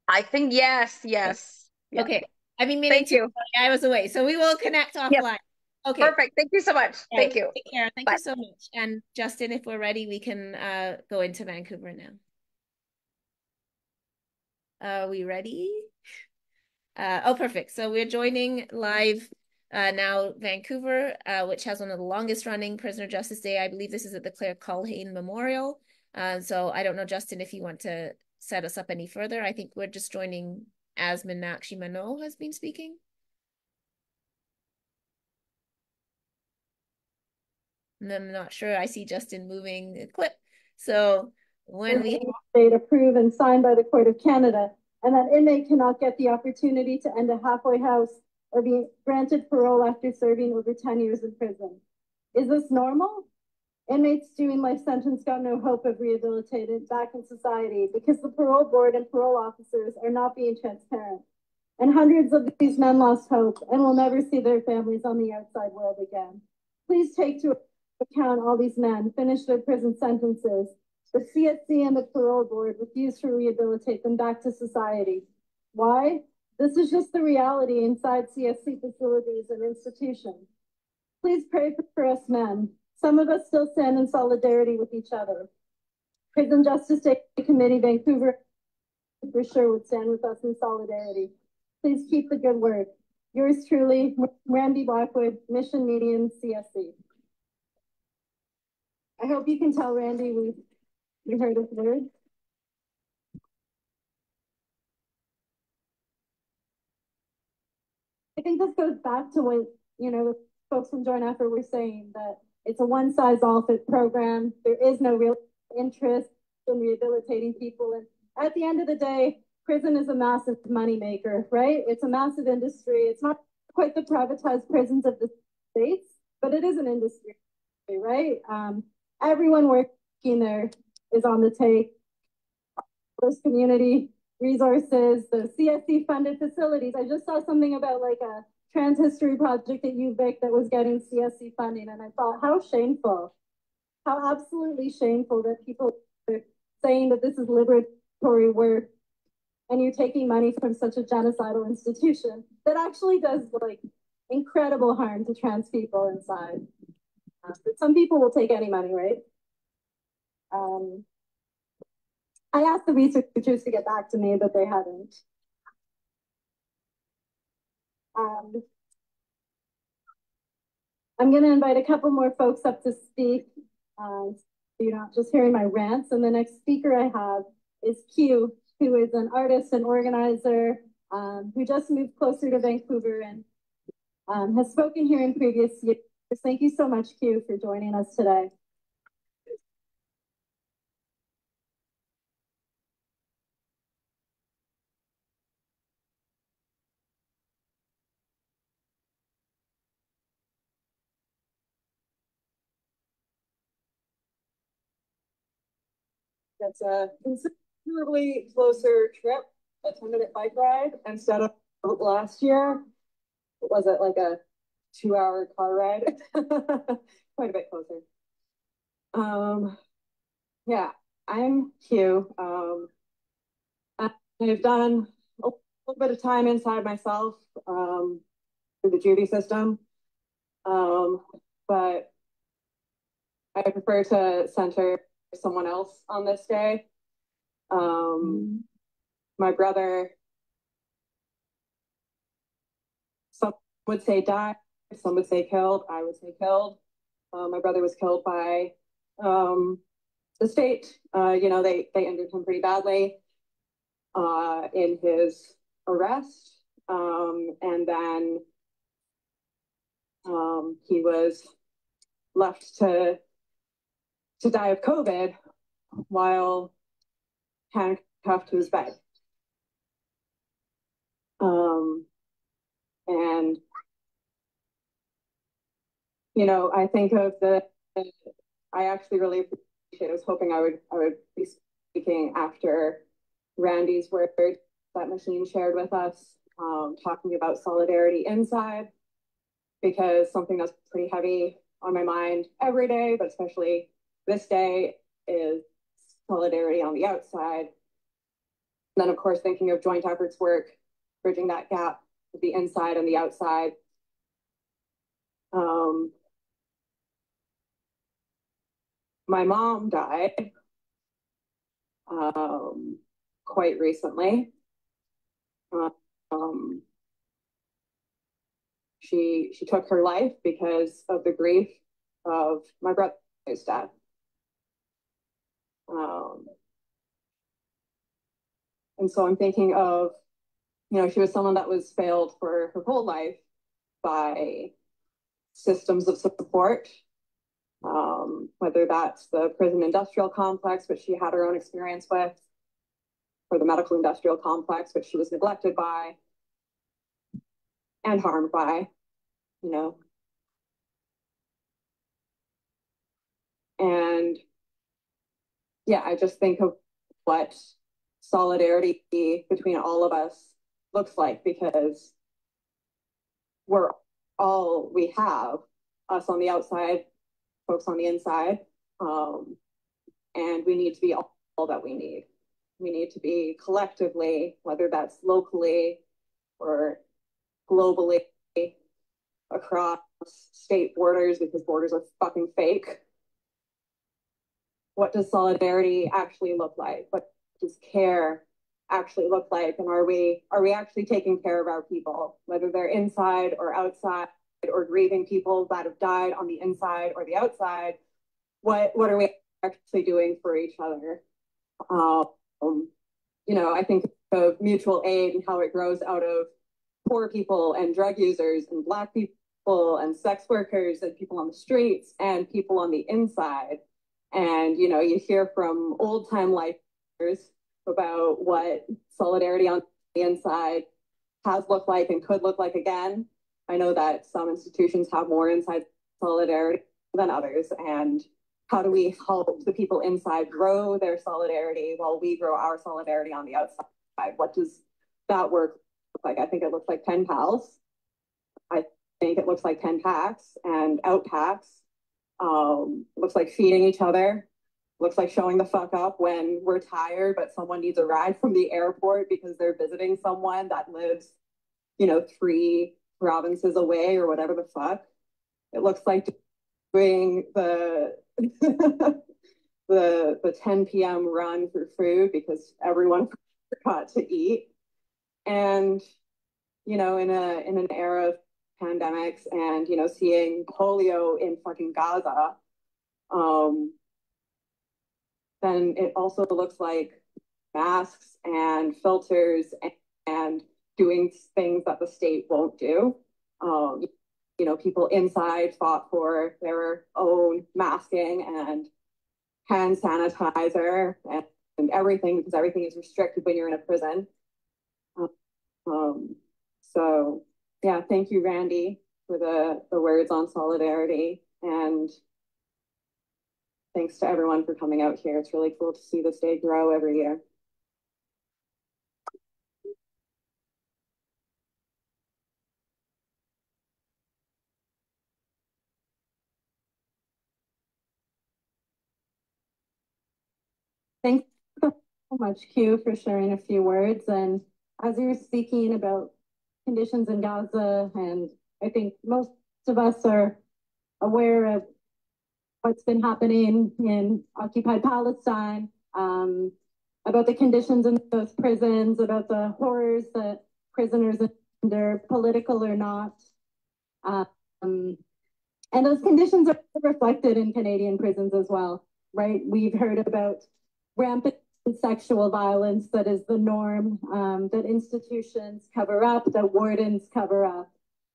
I think yes, yes. Yeah. Okay. I mean, meaning Thank you. I was away, so we will connect offline. Yep. Okay. Perfect. Thank you so much. Yeah, Thank you. Take care. Thank Bye. you so much. And Justin, if we're ready, we can uh, go into Vancouver now. Are we ready? Uh, oh, perfect. So we're joining live uh, now Vancouver, uh, which has one of the longest running Prisoner Justice Day. I believe this is at the Claire Culhane Memorial. Uh, so I don't know, Justin, if you want to set us up any further. I think we're just joining as Meenakshi Mannoe has been speaking. I'm not sure. I see Justin moving the clip. So when we state approved and signed by the Court of Canada, and that inmate cannot get the opportunity to end a halfway house or be granted parole after serving over 10 years in prison. Is this normal? Inmates doing life sentence got no hope of rehabilitated back in society because the parole board and parole officers are not being transparent. And hundreds of these men lost hope and will never see their families on the outside world again. Please take to account all these men finish their prison sentences. The CSC and the parole board refuse to rehabilitate them back to society. Why? This is just the reality inside CSC facilities and institutions. Please pray for us men. Some of us still stand in solidarity with each other. Prison Justice Day Committee, Vancouver, for sure would stand with us in solidarity. Please keep the good work. Yours truly, Randy Blackwood, Mission Medium, CSC. I hope you can tell Randy we, we heard his words. I think this goes back to what, you know, folks from Joint Effort were saying that it's a one size all fit program. There is no real interest in rehabilitating people. And at the end of the day, prison is a massive money maker, right? It's a massive industry. It's not quite the privatized prisons of the states, but it is an industry, right? Um, everyone working there is on the take. Those community resources, the CSC funded facilities. I just saw something about like a trans history project at UVic that was getting CSC funding. And I thought, how shameful, how absolutely shameful that people are saying that this is liberatory work and you're taking money from such a genocidal institution that actually does like incredible harm to trans people inside. Uh, but some people will take any money, right? Um, I asked the researchers to get back to me, but they haven't. Um, I'm going to invite a couple more folks up to speak. Um, so you're not just hearing my rants. And the next speaker I have is Q, who is an artist and organizer um, who just moved closer to Vancouver and um, has spoken here in previous years. Thank you so much, Q, for joining us today. That's a considerably closer trip, a 10 minute bike ride instead of last year. Was it like a two hour car ride? Quite a bit closer. Um, yeah, I'm Q. Um, I've done a little bit of time inside myself um, through the juvie system, um, but I prefer to center someone else on this day. Um, my brother, some would say died, some would say killed, I would say killed. Uh, my brother was killed by um, the state. Uh, you know, they, they injured him pretty badly uh, in his arrest. Um, and then um, he was left to to die of COVID while handcuffed to his bed. Um, and, you know, I think of the, I actually really appreciate, I was hoping I would, I would be speaking after Randy's word that Machine shared with us, um, talking about solidarity inside, because something that's pretty heavy on my mind every day, but especially this day is solidarity on the outside. And then, of course, thinking of joint efforts work, bridging that gap the inside and the outside. Um, my mom died um, quite recently. Um, she she took her life because of the grief of my brother's death. Um, and so I'm thinking of, you know, she was someone that was failed for her whole life by systems of support, um, whether that's the prison industrial complex, which she had her own experience with, or the medical industrial complex, which she was neglected by and harmed by, you know. And yeah, I just think of what solidarity between all of us looks like because we're all we have, us on the outside, folks on the inside. Um, and we need to be all, all that we need. We need to be collectively, whether that's locally or globally, across state borders, because borders are fucking fake. What does solidarity actually look like? What does care actually look like? And are we are we actually taking care of our people, whether they're inside or outside, or grieving people that have died on the inside or the outside? What what are we actually doing for each other? Um, you know, I think of mutual aid and how it grows out of poor people and drug users and black people and sex workers and people on the streets and people on the inside. And you know, you hear from old time lifers about what solidarity on the inside has looked like and could look like again. I know that some institutions have more inside solidarity than others. And how do we help the people inside grow their solidarity while we grow our solidarity on the outside? What does that work look like? I think it looks like pen pals. I think it looks like pen packs and out packs. Um, looks like feeding each other. Looks like showing the fuck up when we're tired, but someone needs a ride from the airport because they're visiting someone that lives, you know, three provinces away or whatever the fuck. It looks like doing the the the 10 p.m. run for food because everyone forgot to eat. And you know, in a in an era of pandemics and you know, seeing polio in fucking Gaza, um, then it also looks like masks and filters and, and doing things that the state won't do. Um, you know, people inside fought for their own masking and hand sanitizer and, and everything because everything is restricted when you're in a prison. Um, so yeah, thank you, Randy, for the, the words on solidarity and thanks to everyone for coming out here. It's really cool to see this day grow every year. Thanks so much, Q, for sharing a few words. And as you were speaking about conditions in Gaza, and I think most of us are aware of what's been happening in occupied Palestine, um, about the conditions in those prisons, about the horrors that prisoners under, political or not. Um, and those conditions are reflected in Canadian prisons as well, right? We've heard about rampant sexual violence that is the norm, um, that institutions cover up, that wardens cover up.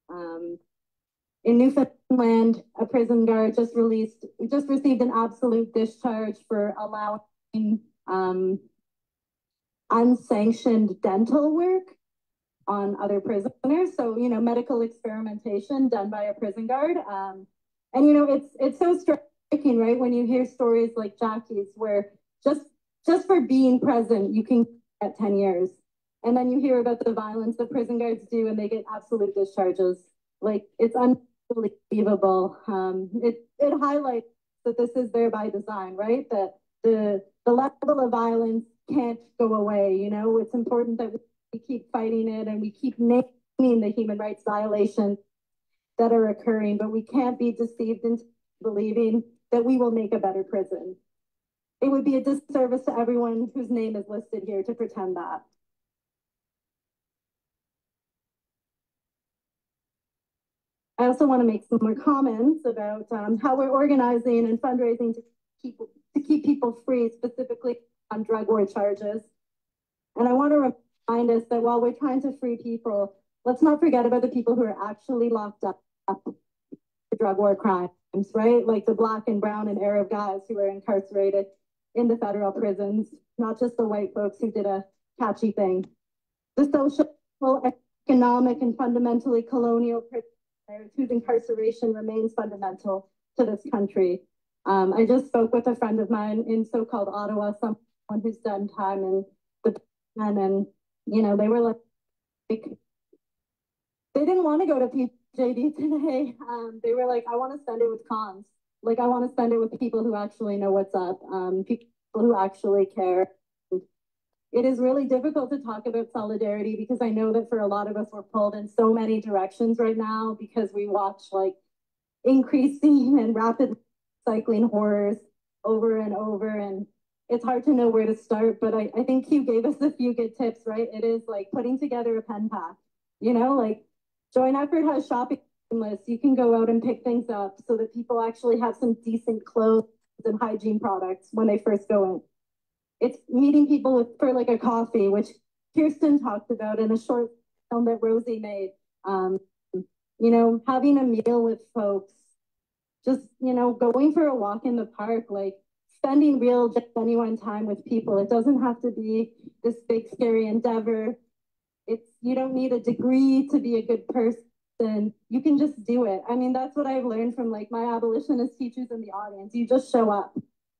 Um, in Newfoundland, a prison guard just released, just received an absolute discharge for allowing um, unsanctioned dental work on other prisoners. So, you know, medical experimentation done by a prison guard. Um, and, you know, it's, it's so striking, right? When you hear stories like Jackie's where just just for being present, you can get 10 years. And then you hear about the violence that prison guards do and they get absolute discharges. Like it's unbelievable. Um, it, it highlights that this is there by design, right? That the the level of violence can't go away. You know, it's important that we keep fighting it and we keep naming the human rights violations that are occurring, but we can't be deceived into believing that we will make a better prison. It would be a disservice to everyone whose name is listed here to pretend that. I also want to make some more comments about um, how we're organizing and fundraising to keep to keep people free, specifically on drug war charges. And I want to remind us that while we're trying to free people, let's not forget about the people who are actually locked up for drug war crimes, right? Like the black and brown and Arab guys who are incarcerated in the federal prisons, not just the white folks who did a catchy thing. The social, economic, and fundamentally colonial prisoners whose incarceration remains fundamental to this country. Um, I just spoke with a friend of mine in so-called Ottawa, someone who's done time in the pen, and you know they were like, they didn't want to go to PJD today. Um, they were like, I want to spend it with cons. Like I want to spend it with people who actually know what's up, um, people who actually care. It is really difficult to talk about solidarity because I know that for a lot of us, we're pulled in so many directions right now because we watch like increasing and rapid cycling horrors over and over and it's hard to know where to start but I, I think you gave us a few good tips right it is like putting together a pen pack you know like join effort has shopping you can go out and pick things up so that people actually have some decent clothes and hygiene products when they first go in it's meeting people with, for like a coffee which kirsten talked about in a short film that rosie made um, you know having a meal with folks just, you know, going for a walk in the park, like spending real, genuine time with people. It doesn't have to be this big, scary endeavor. It's, you don't need a degree to be a good person. Then you can just do it. I mean, that's what I've learned from like my abolitionist teachers in the audience. You just show up,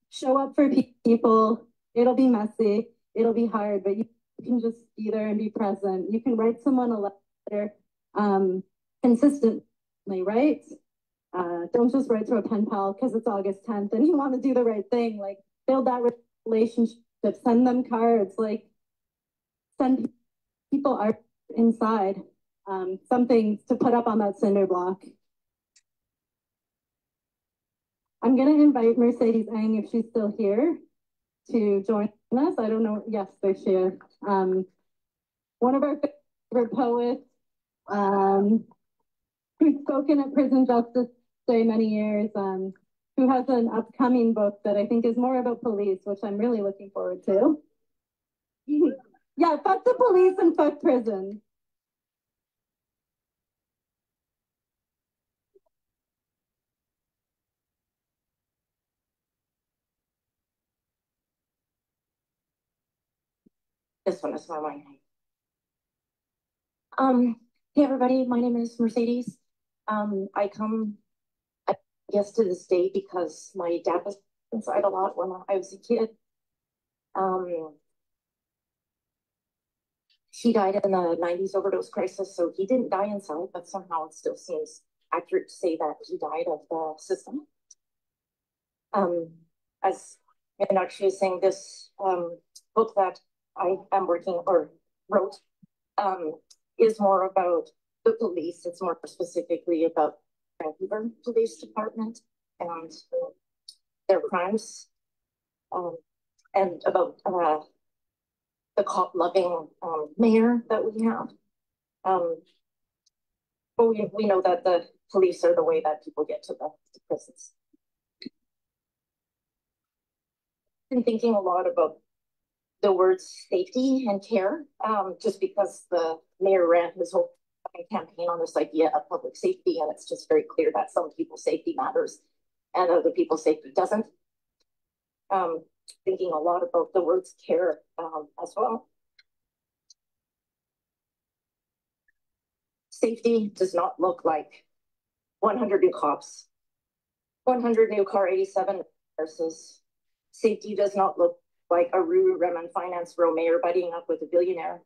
show up for people. It'll be messy, it'll be hard, but you can just be there and be present. You can write someone a letter um, consistently, right? Uh, don't just write to a pen pal because it's August 10th and you want to do the right thing. Like build that relationship, send them cards, like send people art inside, um, something to put up on that cinder block. I'm gonna invite Mercedes Eng if she's still here to join us. I don't know. Yes, there she is. Um, one of our favorite poets um, who's spoken at Prison Justice so many years, um, who has an upcoming book that I think is more about police, which I'm really looking forward to. yeah, fuck the police and fuck prison. This one is my line. Um, hey everybody, my name is Mercedes. Um, I come I guess, to this day because my dad was inside a lot when I was a kid. Um, he died in the 90s overdose crisis, so he didn't die inside, but somehow it still seems accurate to say that he died of the system. Um, as and actually saying this um, book that I am working or wrote um, is more about the police. It's more specifically about Vancouver Police Department and their crimes, um, and about uh, the cop-loving um, mayor that we have. Um, but we, we know that the police are the way that people get to the, the prisons. Been thinking a lot about the words safety and care, um, just because the mayor ran his whole campaign on this idea of public safety, and it's just very clear that some people's safety matters and other people's safety doesn't. Um, thinking a lot about the words care um, as well. Safety does not look like 100 new cops, 100 new car 87 nurses. Safety does not look like a Ruru Reman finance row mayor buddying up with a billionaire.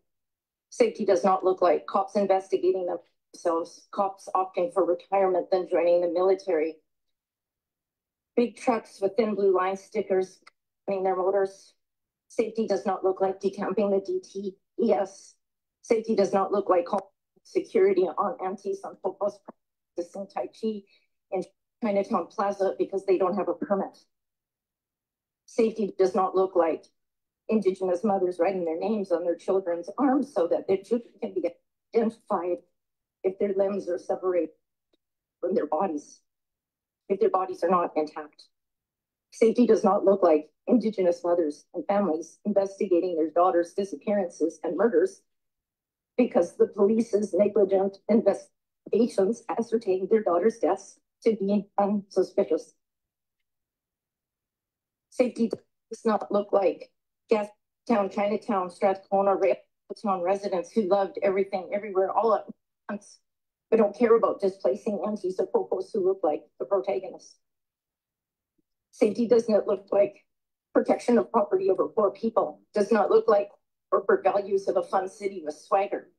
Safety does not look like cops investigating themselves, cops opting for retirement, then joining the military. Big trucks with thin blue line stickers in their motors. Safety does not look like decamping the DTES. Safety does not look like security on aunties on practicing Tai Chi in Chinatown Plaza because they don't have a permit. Safety does not look like Indigenous mothers writing their names on their children's arms so that their children can be identified if their limbs are separated from their bodies, if their bodies are not intact. Safety does not look like Indigenous mothers and families investigating their daughters' disappearances and murders because the police's negligent investigations ascertained their daughters' deaths to be unsuspicious. Safety does not look like Gastown, Chinatown, Strathcona, Railtown residents who loved everything everywhere all at once, but don't care about displacing aunties or popos who look like the protagonists. Safety does not look like protection of property over poor people, does not look like corporate values of a fun city with swagger.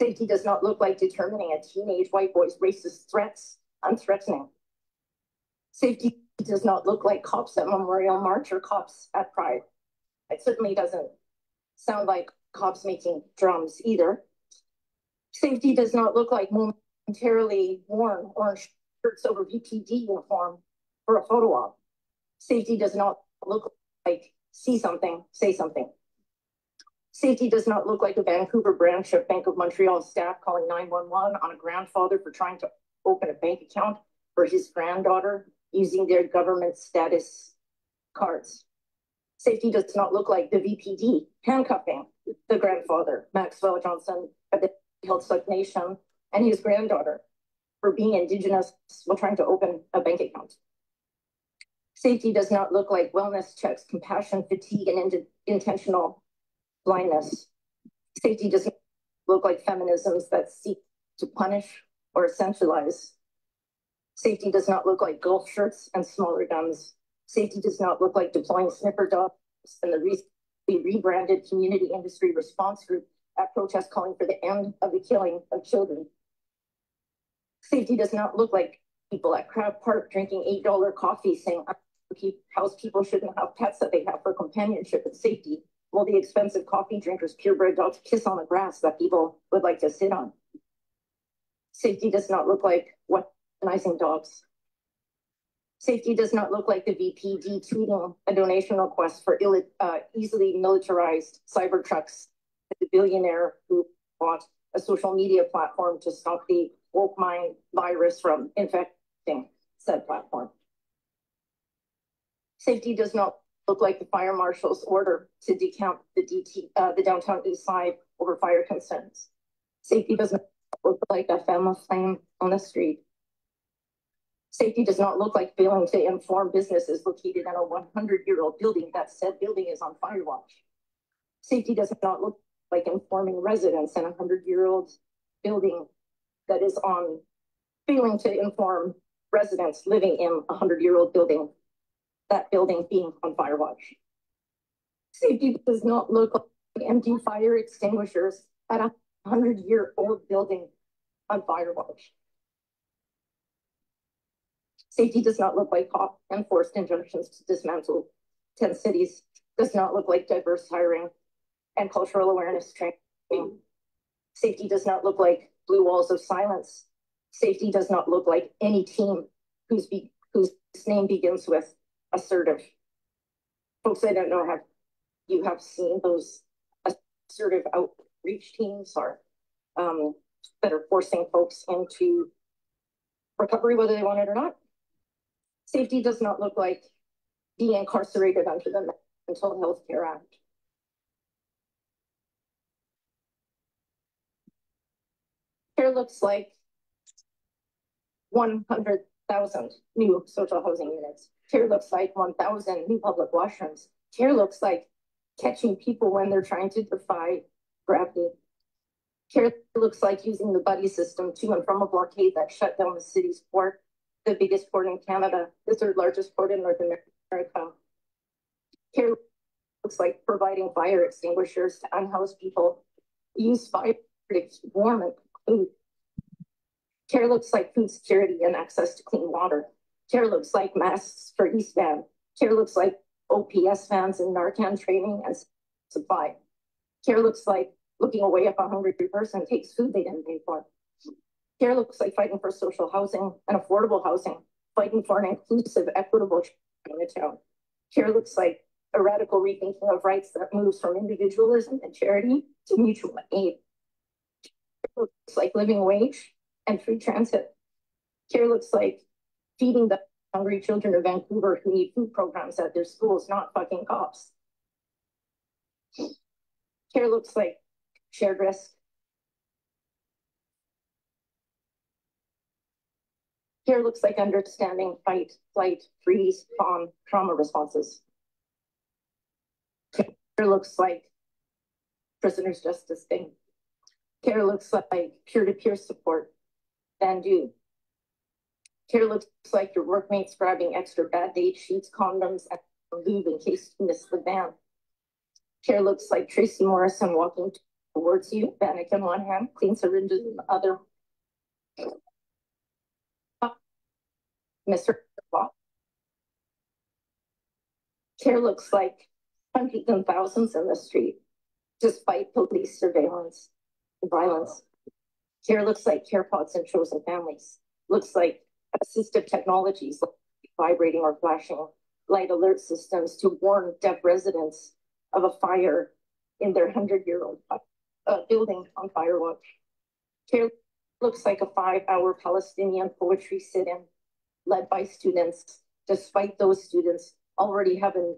Safety does not look like determining a teenage white boy's racist threats unthreatening. Safety does not look like cops at Memorial March or cops at Pride. It certainly doesn't sound like cops making drums either. Safety does not look like momentarily worn orange shirts over VPD uniform for a photo op. Safety does not look like see something, say something. Safety does not look like a Vancouver branch of Bank of Montreal staff calling 911 on a grandfather for trying to open a bank account for his granddaughter using their government status cards. Safety does not look like the VPD handcuffing the grandfather, Maxwell Johnson, of the Heiltsuk Nation, and his granddaughter for being Indigenous while trying to open a bank account. Safety does not look like wellness checks, compassion, fatigue, and in intentional blindness. Safety does not look like feminisms that seek to punish or essentialize. Safety does not look like golf shirts and smaller guns. Safety does not look like deploying sniffer dogs and the recently rebranded community industry response group at protests calling for the end of the killing of children. Safety does not look like people at Crab Park drinking $8 coffee saying house people shouldn't have pets that they have for companionship and safety, while the expensive coffee drinkers, purebred dogs kiss on the grass that people would like to sit on. Safety does not look like weaponizing dogs. Safety does not look like the VPD tweeting a donation request for uh, easily militarized cyber trucks. The billionaire who bought a social media platform to stop the woke mind virus from infecting said platform. Safety does not look like the fire marshal's order to decamp the DT, uh, the downtown east side over fire concerns. Safety doesn't look like a family flame on the street. Safety does not look like failing to inform businesses located in a 100 year old building that said building is on fire watch. Safety does not look like informing residents in a 100 year old building that is on failing to inform residents living in a 100 year old building, that building being on fire watch. Safety does not look like empty fire extinguishers at a 100 year old building on fire watch. Safety does not look like cop enforced injunctions to dismantle 10 cities, does not look like diverse hiring and cultural awareness training. Safety does not look like blue walls of silence. Safety does not look like any team whose, be, whose name begins with assertive. Folks, I don't know have you have seen those assertive outreach teams or um, that are forcing folks into recovery, whether they want it or not. Safety does not look like being incarcerated under the Mental Health Care Act. Here looks like 100,000 new social housing units. Care looks like 1,000 new public washrooms. Care looks like catching people when they're trying to defy gravity. Care looks like using the buddy system to and from a blockade that shut down the city's port the biggest port in Canada, the third largest port in North America. Here looks like providing fire extinguishers to unhoused people, use fire to keep warm and food. Care looks like food security and access to clean water. Care looks like masks for East Van. Care looks like OPS vans and Narcan training and supply. Care looks like looking away if a hungry person takes food they didn't pay for. Care looks like fighting for social housing and affordable housing, fighting for an inclusive, equitable Chinatown. Care looks like a radical rethinking of rights that moves from individualism and charity to mutual aid. Care looks like living wage and free transit. Care looks like feeding the hungry children of Vancouver who need food programs at their schools, not fucking cops. Care looks like shared risk. Care looks like understanding fight, flight, freeze, calm, trauma responses. Care looks like prisoners justice thing. Care looks like peer-to-peer -peer support, than do. Care looks like your workmates grabbing extra bad date sheets, condoms, and lube in case you miss the van. Care looks like Tracy Morrison walking towards you, bannock in one hand, clean syringes in the other. Mr. Law. Care looks like hundreds and thousands in the street, despite police surveillance and violence. Care looks like care pods and chosen families. Looks like assistive technologies like vibrating or flashing light alert systems to warn deaf residents of a fire in their 100-year-old uh, building on fire watch. Care looks like a five-hour Palestinian poetry sit-in led by students, despite those students already having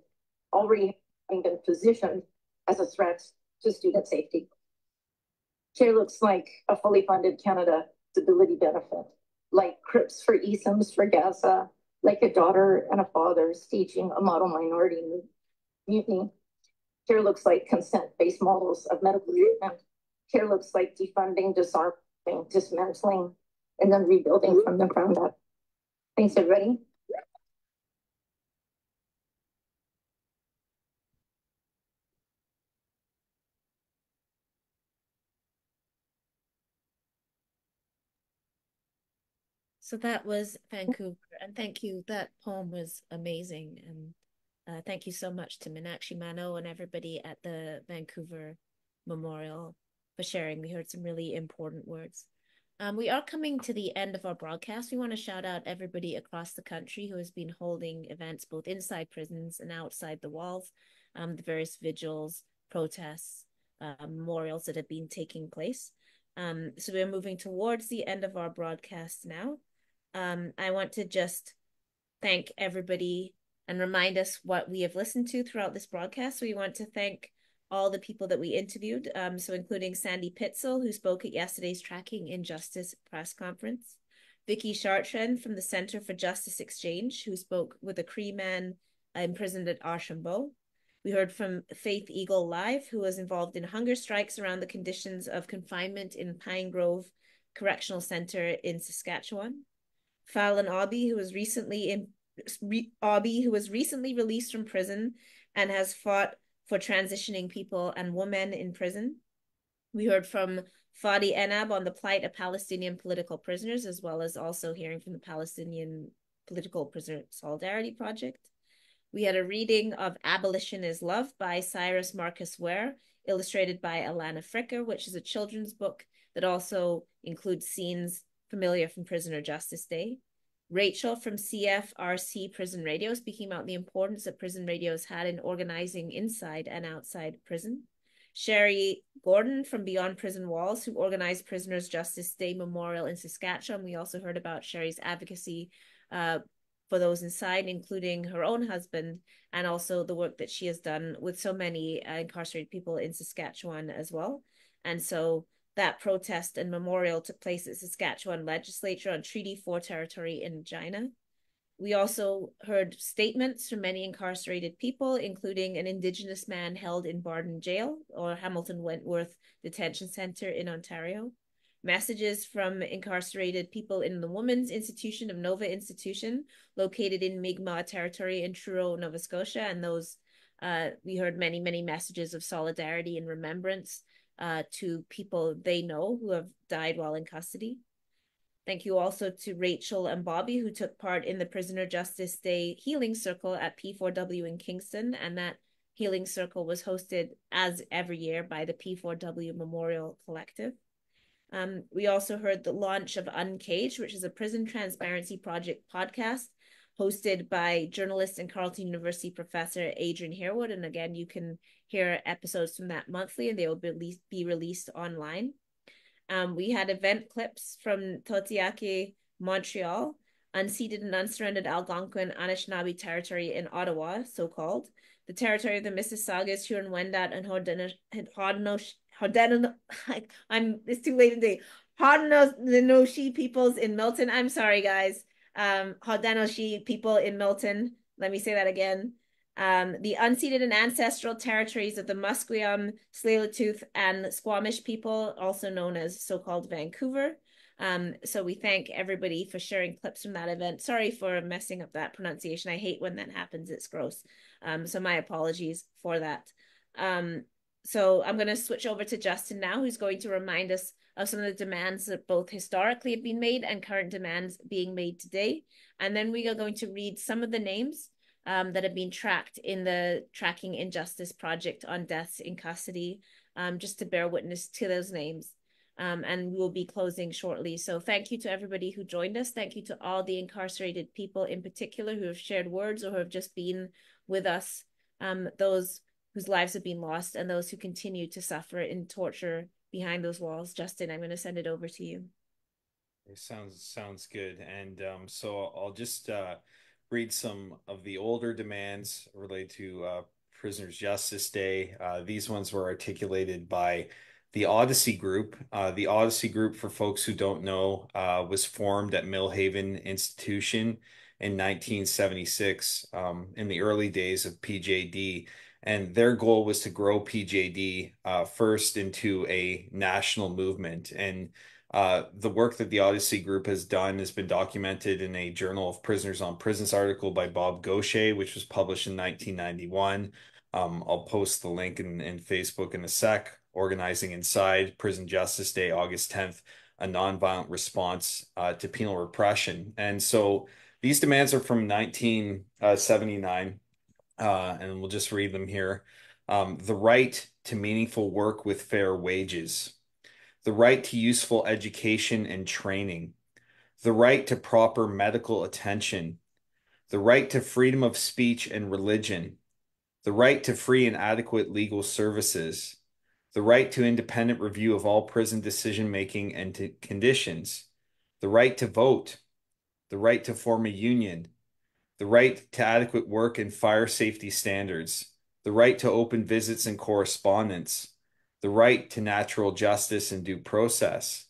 already having been positioned as a threat to student safety. Care looks like a fully funded Canada disability benefit, like CRIPS for ESIMS for Gaza, like a daughter and a father staging a model minority mutiny. Care looks like consent-based models of medical treatment. Care looks like defunding, disarming, dismantling, and then rebuilding from the ground up. Thanks, everybody. So that was Vancouver, and thank you. That poem was amazing, and uh, thank you so much to Meenakshi Mannoe and everybody at the Vancouver Memorial for sharing. We heard some really important words. Um, we are coming to the end of our broadcast. We want to shout out everybody across the country who has been holding events both inside prisons and outside the walls, um, the various vigils, protests, uh, memorials that have been taking place. Um, so we're moving towards the end of our broadcast now um, I want to just thank everybody and remind us what we have listened to throughout this broadcast. We want to thank all the people that we interviewed, um, so including Sandy Pitzel, who spoke at yesterday's Tracking Injustice press conference, Vicki Chartrand from the Center for Justice Exchange, who spoke with a Cree man imprisoned at Archambault. We heard from Faith Eagle Live, who was involved in hunger strikes around the conditions of confinement in Pine Grove Correctional Center in Saskatchewan. Fallon Obby, who was recently in re, who was recently released from prison and has fought for transitioning people and women in prison. We heard from Fadi Ennab on the plight of Palestinian political prisoners, as well as also hearing from the Palestinian Political Prisoner Solidarity Project. We had a reading of Abolition is Love by Syrus Marcus Ware, illustrated by Alannah Fricker, which is a children's book that also includes scenes familiar from Prisoner Justice Day. Rachel from CFRC Prison Radio speaking about the importance that prison radios had in organizing inside and outside prison. Sherry Gordon from Beyond Prison Walls, who organized Prisoners Justice Day Memorial in Saskatchewan. We also heard about Sherry's advocacy uh, for those inside, including her own husband, and also the work that she has done with so many uh, incarcerated people in Saskatchewan as well. And so that protest and memorial took place at Saskatchewan legislature on Treaty 4 territory in Regina. We also heard statements from many incarcerated people, including an Indigenous man held in Barton Jail or Hamilton Wentworth Detention Center in Ontario. Messages from incarcerated people in the Women's Institution of Nova Institution, located in Mi'kmaq territory in Truro, Nova Scotia. And those, uh, we heard many, many messages of solidarity and remembrance uh, to people they know who have died while in custody. Thank you also to Rachel and Bobby, who took part in the Prisoner Justice Day Healing Circle at P4W in Kingston. And that Healing Circle was hosted as every year by the P4W Memorial Collective. Um, we also heard the launch of Uncaged, which is a prison transparency project podcast hosted by journalist and Carleton University professor Adrian Harewood. And again, you can hear episodes from that monthly and they will be, be released online. Um, we had event clips from Tiohtià:ke, Montreal, unceded and unsurrendered Algonquin Anishinaabe territory in Ottawa, so called, the territory of the Mississaugas, Huron-Wendat, and Haudenosaunee, I'm, it's too late in the day, Haudenosaunee peoples in Milton. I'm sorry, guys. Um, Haudenosaunee people in Milton. Let me say that again um, the unceded and ancestral territories of the Musqueam, Tsleil-Waututh, and Squamish people, also known as so-called Vancouver. Um, so we thank everybody for sharing clips from that event. Sorry for messing up that pronunciation. I hate when that happens. It's gross. Um, so my apologies for that. Um, so I'm going to switch over to Justin now, who's going to remind us of some of the demands that both historically have been made and current demands being made today. And then we are going to read some of the names um, that have been tracked in the Tracking Injustice Project on deaths in custody, um, just to bear witness to those names. Um, and we'll be closing shortly. So thank you to everybody who joined us. Thank you to all the incarcerated people in particular who have shared words or who have just been with us, um, those whose lives have been lost and those who continue to suffer in torture behind those walls. Justin, I'm going to send it over to you. It sounds sounds good. And um, so I'll just uh, read some of the older demands related to uh, Prisoners Justice Day. Uh, these ones were articulated by the Odyssey Group. Uh, the Odyssey Group, for folks who don't know, uh, was formed at Millhaven Institution in 1976 um, in the early days of PJD. And their goal was to grow PJD uh, first into a national movement. And uh, the work that the Odyssey Group has done has been documented in a Journal of Prisoners on Prisons article by Bob Gaucher, which was published in 1991. Um, I'll post the link in, in Facebook in a sec. Organizing Inside Prison Justice Day, August 10th, a nonviolent response uh, to penal repression. And so these demands are from 1979, uh, and we'll just read them here. Um, the right to meaningful work with fair wages. The right to useful education and training, the right to proper medical attention, the right to freedom of speech and religion, the right to free and adequate legal services, the right to independent review of all prison decision making and conditions, the right to vote, the right to form a union, the right to adequate work and fire safety standards, the right to open visits and correspondence, the right to natural justice and due process.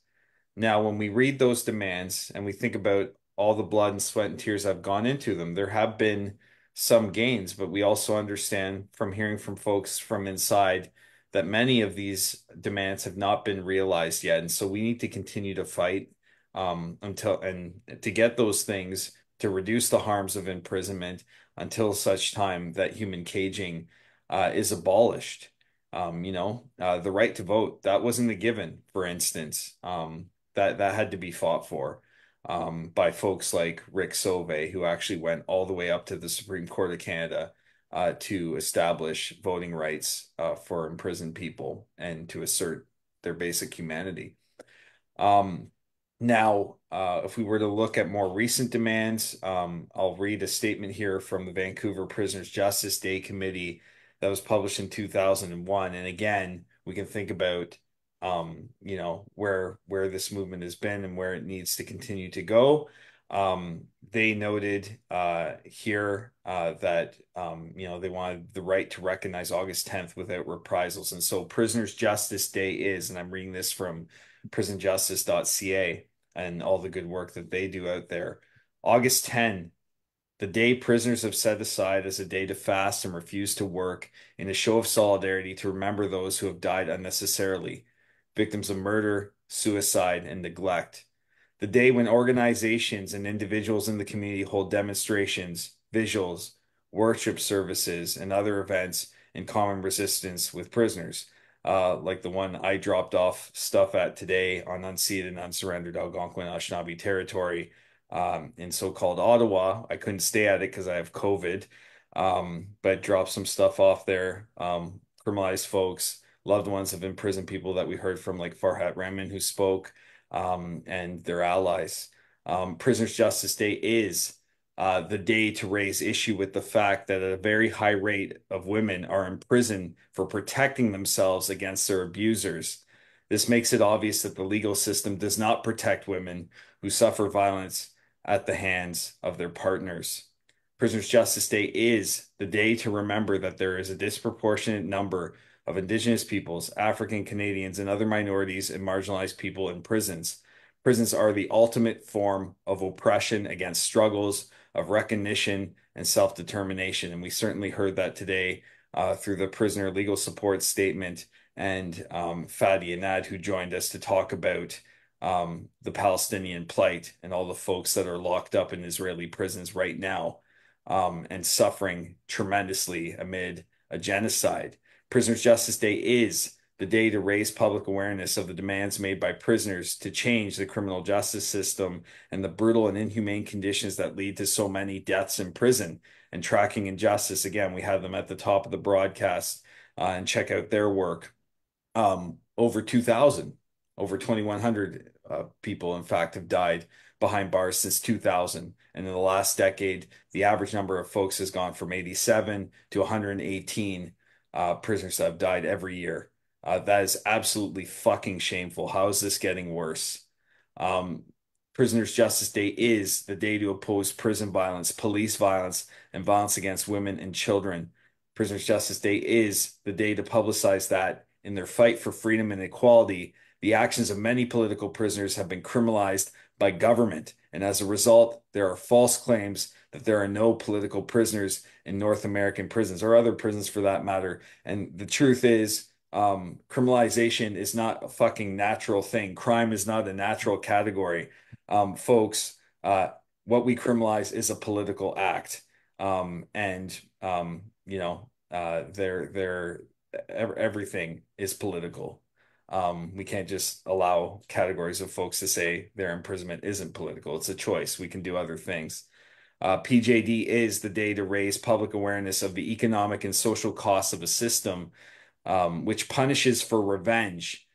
Now, when we read those demands and we think about all the blood and sweat and tears I've gone into them, there have been some gains, but we also understand from hearing from folks from inside that many of these demands have not been realized yet. And so we need to continue to fight um, until and to get those things to reduce the harms of imprisonment until such time that human caging uh, is abolished. Um, you know, uh, the right to vote that wasn't a given, for instance. Um, that that had to be fought for um, by folks like Rick Sauvé, who actually went all the way up to the Supreme Court of Canada uh, to establish voting rights uh, for imprisoned people and to assert their basic humanity. Um, now, uh, if we were to look at more recent demands, um, I'll read a statement here from the Vancouver Prisoners Justice Day Committee that was published in 2001 and again we can think about um you know where where this movement has been and where it needs to continue to go. Um they noted uh here uh that um you know they wanted the right to recognize August 10th without reprisals. And so prisoners justice day is and I'm reading this from prisonjustice.ca and all the good work that they do out there August 10 the day prisoners have set aside as a day to fast and refuse to work in a show of solidarity to remember those who have died unnecessarily, victims of murder, suicide, and neglect. The day when organizations and individuals in the community hold demonstrations, visuals, worship services, and other events in common resistance with prisoners. Uh, like the one I dropped off stuff at today on unceded and unsurrendered Algonquin Anishinaabe territory um, in so-called Ottawa. I couldn't stay at it because I have COVID, um, but dropped some stuff off there. Um, criminalized folks, loved ones of imprisoned people that we heard from, like Farhat Rahman, who spoke, um, and their allies. Um, Prisoners Justice Day is uh, the day to raise issue with the fact that a very high rate of women are in prison for protecting themselves against their abusers. This makes it obvious that the legal system does not protect women who suffer violence at the hands of their partners. Prisoners Justice Day is the day to remember that there is a disproportionate number of Indigenous peoples, African Canadians, and other minorities and marginalized people in prisons. Prisons are the ultimate form of oppression against struggles of recognition and self determination. And we certainly heard that today uh, through the prisoner legal support statement and um, Fadi Ennab, who joined us to talk about um, the Palestinian plight and all the folks that are locked up in Israeli prisons right now um, and suffering tremendously amid a genocide. Prisoners Justice Day is the day to raise public awareness of the demands made by prisoners to change the criminal justice system and the brutal and inhumane conditions that lead to so many deaths in prison and tracking injustice. Again, we have them at the top of the broadcast uh, and check out their work. Um, over 2,000, over 2,100 uh, people, in fact, have died behind bars since 2000. And in the last decade, the average number of folks has gone from 87 to 118 uh, prisoners that have died every year. Uh, that is absolutely fucking shameful. How is this getting worse? Um, Prisoners Justice Day is the day to oppose prison violence, police violence, and violence against women and children. Prisoners Justice Day is the day to publicize that in their fight for freedom and equality, the actions of many political prisoners have been criminalized by government. And as a result, there are false claims that there are no political prisoners in North American prisons or other prisons for that matter. And the truth is, um, criminalization is not a fucking natural thing. Crime is not a natural category. Um, folks, uh, what we criminalize is a political act. Um, and, um, you know, uh, they're, they're, everything is political. Um, we can't just allow categories of folks to say their imprisonment isn't political. It's a choice. We can do other things. Uh, PJD is the day to raise public awareness of the economic and social costs of a system um, which punishes for revenge.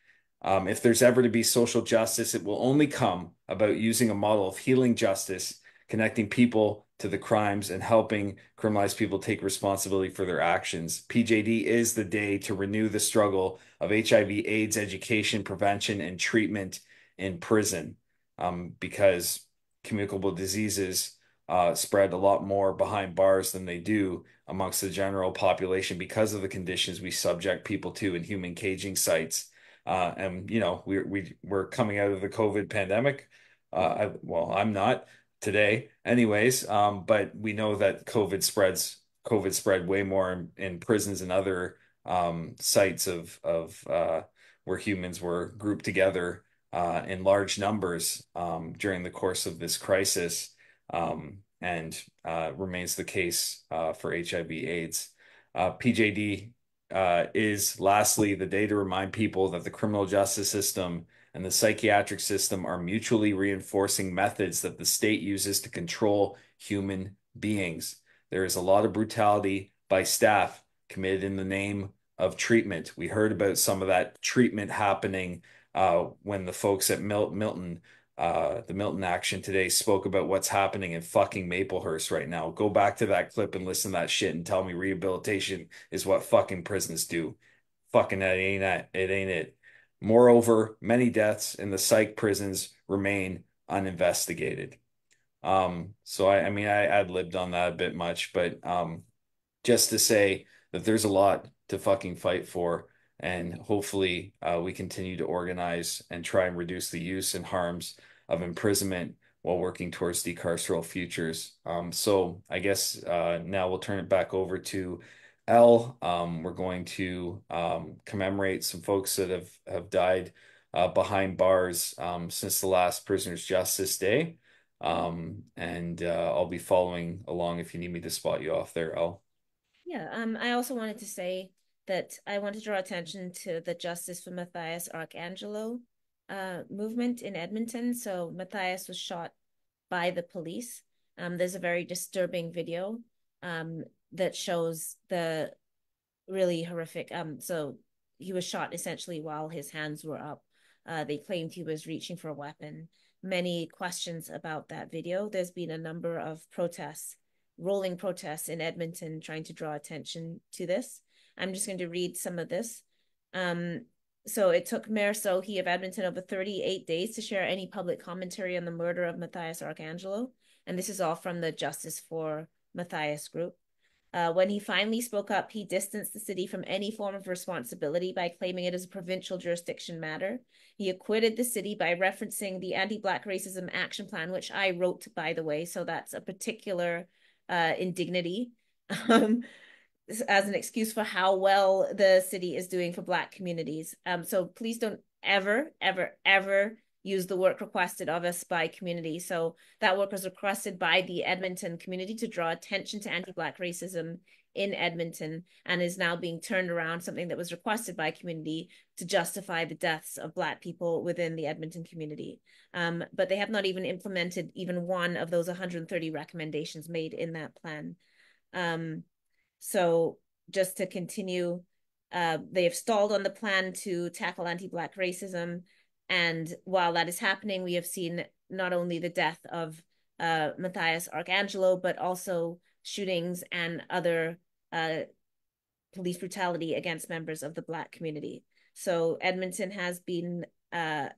Um, if there's ever to be social justice, it will only come about using a model of healing justice, connecting people to the crimes and helping criminalized people take responsibility for their actions. PJD is the day to renew the struggle of HIV AIDS education, prevention, and treatment in prison um, because communicable diseases uh, spread a lot more behind bars than they do amongst the general population because of the conditions we subject people to in human caging sites. Uh, and you know, we we we're coming out of the COVID pandemic. Uh, I, well, I'm not today, anyways. Um, but we know that COVID spreads. COVID spread way more in, in prisons and other um, sites of of uh, where humans were grouped together uh, in large numbers um, during the course of this crisis um, and uh, remains the case uh, for HIV/AIDS. Uh, PJD uh, is lastly the day to remind people that the criminal justice system and the psychiatric system are mutually reinforcing methods that the state uses to control human beings. There is a lot of brutality by staff committed in the name of treatment. We heard about some of that treatment happening uh, when the folks at Mil- Milton uh, the Milton Action today spoke about what's happening in fucking Maplehurst right now. Go back to that clip and listen to that shit and tell me rehabilitation is what fucking prisons do. Fucking that ain't that. It ain't it. Moreover, many deaths in the psych prisons remain uninvestigated. Um, so I, I mean, I ad libbed on that a bit much, but um, just to say that there's a lot to fucking fight for and hopefully uh, we continue to organize and try and reduce the use and harms of imprisonment while working towards decarceral futures. Um, so I guess uh, now we'll turn it back over to El. Um, we're going to um, commemorate some folks that have, have died uh, behind bars um, since the last Prisoners Justice Day. Um, and uh, I'll be following along if you need me to spot you off there, El. Yeah, um, I also wanted to say that I want to draw attention to the Justice for Mathios Arkangelo uh, movement in Edmonton. So Mathios was shot by the police. Um, there's a very disturbing video um, that shows the really horrific. Um, so he was shot essentially while his hands were up. Uh, they claimed he was reaching for a weapon. Many questions about that video. There's been a number of protests, rolling protests in Edmonton, trying to draw attention to this. I'm just going to read some of this. Um, so it took Mayor Sohi of Edmonton over 38 days to share any public commentary on the murder of Mathios Arkangelo. And this is all from the Justice for Mathios group. Uh, when he finally spoke up, he distanced the city from any form of responsibility by claiming it as a provincial jurisdiction matter. He acquitted the city by referencing the anti Black racism action plan, which I wrote, by the way. So that's a particular uh, indignity. Um, as an excuse for how well the city is doing for Black communities. Um, so please don't ever, ever, ever use the work requested of us by community. So that work was requested by the Edmonton community to draw attention to anti-Black racism in Edmonton and is now being turned around, something that was requested by community to justify the deaths of Black people within the Edmonton community. Um, but they have not even implemented even one of those 130 recommendations made in that plan. Um, so just to continue, uh, they have stalled on the plan to tackle anti-Black racism and while that is happening, we have seen not only the death of uh, Mathios Arkangelo, but also shootings and other uh, police brutality against members of the Black community. So Edmonton has been, uh,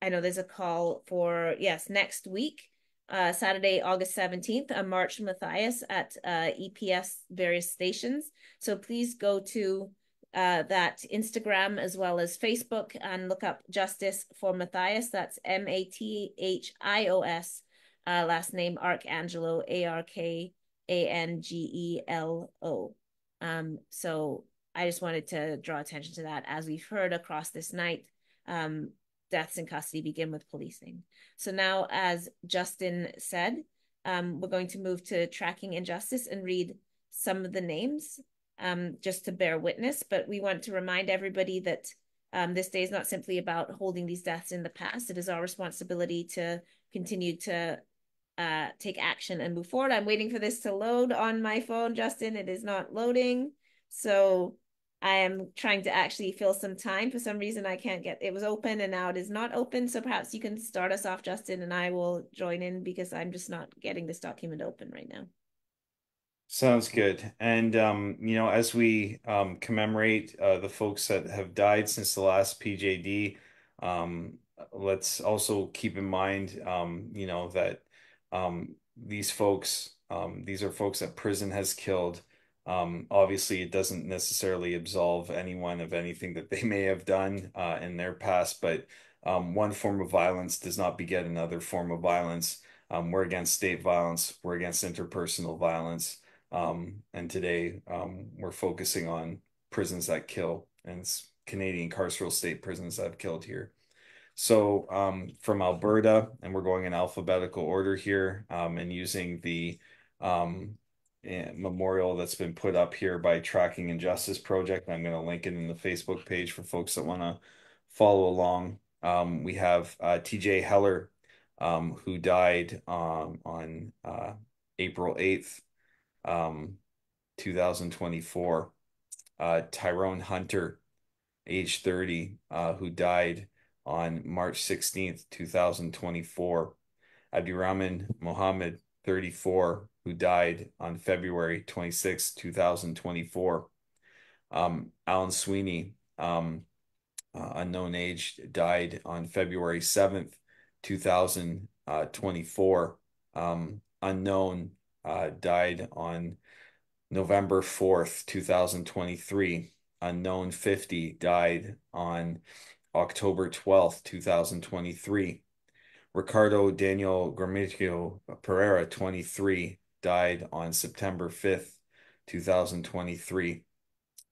I know there's a call for, yes, next week, uh, Saturday, August 17th, a march Mathios at uh, EPS various stations. So please go to uh, that Instagram as well as Facebook and look up Justice for Mathios. That's M A T H I O S, uh, last name Arkangelo, A R K A N G E L O. Um, so I just wanted to draw attention to that. As we've heard across this night, um, deaths in custody begin with policing. So now, as Justin said, um, we're going to move to tracking injustice and read some of the names um, just to bear witness. But we want to remind everybody that um, this day is not simply about holding these deaths in the past. It is our responsibility to continue to uh, take action and move forward. I'm waiting for this to load on my phone, Justin. It is not loading. So I am trying to actually fill some time. For some reason, I can't get it was open and now it is not open. So perhaps you can start us off, Justin, and I will join in because I'm just not getting this document open right now. Sounds good. And um, you know, as we um commemorate uh the folks that have died since the last PJD, um, let's also keep in mind um, you know, that um these folks, um, these are folks that prison has killed. Um, obviously it doesn't necessarily absolve anyone of anything that they may have done uh in their past, but um one form of violence does not beget another form of violence. Um, we're against state violence, we're against interpersonal violence. Um, and today um, we're focusing on prisons that kill and Canadian carceral state prisons that have killed here. So um, from Alberta, and we're going in alphabetical order here and using the um, memorial that's been put up here by Tracking Injustice Project. I'm going to link it in the Facebook page for folks that want to follow along. Um, we have uh, TJ Heller, um, who died um, on uh, April 8th um, 2024. Uh, Tyrone Hunter, age 30, uh, who died on March 16th, 2024. Abdirahman Mohammed, 34, who died on February 26, 2024. Um, Alan Sweeney, um, uh, unknown age, died on February 7th, 2024. Um, unknown uh, died on November 4th, 2023. Unknown 50 died on October 12th, 2023. Ricardo Daniel Gromito Pereira, 23, died on September 5th, 2023.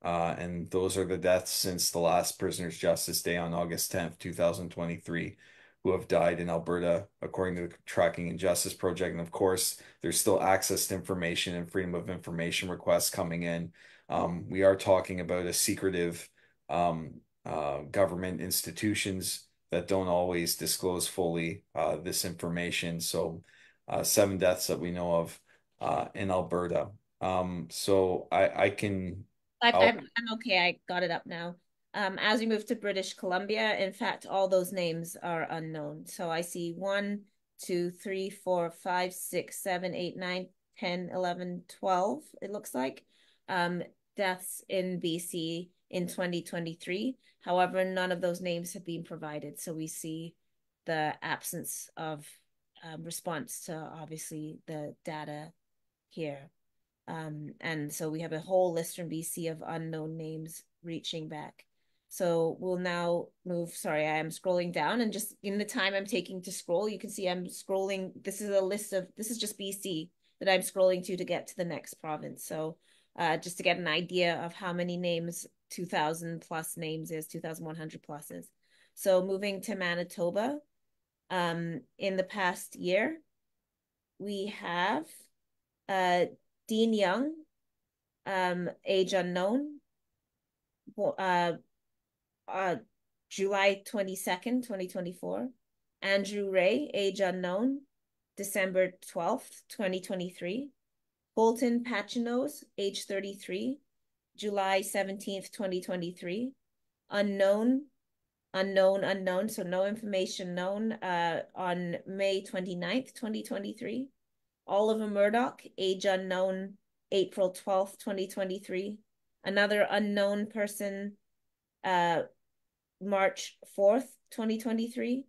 Uh, and those are the deaths since the last Prisoner's Justice Day on August 10th, 2023, who have died in Alberta, according to the Tracking Injustice Project. And of course, there's still access to information and freedom of information requests coming in. Um, we are talking about a secretive um, uh, government institutions that don't always disclose fully uh, this information. So, uh, seven deaths that we know of uh, in Alberta. Um, so I, I can. I, I'm, I'm okay. I got it up now. Um, as we move to British Columbia, in fact, all those names are unknown. So I see one, two, three, four, five, six, seven, eight, nine, 10, 11, 12, it looks like, um, deaths in BC in 2023. However, none of those names have been provided. So we see the absence of um, response to obviously the data here. Um, and so we have a whole list from BC of unknown names reaching back. So we'll now move, sorry, I am scrolling down and just in the time I'm taking to scroll, you can see I'm scrolling. This is a list of, this is just BC that I'm scrolling to to get to the next province. So uh, just to get an idea of how many names 2000 plus names is, 2100 plus is. So moving to Manitoba, um, in the past year, we have uh, Dean Young, um, age unknown, uh, uh, July 22nd, 2024. Andrew Ray, age unknown, December 12th, 2023. Bolton Pachinos, age 33, July 17th, 2023. Unknown, unknown, unknown, so no information known uh, on May 29th, 2023. Oliver Murdoch, age unknown, April 12th, 2023. Another unknown person, uh, March 4th, 2023.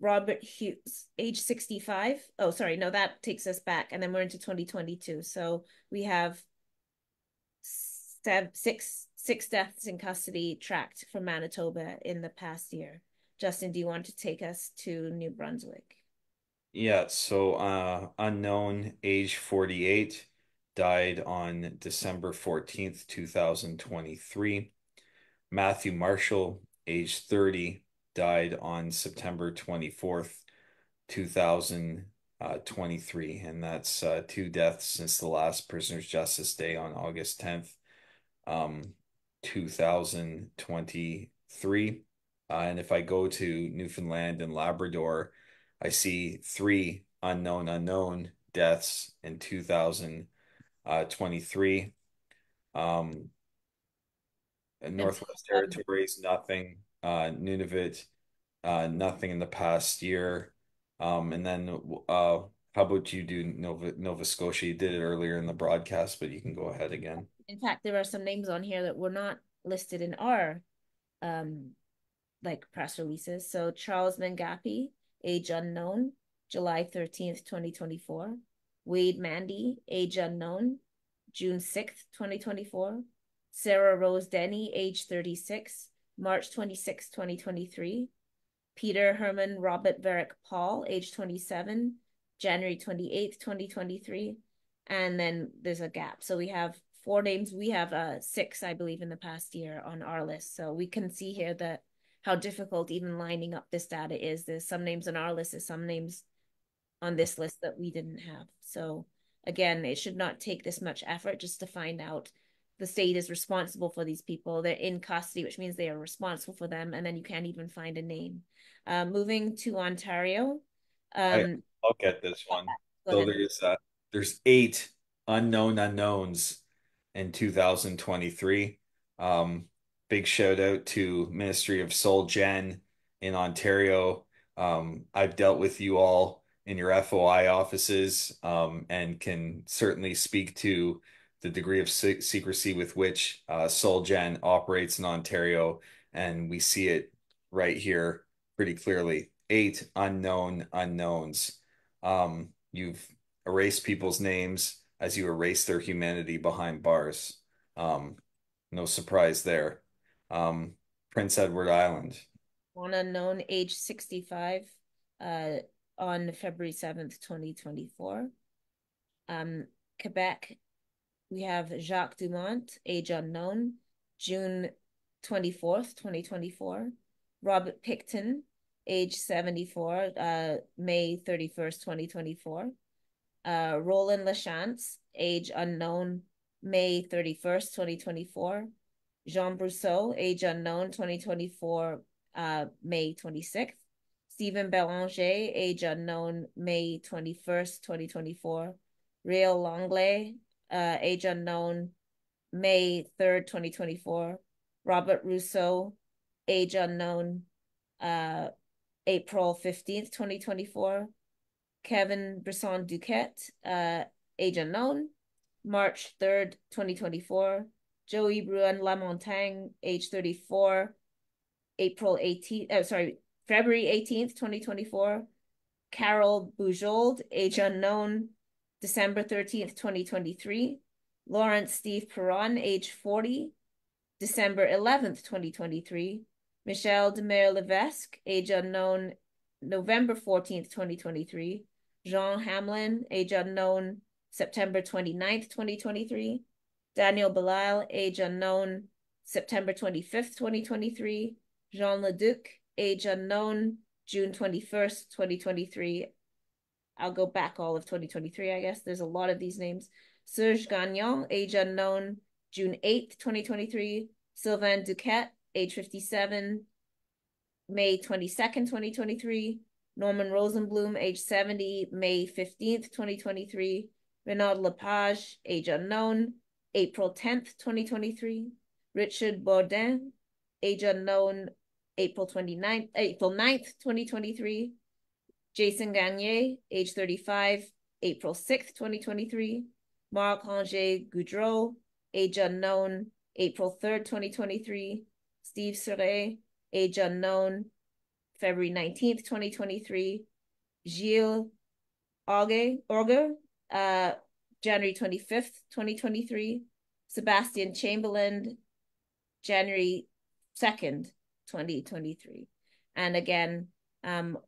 Robert Hughes, age 65. Oh, sorry. No, that takes us back. And then we're into 2022. So we have six, six deaths in custody tracked from Manitoba in the past year. Justin, do you want to take us to New Brunswick? Yeah. So, uh, unknown, age 48, died on December 14th, 2023. Matthew Marshall, age 30, died on September 24th, 2023. And that's uh, two deaths since the last Prisoner's Justice Day on August 10th, um, 2023. Uh, and if I go to Newfoundland and Labrador, I see three unknown unknown deaths in 2023. Um, Northwest Territories, nothing uh, Nunavut, uh, nothing in the past year. Um, and then uh, how about you do Nova Nova Scotia? You did it earlier in the broadcast, but you can go ahead again. In fact, there are some names on here that were not listed in our um like press releases. So Charles Mangapi, age unknown, July 13th, 2024. Wade Mandy, age unknown, June 6th, 2024. Sarah Rose Denny, age 36, March 26, 2023. Peter Herman Robert Varick Paul, age 27, January 28th, 2023. And then there's a gap. So we have four names. We have uh, six, I believe, in the past year on our list. So we can see here that how difficult even lining up this data is. There's some names on our list, there's some names on this list that we didn't have. So again, it should not take this much effort just to find out the state is responsible for these people. They're in custody, which means they are responsible for them, and then you can't even find a name. Uh, moving to Ontario. Um, I'll get this one. So there's uh, there's eight unknown unknowns in 2023. Um, big shout out to Ministry of SolGen in Ontario. Um, I've dealt with you all in your FOI offices um, and can certainly speak to the degree of se secrecy with which uh, SolGen operates in Ontario, and we see it right here pretty clearly. Eight unknown unknowns. Um, you've erased people's names as you erase their humanity behind bars. Um, no surprise there. Um, Prince Edward Island. One unknown, age 65, uh, on February 7th, 2024. Um, Quebec, we have Jacques Dumont, age unknown, June 24th, 2024. Robert Pickton, age 74, uh, May 31st, 2024. Uh, Roland Lachance, age unknown, May 31st, 2024. Jean Brousseau, age unknown, 2024, uh, May 26th. Stephen Belanger, age unknown, May 21st, 2024. Real Longley, uh, age unknown, May 3rd, 2024. Robert Rousseau, age unknown, uh, April 15th, 2024. Kevin Brisson Duquette, uh, age unknown, March 3rd, 2024. Joey Bruin Lamontagne, age 34, April 18th, uh, sorry, February 18th, 2024. Carol Bujold, age unknown, December 13th, 2023. Lawrence Steve Perron, age 40, December 11th, 2023. Michelle Demare Levesque, age unknown, November 14th, 2023. Jean Hamlin, age unknown, September 29th, 2023. Daniel Belisle, age unknown, September 25th, 2023. Jean Leduc, age unknown, June 21st, 2023. I'll go back all of 2023, I guess. There's a lot of these names. Serge Gagnon, age unknown, June 8th, 2023. Sylvain Duquette, age 57, May 22nd, 2023. Norman Rosenblum, age 70, May 15th, 2023. Renaud Lepage, age unknown, April 10th, 2023. Richard Bourdin, age unknown, April 29th, April 9th, 2023. Jason Gagne, age 35, April 6th, 2023. Marc-Angé Goudreau, age unknown, April 3rd, 2023. Steve Sere, age unknown, February 19th, 2023. Gilles Auger, Auger uh, January 25th, 2023. Sebastian Chamberlain, January 2nd, 2023. And again, um,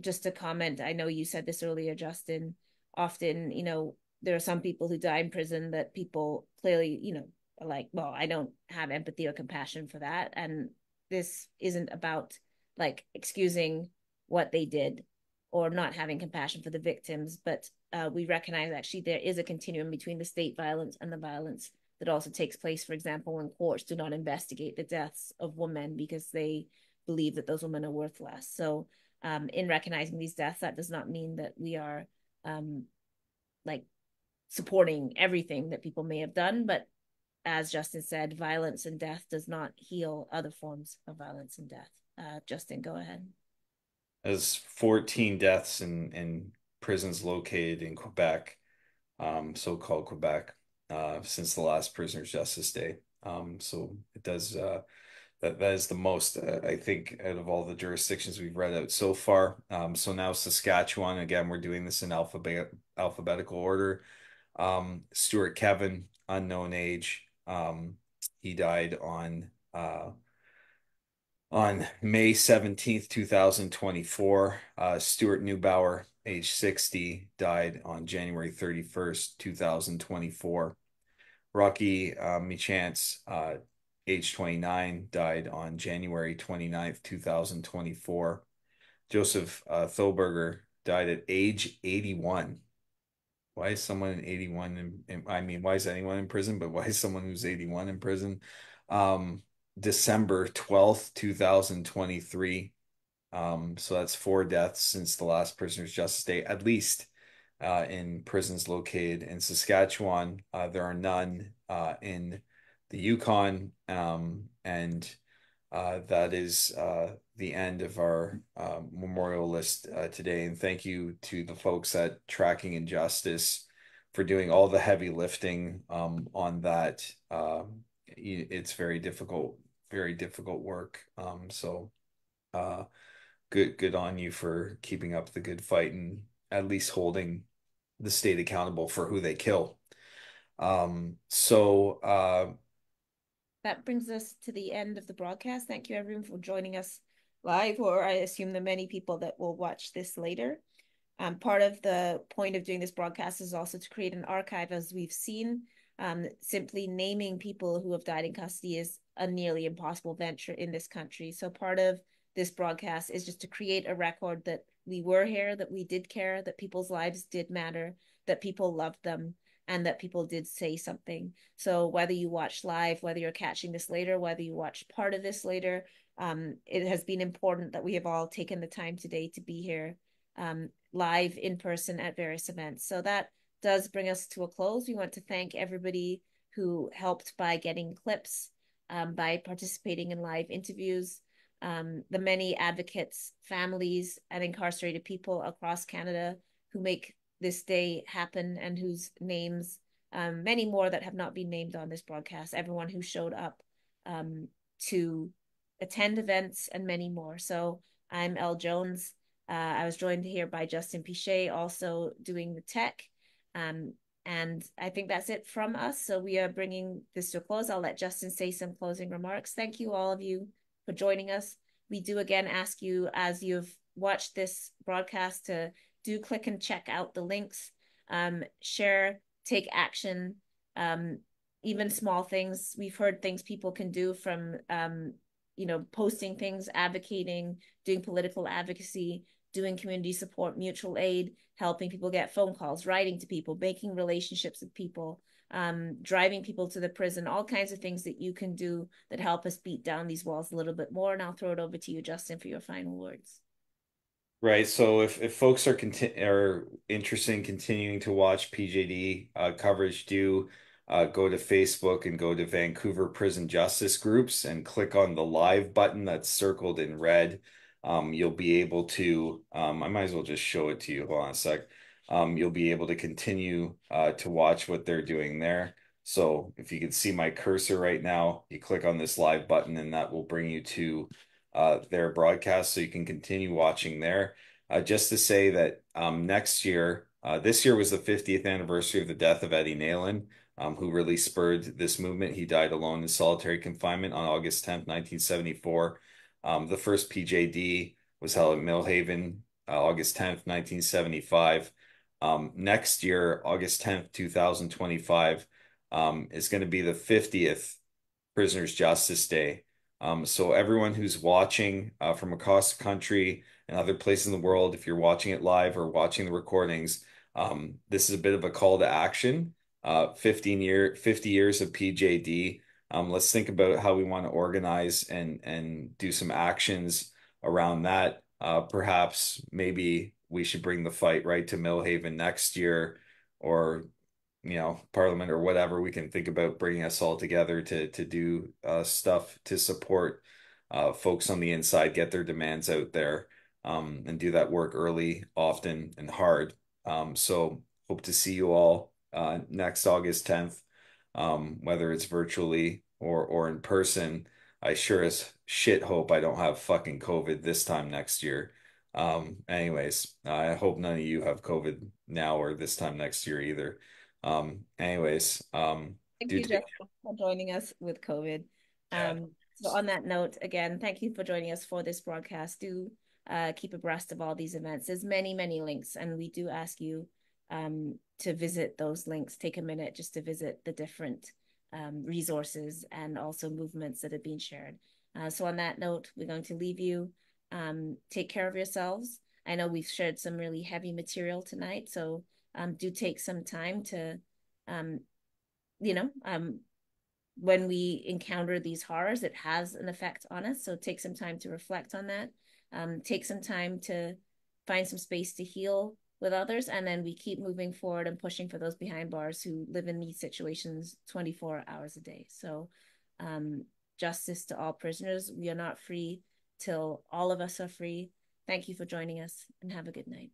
just a comment, I know you said this earlier, Justin. Often, you know, there are some people who die in prison that people clearly, you know, are like, well, I don't have empathy or compassion for that. And this isn't about like excusing what they did or not having compassion for the victims, but uh, we recognize actually there is a continuum between the state violence and the violence that also takes place, for example, when courts do not investigate the deaths of women because they believe that those women are worth less. So, um, in recognizing these deaths, that does not mean that we are um, like supporting everything that people may have done, but as Justin said, violence and death does not heal other forms of violence and death. Uh, Justin, go ahead. As 14 deaths in, in prisons located in Quebec, um, so-called Quebec, uh, since the last Prisoners Justice Day. Um, so it does uh, that that is the most uh, I think out of all the jurisdictions we've read out so far. Um, so now Saskatchewan again, we're doing this in alphabet alphabetical order. Um, Stuart Kevin, unknown age. Um, he died on uh, on May 17th, 2024. Uh, Stuart Neubauer, age 60, died on January 31st, 2024. Rocky uh, Michance, uh, age 29, died on January 29th, 2024. Joseph uh, Thoberger died at age 81 why is someone in 81 in, i mean why is anyone in prison but why is someone who's 81 in prison um december 12th 2023 um so that's four deaths since the last prisoners justice day at least uh, in prisons located in saskatchewan uh, there are none uh, in the yukon um, and uh, that is uh, the end of our uh, memorial list today. And thank you to the folks at Tracking Injustice for doing all the heavy lifting um, on that. Um, it's very difficult, very difficult work. Um, so good, good on you for keeping up the good fight and at least holding the state accountable for who they kill. Um, so uh, that brings us to the end of the broadcast. Thank you, everyone, for joining us live, or I assume the many people that will watch this later. Um, part of the point of doing this broadcast is also to create an archive, as we've seen. Um, simply naming people who have died in custody is a nearly impossible venture in this country. So part of this broadcast is just to create a record that we were here, that we did care, that people's lives did matter, that people loved them, and that people did say something. So whether you watch live, whether you're catching this later, whether you watch part of this later, um, it has been important that we have all taken the time today to be here um, live in person at various events. So that does bring us to a close. We want to thank everybody who helped by getting clips, um, by participating in live interviews, um, the many advocates, families, and incarcerated people across Canada who make this day happen and whose names, um, many more that have not been named on this broadcast, everyone who showed up um, to attend events and many more. So I'm El Jones. Uh, I was joined here by Justin Piché, also doing the tech. Um, and I think that's it from us. So we are bringing this to a close. I'll let Justin say some closing remarks. Thank you, all of you, for joining us. We do again ask you, as you've watched this broadcast, to do click and check out the links, um, share, take action, um, even small things. We've heard things people can do from, um, you know, posting things, advocating, doing political advocacy, doing community support, mutual aid, helping people get phone calls, writing to people, making relationships with people, um, driving people to the prison, all kinds of things that you can do that help us beat down these walls a little bit more. And I'll throw it over to you, Justin, for your final words. Right. So if, if folks are conti- are interested in continuing to watch PJD uh, coverage, do uh, go to Facebook and go to Vancouver Prison Justice Groups and click on the live button that's circled in red um, you'll be able to, um, I might as well just show it to you. Hold on a sec. Um, you'll be able to continue uh, to watch what they're doing there. So if you can see my cursor right now, you click on this live button and that will bring you to uh, their broadcast so you can continue watching there. Uh, just to say that um, next year, uh, this year was the 50th anniversary of the death of Eddie Nalon, um, who really spurred this movement. He died alone in solitary confinement on August 10th, 1974. Um, the first PJD was held at Millhaven, uh, August 10th, 1975. Um, next year, August 10th, 2025, um, is going to be the 50th Prisoners Justice Day. Um, so everyone who's watching uh, from across the country and other places in the world, if you're watching it live or watching the recordings, um, this is a bit of a call to action. Uh, 15 year, 50 years of PJD um, let's think about how we want to organize and and do some actions around that. Uh, perhaps maybe we should bring the fight right to Millhaven next year, or you know, Parliament or whatever. We can think about bringing us all together to to do uh, stuff to support uh, folks on the inside, get their demands out there, um, and do that work early, often, and hard. Um, so hope to see you all uh, next August 10th um, whether it's virtually or or in person. I sure as shit hope I don't have fucking COVID this time next year. Um, anyways, I hope none of you have COVID now or this time next year either. Um, anyways, um, thank you, Jeff, for joining us with COVID. Um, so on that note, again, thank you for joining us for this broadcast. Do uh, keep abreast of all these events. There's many, many links, and we do ask you um, to visit those links. Take a minute just to visit the different um, resources and also movements that have been shared. Uh, so on that note, we're going to leave you. Um, take care of yourselves. I know we've shared some really heavy material tonight, so um, do take some time to, um, you know, um, when we encounter these horrors, it has an effect on us. So take some time to reflect on that. Um, take some time to find some space to heal with others and then we keep moving forward and pushing for those behind bars who live in these situations 24 hours a day so um, justice to all prisoners we are not free till all of us are free. Thank you for joining us and have a good night